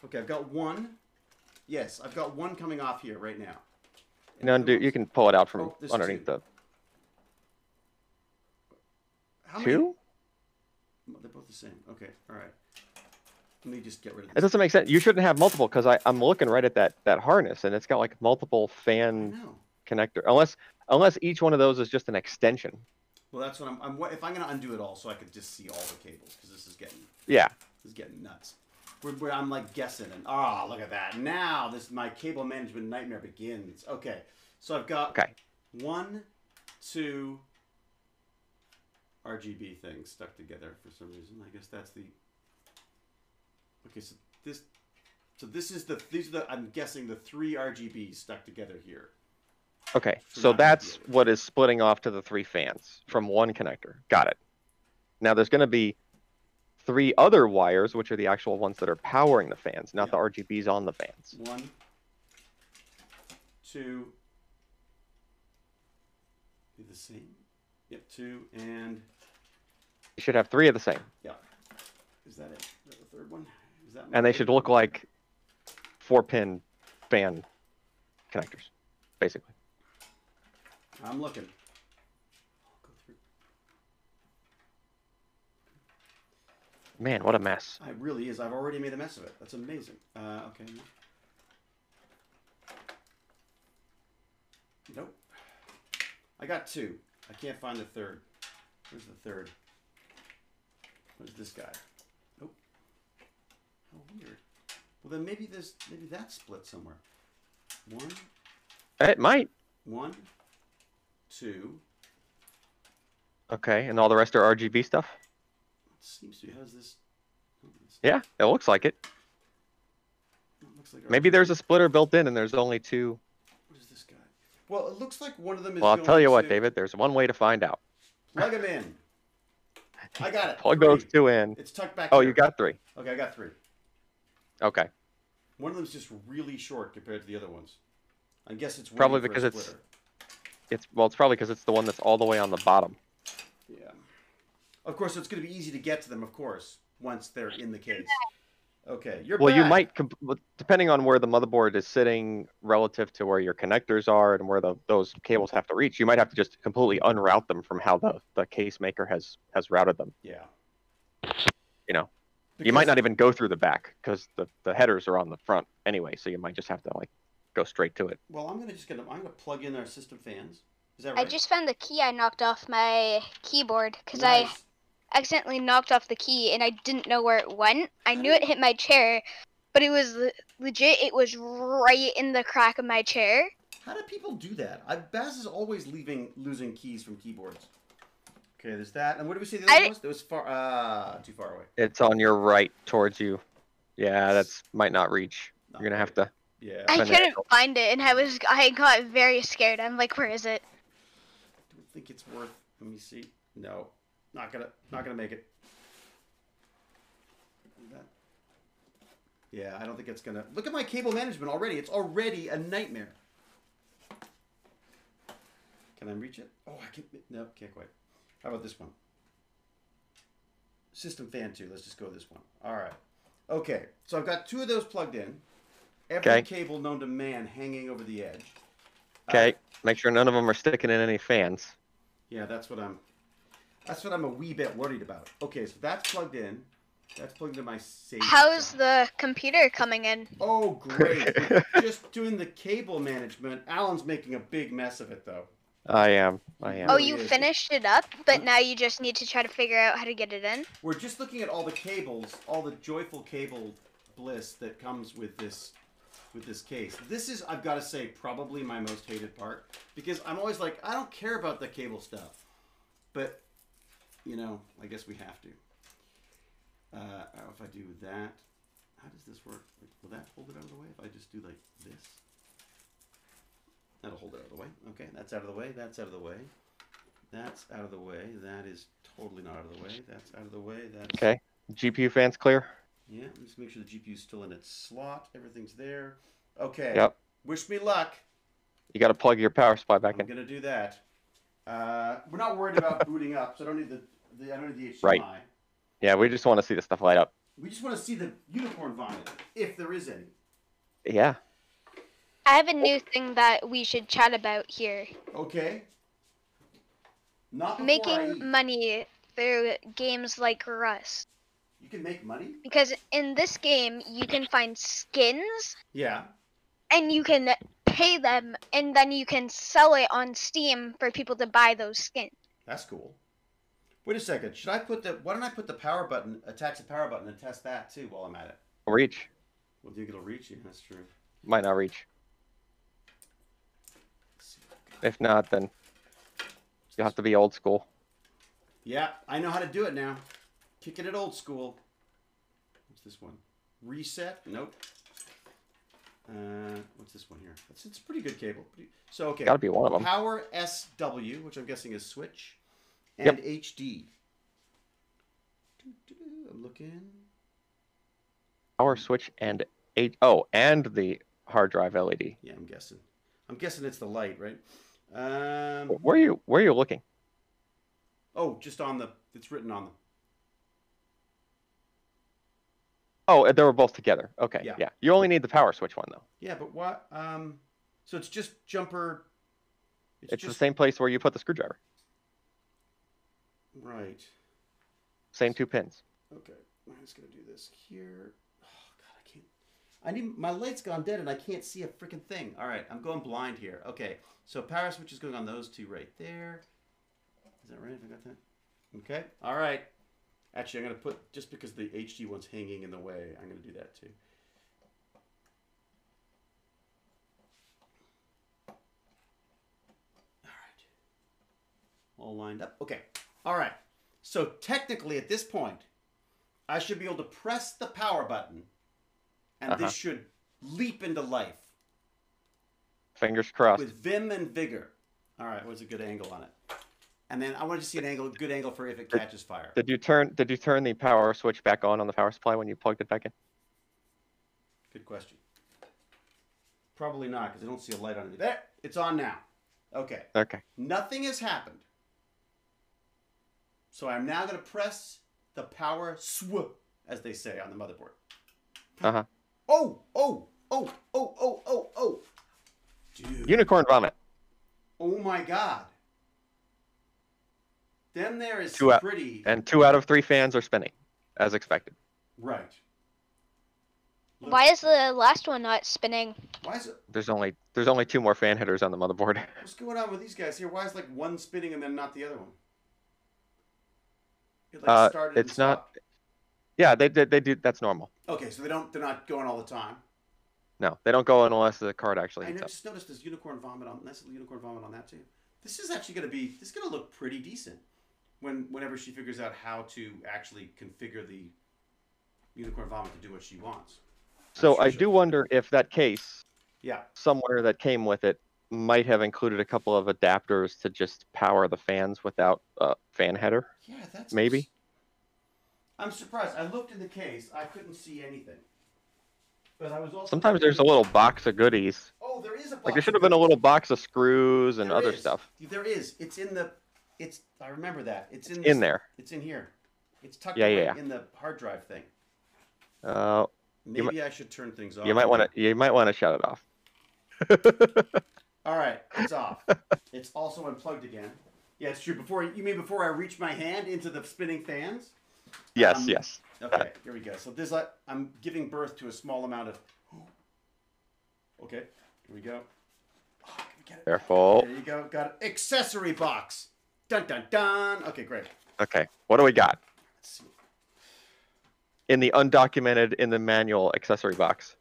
okay, I've got one. Yes, I've got one coming off here right now. The you can pull it out from Oh, underneath two. the How many- two. They're both the same. Okay, all right. Let me just get rid of It doesn't make sense. You shouldn't have multiple because I'm looking right at that that harness and it's got like multiple fan connector. Unless unless each one of those is just an extension. Well, that's what I'm. I'm if I'm gonna undo it all, so I could just see all the cables, because this is getting Yeah. This is getting nuts. Where, where I'm like guessing, and ah, look at that. Now this my cable management nightmare begins. Okay, so I've got Okay. one, two RGB things stuck together for some reason. I guess that's the. Okay, so this, so this is the these are the I'm guessing the three RGBs stuck together here. Okay. So So not gonna that's be able to- what is splitting off to the three fans from one connector. Got it. Now there's going to be three other wires, which are the actual ones that are powering the fans, not Yeah. the RGBs on the fans. One, two, be the same. Yep, two and You should have three of the same, yeah. Is that it? Is that the third one? Is that? and they should look like four-pin fan connectors, basically. I'm looking. Go through. Man, what a mess. It really is. I've already made a mess of it. That's amazing. Uh, okay. Nope. I got two. I can't find the third. Where's the third? Where's this guy? Nope. How weird. Well, then maybe this, maybe that split somewhere. One, It might. one, two. Okay, and all the rest are RGB stuff. It seems to. How's this? Yeah, it looks like it. it looks like Maybe there's a splitter built in, and there's only two. What is this guy? Well, it looks like one of them is. Well, I'll tell you what. David. There's one way to find out. Plug them in. I got it. Plug Three. those two in. It's tucked back. Oh, you got three. Okay, I got three. Okay. One of them's just really short compared to the other ones. I guess it's Probably because it's-. It's well, it's probably because it's the one that's all the way on the bottom. Yeah. Of course, it's going to be easy to get to them. Of course, once they're in the case. Okay, you're Well, you might, comp- depending on where the motherboard is sitting relative to where your connectors are and where the, those cables have to reach, you might have to just completely unroute them from how the, the case maker has has routed them. Yeah. You know, you might not even go through the back because the, the headers are on the front anyway, so you might just have to like go straight to it. Well, I'm gonna just gonna I'm gonna plug in our system fans. Is that right? I just found the key I knocked off my keyboard because I accidentally knocked off the key and I didn't know where it went. I knew it hit my chair, but it was legit. It was right in the crack of my chair. How do people do that? I, Baz is always leaving losing keys from keyboards. Okay, there's that. And what did we say the I other di- was? It was far uh too far away. It's on your right towards you. Yeah, that's might not reach. Not You're gonna have to. Yeah. I couldn't find it, and I was I got very scared. I'm like, where is it? I Do we think it's worth? Let me see. No, not gonna, not gonna make it. Yeah, I don't think it's gonna. Look at my cable management already. It's already a nightmare. Can I reach it? Oh, I can't. No, can't quite. How about this one? System fan two. Let's just go this one. All right. Okay, so I've got two of those plugged in. Every Okay. cable known to man hanging over the edge. Uh, Okay, make sure none of them are sticking in any fans. Yeah, that's what I'm. That's what I'm a wee bit worried about. Okay, so that's plugged in. That's plugged into my safe. How's the computer coming in? Oh, great! Just doing the cable management. Allyn's making a big mess of it, though. I am. I am. Oh, you finished it up, but Huh? now you just need to try to figure out how to get it in. We're just looking at all the cables, all the joyful cable bliss that comes with this with this case. This is I've got to say probably my most hated part because I'm always like I don't care about the cable stuff. But you know, I guess we have to. Uh, if I do that, how does this work? Will that hold it out of the way if I just do like this? That'll hold it out of the way. Okay, that's out of the way. That's out of the way. That's out of the way. That is totally not out of the way. That's out of the way. That's Okay. GPU fans clear. Yeah, just make sure the GPU's still in its slot. Everything's there. Okay. Yep. Wish me luck. You got to plug your power supply back in. I'm gonna do that. Uh, we're not worried about booting up, so I don't need the, the I don't need the HDMI. Right. Yeah, we just want to see the stuff light up. We just want to see the unicorn vomit, if there is any. Yeah. I have a new thing that we should chat about here. Okay. Not Making money through games like Rust. You can make money. Because in this game, you can find skins Yeah. and you can pay them and then you can sell it on Steam for people to buy those skins. That's cool. Wait a second. Should I put the? Why don't I put the power button? Attach the power button and test that too while I'm at it. Reach. Well, do you think it'll reach you? That's true. Might not reach. If not, then you'll have to be old school. Yeah, I know how to do it now. Kicking it at old school. What's this one? Reset? Nope. Uh, what's this one here? It's, it's a pretty good cable. Pretty- So okay, Gotta be one of them. Power SW, which I'm guessing is switch, Yep. and HD. Doo-doo-doo, I'm looking. Power switch and eight oh, and the hard drive LED. Yeah, I'm guessing. I'm guessing it's the light, right? Um, Where are you? Where are you looking? oh, just on the. It's written on the. Oh, they were both together. Okay. Yeah. Yeah. You only need the power switch one though. Yeah, but what? Um, so it's just jumper. It's, the just same place where you put the screwdriver. right. Same two pins. Okay, I'm just gonna do this here. Oh God, I can't. I need my light's gone dead and I can't see a freaking thing. All right, I'm going blind here. Okay, so power switch is going on those two right there. Is that right? Have I got that? Okay. All right. Actually, I'm gonna put just because the HD one's hanging in the way. I'm gonna do that too. All right. All lined up. Okay. All right. So technically, at this point, I should be able to press the power button, and Uh-huh. this should leap into life Fingers crossed. with vim and vigor. All right, what's a good angle on it? And then I want to see an angle, good angle for if it catches fire. Did you turn? Did you turn the power switch back on on the power supply when you plugged it back in? Good question. Probably not, because I don't see a light on it. There, it's on now. Okay, Okay. nothing has happened. So I'm now going to press the power sw, as they say on the motherboard. Uh huh. Oh, oh, oh, oh, oh, oh, oh. Dude. Unicorn vomit. Oh my god. Them there is Two out- pretty. And two out of three fans are spinning, as expected. Right. Look, Why is the last one not spinning? Why is it? There's only there's only two more fan headers on the motherboard. What's going on with these guys here? Why is like one spinning and then not the other one? It like Uh, started and it's not- stopped. yeah, they did. They do. That's normal. Okay, so they don't. They're not going all the time. No, they don't go unless the card actually I heats up. just noticed this unicorn vomit on. Nice little unicorn vomit on that too. This is actually going to be. This is going to look pretty decent. When whenever she figures out how to actually configure the unicorn vomit to do what she wants. So sure I do wonder if that case Yeah. somewhere that came with it might have included a couple of adapters to just power the fans without a fan header. Yeah, that's Maybe. I'm surprised. I looked in the case. I couldn't see anything. But I was also Sometimes there's a little box of goodies. Oh, there is a box. Like there should have been a little box of screws and There other is. stuff There is. It's in the. It's. I remember that. It's in. in this- there. It's in here. It's tucked Yeah, away yeah, yeah. in the hard drive thing. Uh, Maybe I should turn things off. you might want to you might want to shut it off. All right, it's off. it's also unplugged again. Yeah, it's true. Before you mean before I reach my hand into the spinning fans? Yes, Um, yes. Okay, here we go. So this like I'm giving birth to a small amount of. Okay, here we go. Oh, give me Get it. Careful. There you go. Got it. Accessory box. Dun dun dun. Okay, great. Okay, what do we got Let's see. in the undocumented in the manual accessory box?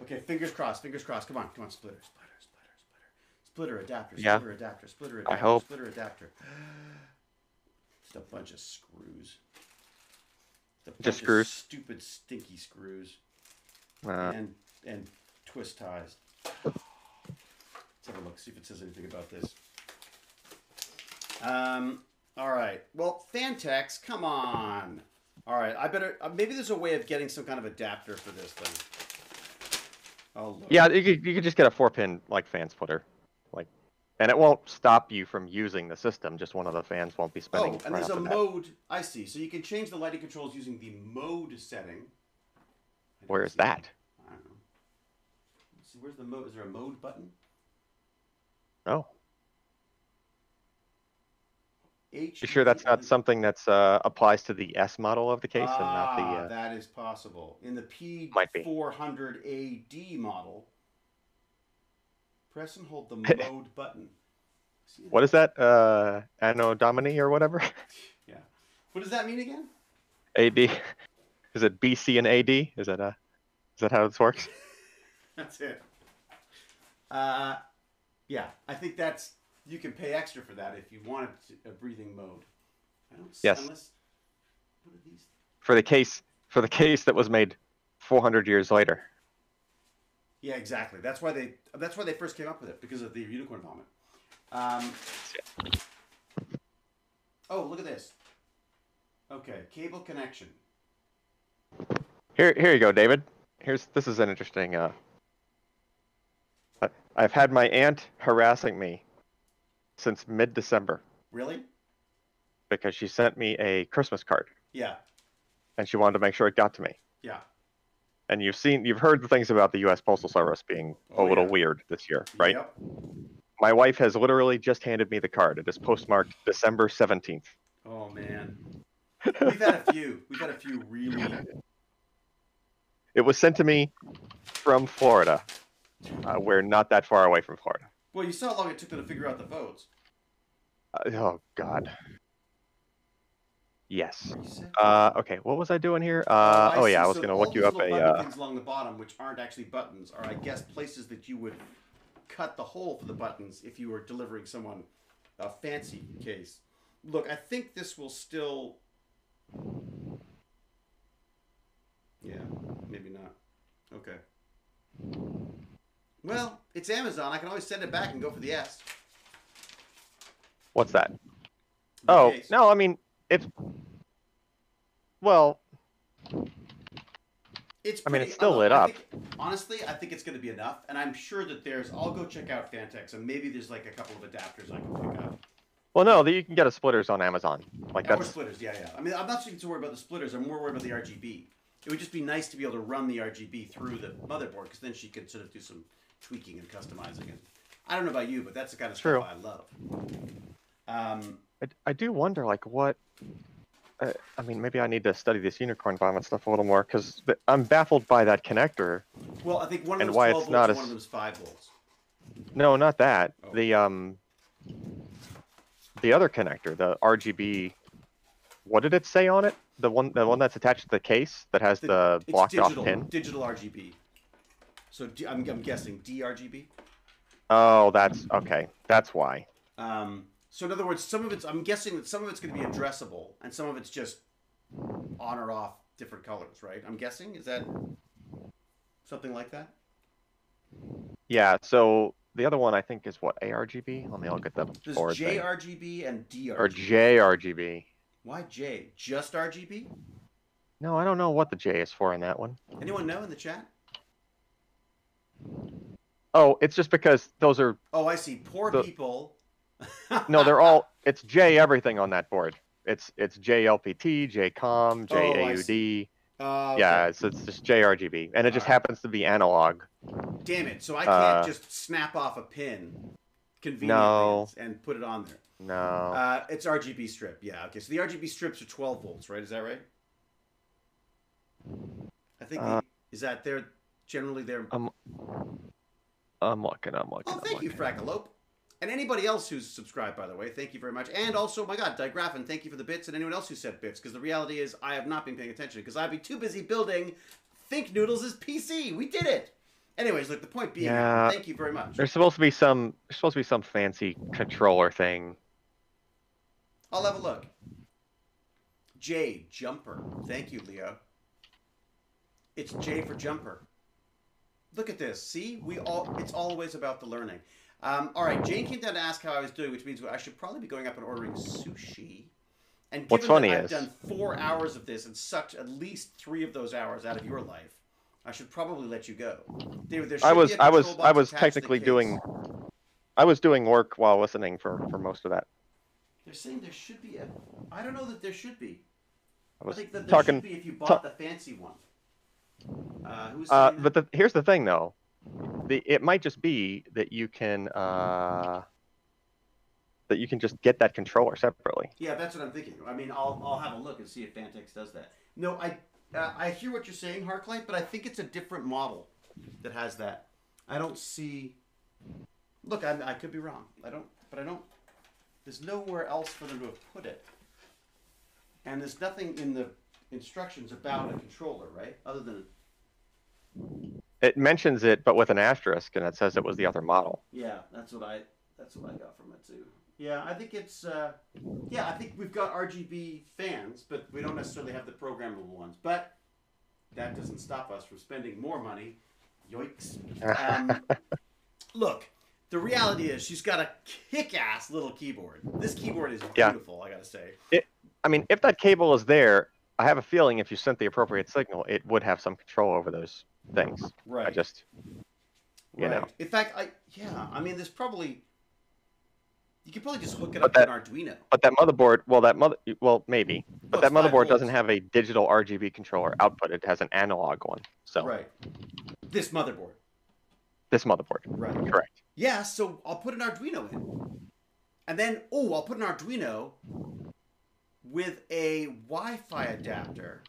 Okay, fingers crossed. Fingers crossed. Come on, come on. Splitter, splitter, splitter, splitter. Splitter adapter. Yeah. Splitter adapter. Splitter I hope. Splitter adapter. Just a bunch of screws. Just, a bunch of screws? Stupid, stinky screws. Uh, and and twist ties. Let's have a look. See if it says anything about this. Um. All right. Well, Phanteks, come on. All right. I better. Uh, maybe there's a way of getting some kind of adapter for this thing. Oh. Look. yeah, you could, you could just get a four pin like fan splitter, like, and it won't stop you from using the system. Just one of the fans won't be Oh, and there's a mode. I see. So you can change the lighting controls using the mode setting. Where is that? I don't know. Let's see. Where's the mode? Is there a mode button? Oh, H. you sure that's not something that's uh, applies to the S model of the case and not the? Ah, Uh, that is possible. In the P Might be. 400 AD model, press and hold the mode button. See what is that? Uh, Anno Domini or whatever? Yeah. What does that mean again? AD. Is it BC and AD? Is that uh, is that how this works? That's it. Uh, yeah, I think that's you can pay extra for that if you want a breathing mode. I don't. Yes. Unless, what are these? For the case for the case that was made 400 years later. Yeah, exactly. That's why they. That's why they first came up with it because of the unicorn vomit. Um, oh, look at this. Okay, cable connection. Here, here you go, David. Here's this is an interesting. Uh, I've had my aunt harassing me since mid-December Really? because she sent me a Christmas card Yeah. and she wanted to make sure it got to me. Yeah. And you've seen, you've heard the things about the U.S. Postal Service being a Oh, little yeah. weird this year, right? Yep. My wife has literally just handed me the card. It is postmarked December 17th. Oh man. We've had a few. We've had a few really. It was sent to me from Florida. Uh, we're not that far away from Florida. Well, you saw how long it took them to figure out the votes. Uh, oh God. Yes. Uh, okay, what was I doing here? Uh, I oh yeah. I was So gonna look you up a. Uh, things along the bottom, which aren't actually buttons, are I guess places that you would cut the hole for the buttons if you were delivering someone a fancy case. Look, I think this will still. Yeah, maybe not. Okay. Well, it's Amazon. I can always send it back and go for the S. what's that? The Oh case. no, I mean it's. Well, It's I mean, it's still look, lit I up. think- honestly, I think it's going to be enough, and I'm sure that there's. I'll go check out Phanteks, and maybe there's like a couple of adapters I can pick up. well, no, you can get a splitters on Amazon. Like Yeah, that's splitters, yeah, yeah. I mean, I'm not so worried about the splitters. I'm more worried about the RGB. It would just be nice to be able to run the RGB through the motherboard, because then she could sort of do some tweaking and customizing it. I don't know about you, but that's the kind of True. stuff I love. Um, I, I do wonder like what. Uh, I mean, maybe I need to study this unicorn vomit stuff a little more because I'm baffled by that connector. well, I think one of them's why 12 it's not as- one of those 5 volts. No, not that. Oh. The um. The other connector, the RGB. What did it say on it? The one, the one that's attached to the case that has the, It's blocked digital, off pin. digital RGB. So D, I'm, I'm guessing DRGB. Oh, that's okay. That's why. Um, so in other words, some of it's I'm guessing that some of it's going to be addressable, and some of it's just on or off different colors, right? I'm guessing is that something like that. Yeah. So the other one I think is what ARGB. Let me look at the There's board thing. JRGB and DRGB. or JRGB. Why J? Just RGB? No, I don't know what the J is for in that one. Anyone know in the chat? Oh, it's just because those are Oh, I see. Poor The- people. no, they're all. It's J everything on that board. It's it's JLPT, JCOM, Oh, JAUD. Uh, Yeah, it's it's just JRGB, and it just Alright. happens to be analog. Damn it! So I can't Uh, just snap off a pin conveniently No. and, put it on there. No. Uh, it's RGB strip. Yeah. Okay. So the RGB strips are 12 volts, right? Is that right? I think. Uh, the, is that they're generally they're Um, I'm looking. I'm looking. Oh, I'm thank you, looking. Fracalope. And anybody else who's subscribed, by the way, thank you very much. And also, my God, Digraphon, thank you for the bits, and anyone else who said bits, because the reality is I have not been paying attention, because I've been too busy building ThinkNoodles' PC. We did it. Anyways, look, the point being, Yeah. thank you very much. There's supposed to be some. There's supposed to be some fancy controller thing. I'll have a look. J Jumper. Thank you, Leo. It's J for Jumper. Look at this. See, we all. It's always about the learning. Um, all right, Jane came down to ask how I was doing, which means I should probably be going up and ordering sushi. And given What's funny that I've is- done four hours of this and sucked at least three of those hours out of your life, I should probably let you go. David, there should I be was. a I was. control I was attached to the technically case. doing. I was doing work while listening for for most of that. They're saying there should be a. I don't know that there should be. I I was think that there talking. should be if you bought the fancy one. Uh, who's Uh, but the, here's the thing, though. The, it might just be that you can uh, that you can just get that controller separately. Yeah, that's what I'm thinking. I mean, I'll, I'll have a look and see if Phanteks does that. No, I uh, I hear what you're saying, Harklight, but I think it's a different model that has that. I don't see. Look, I, I could be wrong. I don't, but I don't. There's nowhere else for them to have put it, and there's nothing in the instructions about a controller, right? Other than It mentions it, but with an asterisk, and it says it was the other model. Yeah, that's what I that's what I got from it too. Yeah, I think it's uh, yeah, I think we've got RGB fans, but we don't necessarily have the programmable ones. But that doesn't stop us from spending more money. Yoicks. Um, look, the reality is she's got a kick-ass little keyboard. This keyboard is Yeah. beautiful, I gotta say. It, I mean, if that cable is there, I have a feeling if you sent the appropriate signal, it would have some control over those things. Right. I just, you know. In fact, I yeah, I mean, there's probably you could probably just hook it But up to an Arduino. but that motherboard, well, that mother, well, maybe, but Well, that motherboard doesn't have a digital RGB controller output. It has an analog one. So Right. This motherboard. this motherboard, Right. correct? Yeah, so I'll put an Arduino in. And then, oh, I'll put an Arduino with a Wi Fi adapter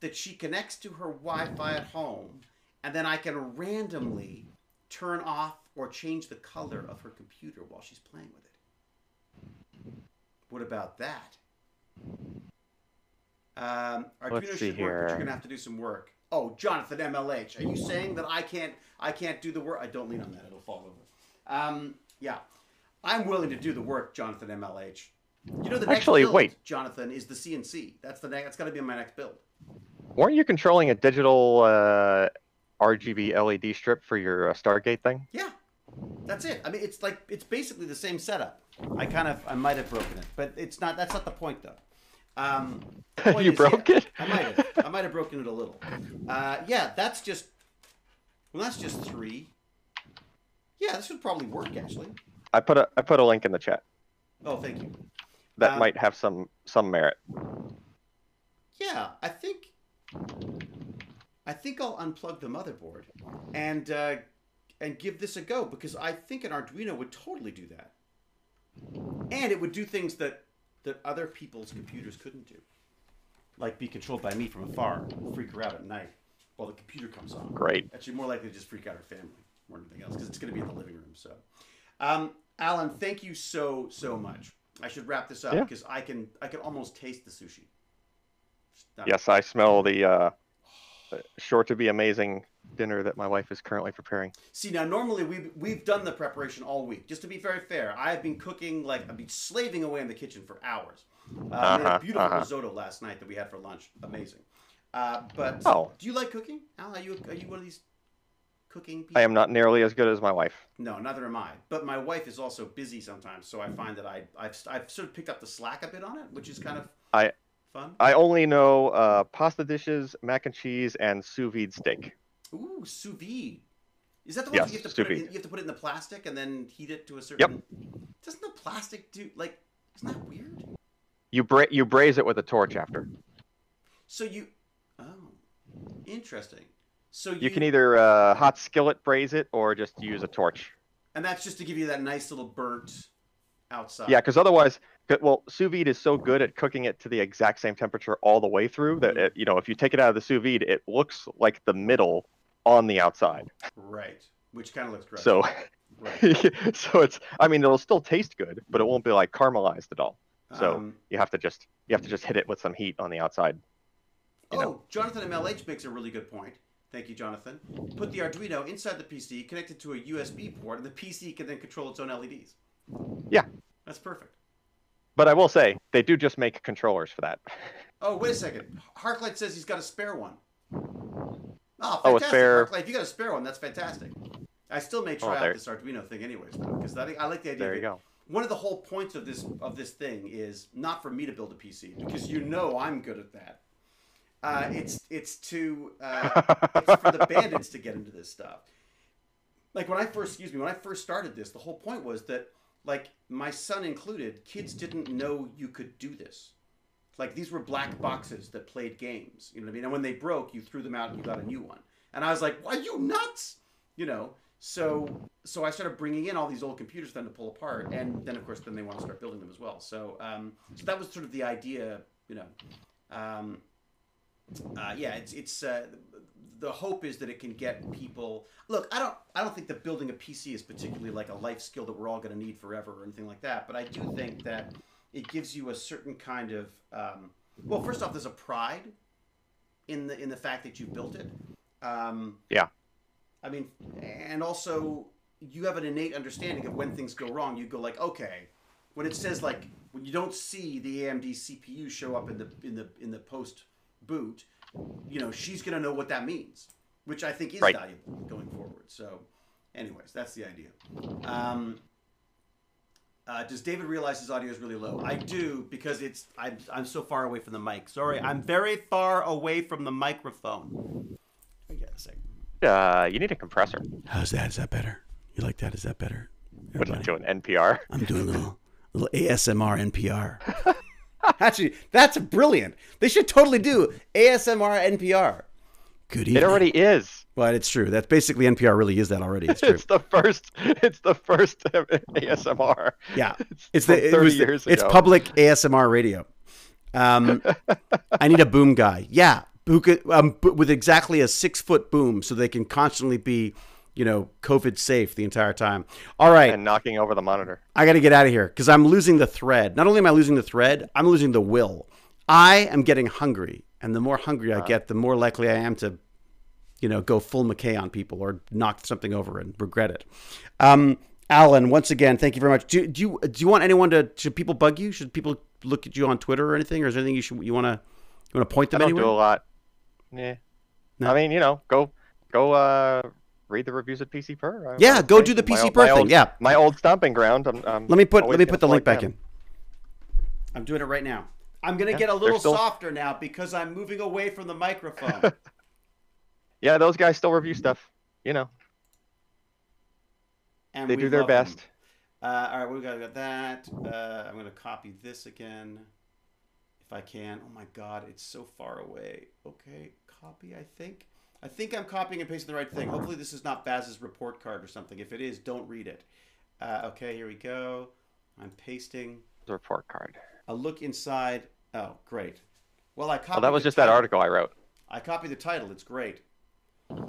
that she connects to her Wi Fi at home. And then I can randomly turn off or change the color of her computer while she's playing with it. What about that? Um, Arduino should work, but you're gonna have to do some work. Oh, Jonathan MLH, are you saying that I can't I can't do the work? I don't lean on that; it'll fall over. Um, yeah, I'm willing to do the work, Jonathan MLH. You know the next Actually, build, wait. Jonathan, is the CNC. That's the next. That's got to be in my next build. Weren't you controlling a digital uh, RGB LED strip for your uh, Stargate thing? Yeah, that's it. I mean, it's like it's basically the same setup. I kind of I might have broken it, but it's not. That's not the point though. Um, point You is, broke yeah, it? I might have. I might have broken it a little. Uh, yeah, that's just. Well, that's just three. Yeah, this would probably work actually. I put a I put a link in the chat. Oh, thank you. That Um, might have some some merit. Yeah, I think. I think I'll unplug the motherboard, and uh, and give this a go because I think an Arduino would totally do that, and it would do things that that other people's computers couldn't do, like be controlled by me from afar, freak her out at night while the computer comes on. Great. Actually, more likely to just freak out her family more than anything else because it's going to be in the living room. So, um, Allyn, thank you so so much. I should wrap this up Yeah. because I can I can almost taste the sushi. Yes, I smell the uh, uh, sure to be amazing dinner that my wife is currently preparing. See now, normally we we've done the preparation all week. Just to be very fair, I have been cooking like I've been slaving away in the kitchen for hours. Uh, a Uh-huh, beautiful uh-huh. risotto last night that we had for lunch. Amazing. Uh, but Oh. do you like cooking? Al, are you are you one of these cooking people? I am not nearly as good as my wife. No, neither am I. But my wife is also busy sometimes, so I find that I I've, I've sort of picked up the slack a bit on it, which is kind of I fun. I only know uh, pasta dishes, mac and cheese, and sous vide steak. Ooh, sous vide. Is that the one Yes, you have to put it in, you have to put it in the plastic and then heat it to a certain? Yep. Doesn't the plastic do like? Isn't that weird? You bra- you braise it with a torch after. So you, oh, interesting. So you, You can either uh, hot skillet braise it or just use a torch. and that's just to give you that nice little burnt outside. Yeah, because otherwise, well, sous vide is so good at cooking it to the exact same temperature all the way through that it, you know if you take it out of the sous vide, it looks like the middle on the outside. Right. which kind of looks gross. So, Right. so it's. I mean, it'll still taste good, but it won't be like caramelized at all. So Um, you have to just you have to just hit it with some heat on the outside. oh, know. Jonathan MLH makes a really good point. Thank you, Jonathan. Put the Arduino inside the PC, connect it to a USB port, and the PC can then control its own LEDs. Yeah. That's perfect. But I will say they do just make controllers for that. Oh, wait a second. Harklight says he's got a spare one. Oh, Oh, a spare- Harklight, if you got a spare one, that's fantastic. I still may oh, try Oh, out this Arduino thing anyways, though, because I, I like the idea. There you go. One of the whole points of this of this thing is not for me to build a PC because you know I'm good at that. Uh, it's it's to uh, it's for the bandits to get into this stuff. Like when I first, excuse me, when I first started this, the whole point was that, like my son included, kids didn't know you could do this. Like these were black boxes that played games. You know what I mean? And when they broke, you threw them out and you got a new one. And I was like, "Why you nuts?" You know. So so I started bringing in all these old computers for them to pull apart, and then of course then they want to start building them as well. So um, so that was sort of the idea. You know. Um, uh, yeah, it's it's uh, the hope is that it can get people. Look, I don't I don't think that building a PC is particularly like a life skill that we're all going to need forever or anything like that. But I do think that it gives you a certain kind of um, well, first off, there's a pride in the in the fact that you built it. Um, Yeah. I mean, and also you have an innate understanding of when things go wrong. You go like, okay, when it says like when you don't see the AMD CPU show up in the in the in the post boot, you know she's gonna know what that means, which I think is Right. valuable going forward. So, anyways, that's the idea. Um, uh, does David realize his audio is really low? I do because it's I'm I'm so far away from the mic. Sorry, I'm very far away from the microphone. I get a second. Uh, you need a compressor. How's that? Is that better? You like that? Is that better? What are you doing? NPR. I'm doing a little little ASMR NPR. Actually, that's brilliant. They should totally do ASMR NPR. Good It already is. But it's true. That's basically NPR. Really is that already? It's true. It's the first. It's the first ASMR. Yeah, It's, the it was years it's ago. public ASMR radio. Um, I need a boom guy. Yeah, who could um, with exactly a six foot boom, so they can constantly be, you know, COVID safe the entire time. All right, and knocking over the monitor. I got to get out of here because I'm losing the thread. Not only am I losing the thread, I'm losing the will. I am getting hungry, and the more hungry I get, the more likely I am to, you know, go full McKay on people or knock something over and regret it. Um, Allyn, once again, thank you very much. Do, do you do you want anyone to should people bug you? Should people look at you on Twitter or anything, or is there anything you should you want to you want to point them? I don't anywhere? do a lot. Yeah. No? I mean, you know, go go uh read the reviews at PC Per. I- Yeah, I go do the My PC old- Per thing. old- Yeah. My old stomping ground. I'm, I'm Let me put let me put the link back them. in. I'm doing it right now. I'm gonna Yeah, get a little still- softer now because I'm moving away from the microphone. Yeah, those guys still review stuff. You know, and they do their best. Uh, all right, we got, got that. Uh, I'm going to copy this again if I can. Oh my God, it's so far away. Okay, copy, I think. I think I'm copying and pasting the right thing. Hopefully, this is not Baz's report card or something. If it is, don't read it. Uh, okay, here we go. I'm pasting. The report card. A look inside. Oh, great. Well, I copied. Oh, that was just that article I wrote. I copied the title. It's great.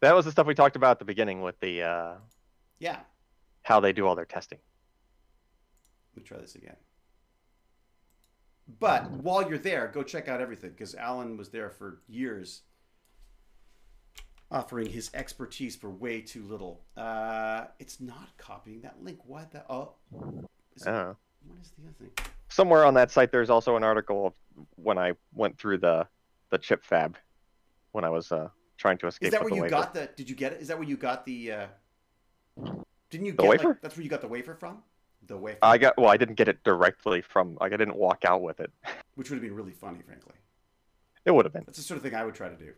That was the stuff we talked about at the beginning with the uh, Yeah. how they do all their testing. Let me try this again. But while you're there, go check out everything because Allyn was there for years, offering his expertise for way too little. Uh, it's not copying that link. Why the? Oh, is it, I don't know. what is the other thing? Somewhere on that site, there's also an article of when I went through the the chip fab when I was uh, trying to escape. Is that where you wafer. got the? Did you get it? Is that where you got the? Uh, didn't you The get wafer? Like, that's where you got the wafer from. The way. I got well. I didn't get it directly from. Like I didn't walk out with it. which would have been really funny, frankly. It would have been. That's the sort of thing I would try to do.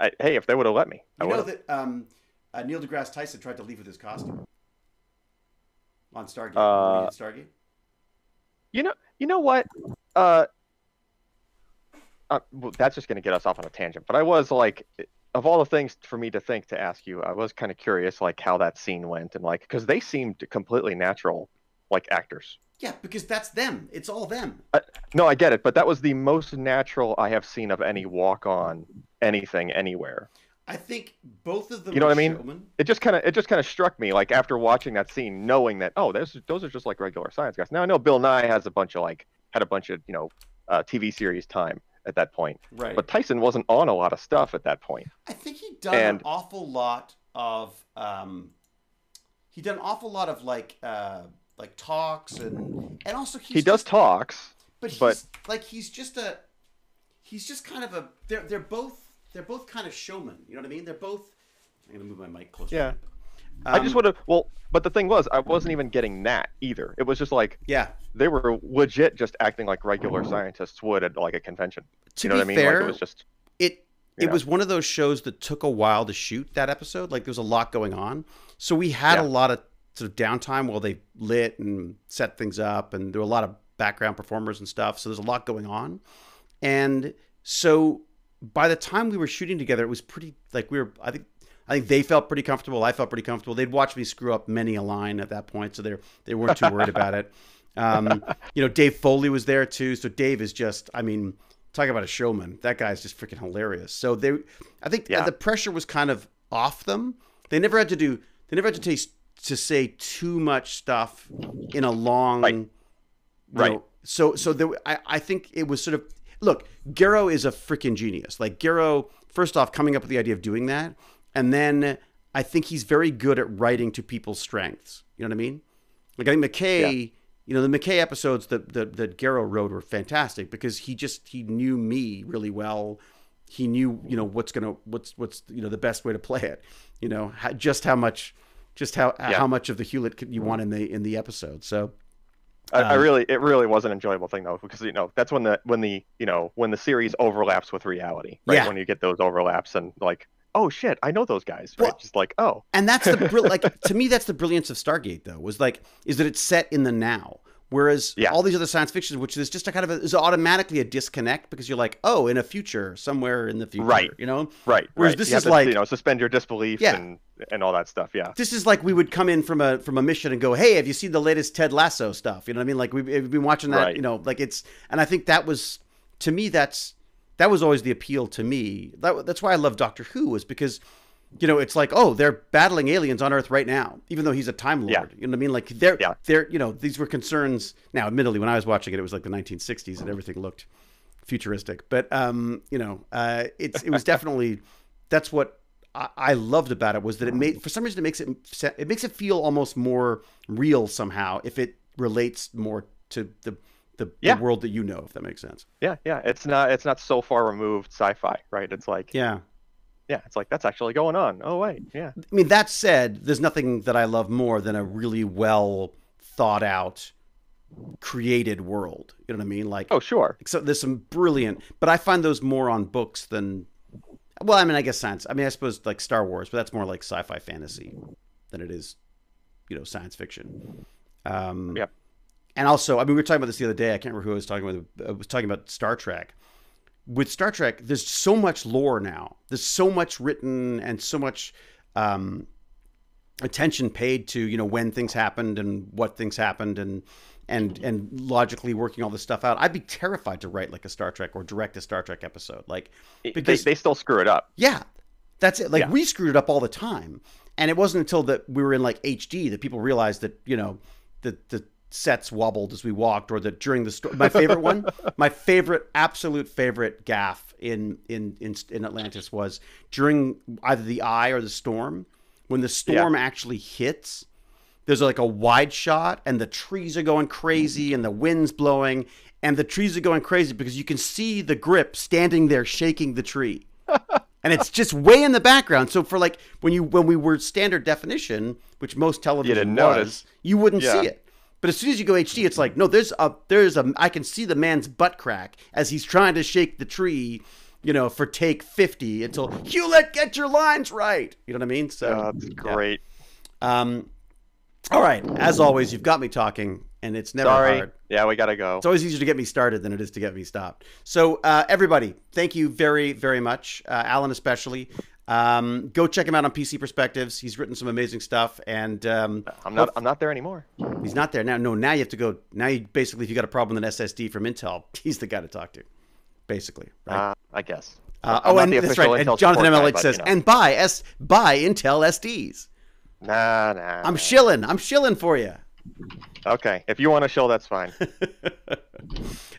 I, hey, if they would have let me, I You know that um, uh, Neil deGrasse Tyson tried to leave with his costume on Stargate. Uh, when he did Stargate. You know, you know what? Uh, uh, well, that's just going to get us off on a tangent. But I was like, of all the things for me to think to ask you, I was kind of curious, like how that scene went, and like because they seemed completely natural, like actors. Yeah, because that's them. It's all them. No, I get it, but that was the most natural I have seen of any walk on anything anywhere. I think both of them. You know what I mean? showmen. It just kind of it just kind of struck me like after watching that scene, knowing that oh, those those are just like regular science guys. Now I know Bill Nye has a bunch of like had a bunch of you know uh, TV series time at that point, Right. but Tyson wasn't on a lot of stuff at that point. I think he'd done And- an awful lot of um he done an awful lot of like uh like talks and and also he's he does just- talks, but he's but- like he's just a he's just kind of a they're they're both they're both kind of showmen you know what i mean they're both i'm gonna move my mic closer Yeah. I just Um, would have well, but the thing was, I wasn't even getting that either. It was just like yeah they were legit just acting like regular scientists would at like a convention. to you know be what I mean? fair like it was just it it know. was one of those shows that took a while to shoot that episode like there was a lot going on so we had a lot of sort of downtime while they lit and set things up and there were a lot of background performers and stuff so there's a lot going on and so by the time we were shooting together it was pretty like we were i think i think they felt pretty comfortable. I felt pretty comfortable. They'd watched me screw up many a line at that point so they they weren't too worried about it. Um, you know dave foley was there too. So dave is just i mean talk about a showman. That guy's just freaking hilarious. So they i think Yeah. the pressure was kind of off them. They never had to do they never had to taste to say too much stuff in a long Right. Right. know, so so there, I, I think it was sort of look Gero is a freaking genius. Like Gero first off coming up with the idea of doing that and then I think he's very good at writing to people's strengths you know what I mean like I think McKay you know the McKay episodes that that, that Gero wrote were fantastic because he just he knew me really well he knew you know what's gonna what's what's you know the best way to play it you know how, just how much just how Yeah. how much of the Hewlett could you want in the in the episode so I, I Um, really, it really was an enjoyable thing though, because you know that's when the when the you know when the series overlaps with reality, right? Yeah. When you get those overlaps and like, oh shit, I know those guys, right? Well- Just like, oh, And that's the brill- like to me that's the brilliance of Stargate though was like is that it's set in the now. Whereas Yeah. all these other science fictions, which is just a kind of a, is automatically a disconnect because you're like, oh, in a future, somewhere in the future, Right. You know, right. Whereas right. this you is to, like- you know suspend your disbelief Yeah. and and all that stuff. Yeah. this is like we would come in from a from a mission and go, hey, have you seen the latest Ted Lasso stuff? You know what I mean? Like we've, we've been watching that. Right. You know, like it's and I think that was to me that's that was always the appeal to me. That, that's why I love Doctor Who was because you know, it's like, oh, they're battling aliens on Earth right now, even though he's a Time Lord. Yeah. You know what I mean? Like they're Yeah. they're you know, these were concerns. Now, admittedly, when I was watching it, it was like the 1960s and everything looked futuristic. But um, you know, uh, it's it was definitely that's what I, I loved about it was that it made for some reason it makes it it makes it feel almost more real somehow if it relates more to the the, Yeah. the world that you know, if that makes sense. Yeah, yeah. It's not it's not so far removed sci-fi, right? It's like Yeah. yeah, it's like that's actually going on. Oh wait, yeah. I mean, that said, there's nothing that I love more than a really well thought out, created world. You know what I mean? Like, Oh sure. so there's some brilliant, but I find those more on books than, well, I mean, I guess science. I mean, I suppose like Star Wars, but that's more like sci-fi fantasy than it is, you know, science fiction. Um, Yep. And also, I mean, we were talking about this the other day. I can't remember who I was talking with. I was talking about Star Trek. With Star Trek, there's so much lore now. There's so much written and so much um, attention paid to you know when things happened and what things happened and and and logically working all this stuff out. I'd be terrified to write like a Star Trek or direct a Star Trek episode. Like They, because they still screw it up. yeah, that's it. Like Yeah. we screwed it up all the time, and it wasn't until that we were in like HD that people realized that you know the the sets wobbled as we walked, or that during the story. My favorite one, my favorite, absolute favorite gaffe in in in in Atlantis was during either the eye or the storm when the storm actually hits. There's like a wide shot, and the trees are going crazy, and the wind's blowing, and the trees are going crazy because you can see the grip standing there shaking the tree and it's just way in the background. So for like when you when we were standard definition, which most television didn't was, notice. you wouldn't Yeah. see it. But as soon as you go HD, it's like no, there's a there's a I can see the man's butt crack as he's trying to shake the tree, you know, for take fifty until Hewlett, get your lines right. You know what I mean? So Oh, that's yeah. great. Um, all right. As always, you've got me talking, and it's never Sorry. hard. Yeah, we gotta go. It's always easier to get me started than it is to get me stopped. So, uh, everybody, thank you very, very much. Uh, Allyn, especially. Um, go check him out on PC Perspectives. He's written some amazing stuff, and um, I'm not. I'm not there anymore. he's not there now. No, now you have to go. Now you basically, if you got a problem with an SSD from Intel, he's the guy to talk to. Basically, right? Uh, I guess. Uh, oh, and that's right. Intel And Jonathan support guy, MLH but, says, you know. and buy S buy Intel SDs. Nah, nah. I'm shilling. I'm shilling for you. Okay, if you want to shill, that's fine.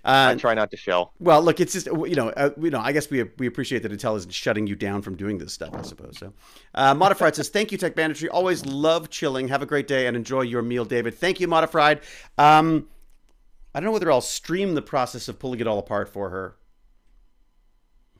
Uh, I try not to shill. Well, look, it's just you know, uh, you know. I guess we we appreciate that Intel isn't shutting you down from doing this stuff. I suppose so. Uh, Modified says, "Thank you, Tech Banditry. Always love chilling. Have a great day and enjoy your meal, David. Thank you, Modified. Um, I don't know whether I'll stream the process of pulling it all apart for her.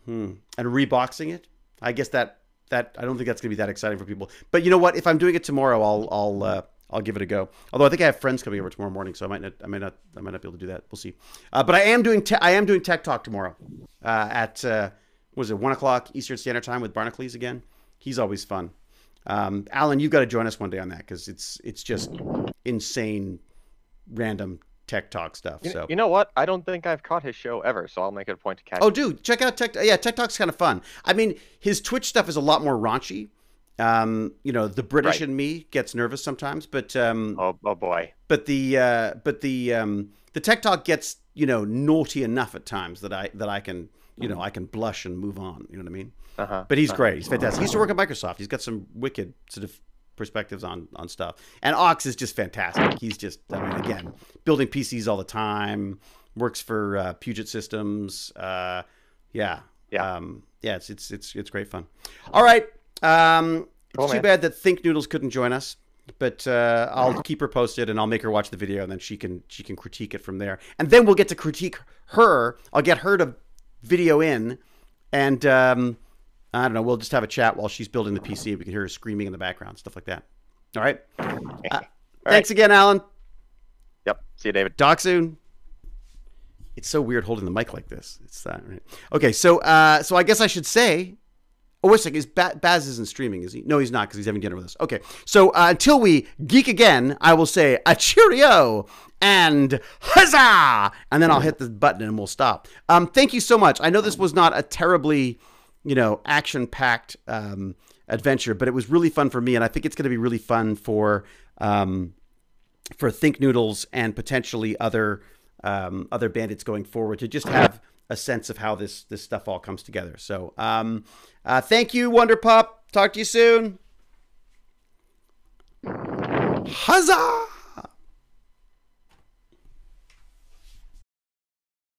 Hmm. And reboxing it. I guess that that I don't think that's gonna be that exciting for people. But you know what? If I'm doing it tomorrow, I'll I'll uh, I'll give it a go. Although I think I have friends coming over tomorrow morning, so I might not I might not I might not be able to do that. We'll see. Uh, but I am doing te- I am doing Tech Talk tomorrow uh, at uh, what was it one o'clock Eastern Standard Time with Barnacules again. He's always fun. Um, Allyn, you've got to join us one day on that because it's it's just insane, random tech talk stuff. You, so you know what? I don't think I've caught his show ever, so I'll make it a point to catch. Oh, dude, check out Tech. Yeah, Tech Talk's kind of fun. I mean, his Twitch stuff is a lot more raunchy. Um, you know, the British Right. in me gets nervous sometimes, but um, Oh, oh boy. but the uh, but the um, the Tech Talk gets you know naughty enough at times that I that I can you know I can blush and move on. You know what I mean? Uh-huh. But he's uh-huh. great. He's fantastic. He used to work at Microsoft. He's got some wicked sort of perspectives on on stuff. And Ox is just fantastic. He's just I mean again building PCs all the time. Works for uh, Puget Systems. Uh, yeah. Yeah. Um, yeah. It's it's it's it's great fun. All right. Um, it's too man. bad that ThinkNoodles couldn't join us. But uh, I'll keep her posted, and I'll make her watch the video, and then she can she can critique it from there. And then we'll get to critique her. I'll get her to video in, and um, I don't know. We'll just have a chat while she's building the PC. We can hear her screaming in the background, stuff like that. All right. Uh, thanks again, Allyn. Yep. See you, David. Talk soon. It's so weird holding the mic like this. It's that right? Okay, so uh, so I guess I should say. Oh, wait a second. Is ba- Baz isn't streaming, is he? No, he's not because he's having dinner with us. Okay, so uh, until we geek again, I will say a cheerio and huzzah, and then I'll hit the button and we'll stop. Um, thank you so much. I know this was not a terribly, you know, action-packed um, adventure, but it was really fun for me, and I think it's going to be really fun for. Um, for ThinkNoodles and potentially other um, other bandits going forward to just have a sense of how this this stuff all comes together. So, um, uh, thank you, Wonder Pop. Talk to you soon. Huzzah!